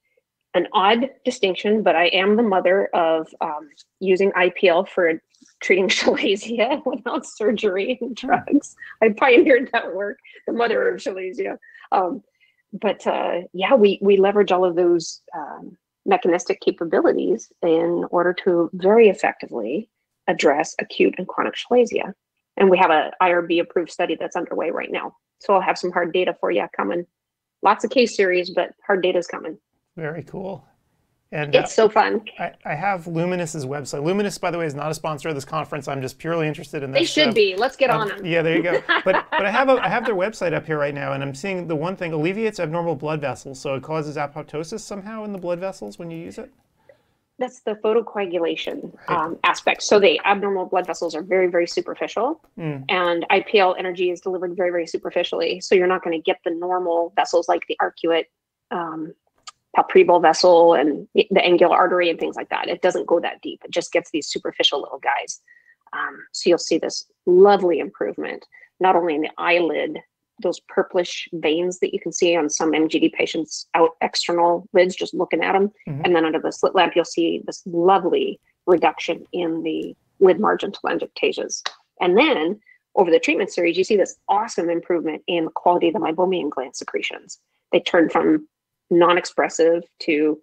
an odd distinction, but I am the mother of um, using IPL for treating chalazia without surgery and drugs. I pioneered that work, the mother of chalazia. Um, but uh, yeah, we we leverage all of those um, mechanistic capabilities in order to very effectively address acute and chronic chalazia. And we have a IRB approved study that's underway right now. So I'll have some hard data for you coming. Lots of case series, but hard data is coming. Very cool. And it's uh, so fun. I, I, have Lumenis's website. Luminus, by the way, is not a sponsor of this conference. I'm just purely interested in this. They should be. Let's get um, on them. Yeah, there you go. But but I have a, I have their website up here right now, and I'm seeing the one thing alleviates abnormal blood vessels, so it causes apoptosis somehow in the blood vessels when you use it. That's the photocoagulation right. um, aspect. So the abnormal blood vessels are very very superficial, mm. and IPL energy is delivered very very superficially. So you're not going to get the normal vessels like the arcuate. Um, palpebral vessel and the angular artery and things like that. It doesn't go that deep. It just gets these superficial little guys. Um, so you'll see this lovely improvement, not only in the eyelid, those purplish veins that you can see on some MGD patients out external lids, just looking at them. Mhm. And then under the slit lamp, you'll see this lovely reduction in the lid margin telangiectasias. And then over the treatment series, you see this awesome improvement in the quality of the meibomian gland secretions. They turn from non-expressive to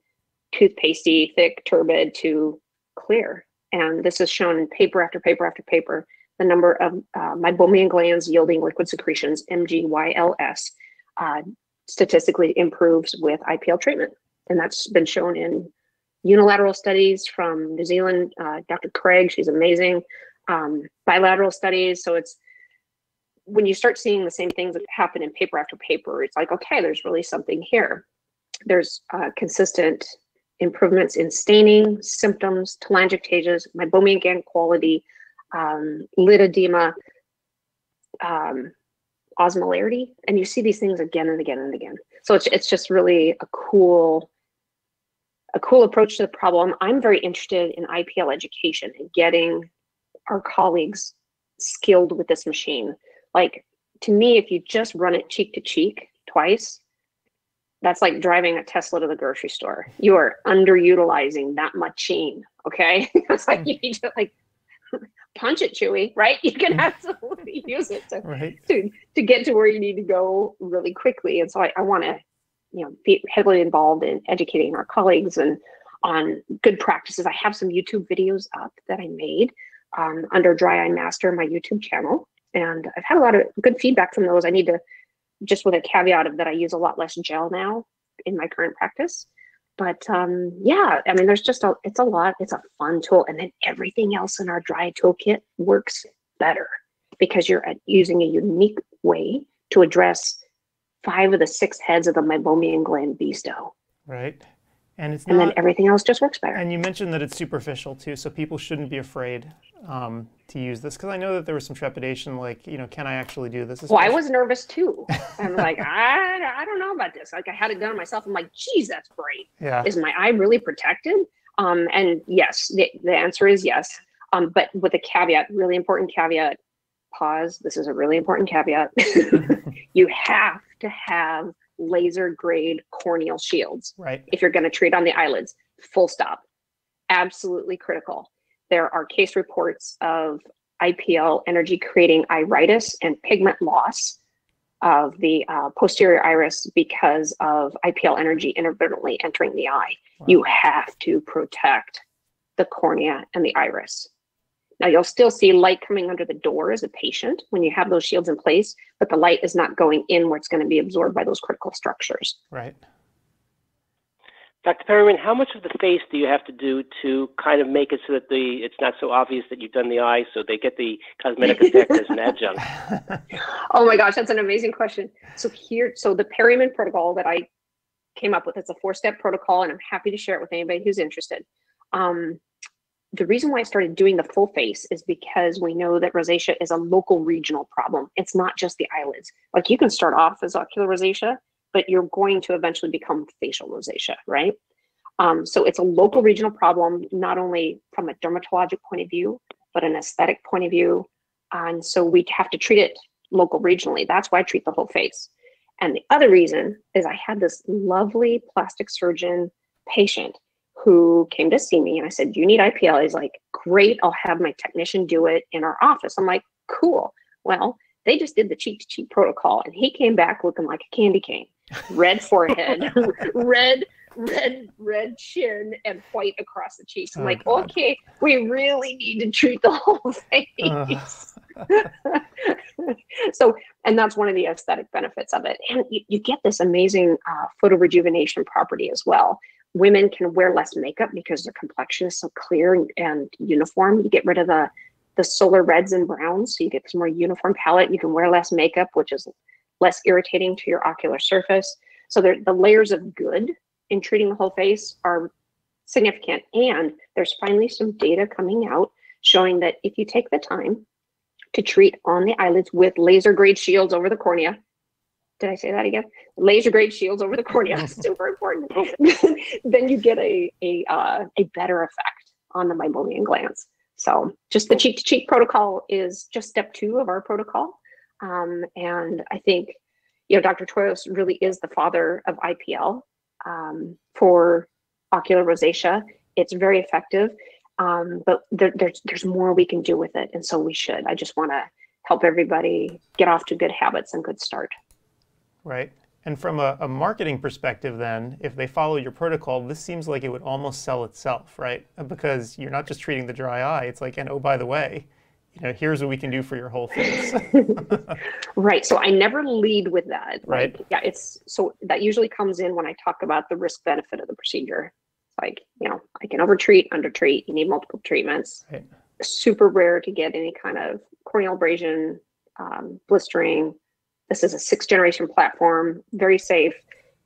toothpastey, thick, turbid to clear. And this is shown in paper after paper after paper. The number of uh, meibomian glands yielding liquid secretions, MGYLS, uh, statistically improves with IPL treatment. And that's been shown in unilateral studies from New Zealand. Uh, Dr. Craig, she's amazing. Um, bilateral studies. So it's when you start seeing the same things that happen in paper after paper, it's like, okay, there's really something here. There's uh, consistent improvements in staining, symptoms, telangiectasias, meibomian gland quality, um, lid edema, um, osmolarity, and you see these things again and again and again. So it's it's just really a cool a cool approach to the problem. I'm very interested in IPL education and getting our colleagues skilled with this machine. Like to me, if you just run it cheek to cheek twice, that's like driving a Tesla to the grocery store. You are underutilizing that machine. Okay. it's like you need to like punch it, Chewy, right? You can absolutely use it to, Right. to to get to where you need to go really quickly. And so I, I want to, you know, be heavily involved in educating our colleagues and on good practices. I have some YouTube videos up that I made um, under Dry Eye Master, my YouTube channel, and I've had a lot of good feedback from those. I need to just with a caveat of that I use a lot less gel now in my current practice. But um, yeah, I mean, there's just a, it's a lot, it's a fun tool. And then everything else in our dry toolkit works better because you're uh, using a unique way to address five of the six heads of the meibomian gland beasto. Right. And it's And not. then everything else just works better. And you mentioned that it's superficial too, so people shouldn't be afraid um, to use this because I know that there was some trepidation, like you know, can I actually do this? Well, I was nervous too. I'm like, I, I don't know about this. Like I had it done myself. I'm like, geez, that's great. Yeah. Is my eye really protected? Um, and yes, the, the answer is yes. Um, but with a caveat, really important caveat, pause. This is a really important caveat. you have to have laser grade corneal shields Right. if you're going to treat on the eyelids. Full stop. Absolutely critical. There are case reports of IPL energy creating iritis and pigment loss of the uh, posterior iris because of IPL energy inadvertently entering the eye. Wow. You have to protect the cornea and the iris. Now you'll still see light coming under the door as a patient when you have those shields in place, but the light is not going in where it's going to be absorbed by those critical structures. Right. Dr. Periman, how much of the face do you have to do to kind of make it so that the it's not so obvious that you've done the eye, so they get the cosmetic effect as an adjunct? Oh my gosh, that's an amazing question. So here, so the Periman protocol that I came up with, it's a four-step protocol, and I'm happy to share it with anybody who's interested. Um, the reason why I started doing the full face is because we know that rosacea is a local regional problem. It's not just the eyelids. Like you can start off as ocular rosacea, but you're going to eventually become facial rosacea, right? Um, so it's a local regional problem, not only from a dermatologic point of view, but an aesthetic point of view. And so we have to treat it local regionally. That's why I treat the whole face. And the other reason is I had this lovely plastic surgeon patient who came to see me and I said, You need IPL? He's like, Great, I'll have my technician do it in our office. I'm like, Cool. Well, they just did the cheek to cheek protocol and he came back looking like a candy cane red forehead, red, red, red chin, and white across the cheeks. I'm Oh, like, God. okay, we really need to treat the whole face. so, and that's one of the aesthetic benefits of it. And you, you get this amazing uh, photo rejuvenation property as well. Women can wear less makeup because their complexion is so clear and, and uniform. You get rid of the the solar reds and browns, so you get this more uniform palette. You can wear less makeup, which is less irritating to your ocular surface. So the layers of good in treating the whole face are significant. And there's finally some data coming out showing that if you take the time to treat on the eyelids with laser grade shields over the cornea, did I say that again? Laser grade shields over the cornea, super important. then you get a a uh, a better effect on the meibomian glands. So just the cheek to cheek protocol is just step two of our protocol. Um, and I think, you know, Dr. Toyos really is the father of IPL um, for ocular rosacea. It's very effective, um, but there, there's there's more we can do with it, and so we should. I just want to help everybody get off to good habits and good start. Right. And from a, a, marketing perspective, then, if they follow your protocol, this seems like it would almost sell itself, right? Because you're not just treating the dry eye. It's like, and oh, by the way, you know, here's what we can do for your whole face. right. So I never lead with that. Right. Like, yeah. It's so that usually comes in when I talk about the risk benefit of the procedure. It's like, you know, I can overtreat, undertreat. You need multiple treatments. Right. Super rare to get any kind of corneal abrasion, um, blistering. This is a sixth generation platform, very safe.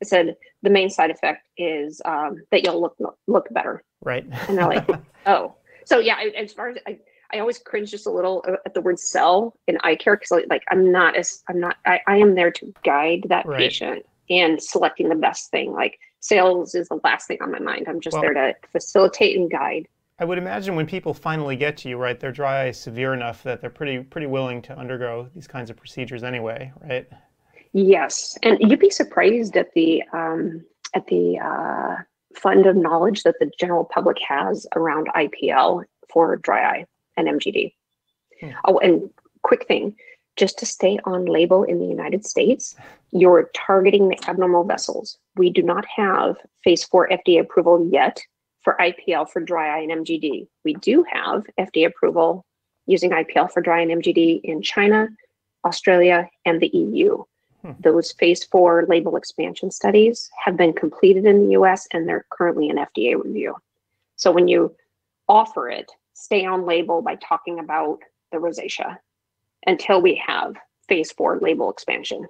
It said the main side effect is um, that you'll look look better. Right. And they're like, oh, so yeah. As far as I, I always cringe just a little at the word sell in eye care because like I'm not as I'm not I, I am there to guide that right. patient and selecting the best thing. Like sales is the last thing on my mind. I'm just well, there to facilitate and guide. I would imagine when people finally get to you, right, their dry eye is severe enough that they're pretty pretty willing to undergo these kinds of procedures anyway, right? Yes, and you'd be surprised at the um, at the uh, fund of knowledge that the general public has around IPL for dry eye and MGD. Hmm. Oh, and quick thing, just to stay on label in the United States, you're targeting the abnormal vessels. We do not have phase four FDA approval yet for IPL for dry eye and MGD. We do have FDA approval using IPL for dry eye and MGD in China, Australia, and the EU. Hmm. Those phase four label expansion studies have been completed in the US and they're currently in FDA review. So when you offer it, stay on label by talking about the rosacea until we have phase four label expansion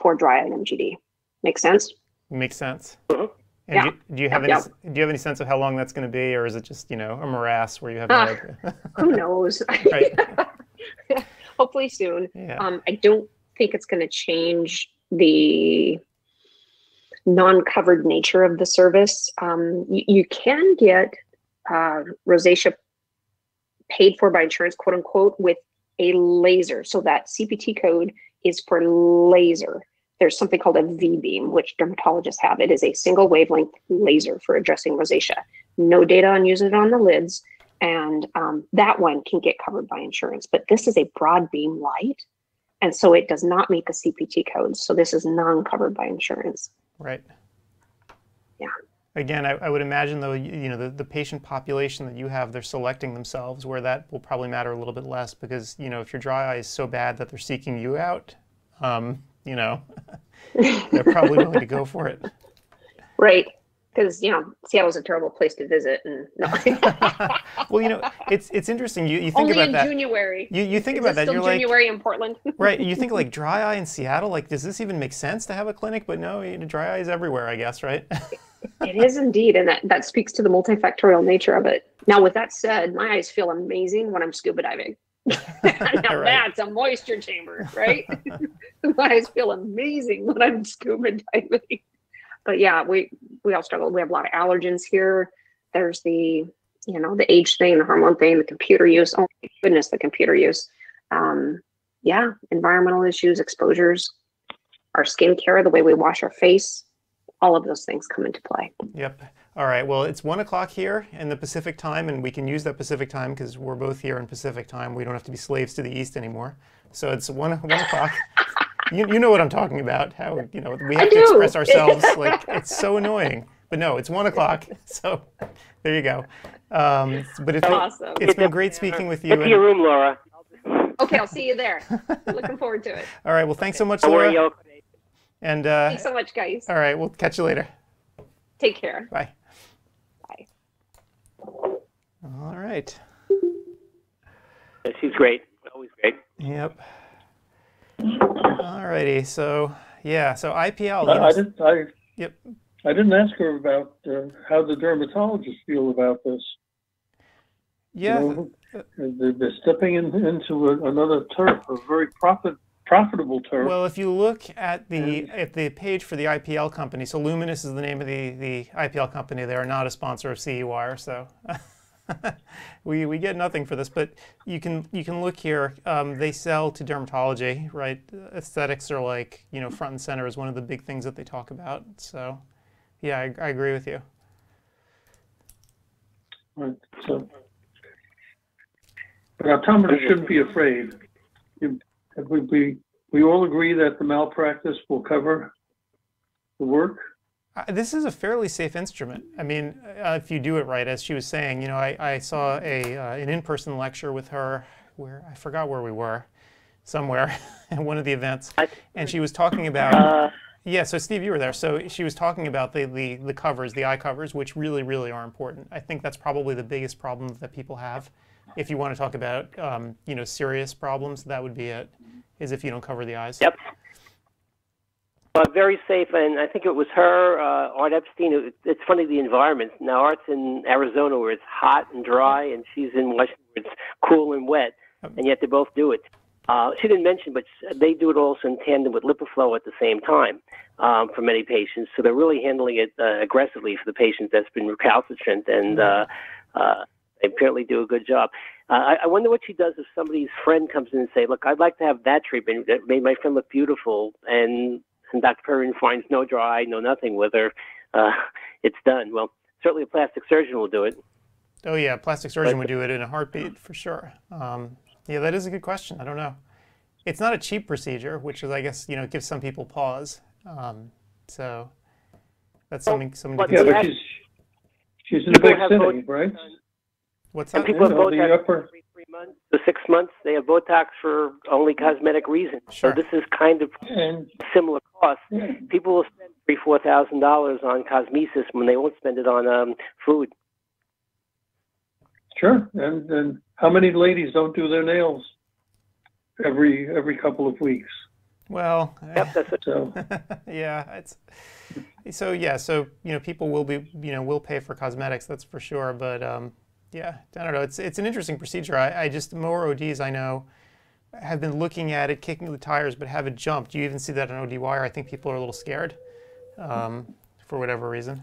for dry eye and MGD. Make sense? Makes sense. Mm-hmm. And yeah. do, do, you have yep, any yep. do you have any sense of how long that's going to be, or is it just you know a morass where you have uh, no idea? who knows? Hopefully soon. Yeah. Um, I don't think it's going to change the non-covered nature of the service. Um, you, you, can get uh, rosacea paid for by insurance, quote unquote, with a laser. So that CPT code is for laser. There's something called a V beam, which dermatologists have. It is a single wavelength laser for addressing rosacea. No data on using it on the lids, and um, that one can get covered by insurance. But this is a broad beam light, and so it does not meet the CPT codes. So this is non-covered by insurance. Right. Yeah. Again, I, I, would imagine though, you, you know, the, the patient population that you have, they're selecting themselves where that will probably matter a little bit less because, you know, if your dry eye is so bad that they're seeking you out, um, you know, they're probably willing to go for it. Right. Because, you know, Seattle's a terrible place to visit. And no. well, you know, it's it's interesting. You, you think Only about in that. January. You, you think Is about that. Still You're January like, in Portland. right. You think like dry eye in Seattle. Like, does this even make sense to have a clinic? But no, you know, dry eye is everywhere, I guess, right? it is indeed, and that, that speaks to the multifactorial nature of it. Now, with that said, my eyes feel amazing when I'm scuba diving. now Right. that's a moisture chamber, right? eyes feel amazing when I'm scuba diving. But yeah, we we all struggle. We have a lot of allergens here. There's the you know the age thing, the hormone thing, the computer use. Oh my goodness, the computer use. Um, yeah, environmental issues, exposures, our skincare, the way we wash our face, all of those things come into play. Yep. All right. Well, it's one o'clock here in the Pacific time, and we can use that Pacific time because we're both here in Pacific time. We don't have to be slaves to the East anymore. So it's one one o'clock. You, you know what I'm talking about? How you know we have to express ourselves like it's so annoying. But no, it's one o'clock. So there you go. Um, but it's Awesome. it's been great speaking with you. Get to your room, Laura. Okay, I'll see you there. Looking forward to it. all right. Well, thanks so much, Laura. And uh, Thanks so much, guys. all right, we'll catch you later. Take care. Bye. Bye. All right. She's great. Always great. Yep. All righty. So yeah. So IPL. I, I didn't. I, Yep. I didn't ask her about uh, how the dermatologists feel about this. Yeah. You know, they're, they're stepping in, into a, another turf, a very profit profitable turf. Well, if you look at the at the page for the IPL company, so Lumenis is the name of the the IPL company. They are not a sponsor of CEwire, so we, we get nothing for this, but you can you can look here. Um, they sell to dermatology, right? Aesthetics are like you know front and center is one of the big things that they talk about. So, yeah, I, I agree with you. Right, so. But optometrists shouldn't be afraid. We, we, we all agree that the malpractice will cover the work? This is a fairly safe instrument. I mean, uh, if you do it right, as she was saying, you know, I, I saw a uh, an in-person lecture with her where I forgot where we were, somewhere at one of the events, and she was talking about. Uh, Yeah, so Steve, you were there. So she was talking about the, the, the covers, the eye covers, which really, really are important. I think that's probably the biggest problem that people have. If you want to talk about, um, you know, serious problems, that would be it, is if you don't cover the eyes. Yep. Uh, very safe, and I think it was her, uh, Art Epstein. It, it's funny the environment. Now Art's in Arizona where it's hot and dry, and she's in Washington where it's cool and wet, and yet they both do it. Uh, she didn't mention, but they do it also in tandem with LipiFlow at the same time um, for many patients. So they're really handling it uh, aggressively for the patient that's been recalcitrant, and uh, uh, they apparently do a good job. Uh, I, I wonder what she does if somebody's friend comes in and say, "Look, I'd like to have that treatment that made my friend look beautiful," and and Dr. Perrin finds no dry, no nothing with her. Uh, it's done. Well, certainly a plastic surgeon will do it. Oh yeah, plastic surgeon would do it in a heartbeat for sure. Um, yeah, that is a good question. I don't know. It's not a cheap procedure, which is, I guess, you know, gives some people pause. Um, so that's something something to but Yeah, consider. but she's, she's in a big have city, both- right? What's And that? people have You know, Botox the upper, every three months to six months. They have Botox for only cosmetic reasons. Sure. So this is kind of similar cost. People will spend three, four thousand dollars on cosmesis when they won't spend it on um, food. sure, and, and how many ladies don't do their nails every, every couple of weeks? Well, Yep, that's it. So, yeah, it's so yeah. So you know, people will be you know will pay for cosmetics. That's for sure. But um, yeah, I don't know. It's it's an interesting procedure. I, I just more ODs I know have been looking at it, kicking the tires, but haven't jumped. Do you even see that on ODwire. I think people are a little scared um, for whatever reason.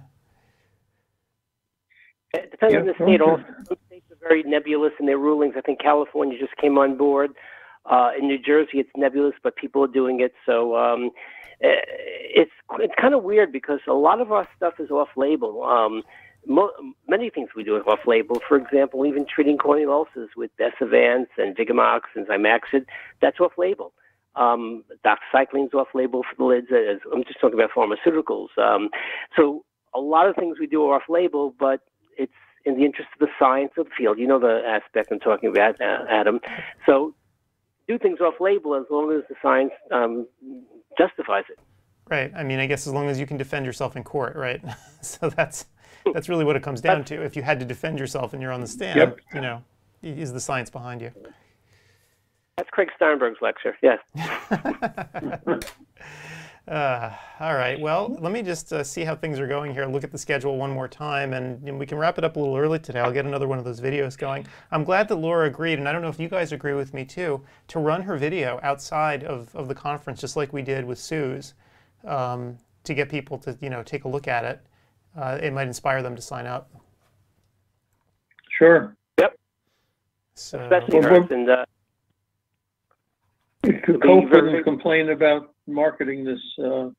It depends Yeah, on the state. okay. Also, states are very nebulous in their rulings. I think California just came on board. Uh, in New Jersey, it's nebulous, but people are doing it. So um, eh, it's it's kind of weird because a lot of our stuff is off-label. Um, mo- many things we do is off-label. For example, even treating corneal ulcers with Besivance and Vigamox and Zymaxid, that's off-label. Um, doxycycline's off-label for the lids. As, I'm just talking about pharmaceuticals. Um, so a lot of things we do are off-label, but it's in the interest of the science of the field. You know the aspect I'm talking about, uh, Adam. So do things off-label as long as the science um, justifies it. Right. I mean, I guess as long as you can defend yourself in court, right? so that's that's really what it comes down to. If you had to defend yourself and you're on the stand, Yep. you know, is the science behind you? That's Craig Steinberg's lecture. Yes. Uh, all right. Well, let me just uh, see how things are going here. Look at the schedule one more time, and, and we can wrap it up a little early today. I'll get another one of those videos going. I'm glad that Laura agreed, and I don't know if you guys agree with me too, to run her video outside of, of the conference, just like we did with Sue's, um, to get people to you know take a look at it. Uh, it might inspire them to sign up. sure. So Especially Well, hers. And uh, Could Being COPE very- wouldn't complain about marketing this, uh,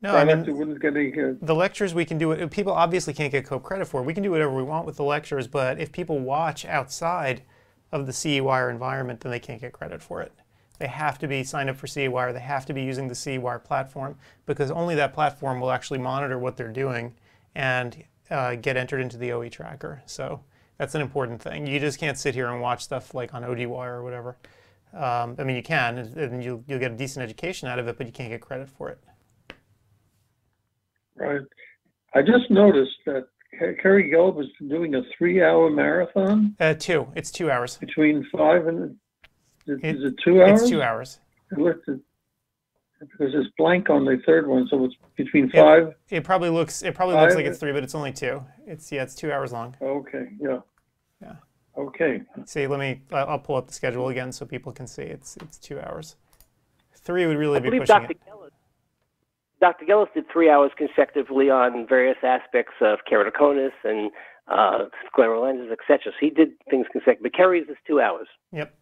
no, I mean wouldn't get any, uh, the lectures we can do it. People obviously can't get COPE credit for. it. We can do whatever we want with the lectures, but if people watch outside of the CE Wire environment, then they can't get credit for it. They have to be signed up for CE Wire. They have to be using the CE Wire platform because only that platform will actually monitor what they're doing and uh, get entered into the OE tracker. So that's an important thing. You just can't sit here and watch stuff like on ODwire or whatever. Um, I mean, you can, and- you'll, you'll get a decent education out of it, but you can't get credit for it. right. I just noticed that Ke- Kerry Gelb been doing a three-hour marathon Uh, two. It's two hours. between five and, is It- is it two hours? It's two hours. I looked at, because it's blank on the third one, so it's between Yeah. five, It probably looks it probably looks like it's three, but it's only two. It's yeah, it's two hours long. okay, yeah. Yeah. Okay, See, let me I- I'll pull up the schedule again so people can see. It's it's two hours. Three would really I be pushing Dr. it. Gellis, Dr. Gellis did three hours consecutively on various aspects of keratoconus and uh, scleral lenses, etc. So he did things consecutively. But Kerry's is two hours. Yep.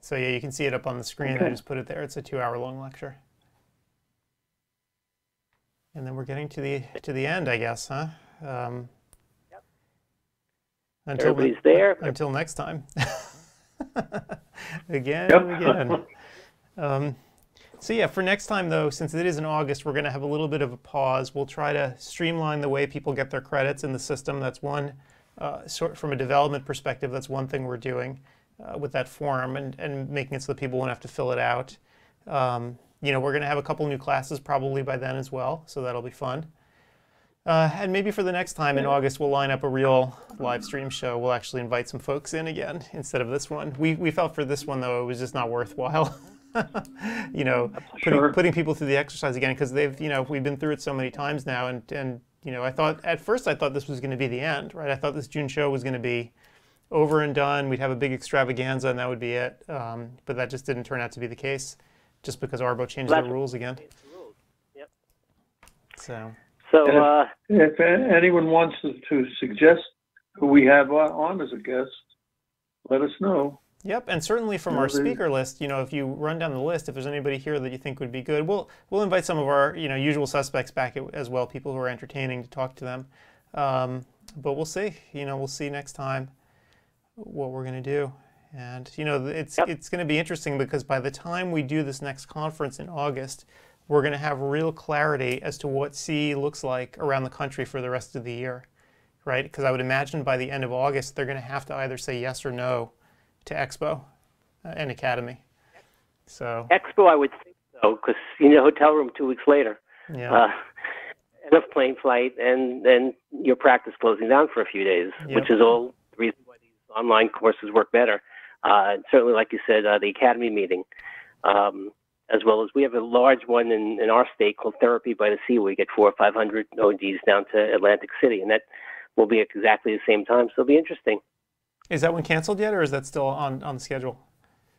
So yeah, you can see it up on the screen. I just put it there. It's a two-hour-long lecture. And then we're getting to the to the end, I guess, huh? Um, until Everybody's there. Until next time. again Yep. again. Um, so yeah, for next time though, since it is in August, we're going to have a little bit of a pause. We'll try to streamline the way people get their credits in the system. That's one, uh, sort from a development perspective, that's one thing we're doing uh, with that form and, and making it so that people won't have to fill it out. Um, you know, we're going to have a couple new classes probably by then as well, so that'll be fun. Uh, and maybe for the next time in August, we'll line up a real live stream show. We'll actually invite some folks in again instead of this one. We, we felt for this one, though, it was just not worthwhile. you know, putting, Sure. putting people through the exercise again because they've, you know, we've been through it so many times now. And, and, you know, I thought at first I thought this was going to be the end, right? I thought this June show was going to be over and done. We'd have a big extravaganza and that would be it. Um, but that just didn't turn out to be the case just because ARBO changed That's- the rules again. Yep. So. So uh, If a- anyone wants to, to suggest who we have on- on as a guest, let us know. Yep, and certainly from our speaker list, you know, if you run down the list, if there's anybody here that you think would be good, we'll we'll invite some of our you know usual suspects back as well, people who are entertaining to talk to them. Um, but we'll see. You know, we'll see next time what we're gonna do, and you know, it's Yep. it's gonna be interesting because by the time we do this next conference in August, we're gonna have real clarity as to what CE looks like around the country for the rest of the year, right? Because I would imagine by the end of August, they're gonna have to either say yes or no to Expo uh, and Academy. So Expo, I would think so, because you need a hotel room two weeks later, yeah, uh, and a plane flight, and then your practice closing down for a few days, which is all the reason why these online courses work better. Uh, and certainly, like you said, uh, the Academy meeting, um, as well as we have a large one in, in our state called Therapy by the Sea, where we get four or five hundred ODs down to Atlantic City, and that will be at exactly the same time. So it'll be interesting. is that one canceled yet, or is that still on on the schedule?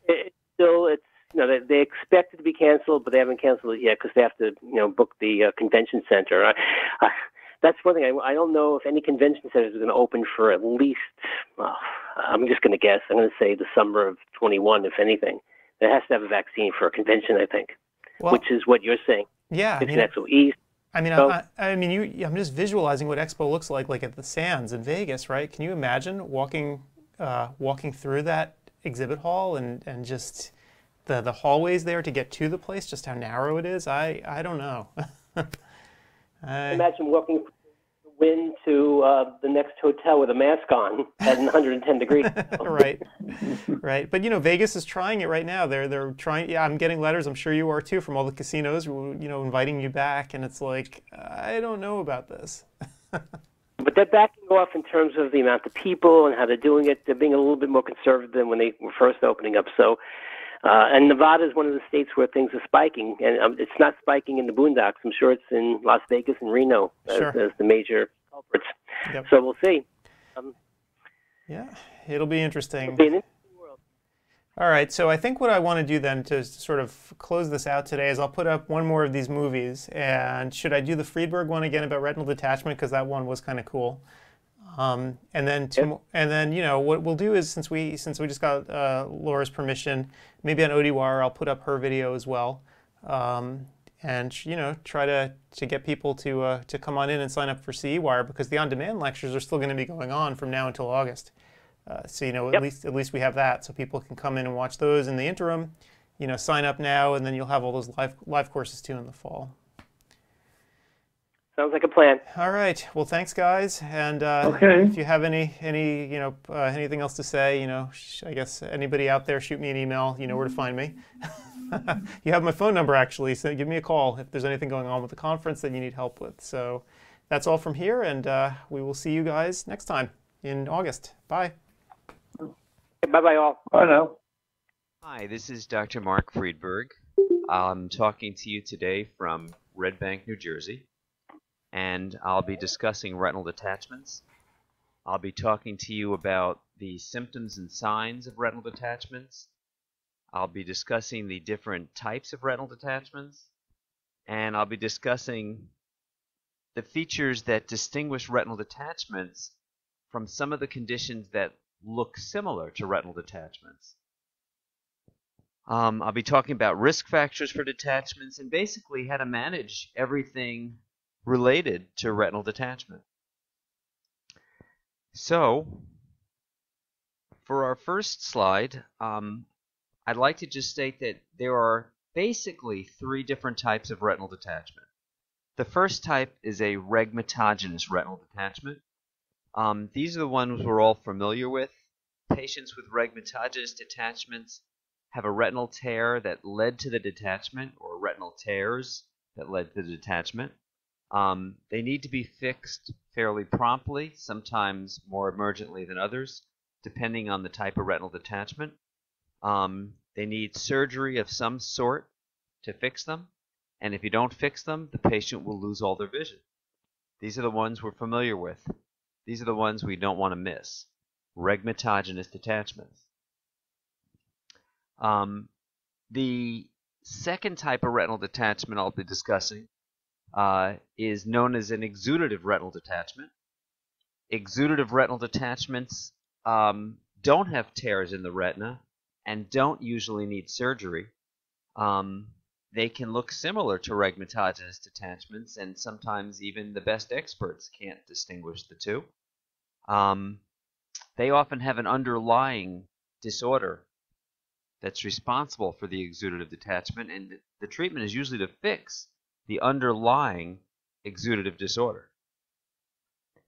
It, it's still, it's you know they, they expect it to be canceled, but they haven't canceled it yet because they have to you know book the uh, convention center. I, I, that's one thing. I, I don't know if any convention centers are going to open for at least. Uh, I'm just going to guess. I'm going to say the summer of 21, if anything. It has to have a vaccine for a convention, I think, Well, which is what you're saying. yeah, I It's mean, an Expo East. I mean, so- I, I I mean, you. I'm just visualizing what Expo looks like, like at the Sands in Vegas, right? Can you imagine walking uh, walking through that exhibit hall and and just the the hallways there to get to the place, just how narrow it is? I I don't know. I, Imagine walking the wind to uh, the next hotel with a mask on at 110 degrees. right, right. But you know, Vegas is trying it right now. They're they're trying. Yeah, I'm getting letters. I'm sure you are too from all the casinos. You know, inviting you back, and it's like I don't know about this. But they're backing off in terms of the amount of people and how they're doing it. They're being a little bit more conservative than when they were first opening up. So, uh, and Nevada is one of the states where things are spiking, and um, it's not spiking in the boondocks. I'm sure it's in Las Vegas and Reno as, Sure. as the major culprits. Yep. So we'll see. Yeah, it'll be interesting. It'll be an interesting world. All right, so I think what I want to do then to sort of close this out today is I'll put up one more of these movies. And should I do the Friedberg one again about retinal detachment because that one was kind of cool. Um, and then and then you know what we'll do is since we since we just got uh, Laura's permission, maybe on ODwire I'll put up her video as well, um, and you know try to to get people to uh, to come on in and sign up for CE Wire because the on-demand lectures are still going to be going on from now until August. Uh, so you know at Yep. least at least we have that, so people can come in and watch those in the interim. You know, sign up now, and then you'll have all those live live courses too in the fall. Sounds like a plan. All right. Well, thanks, guys. And uh, Okay. if you have any any you know uh, anything else to say, you know, sh- I guess anybody out there, shoot me an email. You know where to find me. you have my phone number actually, so give me a call if there's anything going on with the conference that you need help with. So that's all from here, and uh, we will see you guys next time in August. Bye. Bye bye, all. I know. Hi, this is Dr. Mark Friedberg. I'm talking to you today from Red Bank, New Jersey, and I'll be discussing retinal detachments. I'll be talking to you about the symptoms and signs of retinal detachments. I'll be discussing the different types of retinal detachments, and I'll be discussing the features that distinguish retinal detachments from some of the conditions that look similar to retinal detachments. Um, I'll be talking about risk factors for detachments and basically how to manage everything related to retinal detachment. So, for our first slide, um, I'd like to just state that there are basically three different types of retinal detachment. The first type is a rhegmatogenous retinal detachment. Um, these are the ones we're all familiar with. Patients with rhegmatogenous detachments have a retinal tear that led to the detachment or retinal tears that led to the detachment. Um, they need to be fixed fairly promptly, sometimes more emergently than others, depending on the type of retinal detachment. Um, they need surgery of some sort to fix them, and if you don't fix them, the patient will lose all their vision. These are the ones we're familiar with. These are the ones we don't want to miss. Rhegmatogenous detachments. Um, the second type of retinal detachment I'll be discussing uh, is known as an exudative retinal detachment. Exudative retinal detachments um, don't have tears in the retina and don't usually need surgery. Um, they can look similar to rhegmatogenous detachments, and sometimes even the best experts can't distinguish the two. Um, they often have an underlying disorder that's responsible for the exudative detachment, and the treatment is usually to fix the underlying exudative disorder.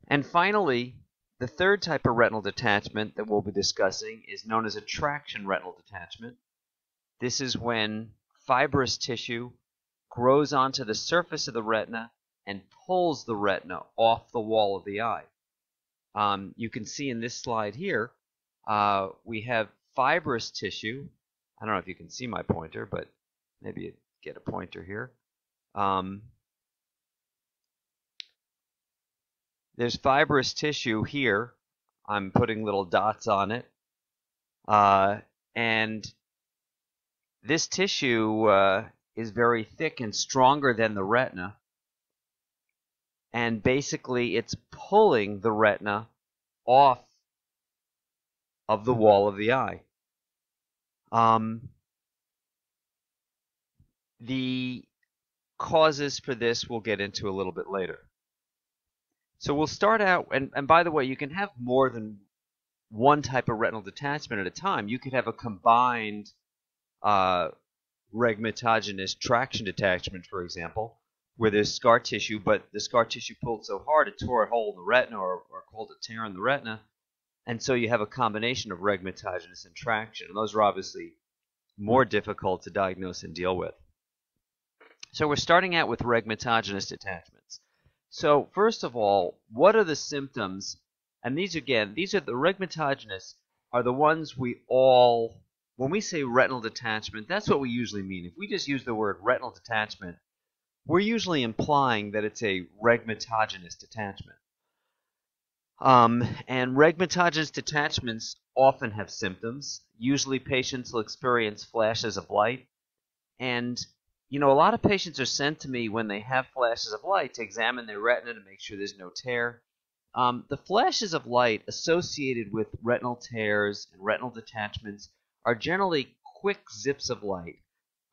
And finally, the third type of retinal detachment that we'll be discussing is known as a traction retinal detachment. This is when fibrous tissue grows onto the surface of the retina and pulls the retina off the wall of the eye. Um, you can see in this slide here, uh, we have fibrous tissue. I don't know if you can see my pointer, but maybe you get a pointer here. Um, there's fibrous tissue here. I'm putting little dots on it. Uh, and this tissue uh, is very thick and stronger than the retina. And basically, it's pulling the retina off of the wall of the eye. Um, the causes for this we'll get into a little bit later. So we'll start out, and, and by the way, you can have more than one type of retinal detachment at a time. You could have a combined uh, rhegmatogenous traction detachment, for example, where there's scar tissue, but the scar tissue pulled so hard it tore a hole in the retina or, or called a tear in the retina. And so you have a combination of rhegmatogenous and traction. And those are obviously more difficult to diagnose and deal with. So we're starting out with rhegmatogenous detachments. So first of all, what are the symptoms? And these again, these are the rhegmatogenous are the ones we all when we say retinal detachment, that's what we usually mean. If we just use the word retinal detachment, we're usually implying that it's a rhegmatogenous detachment. Um, and rhegmatogenous detachments often have symptoms. Usually patients will experience flashes of light. And, you know, a lot of patients are sent to me when they have flashes of light to examine their retina to make sure there's no tear. Um, the flashes of light associated with retinal tears and retinal detachments are generally quick zips of light.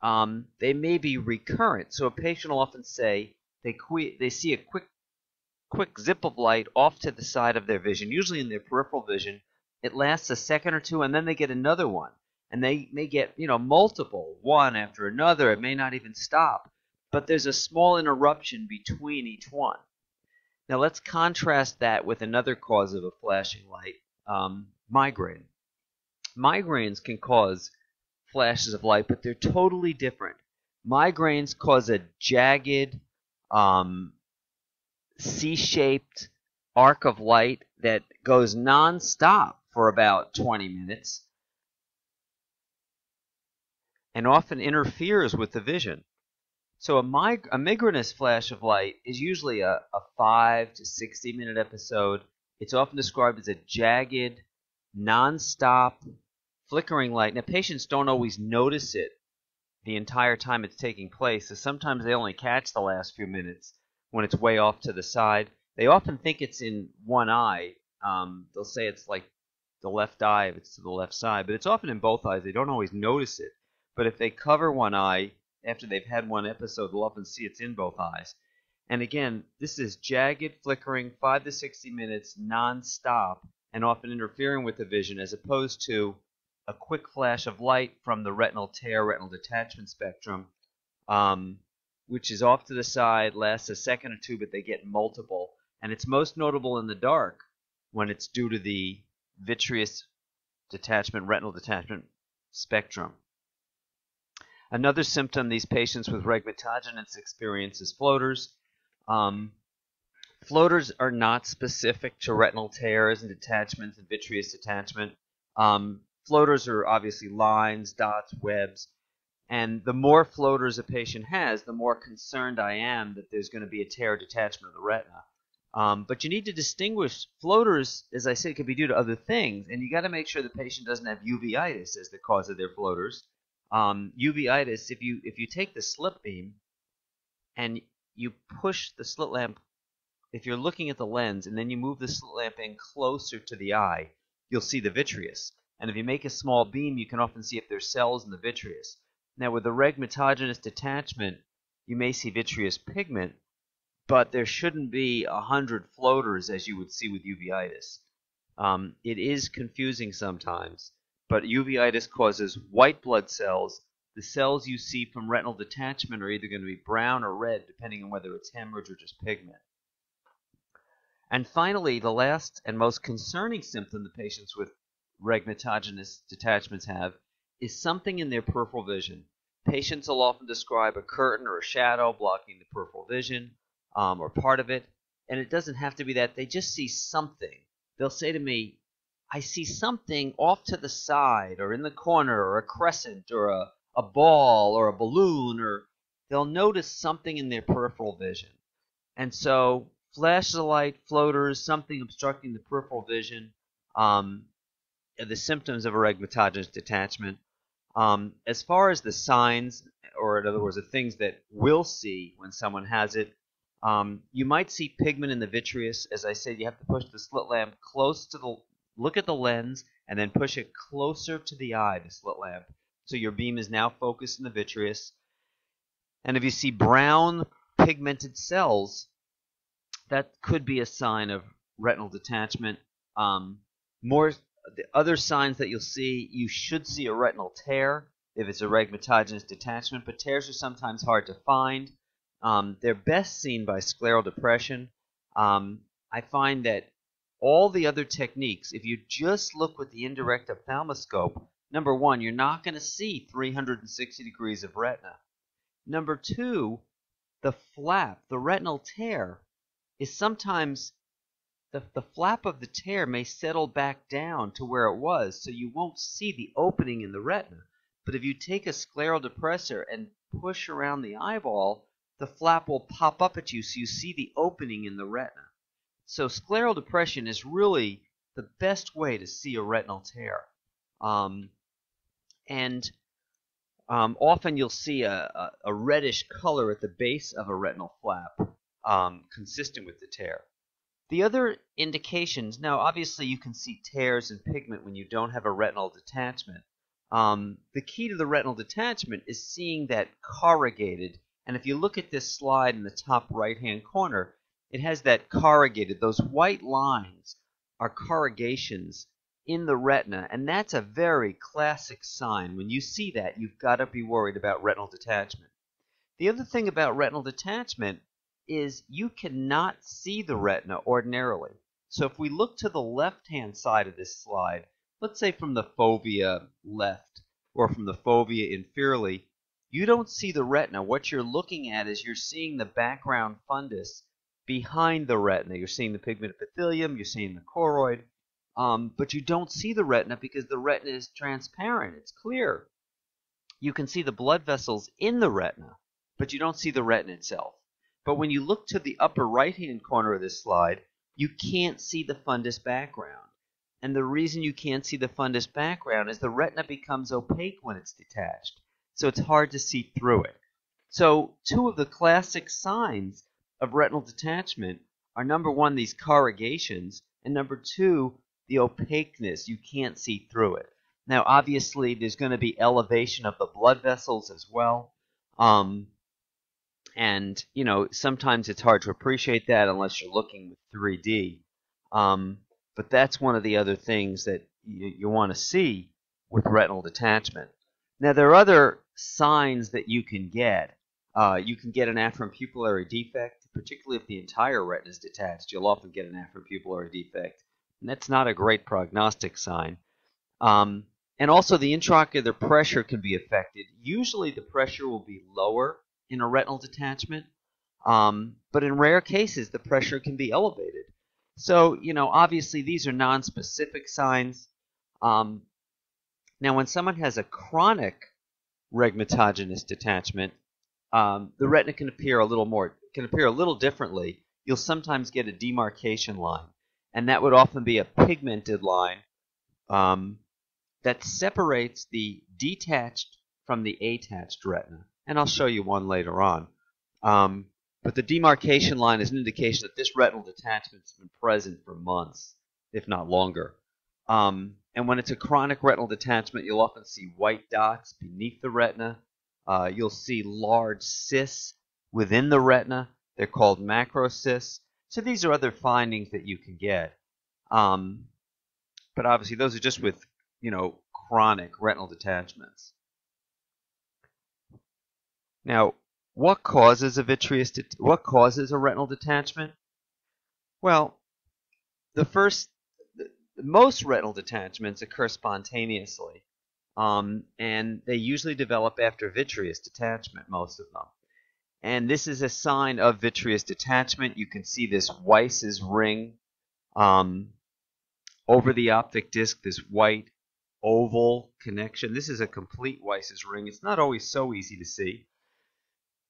Um, they may be recurrent. So a patient will often say they que- they see a quick quick zip of light off to the side of their vision, usually in their peripheral vision. It lasts a second or two, and then they get another one, and they may get you know multiple, one after another. It may not even stop, but there's a small interruption between each one. Now let's contrast that with another cause of a flashing light, um, migraine migraines can cause flashes of light, but they're totally different. Migraines cause a jagged, um, C-shaped arc of light that goes nonstop for about 20 minutes and often interferes with the vision. So a, mig- a flash of light is usually a, a 5 to 60 minute episode. It's often described as a jagged, nonstop flickering light. Now, patients don't always notice it the entire time it's taking place. So sometimes they only catch the last few minutes. when it's way off to the side. They often think it's in one eye. Um, they'll say it's like the left eye if it's to the left side, but it's often in both eyes. They don't always notice it. But if they cover one eye after they've had one episode, they'll often see it's in both eyes. And again, this is jagged, flickering, 5 to 60 minutes, non-stop, and often interfering with the vision as opposed to a quick flash of light from the retinal tear, retinal detachment spectrum, um, which is off to the side, lasts a second or two, but they get multiple. And it's most notable in the dark when it's due to the vitreous detachment, retinal detachment spectrum. Another symptom these patients with rhegmatogenous experience is floaters. Um, floaters are not specific to retinal tears and detachments and vitreous detachment. Um, floaters are obviously lines, dots, webs. And the more floaters a patient has, the more concerned I am that there's going to be a tear detachment of the retina. Um, but you need to distinguish floaters, as I said, could be due to other things, and you got to make sure the patient doesn't have uveitis as the cause of their floaters. Um, uveitis, if you if you take the slit beam and you push the slit lamp, if you're looking at the lens and then you move the slit lamp in closer to the eye, you'll see the vitreous. And if you make a small beam, you can often see if there's cells in the vitreous. Now, with the rhegmatogenous detachment, you may see vitreous pigment, but there shouldn't be a hundred floaters as you would see with uveitis. Um, it is confusing sometimes, but uveitis causes white blood cells. The cells you see from retinal detachment are either going to be brown or red, depending on whether it's hemorrhage or just pigment. And finally, the last and most concerning symptom the patients with rhegmatogenous detachments have is something in their peripheral vision. Patients will often describe a curtain or a shadow blocking the peripheral vision um, or part of it, and it doesn't have to be that. They just see something. They'll say to me, I see something off to the side or in the corner or a crescent or a, a ball or a balloon or they'll notice something in their peripheral vision. And so flashes of light, floaters, something obstructing the peripheral vision, um, the symptoms of eregmatogenous detachment. Um, as far as the signs, or in other words, the things that we'll see when someone has it, um, you might see pigment in the vitreous. As I said, you have to push the slit lamp close to the, look at the lens, and then push it closer to the eye, the slit lamp. So your beam is now focused in the vitreous. And if you see brown pigmented cells, that could be a sign of retinal detachment. Um, more the other signs that you'll see, you should see a retinal tear if it's a rhegmatogenous detachment, but tears are sometimes hard to find. Um, they're best seen by scleral depression. Um, I find that all the other techniques, if you just look with the indirect ophthalmoscope, number one, you're not going to see 360 degrees of retina. Number two, the flap, the retinal tear, is sometimes the, the flap of the tear may settle back down to where it was, so you won't see the opening in the retina. But if you take a scleral depressor and push around the eyeball, the flap will pop up at you so you see the opening in the retina. So scleral depression is really the best way to see a retinal tear. Um, and um, often you'll see a, a, a, reddish color at the base of a retinal flap um, consistent with the tear. The other indications, now obviously you can see tears and pigment when you don't have a retinal detachment. Um, the key to the retinal detachment is seeing that corrugated, and if you look at this slide in the top right hand corner, it has that corrugated, those white lines are corrugations in the retina, and that's a very classic sign. When you see that, you've got to be worried about retinal detachment. The other thing about retinal detachment is you cannot see the retina ordinarily. So if we look to the left-hand side of this slide, let's say from the fovea left or from the fovea inferiorly, you don't see the retina. What you're looking at is you're seeing the background fundus behind the retina. You're seeing the pigment epithelium, you're seeing the choroid, um, but you don't see the retina because the retina is transparent. It's clear. You can see the blood vessels in the retina, but you don't see the retina itself. But when you look to the upper right-hand corner of this slide, you can't see the fundus background. And the reason you can't see the fundus background is the retina becomes opaque when it's detached. So it's hard to see through it. So two of the classic signs of retinal detachment are number one, these corrugations, and number two, the opaqueness. You can't see through it. Now, obviously, there's going to be elevation of the blood vessels as well. Um, and, you know, sometimes it's hard to appreciate that unless you're looking with 3D. Um, but that's one of the other things that you, you want to see with retinal detachment. Now, there are other signs that you can get. Uh, you can get an afferent pupillary defect, particularly if the entire retina is detached. You'll often get an afferent pupillary defect. And that's not a great prognostic sign. Um, and also, the intraocular pressure can be affected. Usually, the pressure will be lower in a retinal detachment, um, but in rare cases, the pressure can be elevated. So, you know, obviously, these are non-specific signs. Um, now, when someone has a chronic rhegmatogenous detachment, um, the retina can appear a little more, can appear a little differently. You'll sometimes get a demarcation line, and that would often be a pigmented line um, that separates the detached from the attached retina. And I'll show you one later on. Um, but the demarcation line is an indication that this retinal detachment has been present for months, if not longer. Um, and when it's a chronic retinal detachment, you'll often see white dots beneath the retina. Uh, you'll see large cysts within the retina. They're called macrocysts. So these are other findings that you can get. Um, but obviously, those are just with, you know, chronic retinal detachments. Now, what causes a vitreous? what causes a retinal detachment? Well, the first, the, most retinal detachments occur spontaneously, um, and they usually develop after vitreous detachment. Most of them, and this is a sign of vitreous detachment. You can see this Weiss's ring um, over the optic disc. This white oval connection. This is a complete Weiss's ring. It's not always so easy to see.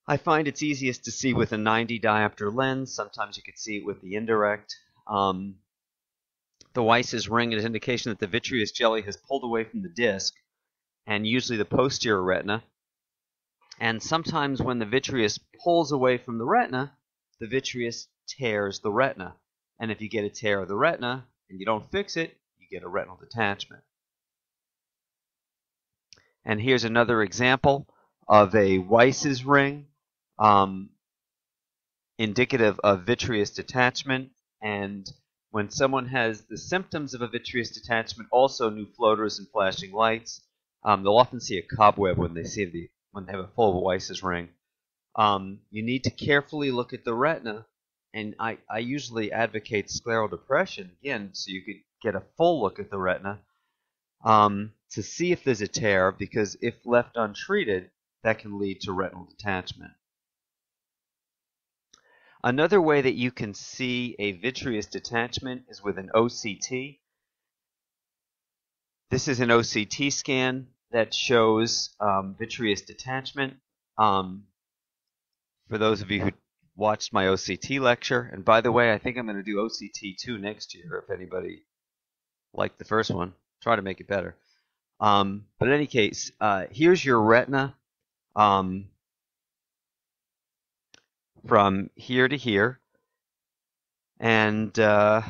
I find it's easiest to see with a 90 diopter lens. Sometimes you can see it with the indirect. Um, the Weiss's ring is an indication that the vitreous jelly has pulled away from the disc, and usually the posterior retina. And sometimes when the vitreous pulls away from the retina, the vitreous tears the retina. And if you get a tear of the retina and you don't fix it, you get a retinal detachment. And here's another example of a Weiss's ring um, indicative of vitreous detachment. And when someone has the symptoms of a vitreous detachment, also new floaters and flashing lights, um, they'll often see a cobweb when they see the when they have a full Weiss's ring. Um, you need to carefully look at the retina, and I, I usually advocate scleral depression again, so you could get a full look at the retina um, to see if there's a tear, because if left untreated, that can lead to retinal detachment. Another way that you can see a vitreous detachment is with an OCT. This is an OCT scan that shows um, vitreous detachment. Um, for those of you who watched my OCT lecture, and by the way, I think I'm going to do OCT 2 next year if anybody liked the first one. Try to make it better. Um, but in any case, uh, here's your retina. Um, from here to here. And uh,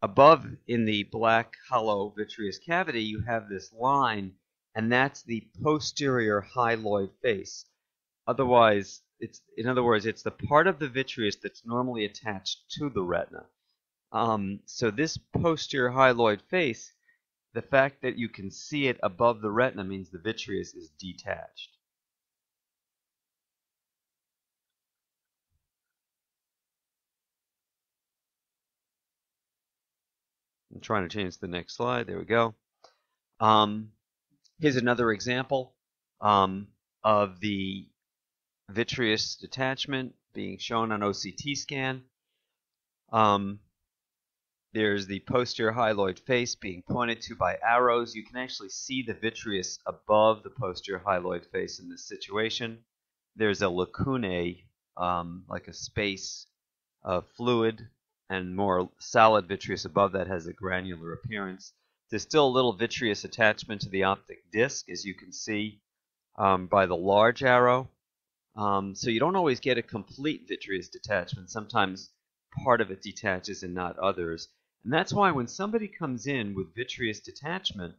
above in the black hollow vitreous cavity, you have this line, and that's the posterior hyaloid face. Otherwise, it's in other words, it's the part of the vitreous that's normally attached to the retina. Um, so this posterior hyaloid face, the fact that you can see it above the retina means the vitreous is detached. I'm trying to change the next slide. There we go. Um, here's another example um, of the vitreous detachment being shown on OCT scan. Um, there's the posterior hyaloid face being pointed to by arrows. You can actually see the vitreous above the posterior hyaloid face in this situation. There's a lacunae, um, like a space of fluid and more solid vitreous above that has a granular appearance. There's still a little vitreous attachment to the optic disc, as you can see um, by the large arrow. Um, so you don't always get a complete vitreous detachment. Sometimes part of it detaches and not others. And that's why when somebody comes in with vitreous detachment,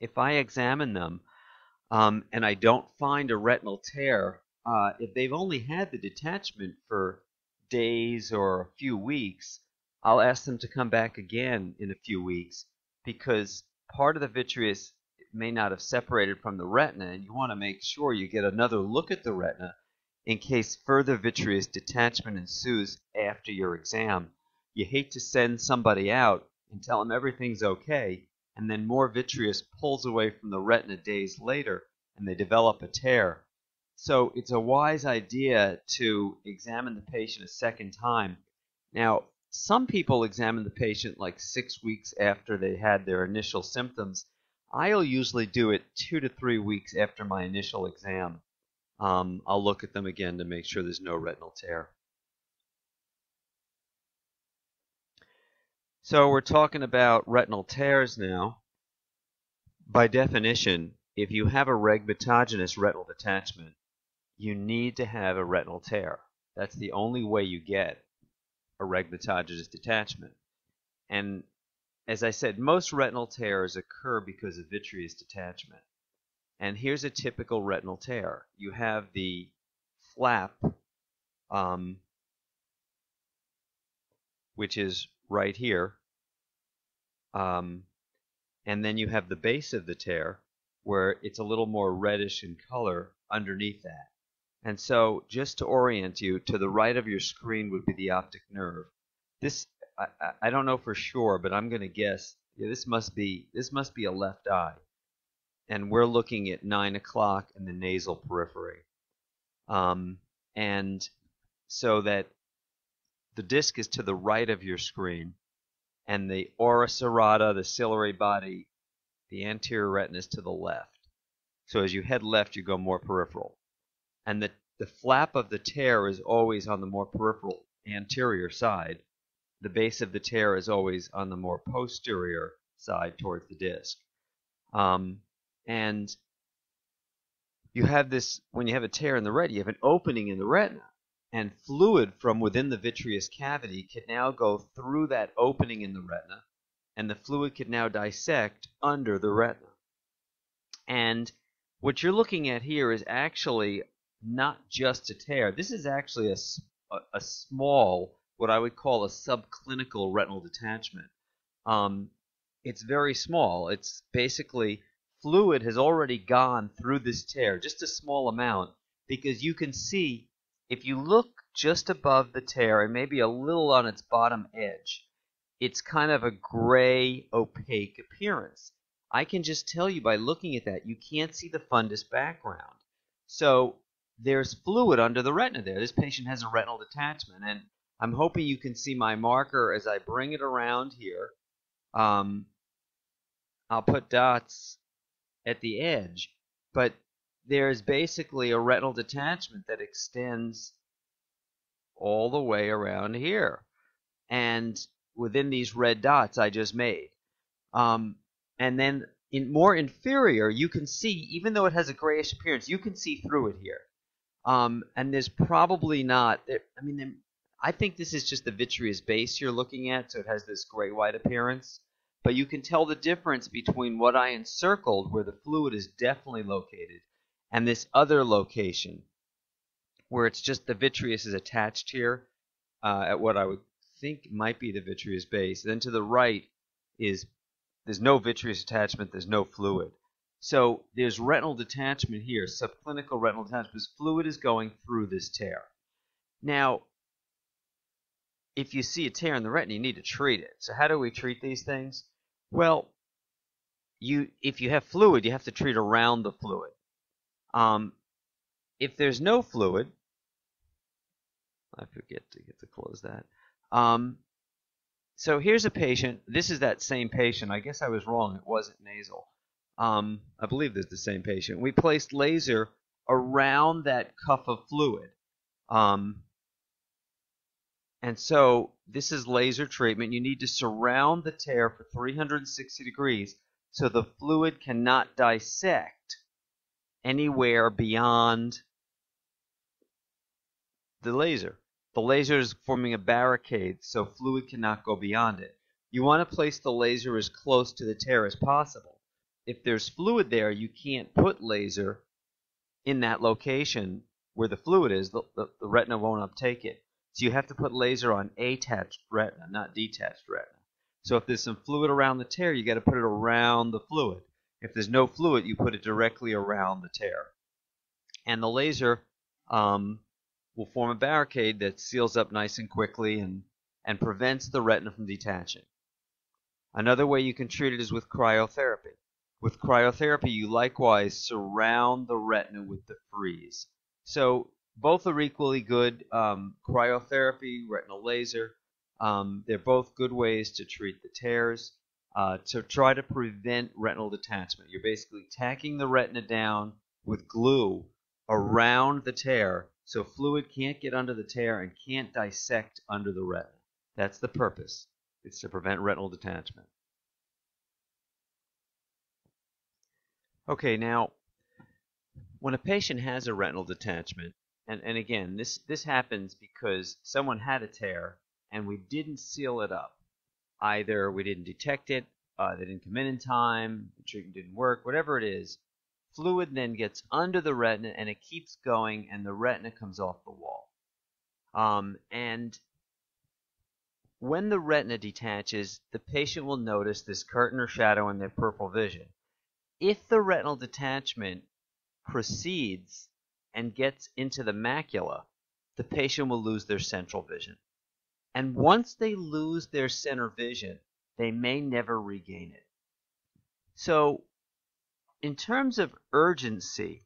if I examine them um, and I don't find a retinal tear, uh, if they've only had the detachment for days or a few weeks, I'll ask them to come back again in a few weeks because part of the vitreous may not have separated from the retina, and you want to make sure you get another look at the retina in case further vitreous detachment ensues after your exam. You hate to send somebody out and tell them everything's okay, and then more vitreous pulls away from the retina days later and they develop a tear. So it's a wise idea to examine the patient a second time. Now, some people examine the patient like six weeks after they had their initial symptoms. I'll usually do it two to three weeks after my initial exam. Um, I'll look at them again to make sure there's no retinal tear. So we're talking about retinal tears now. By definition, if you have a rhegmatogenous retinal detachment, you need to have a retinal tear. That's the only way you get a rhegmatogenous detachment. And as I said, most retinal tears occur because of vitreous detachment. And here's a typical retinal tear. You have the flap, um, which is right here. Um, and then you have the base of the tear, where it's a little more reddish in color underneath that. And so, just to orient you, to the right of your screen would be the optic nerve. This, I, I don't know for sure, but I'm going to guess. Yeah, this must be this must be a left eye, and we're looking at nine o'clock in the nasal periphery. Um, and so that the disc is to the right of your screen, and the ora serrata, the ciliary body, the anterior retina is to the left. So as you head left, you go more peripheral. And the, the flap of the tear is always on the more peripheral anterior side. The base of the tear is always on the more posterior side towards the disc. Um, and you have this, when you have a tear in the retina, you have an opening in the retina and fluid from within the vitreous cavity can now go through that opening in the retina, and the fluid can now dissect under the retina. And what you're looking at here is actually not just a tear. This is actually a, a, a small, what I would call a subclinical retinal detachment. Um, it's very small. It's basically fluid has already gone through this tear, just a small amount, because you can see if you look just above the tear and maybe a little on its bottom edge, it's kind of a gray, opaque appearance. I can just tell you by looking at that, you can't see the fundus background. So there's fluid under the retina there. This patient has a retinal detachment, and I'm hoping you can see my marker as I bring it around here. Um, I'll put dots at the edge, but there's basically a retinal detachment that extends all the way around here. And within these red dots I just made. Um, and then in more inferior, you can see, even though it has a grayish appearance, you can see through it here. Um, and there's probably not, I mean, I think this is just the vitreous base you're looking at, so it has this gray-white appearance. But you can tell the difference between what I encircled, where the fluid is definitely located, and this other location where it's just the vitreous is attached here uh, at what I would think might be the vitreous base. Then to the right is there's no vitreous attachment, there's no fluid. So there's retinal detachment here, subclinical retinal detachment. This fluid is going through this tear. Now, if you see a tear in the retina, you need to treat it. So how do we treat these things? Well, you if you have fluid, you have to treat around the fluid. Um, if there's no fluid, I forget to get to close that. Um, so here's a patient. This is that same patient. I guess I was wrong. It wasn't nasal. Um, I believe this is the same patient. We placed laser around that cuff of fluid. Um, and so this is laser treatment. You need to surround the tear for 360 degrees so the fluid cannot dissect anywhere beyond the laser. The laser is forming a barricade so fluid cannot go beyond it. You want to place the laser as close to the tear as possible. If there's fluid there, you can't put laser in that location where the fluid is. The, the, the retina won't uptake it. So you have to put laser on attached retina, not detached retina. So if there's some fluid around the tear, you got to put it around the fluid. If there's no fluid, you put it directly around the tear. And the laser um, will form a barricade that seals up nice and quickly and, and prevents the retina from detaching. Another way you can treat it is with cryotherapy. With cryotherapy, you likewise surround the retina with the freeze. So both are equally good. Um, cryotherapy, retinal laser, um, they're both good ways to treat the tears. Uh, to try to prevent retinal detachment, you're basically tacking the retina down with glue around the tear so fluid can't get under the tear and can't dissect under the retina. That's the purpose. It's to prevent retinal detachment. Okay, now, when a patient has a retinal detachment, and, and again, this, this happens because someone had a tear and we didn't seal it up. Either we didn't detect it, uh, they didn't come in in time, the treatment didn't work, whatever it is, fluid then gets under the retina and it keeps going and the retina comes off the wall. Um, and when the retina detaches, the patient will notice this curtain or shadow in their peripheral vision. If the retinal detachment proceeds and gets into the macula, the patient will lose their central vision. And once they lose their center vision, they may never regain it. So, in terms of urgency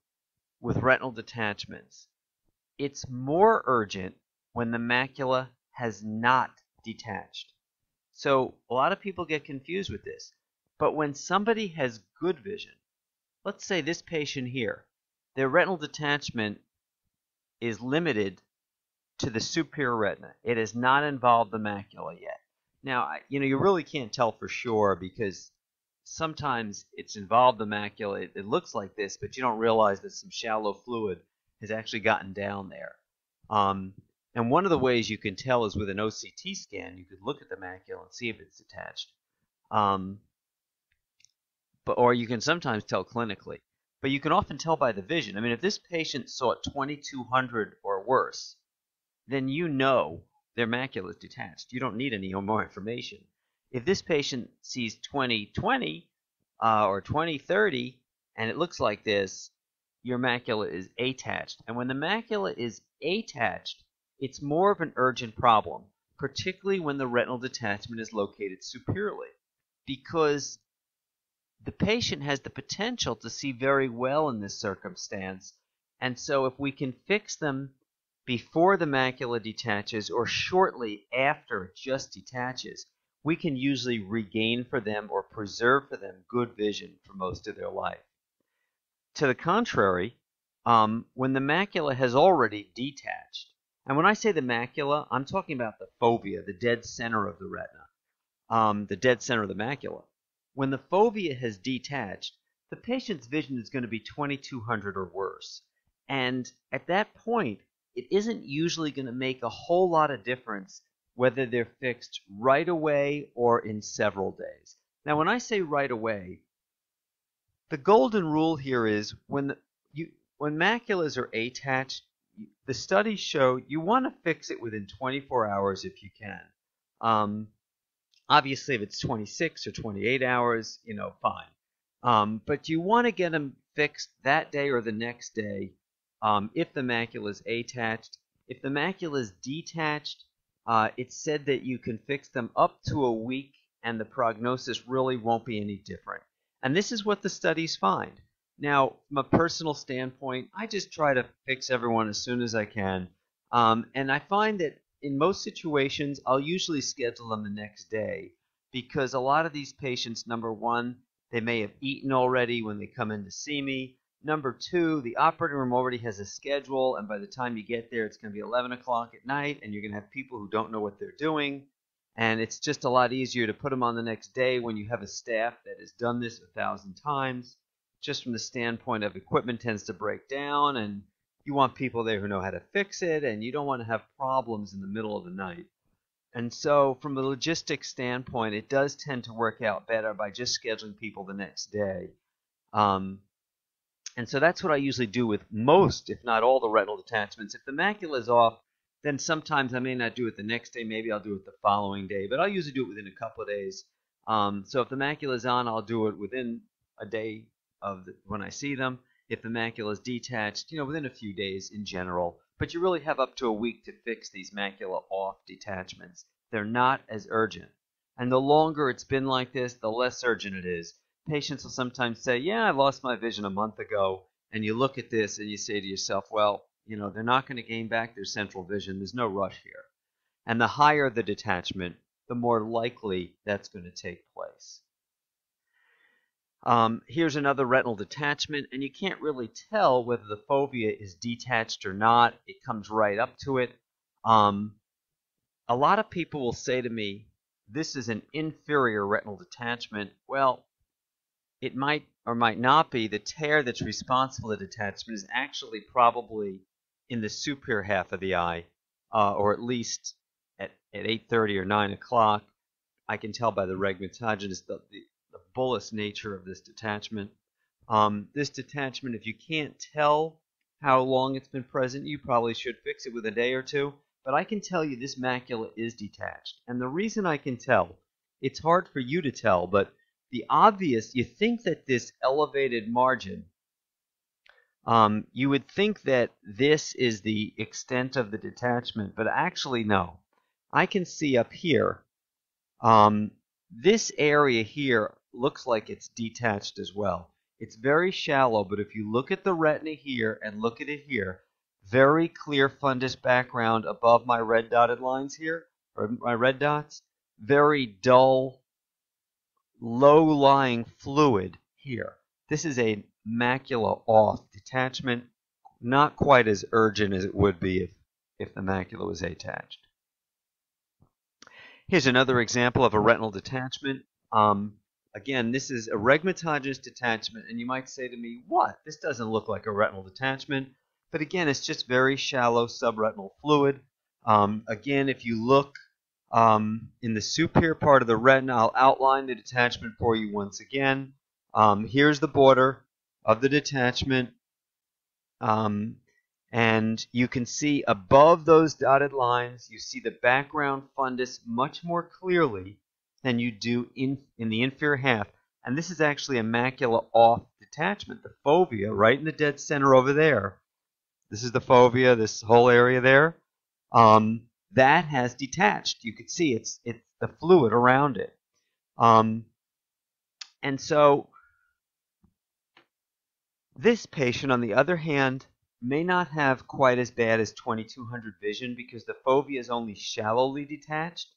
with retinal detachments, it's more urgent when the macula has not detached. So, a lot of people get confused with this. But when somebody has good vision, let's say this patient here, their retinal detachment is limited to the superior retina. It has not involved the macula yet. Now, you know, you really can't tell for sure because sometimes it's involved the macula. It, it, looks like this, but you don't realize that some shallow fluid has actually gotten down there. Um, and one of the ways you can tell is with an OCT scan. You could look at the macula and see if it's detached. Um, but or you can sometimes tell clinically. But you can often tell by the vision. I mean, if this patient saw 2200 or worse, then you know their macula is detached. You don't need any more information. If this patient sees 2020 uh, or 2030 and it looks like this, your macula is attached. And when the macula is attached, it's more of an urgent problem, particularly when the retinal detachment is located superiorly, because the patient has the potential to see very well in this circumstance. And so if we can fix them before the macula detaches or shortly after it just detaches, we can usually regain for them or preserve for them good vision for most of their life. To the contrary, um, when the macula has already detached, and when I say the macula, I'm talking about the fovea, the dead center of the retina, um, the dead center of the macula. When the fovea has detached, the patient's vision is going to be 2200 or worse. And at that point, it isn't usually going to make a whole lot of difference whether they're fixed right away or in several days. Now, when I say right away, the golden rule here is when the, you when maculas are attached, the studies show you want to fix it within 24 hours if you can. Um, obviously, if it's 26 or 28 hours, you know, fine. Um, but you want to get them fixed that day or the next day um, if the macula is attached. If the macula is detached, uh, it's said that you can fix them up to a week and the prognosis really won't be any different. And this is what the studies find. Now, from a personal standpoint, I just try to fix everyone as soon as I can. Um, and I find that in most situations, I'll usually schedule them the next day because a lot of these patients, number one, they may have eaten already when they come in to see me. Number two, the operating room already has a schedule, and by the time you get there, it's going to be 11 o'clock at night, and you're going to have people who don't know what they're doing. And it's just a lot easier to put them on the next day when you have a staff that has done this a thousand times. Just from the standpoint of equipment tends to break down, and you want people there who know how to fix it, and you don't want to have problems in the middle of the night. And so, from a logistics standpoint, it does tend to work out better by just scheduling people the next day. Um, and so that's what I usually do with most, if not all, the retinal detachments. If the macula is off, then sometimes I may not do it the next day. Maybe I'll do it the following day, but I'll usually do it within a couple of days. Um, so if the macula is on, I'll do it within a day of the, when I see them. If the macula is detached, you know, within a few days in general. But you really have up to a week to fix these macula off detachments. They're not as urgent. And the longer it's been like this, the less urgent it is patients will sometimes say, Yeah, I lost my vision a month ago. And you look at this and you say to yourself, Well, you know, they're not going to gain back their central vision. There's no rush here. And the higher the detachment, the more likely that's going to take place. Um, here's another retinal detachment, and you can't really tell whether the fovea is detached or not. It comes right up to it. Um, a lot of people will say to me, this is an inferior retinal detachment. Well, it might or might not be the tear that's responsible for the detachment is actually probably in the superior half of the eye, uh, or at least at, at 8.30 or 9 o'clock. I can tell by the rhegmatogenous, the, the, the bullous nature of this detachment. Um, this detachment, if you can't tell how long it's been present, you probably should fix it with a day or two. But I can tell you this macula is detached. And the reason I can tell, it's hard for you to tell, but the obvious, you think that this elevated margin, um, you would think that this is the extent of the detachment, but actually no. I can see up here, um, this area here looks like it's detached as well. It's very shallow, but if you look at the retina here and look at it here, very clear fundus background above my red dotted lines here, or my red dots, very dull low-lying fluid here. This is a macula off detachment, not quite as urgent as it would be if, if the macula was attached. Here's another example of a retinal detachment. Um, again, this is a rhegmatogenous detachment, and you might say to me, what? This doesn't look like a retinal detachment. But again, it's just very shallow subretinal fluid. Um, again, if you look um, in the superior part of the retina, I'll outline the detachment for you once again. Um, here's the border of the detachment. Um, and you can see above those dotted lines, you see the background fundus much more clearly than you do in, in the inferior half. And this is actually a macula off detachment, the fovea, right in the dead center over there. This is the fovea, this whole area there. Um, that has detached. You can see it's it's the fluid around it. Um, and so this patient, on the other hand, may not have quite as bad as 2200 vision because the fovea is only shallowly detached.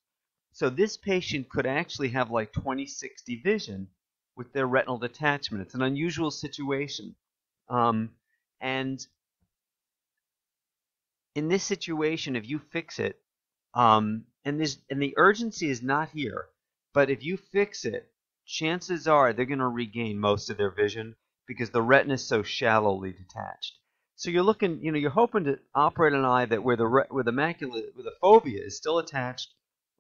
So this patient could actually have like 2060 vision with their retinal detachment. It's an unusual situation. Um, and in this situation, if you fix it, um, and this and the urgency is not here, but if you fix it, chances are they're going to regain most of their vision because the retina is so shallowly detached. So you're looking, you know, you're hoping to operate an eye that where the where the macula, where the fovea is still attached,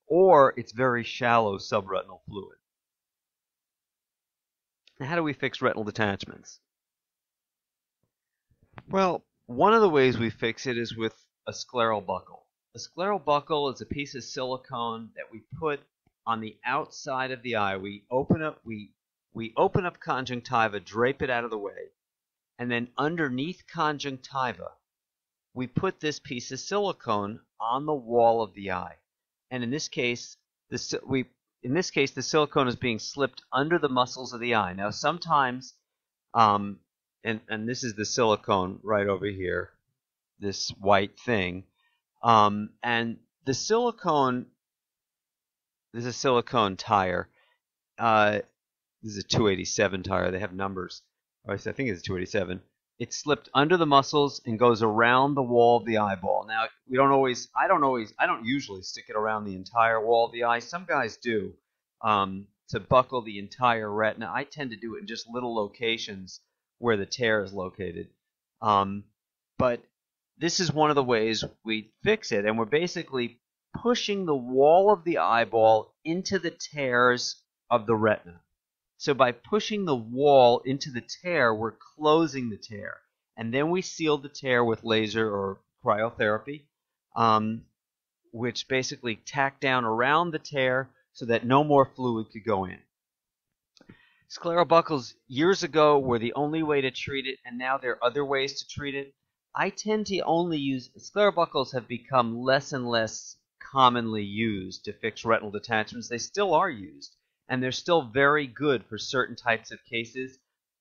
or it's very shallow subretinal fluid. Now, how do we fix retinal detachments? Well, one of the ways we fix it is with a scleral buckle. A scleral buckle is a piece of silicone that we put on the outside of the eye. We open up we we open up conjunctiva, drape it out of the way, and then underneath conjunctiva, we put this piece of silicone on the wall of the eye. And in this case, the we in this case the silicone is being slipped under the muscles of the eye. Now sometimes um, and and this is the silicone right over here, this white thing. Um, and the silicone, this is a silicone tire. Uh, this is a 287 tire. They have numbers. I think it's a 287. It's slipped under the muscles and goes around the wall of the eyeball. Now, we don't always, I don't always, I don't usually stick it around the entire wall of the eye. Some guys do um, to buckle the entire retina. I tend to do it in just little locations where the tear is located. Um, but this is one of the ways we fix it, and we're basically pushing the wall of the eyeball into the tears of the retina. So by pushing the wall into the tear, we're closing the tear. And then we seal the tear with laser or cryotherapy, um, which basically tack down around the tear so that no more fluid could go in. Sclerobuckles years ago were the only way to treat it, and now there are other ways to treat it. I tend to only use sclerobuckles have become less and less commonly used to fix retinal detachments. They still are used, and they're still very good for certain types of cases.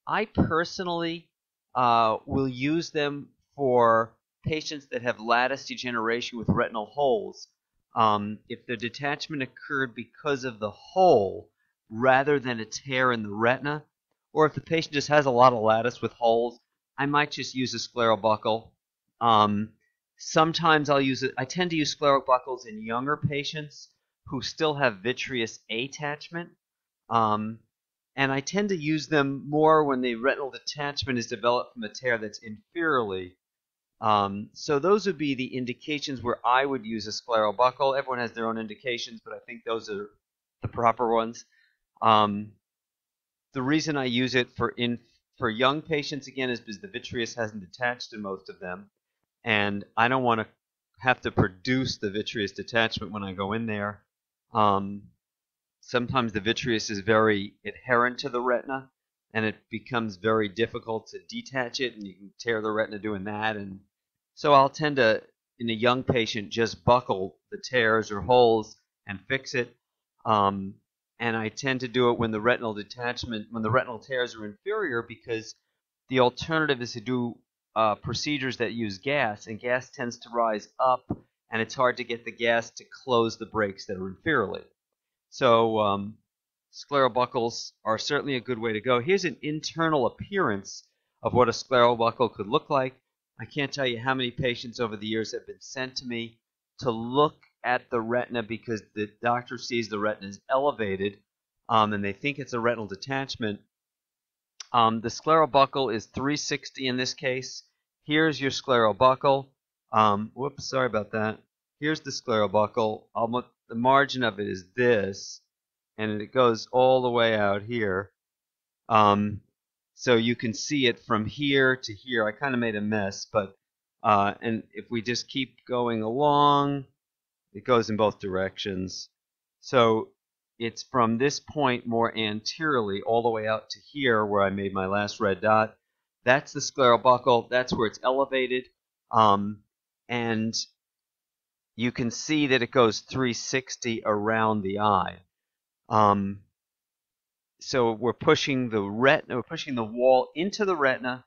I personally uh, will use them for patients that have lattice degeneration with retinal holes. Um, if the detachment occurred because of the hole rather than a tear in the retina, or if the patient just has a lot of lattice with holes, I might just use a sclerobuckle. Um, sometimes I'll use it. I tend to use scleral buckles in younger patients who still have vitreous attachment. Um, and I tend to use them more when the retinal detachment is developed from a tear that's inferiorly. Um, so those would be the indications where I would use a scleral buckle. Everyone has their own indications, but I think those are the proper ones. Um, the reason I use it for in for young patients again is because the vitreous hasn't detached in most of them, and I don't want to have to produce the vitreous detachment when I go in there. Um, sometimes the vitreous is very adherent to the retina, and it becomes very difficult to detach it, and you can tear the retina doing that. And so I'll tend to, in a young patient, just buckle the tears or holes and fix it. Um, and I tend to do it when the retinal detachment, when the retinal tears are inferior, because the alternative is to do uh, procedures that use gas, and gas tends to rise up, and it's hard to get the gas to close the breaks that are inferiorly. So um, sclerobuckles are certainly a good way to go. Here's an internal appearance of what a sclerobuckle could look like. I can't tell you how many patients over the years have been sent to me to look at the retina because the doctor sees the retina is elevated um, and they think it's a retinal detachment. Um, the sclerobuckle is 360 in this case. Here's your sclerobuckle. Um, whoops, sorry about that. Here's the sclerobuckle. Almost, the margin of it is this, and it goes all the way out here. Um, so you can see it from here to here. I kind of made a mess, but uh, and if we just keep going along, it goes in both directions. So it's from this point more anteriorly all the way out to here where I made my last red dot. That's the scleral buckle. That's where it's elevated. Um, and you can see that it goes 360 around the eye. Um, so we're pushing the retina, we're pushing the wall into the retina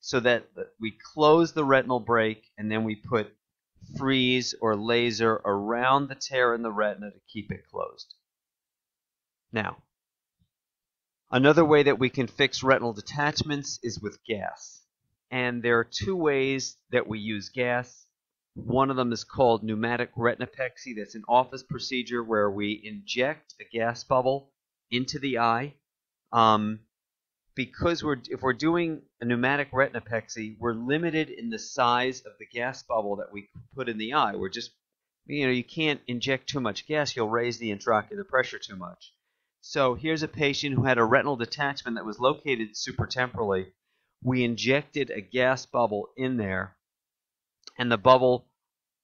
so that we close the retinal break and then we put freeze or laser around the tear in the retina to keep it closed. Now, another way that we can fix retinal detachments is with gas. And there are two ways that we use gas. One of them is called pneumatic retinopexy. That's an office procedure where we inject a gas bubble into the eye. Um, because we're if we're doing a pneumatic retinopexy, we're limited in the size of the gas bubble that we put in the eye. We're just you know, you can't inject too much gas, you'll raise the intraocular pressure too much. So here's a patient who had a retinal detachment that was located supratemporally. We injected a gas bubble in there, and the bubble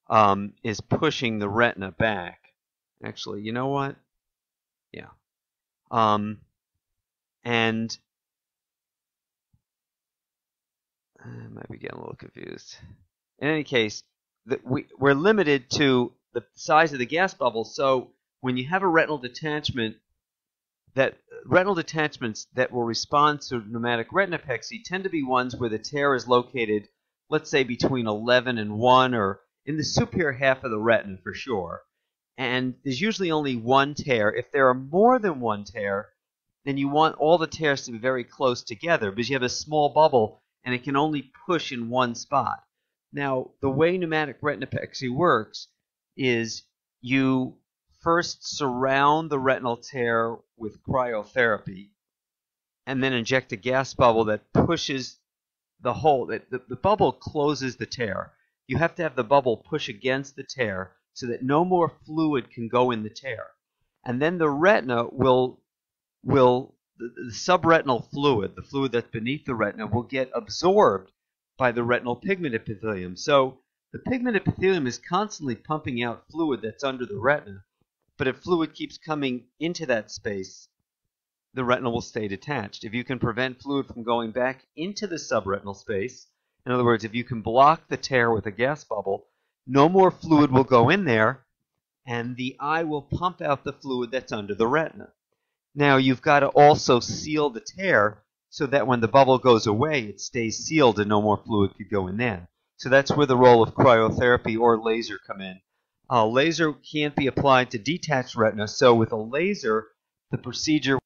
um, is pushing the retina back. Actually, you know what? Yeah. Um, and I might be getting a little confused. In any case, the, we, we're limited to the size of the gas bubble. So when you have a retinal detachment, that retinal detachments that will respond to pneumatic retinopexy tend to be ones where the tear is located, let's say between 11 and 1, or in the superior half of the retina for sure. And there's usually only one tear. If there are more than one tear, then you want all the tears to be very close together because you have a small bubble and it can only push in one spot. Now, the way pneumatic retinopexy works is you first surround the retinal tear with cryotherapy and then inject a gas bubble that pushes the hole. The, the, bubble closes the tear. you have to have the bubble push against the tear so that no more fluid can go in the tear. And then the retina will will the, the subretinal fluid, the fluid that's beneath the retina, will get absorbed by the retinal pigment epithelium. So the pigment epithelium is constantly pumping out fluid that's under the retina, but if fluid keeps coming into that space, the retina will stay detached. If you can prevent fluid from going back into the subretinal space, in other words, if you can block the tear with a gas bubble, no more fluid will go in there, and the eye will pump out the fluid that's under the retina. Now, you've got to also seal the tear so that when the bubble goes away, it stays sealed and no more fluid could go in there. So that's where the role of cryotherapy or laser come in. Uh, laser can't be applied to detached retina, so with a laser, the procedure